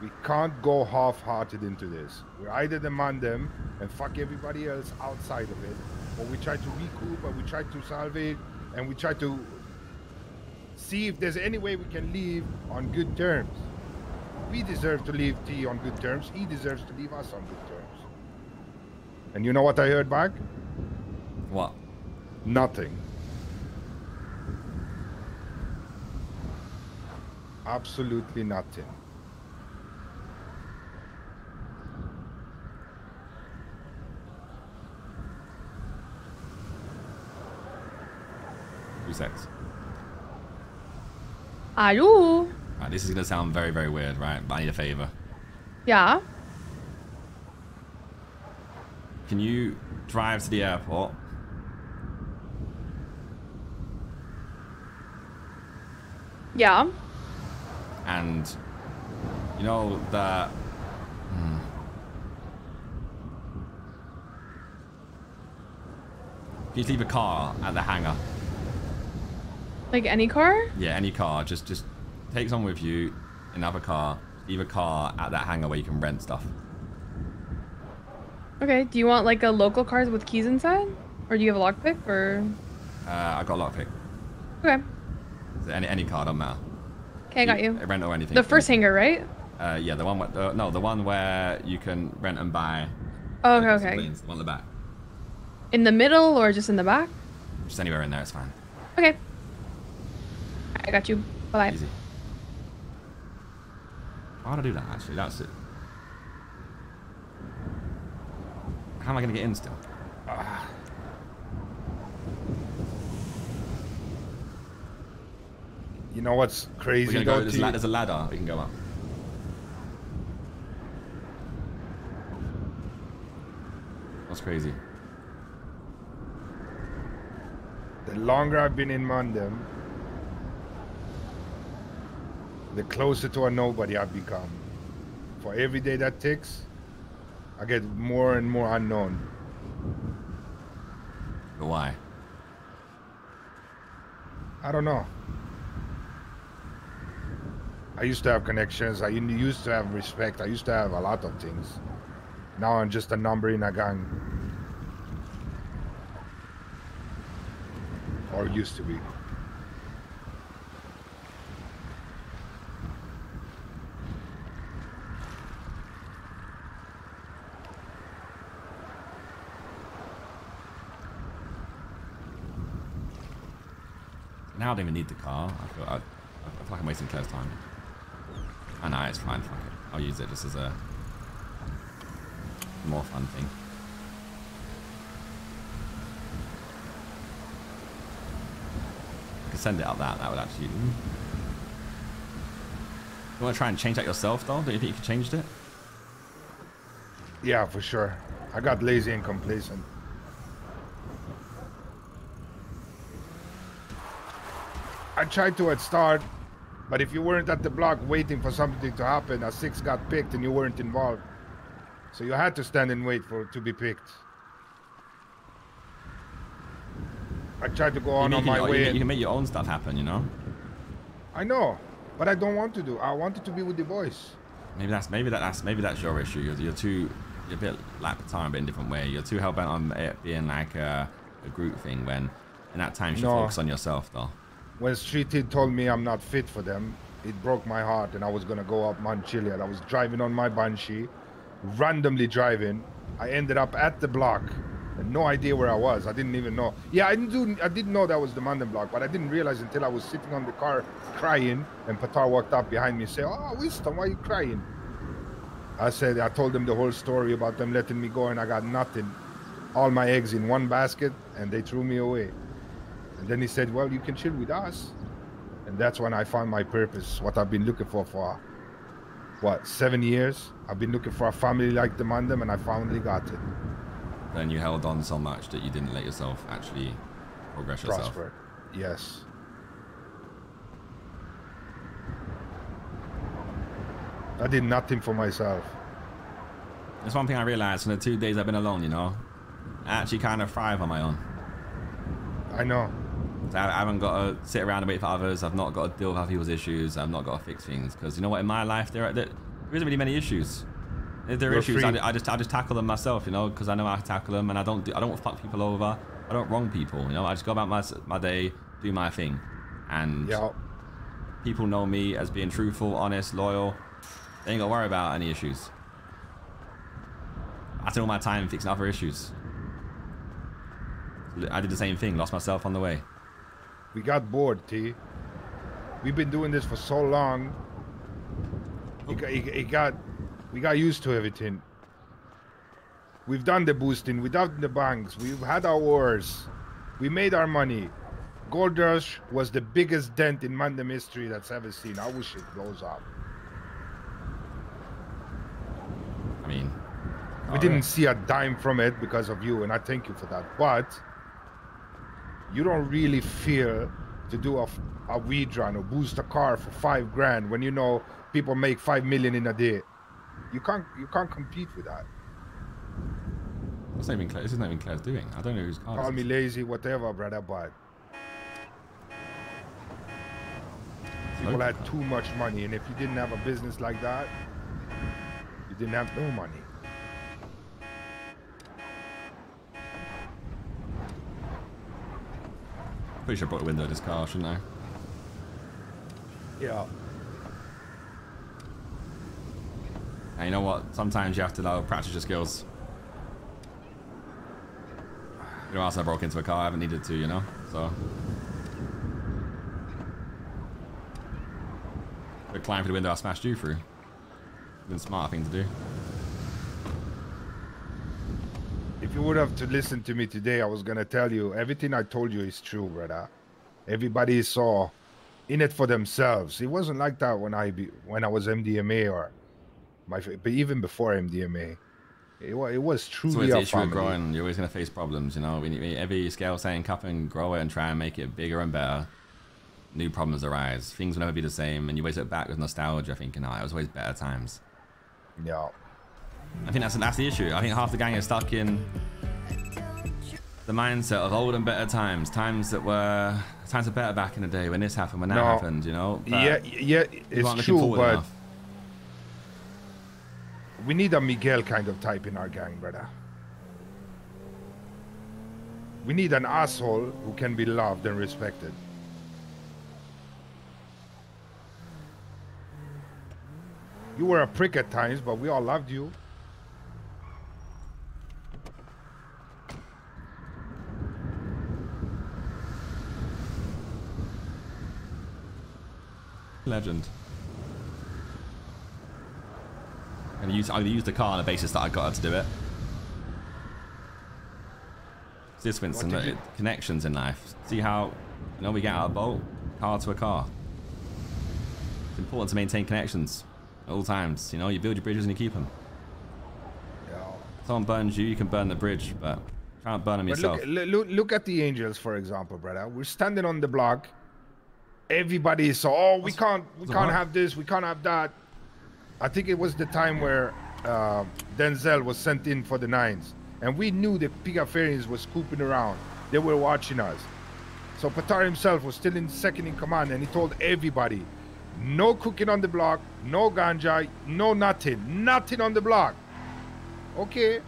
[SPEAKER 14] we can't go half-hearted into this. We either demand them and fuck everybody else outside of it, or we try to recoup, or we try to salvage, and we try to see if there's any way we can leave on good terms. We deserve to leave T on good terms. He deserves to leave us on good terms. And you know what I heard back?
[SPEAKER 1] What?
[SPEAKER 14] Nothing. Absolutely nothing.
[SPEAKER 1] Two secs.
[SPEAKER 17] Hallo?
[SPEAKER 1] Right, ah, this is gonna sound very, very weird, right? But I need a favor.
[SPEAKER 17] Yeah?
[SPEAKER 1] can you drive to the airport?
[SPEAKER 17] Yeah.
[SPEAKER 1] And you know that. You leave a car at the hangar?
[SPEAKER 17] Like any car?
[SPEAKER 1] Yeah, any car. Just just take someone with you, another car. Leave a car at that hangar where you can rent stuff.
[SPEAKER 17] Okay. Do you want like a local cars with keys inside, or do you have a lockpick, or?
[SPEAKER 1] Uh, I got a lockpick.
[SPEAKER 17] Okay.
[SPEAKER 1] So Any any car, don't matter.
[SPEAKER 17] Okay, I got you.
[SPEAKER 1] Rent or anything.
[SPEAKER 17] The first hangar, right?
[SPEAKER 1] Uh, yeah, the one where, uh, no, the one where you can rent and buy.
[SPEAKER 17] Oh, okay, okay.
[SPEAKER 1] Planes, the one at the back.
[SPEAKER 17] In the middle or just in the back?
[SPEAKER 1] Just anywhere in there, it's fine.
[SPEAKER 17] Okay. I got you. Bye bye.
[SPEAKER 1] Easy. How do I do that? Actually, that's it. How am I gonna get in still? Ah.
[SPEAKER 14] You know what's
[SPEAKER 1] We're
[SPEAKER 14] crazy
[SPEAKER 1] gonna go, there's, la- there's a ladder we can go up. What's crazy?
[SPEAKER 14] The longer I've been in Mandem, the closer to a nobody I've become. For every day that ticks, I get more and more unknown.
[SPEAKER 1] But why?
[SPEAKER 14] I don't know. I used to have connections. I used to have respect. I used to have a lot of things. Now I'm just a number in a gang. Or used to be.
[SPEAKER 1] Now I don't even need the car. I feel, I, I feel like I'm wasting Claire's time. Ah, I know, it's fine. Fuck it. I'll use it just as a more fun thing. I could send it out that. That would actually. Hmm. You want to try and change that yourself, though? Don't you think you could changed it?
[SPEAKER 14] Yeah, for sure. I got lazy and complacent. I tried to at start, but if you weren't at the block waiting for something to happen, a six got picked and you weren't involved. So you had to stand and wait for it to be picked. I tried to go on on my
[SPEAKER 1] you,
[SPEAKER 14] way.
[SPEAKER 1] can, you can make your own stuff happen, you know.
[SPEAKER 14] I know, but I don't want to do. I wanted to be with the boys.
[SPEAKER 1] Maybe that's maybe that, that's maybe that's your issue. You're, you're too you're a bit like Patara, but in a different way. You're too hell bent on it being like a, a group thing when in that time you should
[SPEAKER 14] No.
[SPEAKER 1] focus on yourself though.
[SPEAKER 14] When Street told me I'm not fit for them, it broke my heart and I was gonna go up Mount Chiliad. I was driving on my Banshee, randomly driving. I ended up at the block and no idea where I was. I didn't even know. Yeah, I didn't do I didn't know that was the Mandem block, but I didn't realize until I was sitting on the car crying and Patar walked up behind me and said, Oh Wisdom, why are you crying? I said I told them the whole story about them letting me go and I got nothing. All my eggs in one basket and they threw me away. And then he said, Well, you can chill with us. And that's when I found my purpose, what I've been looking for for what, seven years? I've been looking for a family like the Mandem and I finally got it.
[SPEAKER 1] Then you held on so much that you didn't let yourself actually progress yourself.
[SPEAKER 14] Prosper. Yes. I did nothing for myself.
[SPEAKER 1] That's one thing I realized in the two days I've been alone. You know, I actually kind of thrive on my own.
[SPEAKER 14] I know.
[SPEAKER 1] I I haven't got to sit around and wait for others. I've not got to deal with other people's issues. I've not got to fix things because you know what? In my life, there, are, there, there isn't really many issues. If there are issues, I. I just I just tackle them myself, you know, because I know how to tackle them, and I don't do, I don't fuck people over. I don't wrong people, you know. I just go about my my day, do my thing, and people know me as being truthful, honest, loyal. They ain't got to worry about any issues. I spend all my time fixing other issues. I did the same thing, lost myself on the way.
[SPEAKER 14] We got bored, T. We've been doing this for so long. It got, it, it got, we got used to everything. We've done the boosting, we've done the banks, we've had our wars, we made our money. Gold Rush was the biggest dent in Mandem history that's ever seen. I wish it blows up.
[SPEAKER 1] I mean,
[SPEAKER 14] we didn't see a dime from it because of you, and I thank you for that. But you don't really fear to do a, a weed run or boost a car for five grand when you know people make five million in a day. You can't you can't compete with that.
[SPEAKER 1] That's not even Claire. This is not even Claire's doing. I don't know whose car.
[SPEAKER 14] Call me lazy, whatever, brother, but people had too much money, and if you didn't have a business like that, you didn't have no money.
[SPEAKER 1] Pretty sure I broke the window of this car, shouldn't I?
[SPEAKER 14] Yeah.
[SPEAKER 1] And you know what? Sometimes you have to know, practice your skills. You know, else I broke into a car, I haven't needed to, you know? So. But climb through the window I smashed you through. Been a smart thing to do.
[SPEAKER 14] If you would have to listen to me today, I was gonna tell you everything I told you is true, brother. Everybody saw in it for themselves. It wasn't like that when I be, when I was MDMA or my, but even before MDMA, it was it was truly
[SPEAKER 1] always the issue
[SPEAKER 14] family.
[SPEAKER 1] growing. You're always going to face problems, you know? We need, every scale saying cup and grow it and try and make it bigger and better. New problems arise. Things will never be the same. And you always look back with nostalgia thinking, oh, it was always better times.
[SPEAKER 14] Yeah.
[SPEAKER 1] I think that's, that's the issue. I think half the gang is stuck in the mindset of old and better times. Times that were, times were better back in the day when this happened, when that
[SPEAKER 14] No.
[SPEAKER 1] happened, you know? But
[SPEAKER 14] Yeah, yeah, it's true, but
[SPEAKER 1] enough.
[SPEAKER 14] we need a Miguel kind of type in our gang, brother. We need an asshole who can be loved and respected. You were a prick at times, but we all loved you.
[SPEAKER 1] Legend. I'm gonna use, I'm gonna use the car on the basis that I got her to do it. See this, Winston, look, connections in life. See how, you know, we get out of boat, car to a car. It's important to maintain connections at all times. You know, you build your bridges and you keep them. If Someone burns you, you can burn the bridge, but try not burn them
[SPEAKER 14] But
[SPEAKER 1] yourself.
[SPEAKER 14] look, look, look at the Angels, for example, brother. We're standing on the block. Everybody so, oh, we can't, we can't have this, we can't have that. I think it was the time where uh, Denzel was sent in for the nines, and we knew the Pigafarians was scooping around. They were watching us. So Patar himself was still in second in command, and he told everybody, no cooking on the block, no ganja, no nothing, nothing on the block. Okay.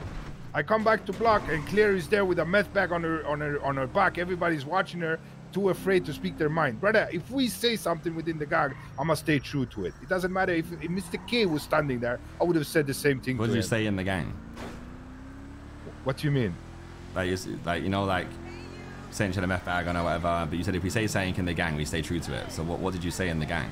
[SPEAKER 14] I come back to block and Claire is there with a meth bag on her on her on her back. Everybody's watching her, too afraid to speak their mind. Brother, if we say something within the gang, I must stay true to it. It doesn't matter if, if Mr. K was standing there, I would have said the same thing
[SPEAKER 1] What did you
[SPEAKER 14] him.
[SPEAKER 1] say in the gang?
[SPEAKER 14] What do you mean?
[SPEAKER 1] Like, you like you know, like saying to the meth bag or whatever. But you said if we say something in the gang, we stay true to it. So what, what did you say in the gang?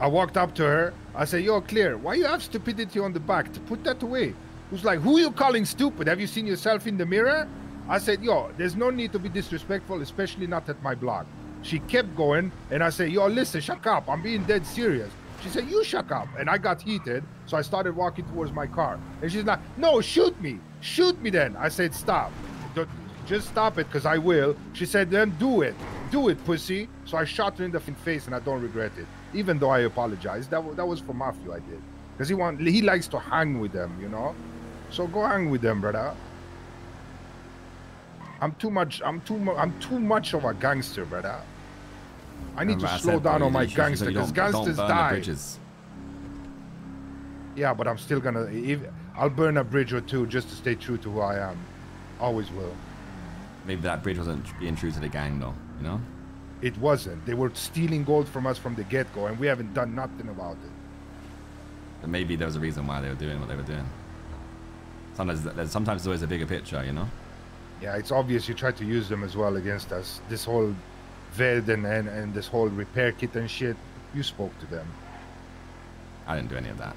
[SPEAKER 14] I walked up to her. I said, "Yo, Claire, why you have stupidity on the back? To put that away." Who's like, "Who you calling stupid? Have you seen yourself in the mirror?" I said, "Yo, there's no need to be disrespectful, especially not at my block." She kept going, and I said, "Yo, listen, shut up. I'm being dead serious." She said, "You shut up," and I got heated, so I started walking towards my car. And she's like, "No, shoot me, shoot me." Then I said, "Stop, Don't- just stop it, cause I will." She said, "Then do it, do it, pussy." So I shot her in the face, and I don't regret it, even though I apologize. That that was for Matthew, I did, cause he want he likes to hang with them, you know. So go hang with them, brother. I'm too much. I'm too. Mu- I'm too much of a gangster, brother. I need
[SPEAKER 1] Remember
[SPEAKER 14] to slow down on my gangster because gangsters die. Yeah, but I'm still gonna. If, I'll burn a bridge or two just to stay true to who I am. Always will.
[SPEAKER 1] Maybe that bridge wasn't being true to the gang, though. You know.
[SPEAKER 14] It wasn't. They were stealing gold from us from the get go, and we haven't done nothing about it.
[SPEAKER 1] But maybe there was a reason why they were doing what they were doing. Sometimes, there's, sometimes there's always a bigger picture, you know.
[SPEAKER 14] Yeah, it's obvious you tried to use them as well against us. This whole Ved and, and, and this whole repair kit and shit. You spoke to them.
[SPEAKER 1] I didn't do any of that.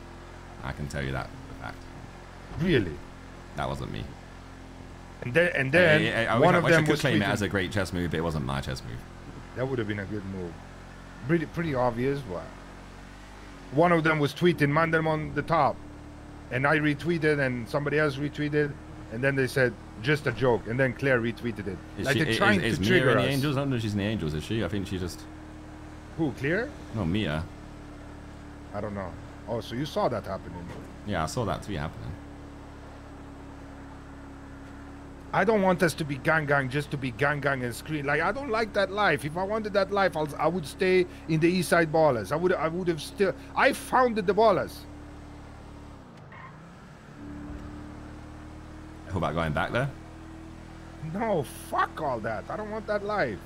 [SPEAKER 1] I can tell you that for a fact.
[SPEAKER 14] Really?
[SPEAKER 1] That wasn't me.
[SPEAKER 14] And then, and then
[SPEAKER 1] I, I, I
[SPEAKER 14] one of
[SPEAKER 1] wish I
[SPEAKER 14] them
[SPEAKER 1] could claim it as a great chess move, but it wasn't my chess move.
[SPEAKER 14] That would have been a good move. Pretty, pretty obvious, but one of them was tweeting "Mandem on the top," and I retweeted, and somebody else retweeted, and then they said just a joke, and then Claire retweeted it.
[SPEAKER 1] Is
[SPEAKER 14] like
[SPEAKER 1] she,
[SPEAKER 14] they're
[SPEAKER 1] is,
[SPEAKER 14] trying
[SPEAKER 1] is
[SPEAKER 14] to
[SPEAKER 1] Mia
[SPEAKER 14] trigger
[SPEAKER 1] in the
[SPEAKER 14] us.
[SPEAKER 1] Angels? I don't know if she's in the Angels, is she? I think she just...
[SPEAKER 14] Who, Claire?
[SPEAKER 1] No, Mia.
[SPEAKER 14] I don't know. Oh, so you saw that happening?
[SPEAKER 1] Yeah, I saw that tweet happening.
[SPEAKER 14] I don't want us to be gang gang just to be gang gang and scream. Like I don't like that life. If I wanted that life, I'll, I would stay in the East Side Ballers. I would I would have still. I founded the Ballers.
[SPEAKER 1] About going back there?
[SPEAKER 14] No, fuck all that. I don't want that life.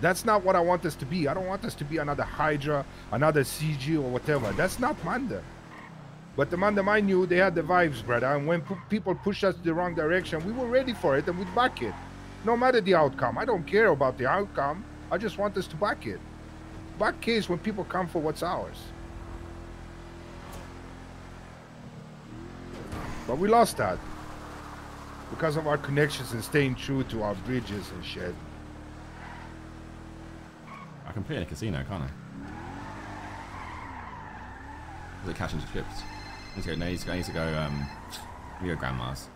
[SPEAKER 14] That's not what I want this to be. I don't want this to be another Hydra, another CG or whatever. That's not Manda. But the Manda I knew, they had the vibes, brother. And when people push us the wrong direction, we were ready for it and we'd back it. No matter the outcome. I don't care about the outcome. I just want us to back it. Back case when people come for what's ours. But we lost that. Because of our connections and staying true to our bridges and shit.
[SPEAKER 1] I can play in a casino, can't I? Is it cash into chips? I need to go, no, I need to go, I need to go, um, we go grandma's.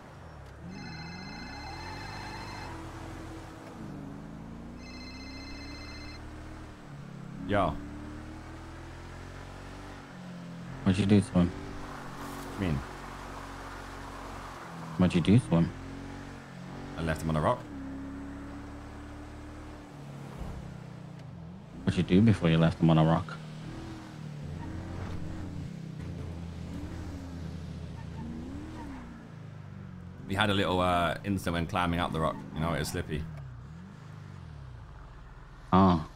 [SPEAKER 1] Yo,
[SPEAKER 13] What'd you do to him?
[SPEAKER 1] I mean,
[SPEAKER 13] What'd you do to him?
[SPEAKER 1] I left him on a rock.
[SPEAKER 13] What'd you do before you left him on a rock?
[SPEAKER 1] We had a little uh, incident when climbing up the rock. You know, it was slippy.
[SPEAKER 13] Ah.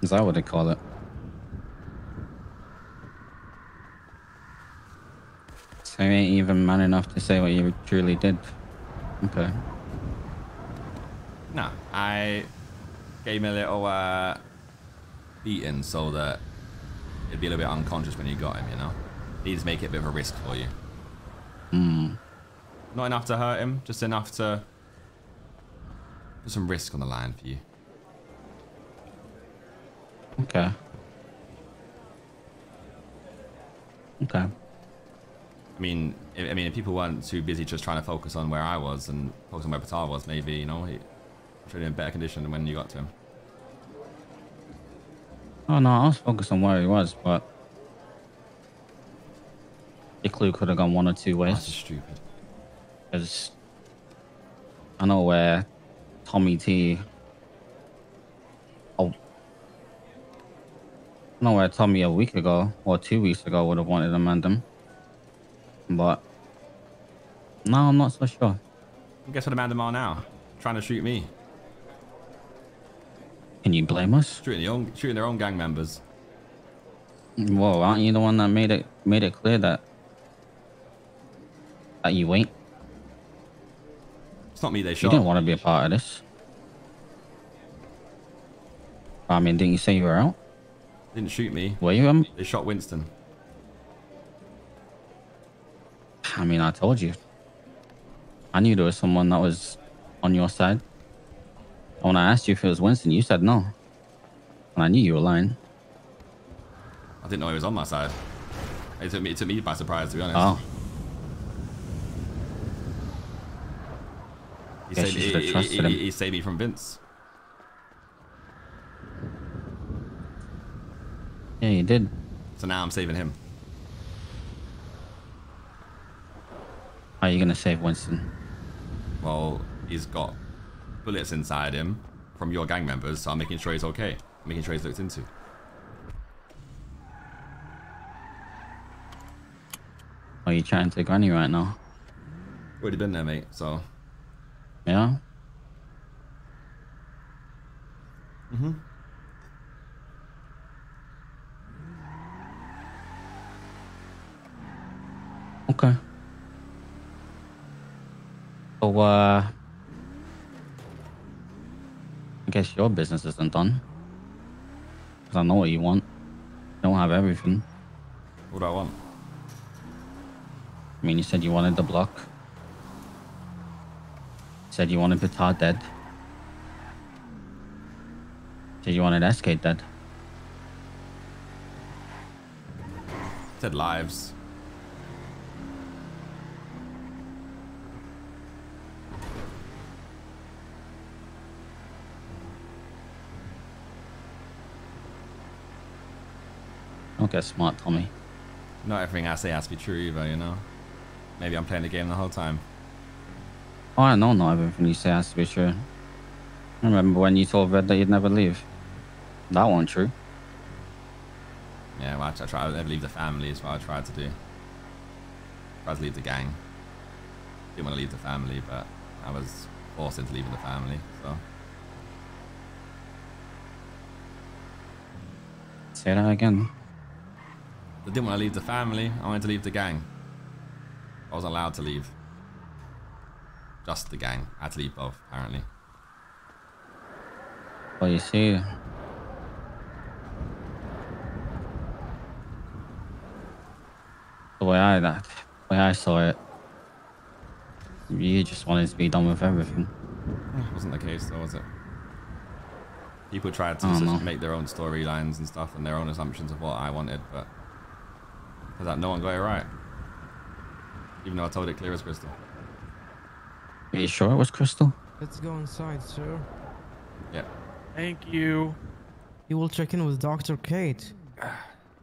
[SPEAKER 13] Is that what they call it? So you ain't even man enough to say what you truly did. Okay.
[SPEAKER 1] No, I gave him a little uh, beating so that it'd be a little bit unconscious when you got him, you know? Needs to make it a bit of a risk for you.
[SPEAKER 13] Hmm.
[SPEAKER 1] Not enough to hurt him, just enough to put some risk on the line for you.
[SPEAKER 13] Okay. Okay.
[SPEAKER 1] I mean, I I mean, if people weren't too busy just trying to focus on where I was and focus on where Patar was, maybe, you know, he should be in better condition than when you got to him.
[SPEAKER 13] Oh no, I was focused on where he was, but the clue could have gone one or two ways.
[SPEAKER 1] That's stupid.
[SPEAKER 13] Because I know where Tommy T. Oh, I know where Tommy a week ago or two weeks ago would have wanted to mend him, but no, I'm not so sure.
[SPEAKER 1] Guess what Amanda are now? Trying to shoot me.
[SPEAKER 13] Can you blame us?
[SPEAKER 1] Shooting, their own, shooting their own gang members.
[SPEAKER 13] Whoa, aren't you the one that made it made it clear that that you ain't?
[SPEAKER 1] It's not me they shot.
[SPEAKER 13] You didn't want to be a part of this. I mean, didn't you say you were out?
[SPEAKER 1] Didn't shoot me.
[SPEAKER 13] Were you? Um,
[SPEAKER 1] They shot Winston.
[SPEAKER 13] I mean, I told you. I knew there was someone that was on your side. When I asked you if it was Winston, you said no. And I knew you were lying.
[SPEAKER 1] I didn't know he was on my side. It took me, it took me by surprise, to be honest.
[SPEAKER 13] Oh.
[SPEAKER 1] He saved,
[SPEAKER 13] you
[SPEAKER 1] he, he-
[SPEAKER 13] trusted
[SPEAKER 1] he-
[SPEAKER 13] him.
[SPEAKER 1] he saved me from Vince.
[SPEAKER 13] Yeah, you did.
[SPEAKER 1] So now I'm saving him.
[SPEAKER 13] How are you gonna save Winston?
[SPEAKER 1] Well, he's got bullets inside him from your gang members, so I'm making sure he's okay. I'm making sure he's looked into.
[SPEAKER 13] Are you trying to granny right now?
[SPEAKER 1] Already been there, mate, so.
[SPEAKER 13] Yeah?
[SPEAKER 1] Mm-hmm.
[SPEAKER 13] Okay. So, uh, I guess your business isn't done. Because I know what you want. You don't have everything.
[SPEAKER 1] What do I want?
[SPEAKER 13] I mean, you said you wanted the block. Said you wanted Patar dead. Said you wanted SK dead.
[SPEAKER 1] Said lives.
[SPEAKER 13] Don't get smart, Tommy.
[SPEAKER 1] Not everything I say has to be true either, you know? Maybe I'm playing the game the whole time.
[SPEAKER 13] Oh, I know not everything you say has to be true. I remember when you told Red that you'd never leave. That wasn't true.
[SPEAKER 1] Yeah, well, I, I try to leave the family is what I tried to do. I Tried to leave the gang. Didn't want to leave the family, but I was forced into leaving the family, so.
[SPEAKER 13] Say that again.
[SPEAKER 1] I didn't want to leave the family, I wanted to leave the gang. I wasn't allowed to leave. Just the gang. I had to leave both, apparently.
[SPEAKER 13] Well, you see, the way I that, the way I saw it, you just wanted to be done with everything.
[SPEAKER 1] It wasn't the case, though, was it? People tried to make their own storylines and stuff and their own assumptions of what I wanted, but because that no one got it right. Even though I told it clear as crystal.
[SPEAKER 13] Are you sure it was Crystal?
[SPEAKER 18] Let's go inside, sir.
[SPEAKER 1] Yeah.
[SPEAKER 11] Thank you.
[SPEAKER 18] You will check in with Dr. Kate.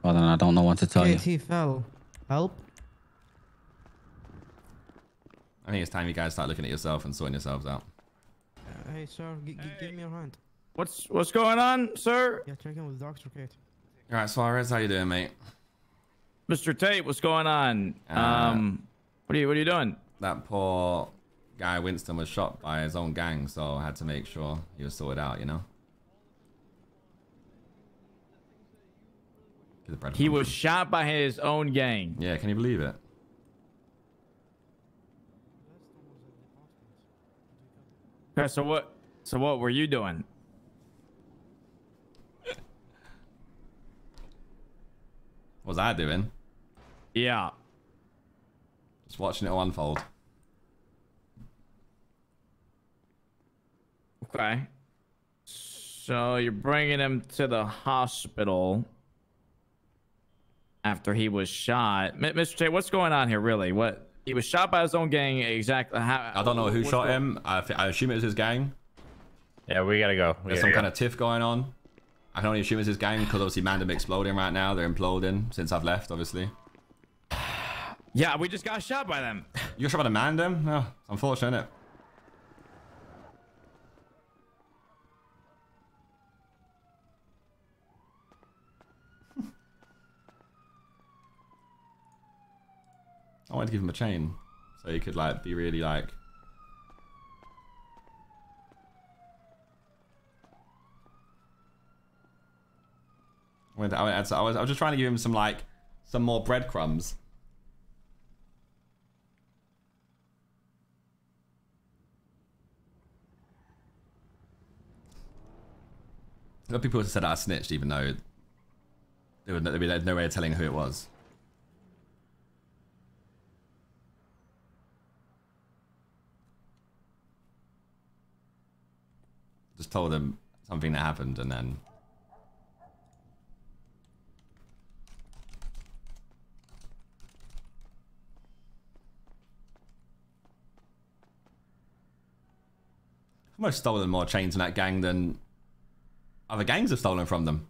[SPEAKER 13] Well, then I don't know what to tell
[SPEAKER 18] Kate,
[SPEAKER 13] you.
[SPEAKER 18] he fell. Help?
[SPEAKER 1] I think it's time you guys start looking at yourself and sorting yourselves out.
[SPEAKER 18] Uh, hey, sir, g- g- give me your hand.
[SPEAKER 19] What's what's going on, sir?
[SPEAKER 18] Yeah, check in with Dr. Kate.
[SPEAKER 1] All right, Suarez, how you doing, mate?
[SPEAKER 19] Mr. Tate, what's going on?
[SPEAKER 1] Uh,
[SPEAKER 19] um, what are you what are you doing?
[SPEAKER 1] That poor guy Winston was shot by his own gang, so I had to make sure he was sorted out, you know? Get the bread
[SPEAKER 19] He was shot by his own gang.
[SPEAKER 1] Yeah, can you believe it?
[SPEAKER 19] Okay, so what? So what were you doing?
[SPEAKER 1] What was I doing?
[SPEAKER 19] Yeah.
[SPEAKER 1] Just watching it all unfold.
[SPEAKER 19] Okay. So you're bringing him to the hospital after he was shot. M- Mr. Tate, what's going on here, really? What? He was shot by his own gang. Exactly. How?
[SPEAKER 1] I don't know who shot him. I, I assume it was his gang.
[SPEAKER 11] Yeah, we gotta go. We
[SPEAKER 1] There's
[SPEAKER 11] gotta
[SPEAKER 1] some
[SPEAKER 11] go.
[SPEAKER 1] kind of tiff going on. I can only assume it's his gang because obviously Mandem exploding right now. They're imploding since I've left, obviously.
[SPEAKER 19] Yeah, we just got shot by them.
[SPEAKER 1] You got shot by the them? Oh, it's unfortunate, isn't it? I wanted to give him a chain so he could like be really like I went- I went- I was, I was just trying to give him some like some more breadcrumbs. A lot of people said I snitched, even though there would there'd be no way of telling who it was. Just told them something that happened, and then I've almost stolen more chains in that gang than other gangs have stolen from them.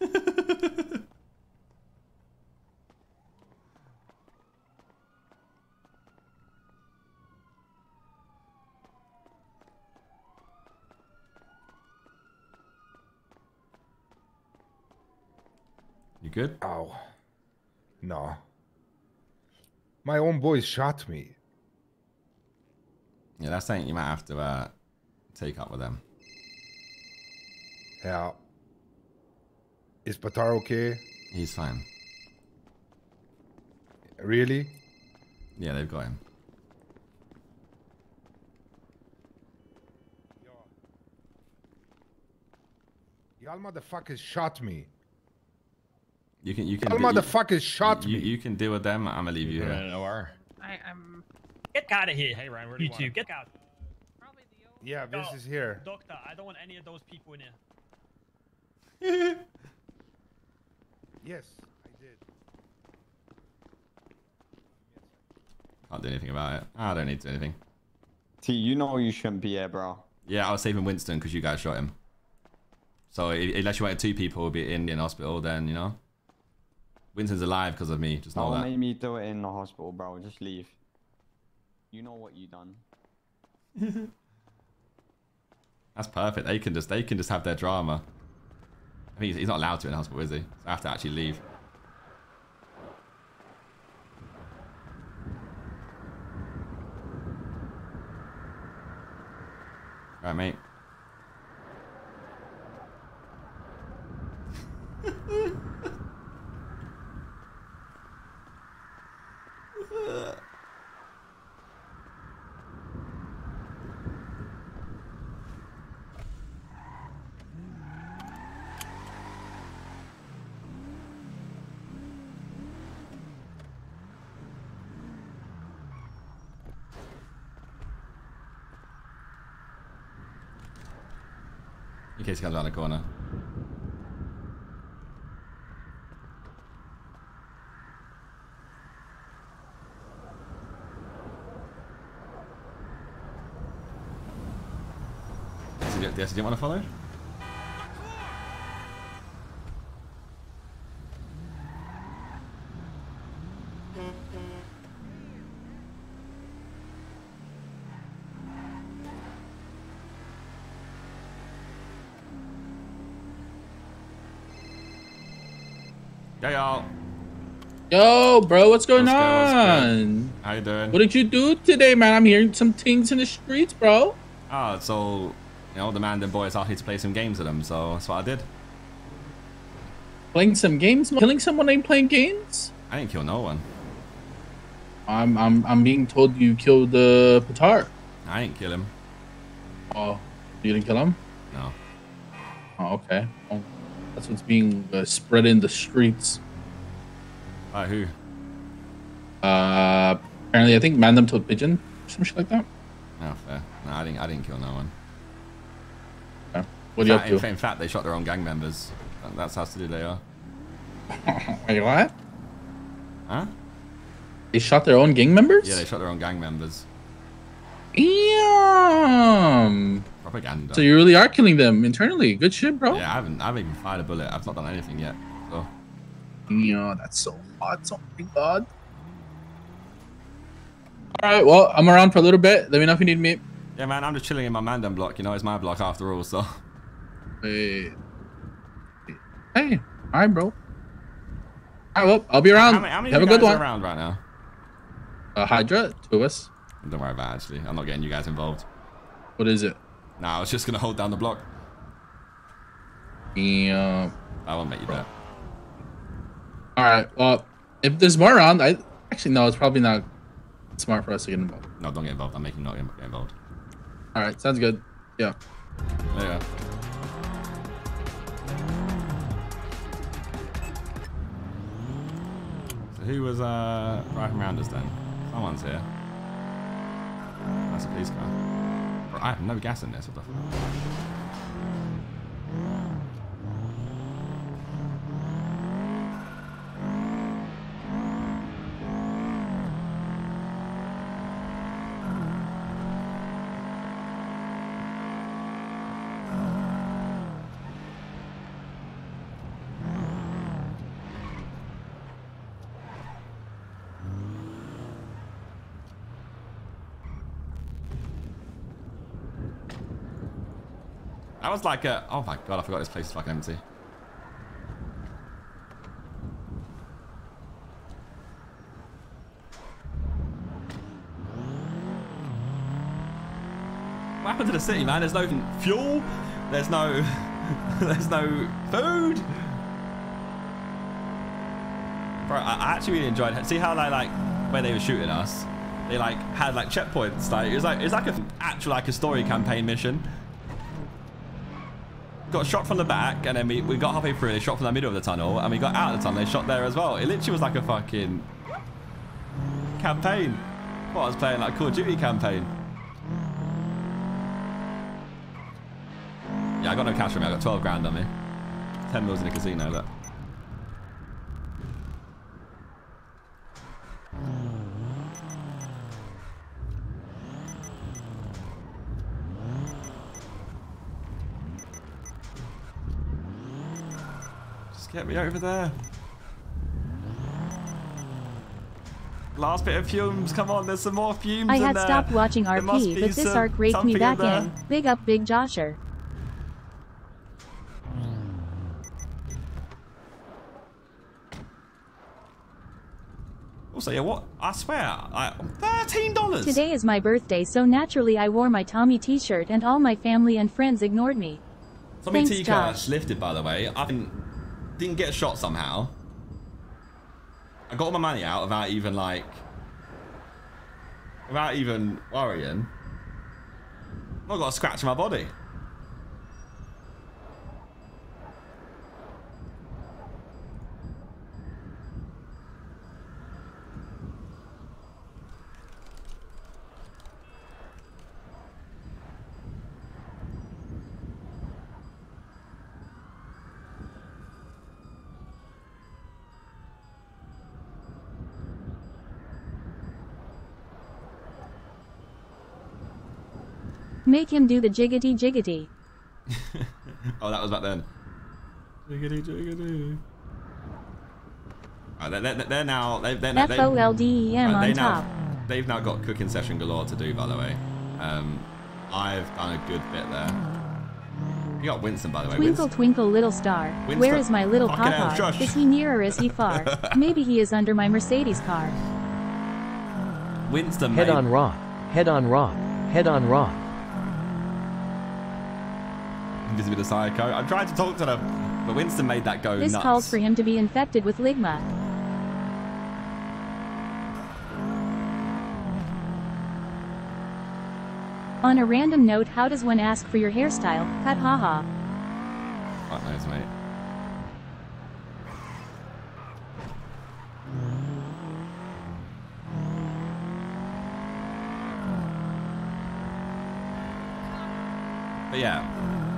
[SPEAKER 1] You good?
[SPEAKER 14] Ow. No. My own boys shot me.
[SPEAKER 1] Yeah, that's something you might have to uh, take up with them.
[SPEAKER 14] Yeah. Is Patar okay?
[SPEAKER 1] He's fine.
[SPEAKER 14] Really?
[SPEAKER 1] Yeah, they've got him.
[SPEAKER 14] Y'all motherfuckers shot me.
[SPEAKER 1] You can you can
[SPEAKER 14] Y'all
[SPEAKER 1] you-
[SPEAKER 14] motherfuckers shot
[SPEAKER 1] you,
[SPEAKER 14] me.
[SPEAKER 1] You can deal with them. I'm gonna leave you here.
[SPEAKER 12] I am. Get out of here. Hey, Ryan, where do you, two, get out.
[SPEAKER 14] Yeah, this
[SPEAKER 12] No,
[SPEAKER 14] is here.
[SPEAKER 12] Doctor, I don't want any of those people in here.
[SPEAKER 14] Yes, I did.
[SPEAKER 1] Can't do anything about it. I don't need to do anything.
[SPEAKER 15] T, you know you shouldn't be here, bro.
[SPEAKER 1] Yeah, I was saving Winston because you guys shot him. So unless you wanted two people to be in the hospital, then you know. Winston's alive because of me. Just know
[SPEAKER 15] Don't
[SPEAKER 1] that.
[SPEAKER 15] make me do it in the hospital, bro. Just leave. You know what you done.
[SPEAKER 1] That's perfect. They can just they can just have their drama. I mean, he's, he's not allowed to in hospital, is he? So I have to actually leave. Right, mate. In case he comes around the corner. Yes, you, you didn't want to follow? Yo, y'all.
[SPEAKER 20] Yo, bro, what's going
[SPEAKER 1] What's good, what's good?
[SPEAKER 20] on?
[SPEAKER 1] How you doing?
[SPEAKER 20] What did you do today, man? I'm hearing some things in the streets, bro.
[SPEAKER 1] Oh, so, you know, the man and boys asked me to play some games with them, so that's what I did.
[SPEAKER 20] Playing some games, killing someone ain't playing games.
[SPEAKER 1] I didn't kill no one.
[SPEAKER 20] I'm I'm I'm being told you killed the uh, Patar.
[SPEAKER 1] I didn't kill him.
[SPEAKER 20] Oh, you didn't kill him?
[SPEAKER 1] No.
[SPEAKER 20] Oh, okay. Oh, that's what's being uh, spread in the streets.
[SPEAKER 1] By who?
[SPEAKER 20] Uh, apparently, I think man them to a pigeon, some shit like that.
[SPEAKER 1] No, fair. No, I didn't. I didn't kill no one.
[SPEAKER 20] Okay. What are you
[SPEAKER 1] in
[SPEAKER 20] up
[SPEAKER 1] fact,
[SPEAKER 20] to?
[SPEAKER 1] In fact, they shot their own gang members. That's how silly they are.
[SPEAKER 20] Wait, what?
[SPEAKER 1] Huh?
[SPEAKER 20] They shot their own gang members?
[SPEAKER 1] Yeah, they shot their own gang members.
[SPEAKER 20] Damn.
[SPEAKER 1] Propaganda.
[SPEAKER 20] So you really are killing them internally. Good shit, bro.
[SPEAKER 1] Yeah, I haven't. I haven't even fired a bullet. I've not done anything yet. So.
[SPEAKER 20] Yeah, that's so hot. Oh my god. All right. Well, I'm around for a little bit. Let me know if you need me.
[SPEAKER 1] Yeah, man. I'm just chilling in my Mandem block. You know, it's my block after all. So.
[SPEAKER 20] Hey. Hey. All right, bro. All right. Well, I'll be around.
[SPEAKER 1] How many, how many
[SPEAKER 20] Have a good one.
[SPEAKER 1] around right now?
[SPEAKER 20] Uh, Hydra, two of us.
[SPEAKER 1] Don't worry about it, actually. I'm not getting you guys involved.
[SPEAKER 20] What is it?
[SPEAKER 1] Nah, I was just gonna hold down the block.
[SPEAKER 20] Yeah.
[SPEAKER 1] I won't make you do it.
[SPEAKER 20] All right. Well, if there's more around, I actually no, it's probably not smart for us to get involved.
[SPEAKER 1] No, don't get involved. I'm making not get involved.
[SPEAKER 20] All right. Sounds good. Yeah.
[SPEAKER 1] There you go. So who was uh, driving around us then? Someone's here. That's a police car. I have no gas in this. That was like a. Oh my god, I forgot this place is fucking empty. What happened to the city, man? There's no fuel. There's no. There's no food. Bro, I actually really enjoyed it. See how they like where they were shooting us? They like had like checkpoints. Like it was like it was like an actual like a story campaign mission. Got shot from the back, and then we, we got halfway through. They shot from the middle of the tunnel, and we got out of the tunnel. They shot there as well. It literally was like a fucking campaign. What I was playing like Call of Duty campaign. Yeah, I got no cash for me. I got 12 grand on me. 10 mils in the casino. Look. Get me over there. Last bit of fumes. Come on, there's some more fumes
[SPEAKER 5] I
[SPEAKER 1] in
[SPEAKER 5] had
[SPEAKER 1] there.
[SPEAKER 5] stopped watching RP, but this arc raked me back
[SPEAKER 1] there.
[SPEAKER 5] in. Big up, Big Josher.
[SPEAKER 1] Also, yeah, what? I swear, I, thirteen dollars.
[SPEAKER 5] Today is my birthday, so naturally I wore my Tommy t-shirt and all my family and friends ignored me.
[SPEAKER 1] Tommy
[SPEAKER 5] Thanks,
[SPEAKER 1] T
[SPEAKER 5] Josh.
[SPEAKER 1] lifted, by the way. I didn't, didn't get shot somehow. I got all my money out without even like, without even worrying. I got a scratch on my body.
[SPEAKER 5] Make him do the jiggity jiggity.
[SPEAKER 1] Oh, that was back then. Jiggity jiggity. Right, they're, they're, they're now. They, they're,
[SPEAKER 5] F
[SPEAKER 1] they,
[SPEAKER 5] O L D E M
[SPEAKER 1] right, they
[SPEAKER 5] on top.
[SPEAKER 1] Now, they've now got cooking session galore to do, by the way. Um, I've done a good bit there. You got Winston, by the way.
[SPEAKER 5] Twinkle
[SPEAKER 1] Winston,
[SPEAKER 5] twinkle little star.
[SPEAKER 1] Winston-
[SPEAKER 5] Where is my little
[SPEAKER 1] Fucking
[SPEAKER 5] papa?
[SPEAKER 1] shush.
[SPEAKER 5] Is he near or is he far? Maybe he is under my Mercedes car.
[SPEAKER 1] Winston
[SPEAKER 8] Head
[SPEAKER 1] made-
[SPEAKER 8] on rock. Head on rock. Head on rock.
[SPEAKER 1] Bit psycho. I tried to talk to them, but Winston made that go
[SPEAKER 5] This
[SPEAKER 1] nuts.
[SPEAKER 5] calls for him to be infected with ligma. On a random note, how does one ask for your hairstyle? Cut haha.
[SPEAKER 1] Fuck knows, mate. But yeah,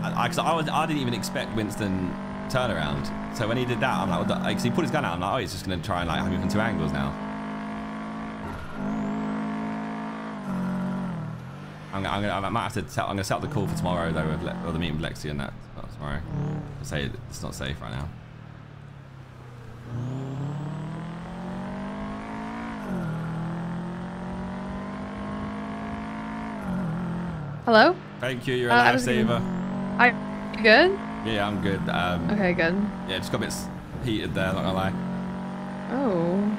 [SPEAKER 1] I, I, 'cause I, was, I didn't even expect Winston turnaround. So when he did that, I'm like, the- like, he put his gun out. I'm like, oh, he's just gonna try and like have me from two angles now. I'm, gonna- I'm gonna, I might have to. Tell, I'm gonna set up the call for tomorrow though, with Le- or the meeting with Lexi and that tomorrow. To say it's not safe right now.
[SPEAKER 17] Hello?
[SPEAKER 1] Thank you. You're a
[SPEAKER 17] Uh, I was
[SPEAKER 1] lifesaver.
[SPEAKER 17] I you good?
[SPEAKER 1] Yeah, I'm good. Um,
[SPEAKER 17] Okay, good.
[SPEAKER 1] Yeah, just got a bit heated there. Not gonna lie.
[SPEAKER 17] Oh.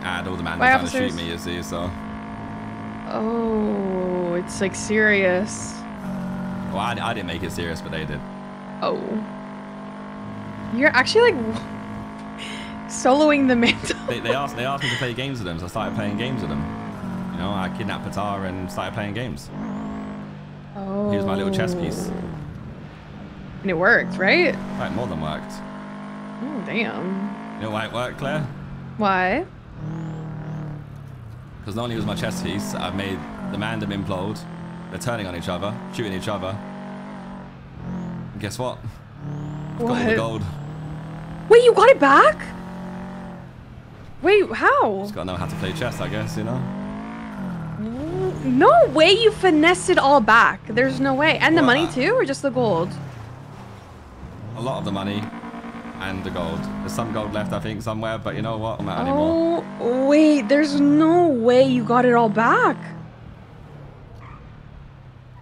[SPEAKER 1] I had all the man trying to shoot me, you see. So,
[SPEAKER 17] Oh, it's like serious.
[SPEAKER 1] well, I, I didn't make it serious, but they did.
[SPEAKER 17] Oh. You're actually like soloing the Mandem.
[SPEAKER 1] They, they asked. They asked me to play games with them, so I started playing games with them. You know, I kidnapped Patar and started playing games.
[SPEAKER 17] Oh.
[SPEAKER 1] He was my little chess piece.
[SPEAKER 17] And it worked, right?
[SPEAKER 1] Right, more than worked.
[SPEAKER 17] Oh, damn.
[SPEAKER 1] You know why it worked, Claire?
[SPEAKER 17] Why?
[SPEAKER 1] Because not only was my chess piece, I've made the Mandem implode. They're turning on each other, shooting each other. And guess what? I've got all the gold.
[SPEAKER 17] Wait, you got it back? Wait, how?
[SPEAKER 1] Just gotta know how to play chess, I guess, you know?
[SPEAKER 17] No way you finessed it all back. There's no way. And the
[SPEAKER 1] Well,
[SPEAKER 17] money too, or just the gold?
[SPEAKER 1] A lot of the money and the gold. There's some gold left, I think, somewhere, but you know what? I'm out anymore.
[SPEAKER 17] Oh, wait, there's no way you got it all back.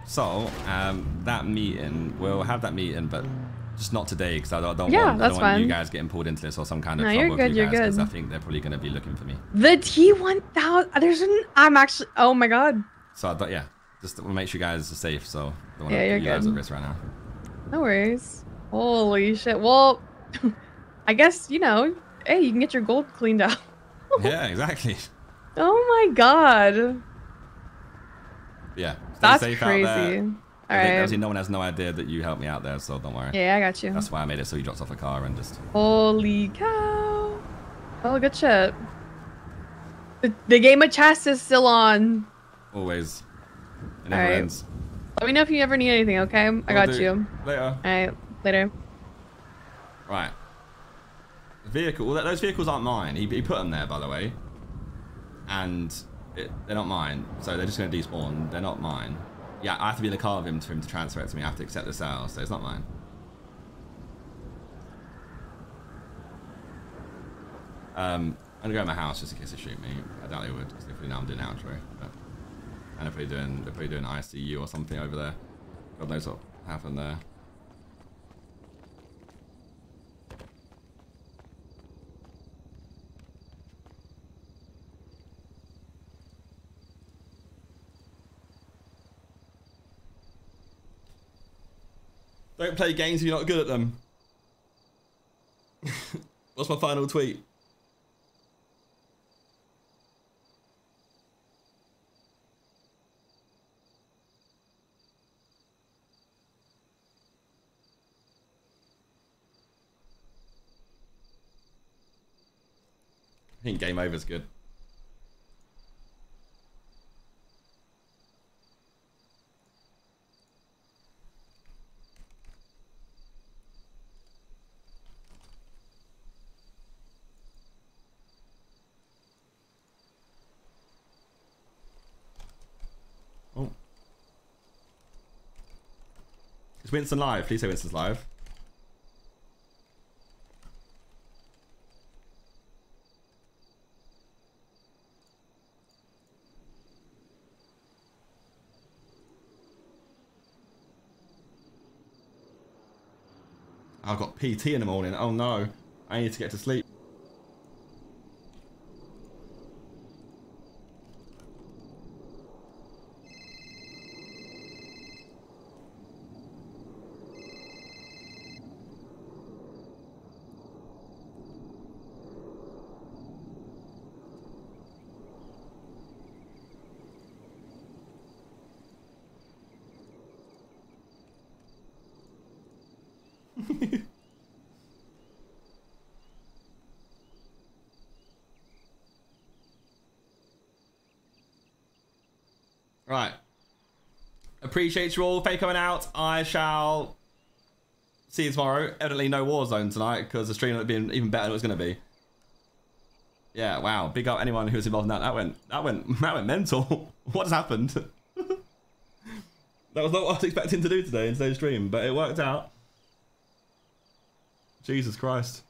[SPEAKER 1] So, um, that meeting, we'll have that meeting, but just not today, because I don't, I don't
[SPEAKER 17] Yeah,
[SPEAKER 1] want, I don't want you guys getting pulled into this or some kind of
[SPEAKER 17] No,
[SPEAKER 1] trouble
[SPEAKER 17] you're good,
[SPEAKER 1] you
[SPEAKER 17] you're
[SPEAKER 1] guys, 'cause
[SPEAKER 17] good.
[SPEAKER 1] I think they're probably going to be looking for me.
[SPEAKER 17] The T1000, there's an, I'm actually, oh my god.
[SPEAKER 1] So, I don't, yeah, just we'll make sure you guys are safe, so don't want to
[SPEAKER 17] Yeah,
[SPEAKER 1] put
[SPEAKER 17] you're
[SPEAKER 1] you guys
[SPEAKER 17] good.
[SPEAKER 1] at risk right now.
[SPEAKER 17] No worries. Holy shit. Well, I guess, you know, hey, you can get your gold cleaned out.
[SPEAKER 1] yeah, exactly.
[SPEAKER 17] Oh my god.
[SPEAKER 1] Yeah,
[SPEAKER 17] That's
[SPEAKER 1] safe out
[SPEAKER 17] crazy.
[SPEAKER 1] there. I think
[SPEAKER 17] Alright.
[SPEAKER 1] obviously no one has no idea that you helped me out there, so don't worry.
[SPEAKER 17] Yeah, I got you.
[SPEAKER 1] That's why I made it so he drops off a car and just
[SPEAKER 17] Holy cow. Oh, good shit. The, the game of chess is still on.
[SPEAKER 1] always. It never ends.
[SPEAKER 17] Let me know if you ever need anything, okay? I
[SPEAKER 1] Will
[SPEAKER 17] got
[SPEAKER 1] do.
[SPEAKER 17] you.
[SPEAKER 1] Later.
[SPEAKER 17] Alright, later.
[SPEAKER 1] Right. Vehicle. Well, those vehicles aren't mine. He, he put them there, by the way. And it, they're not mine. So they're just going to despawn. They're not mine. Yeah, I have to be in the car with him for him to transfer it to me. I have to accept the sale, so it's not mine. Um, I'm gonna go to my house just in case they shoot me. I doubt they would, because they probably know I'm doing outro. But, and they're probably doing they're probably doing ICU or something over there. God knows what happened there. Don't play games if you're not good at them. What's my final tweet? I think game over is good. Is Winston live? Please say Winston's live. I've got PT in the morning. Oh no. I need to get to sleep. Right. Appreciate you all. Faye coming out. I shall see you tomorrow. Evidently no Warzone tonight because the stream would been even better than it was going to be. Yeah, wow. Big up anyone who was involved in that. That went, that went, that went mental. what has happened? that was not what I was expecting to do today in today's stream, but it worked out. Jesus Christ.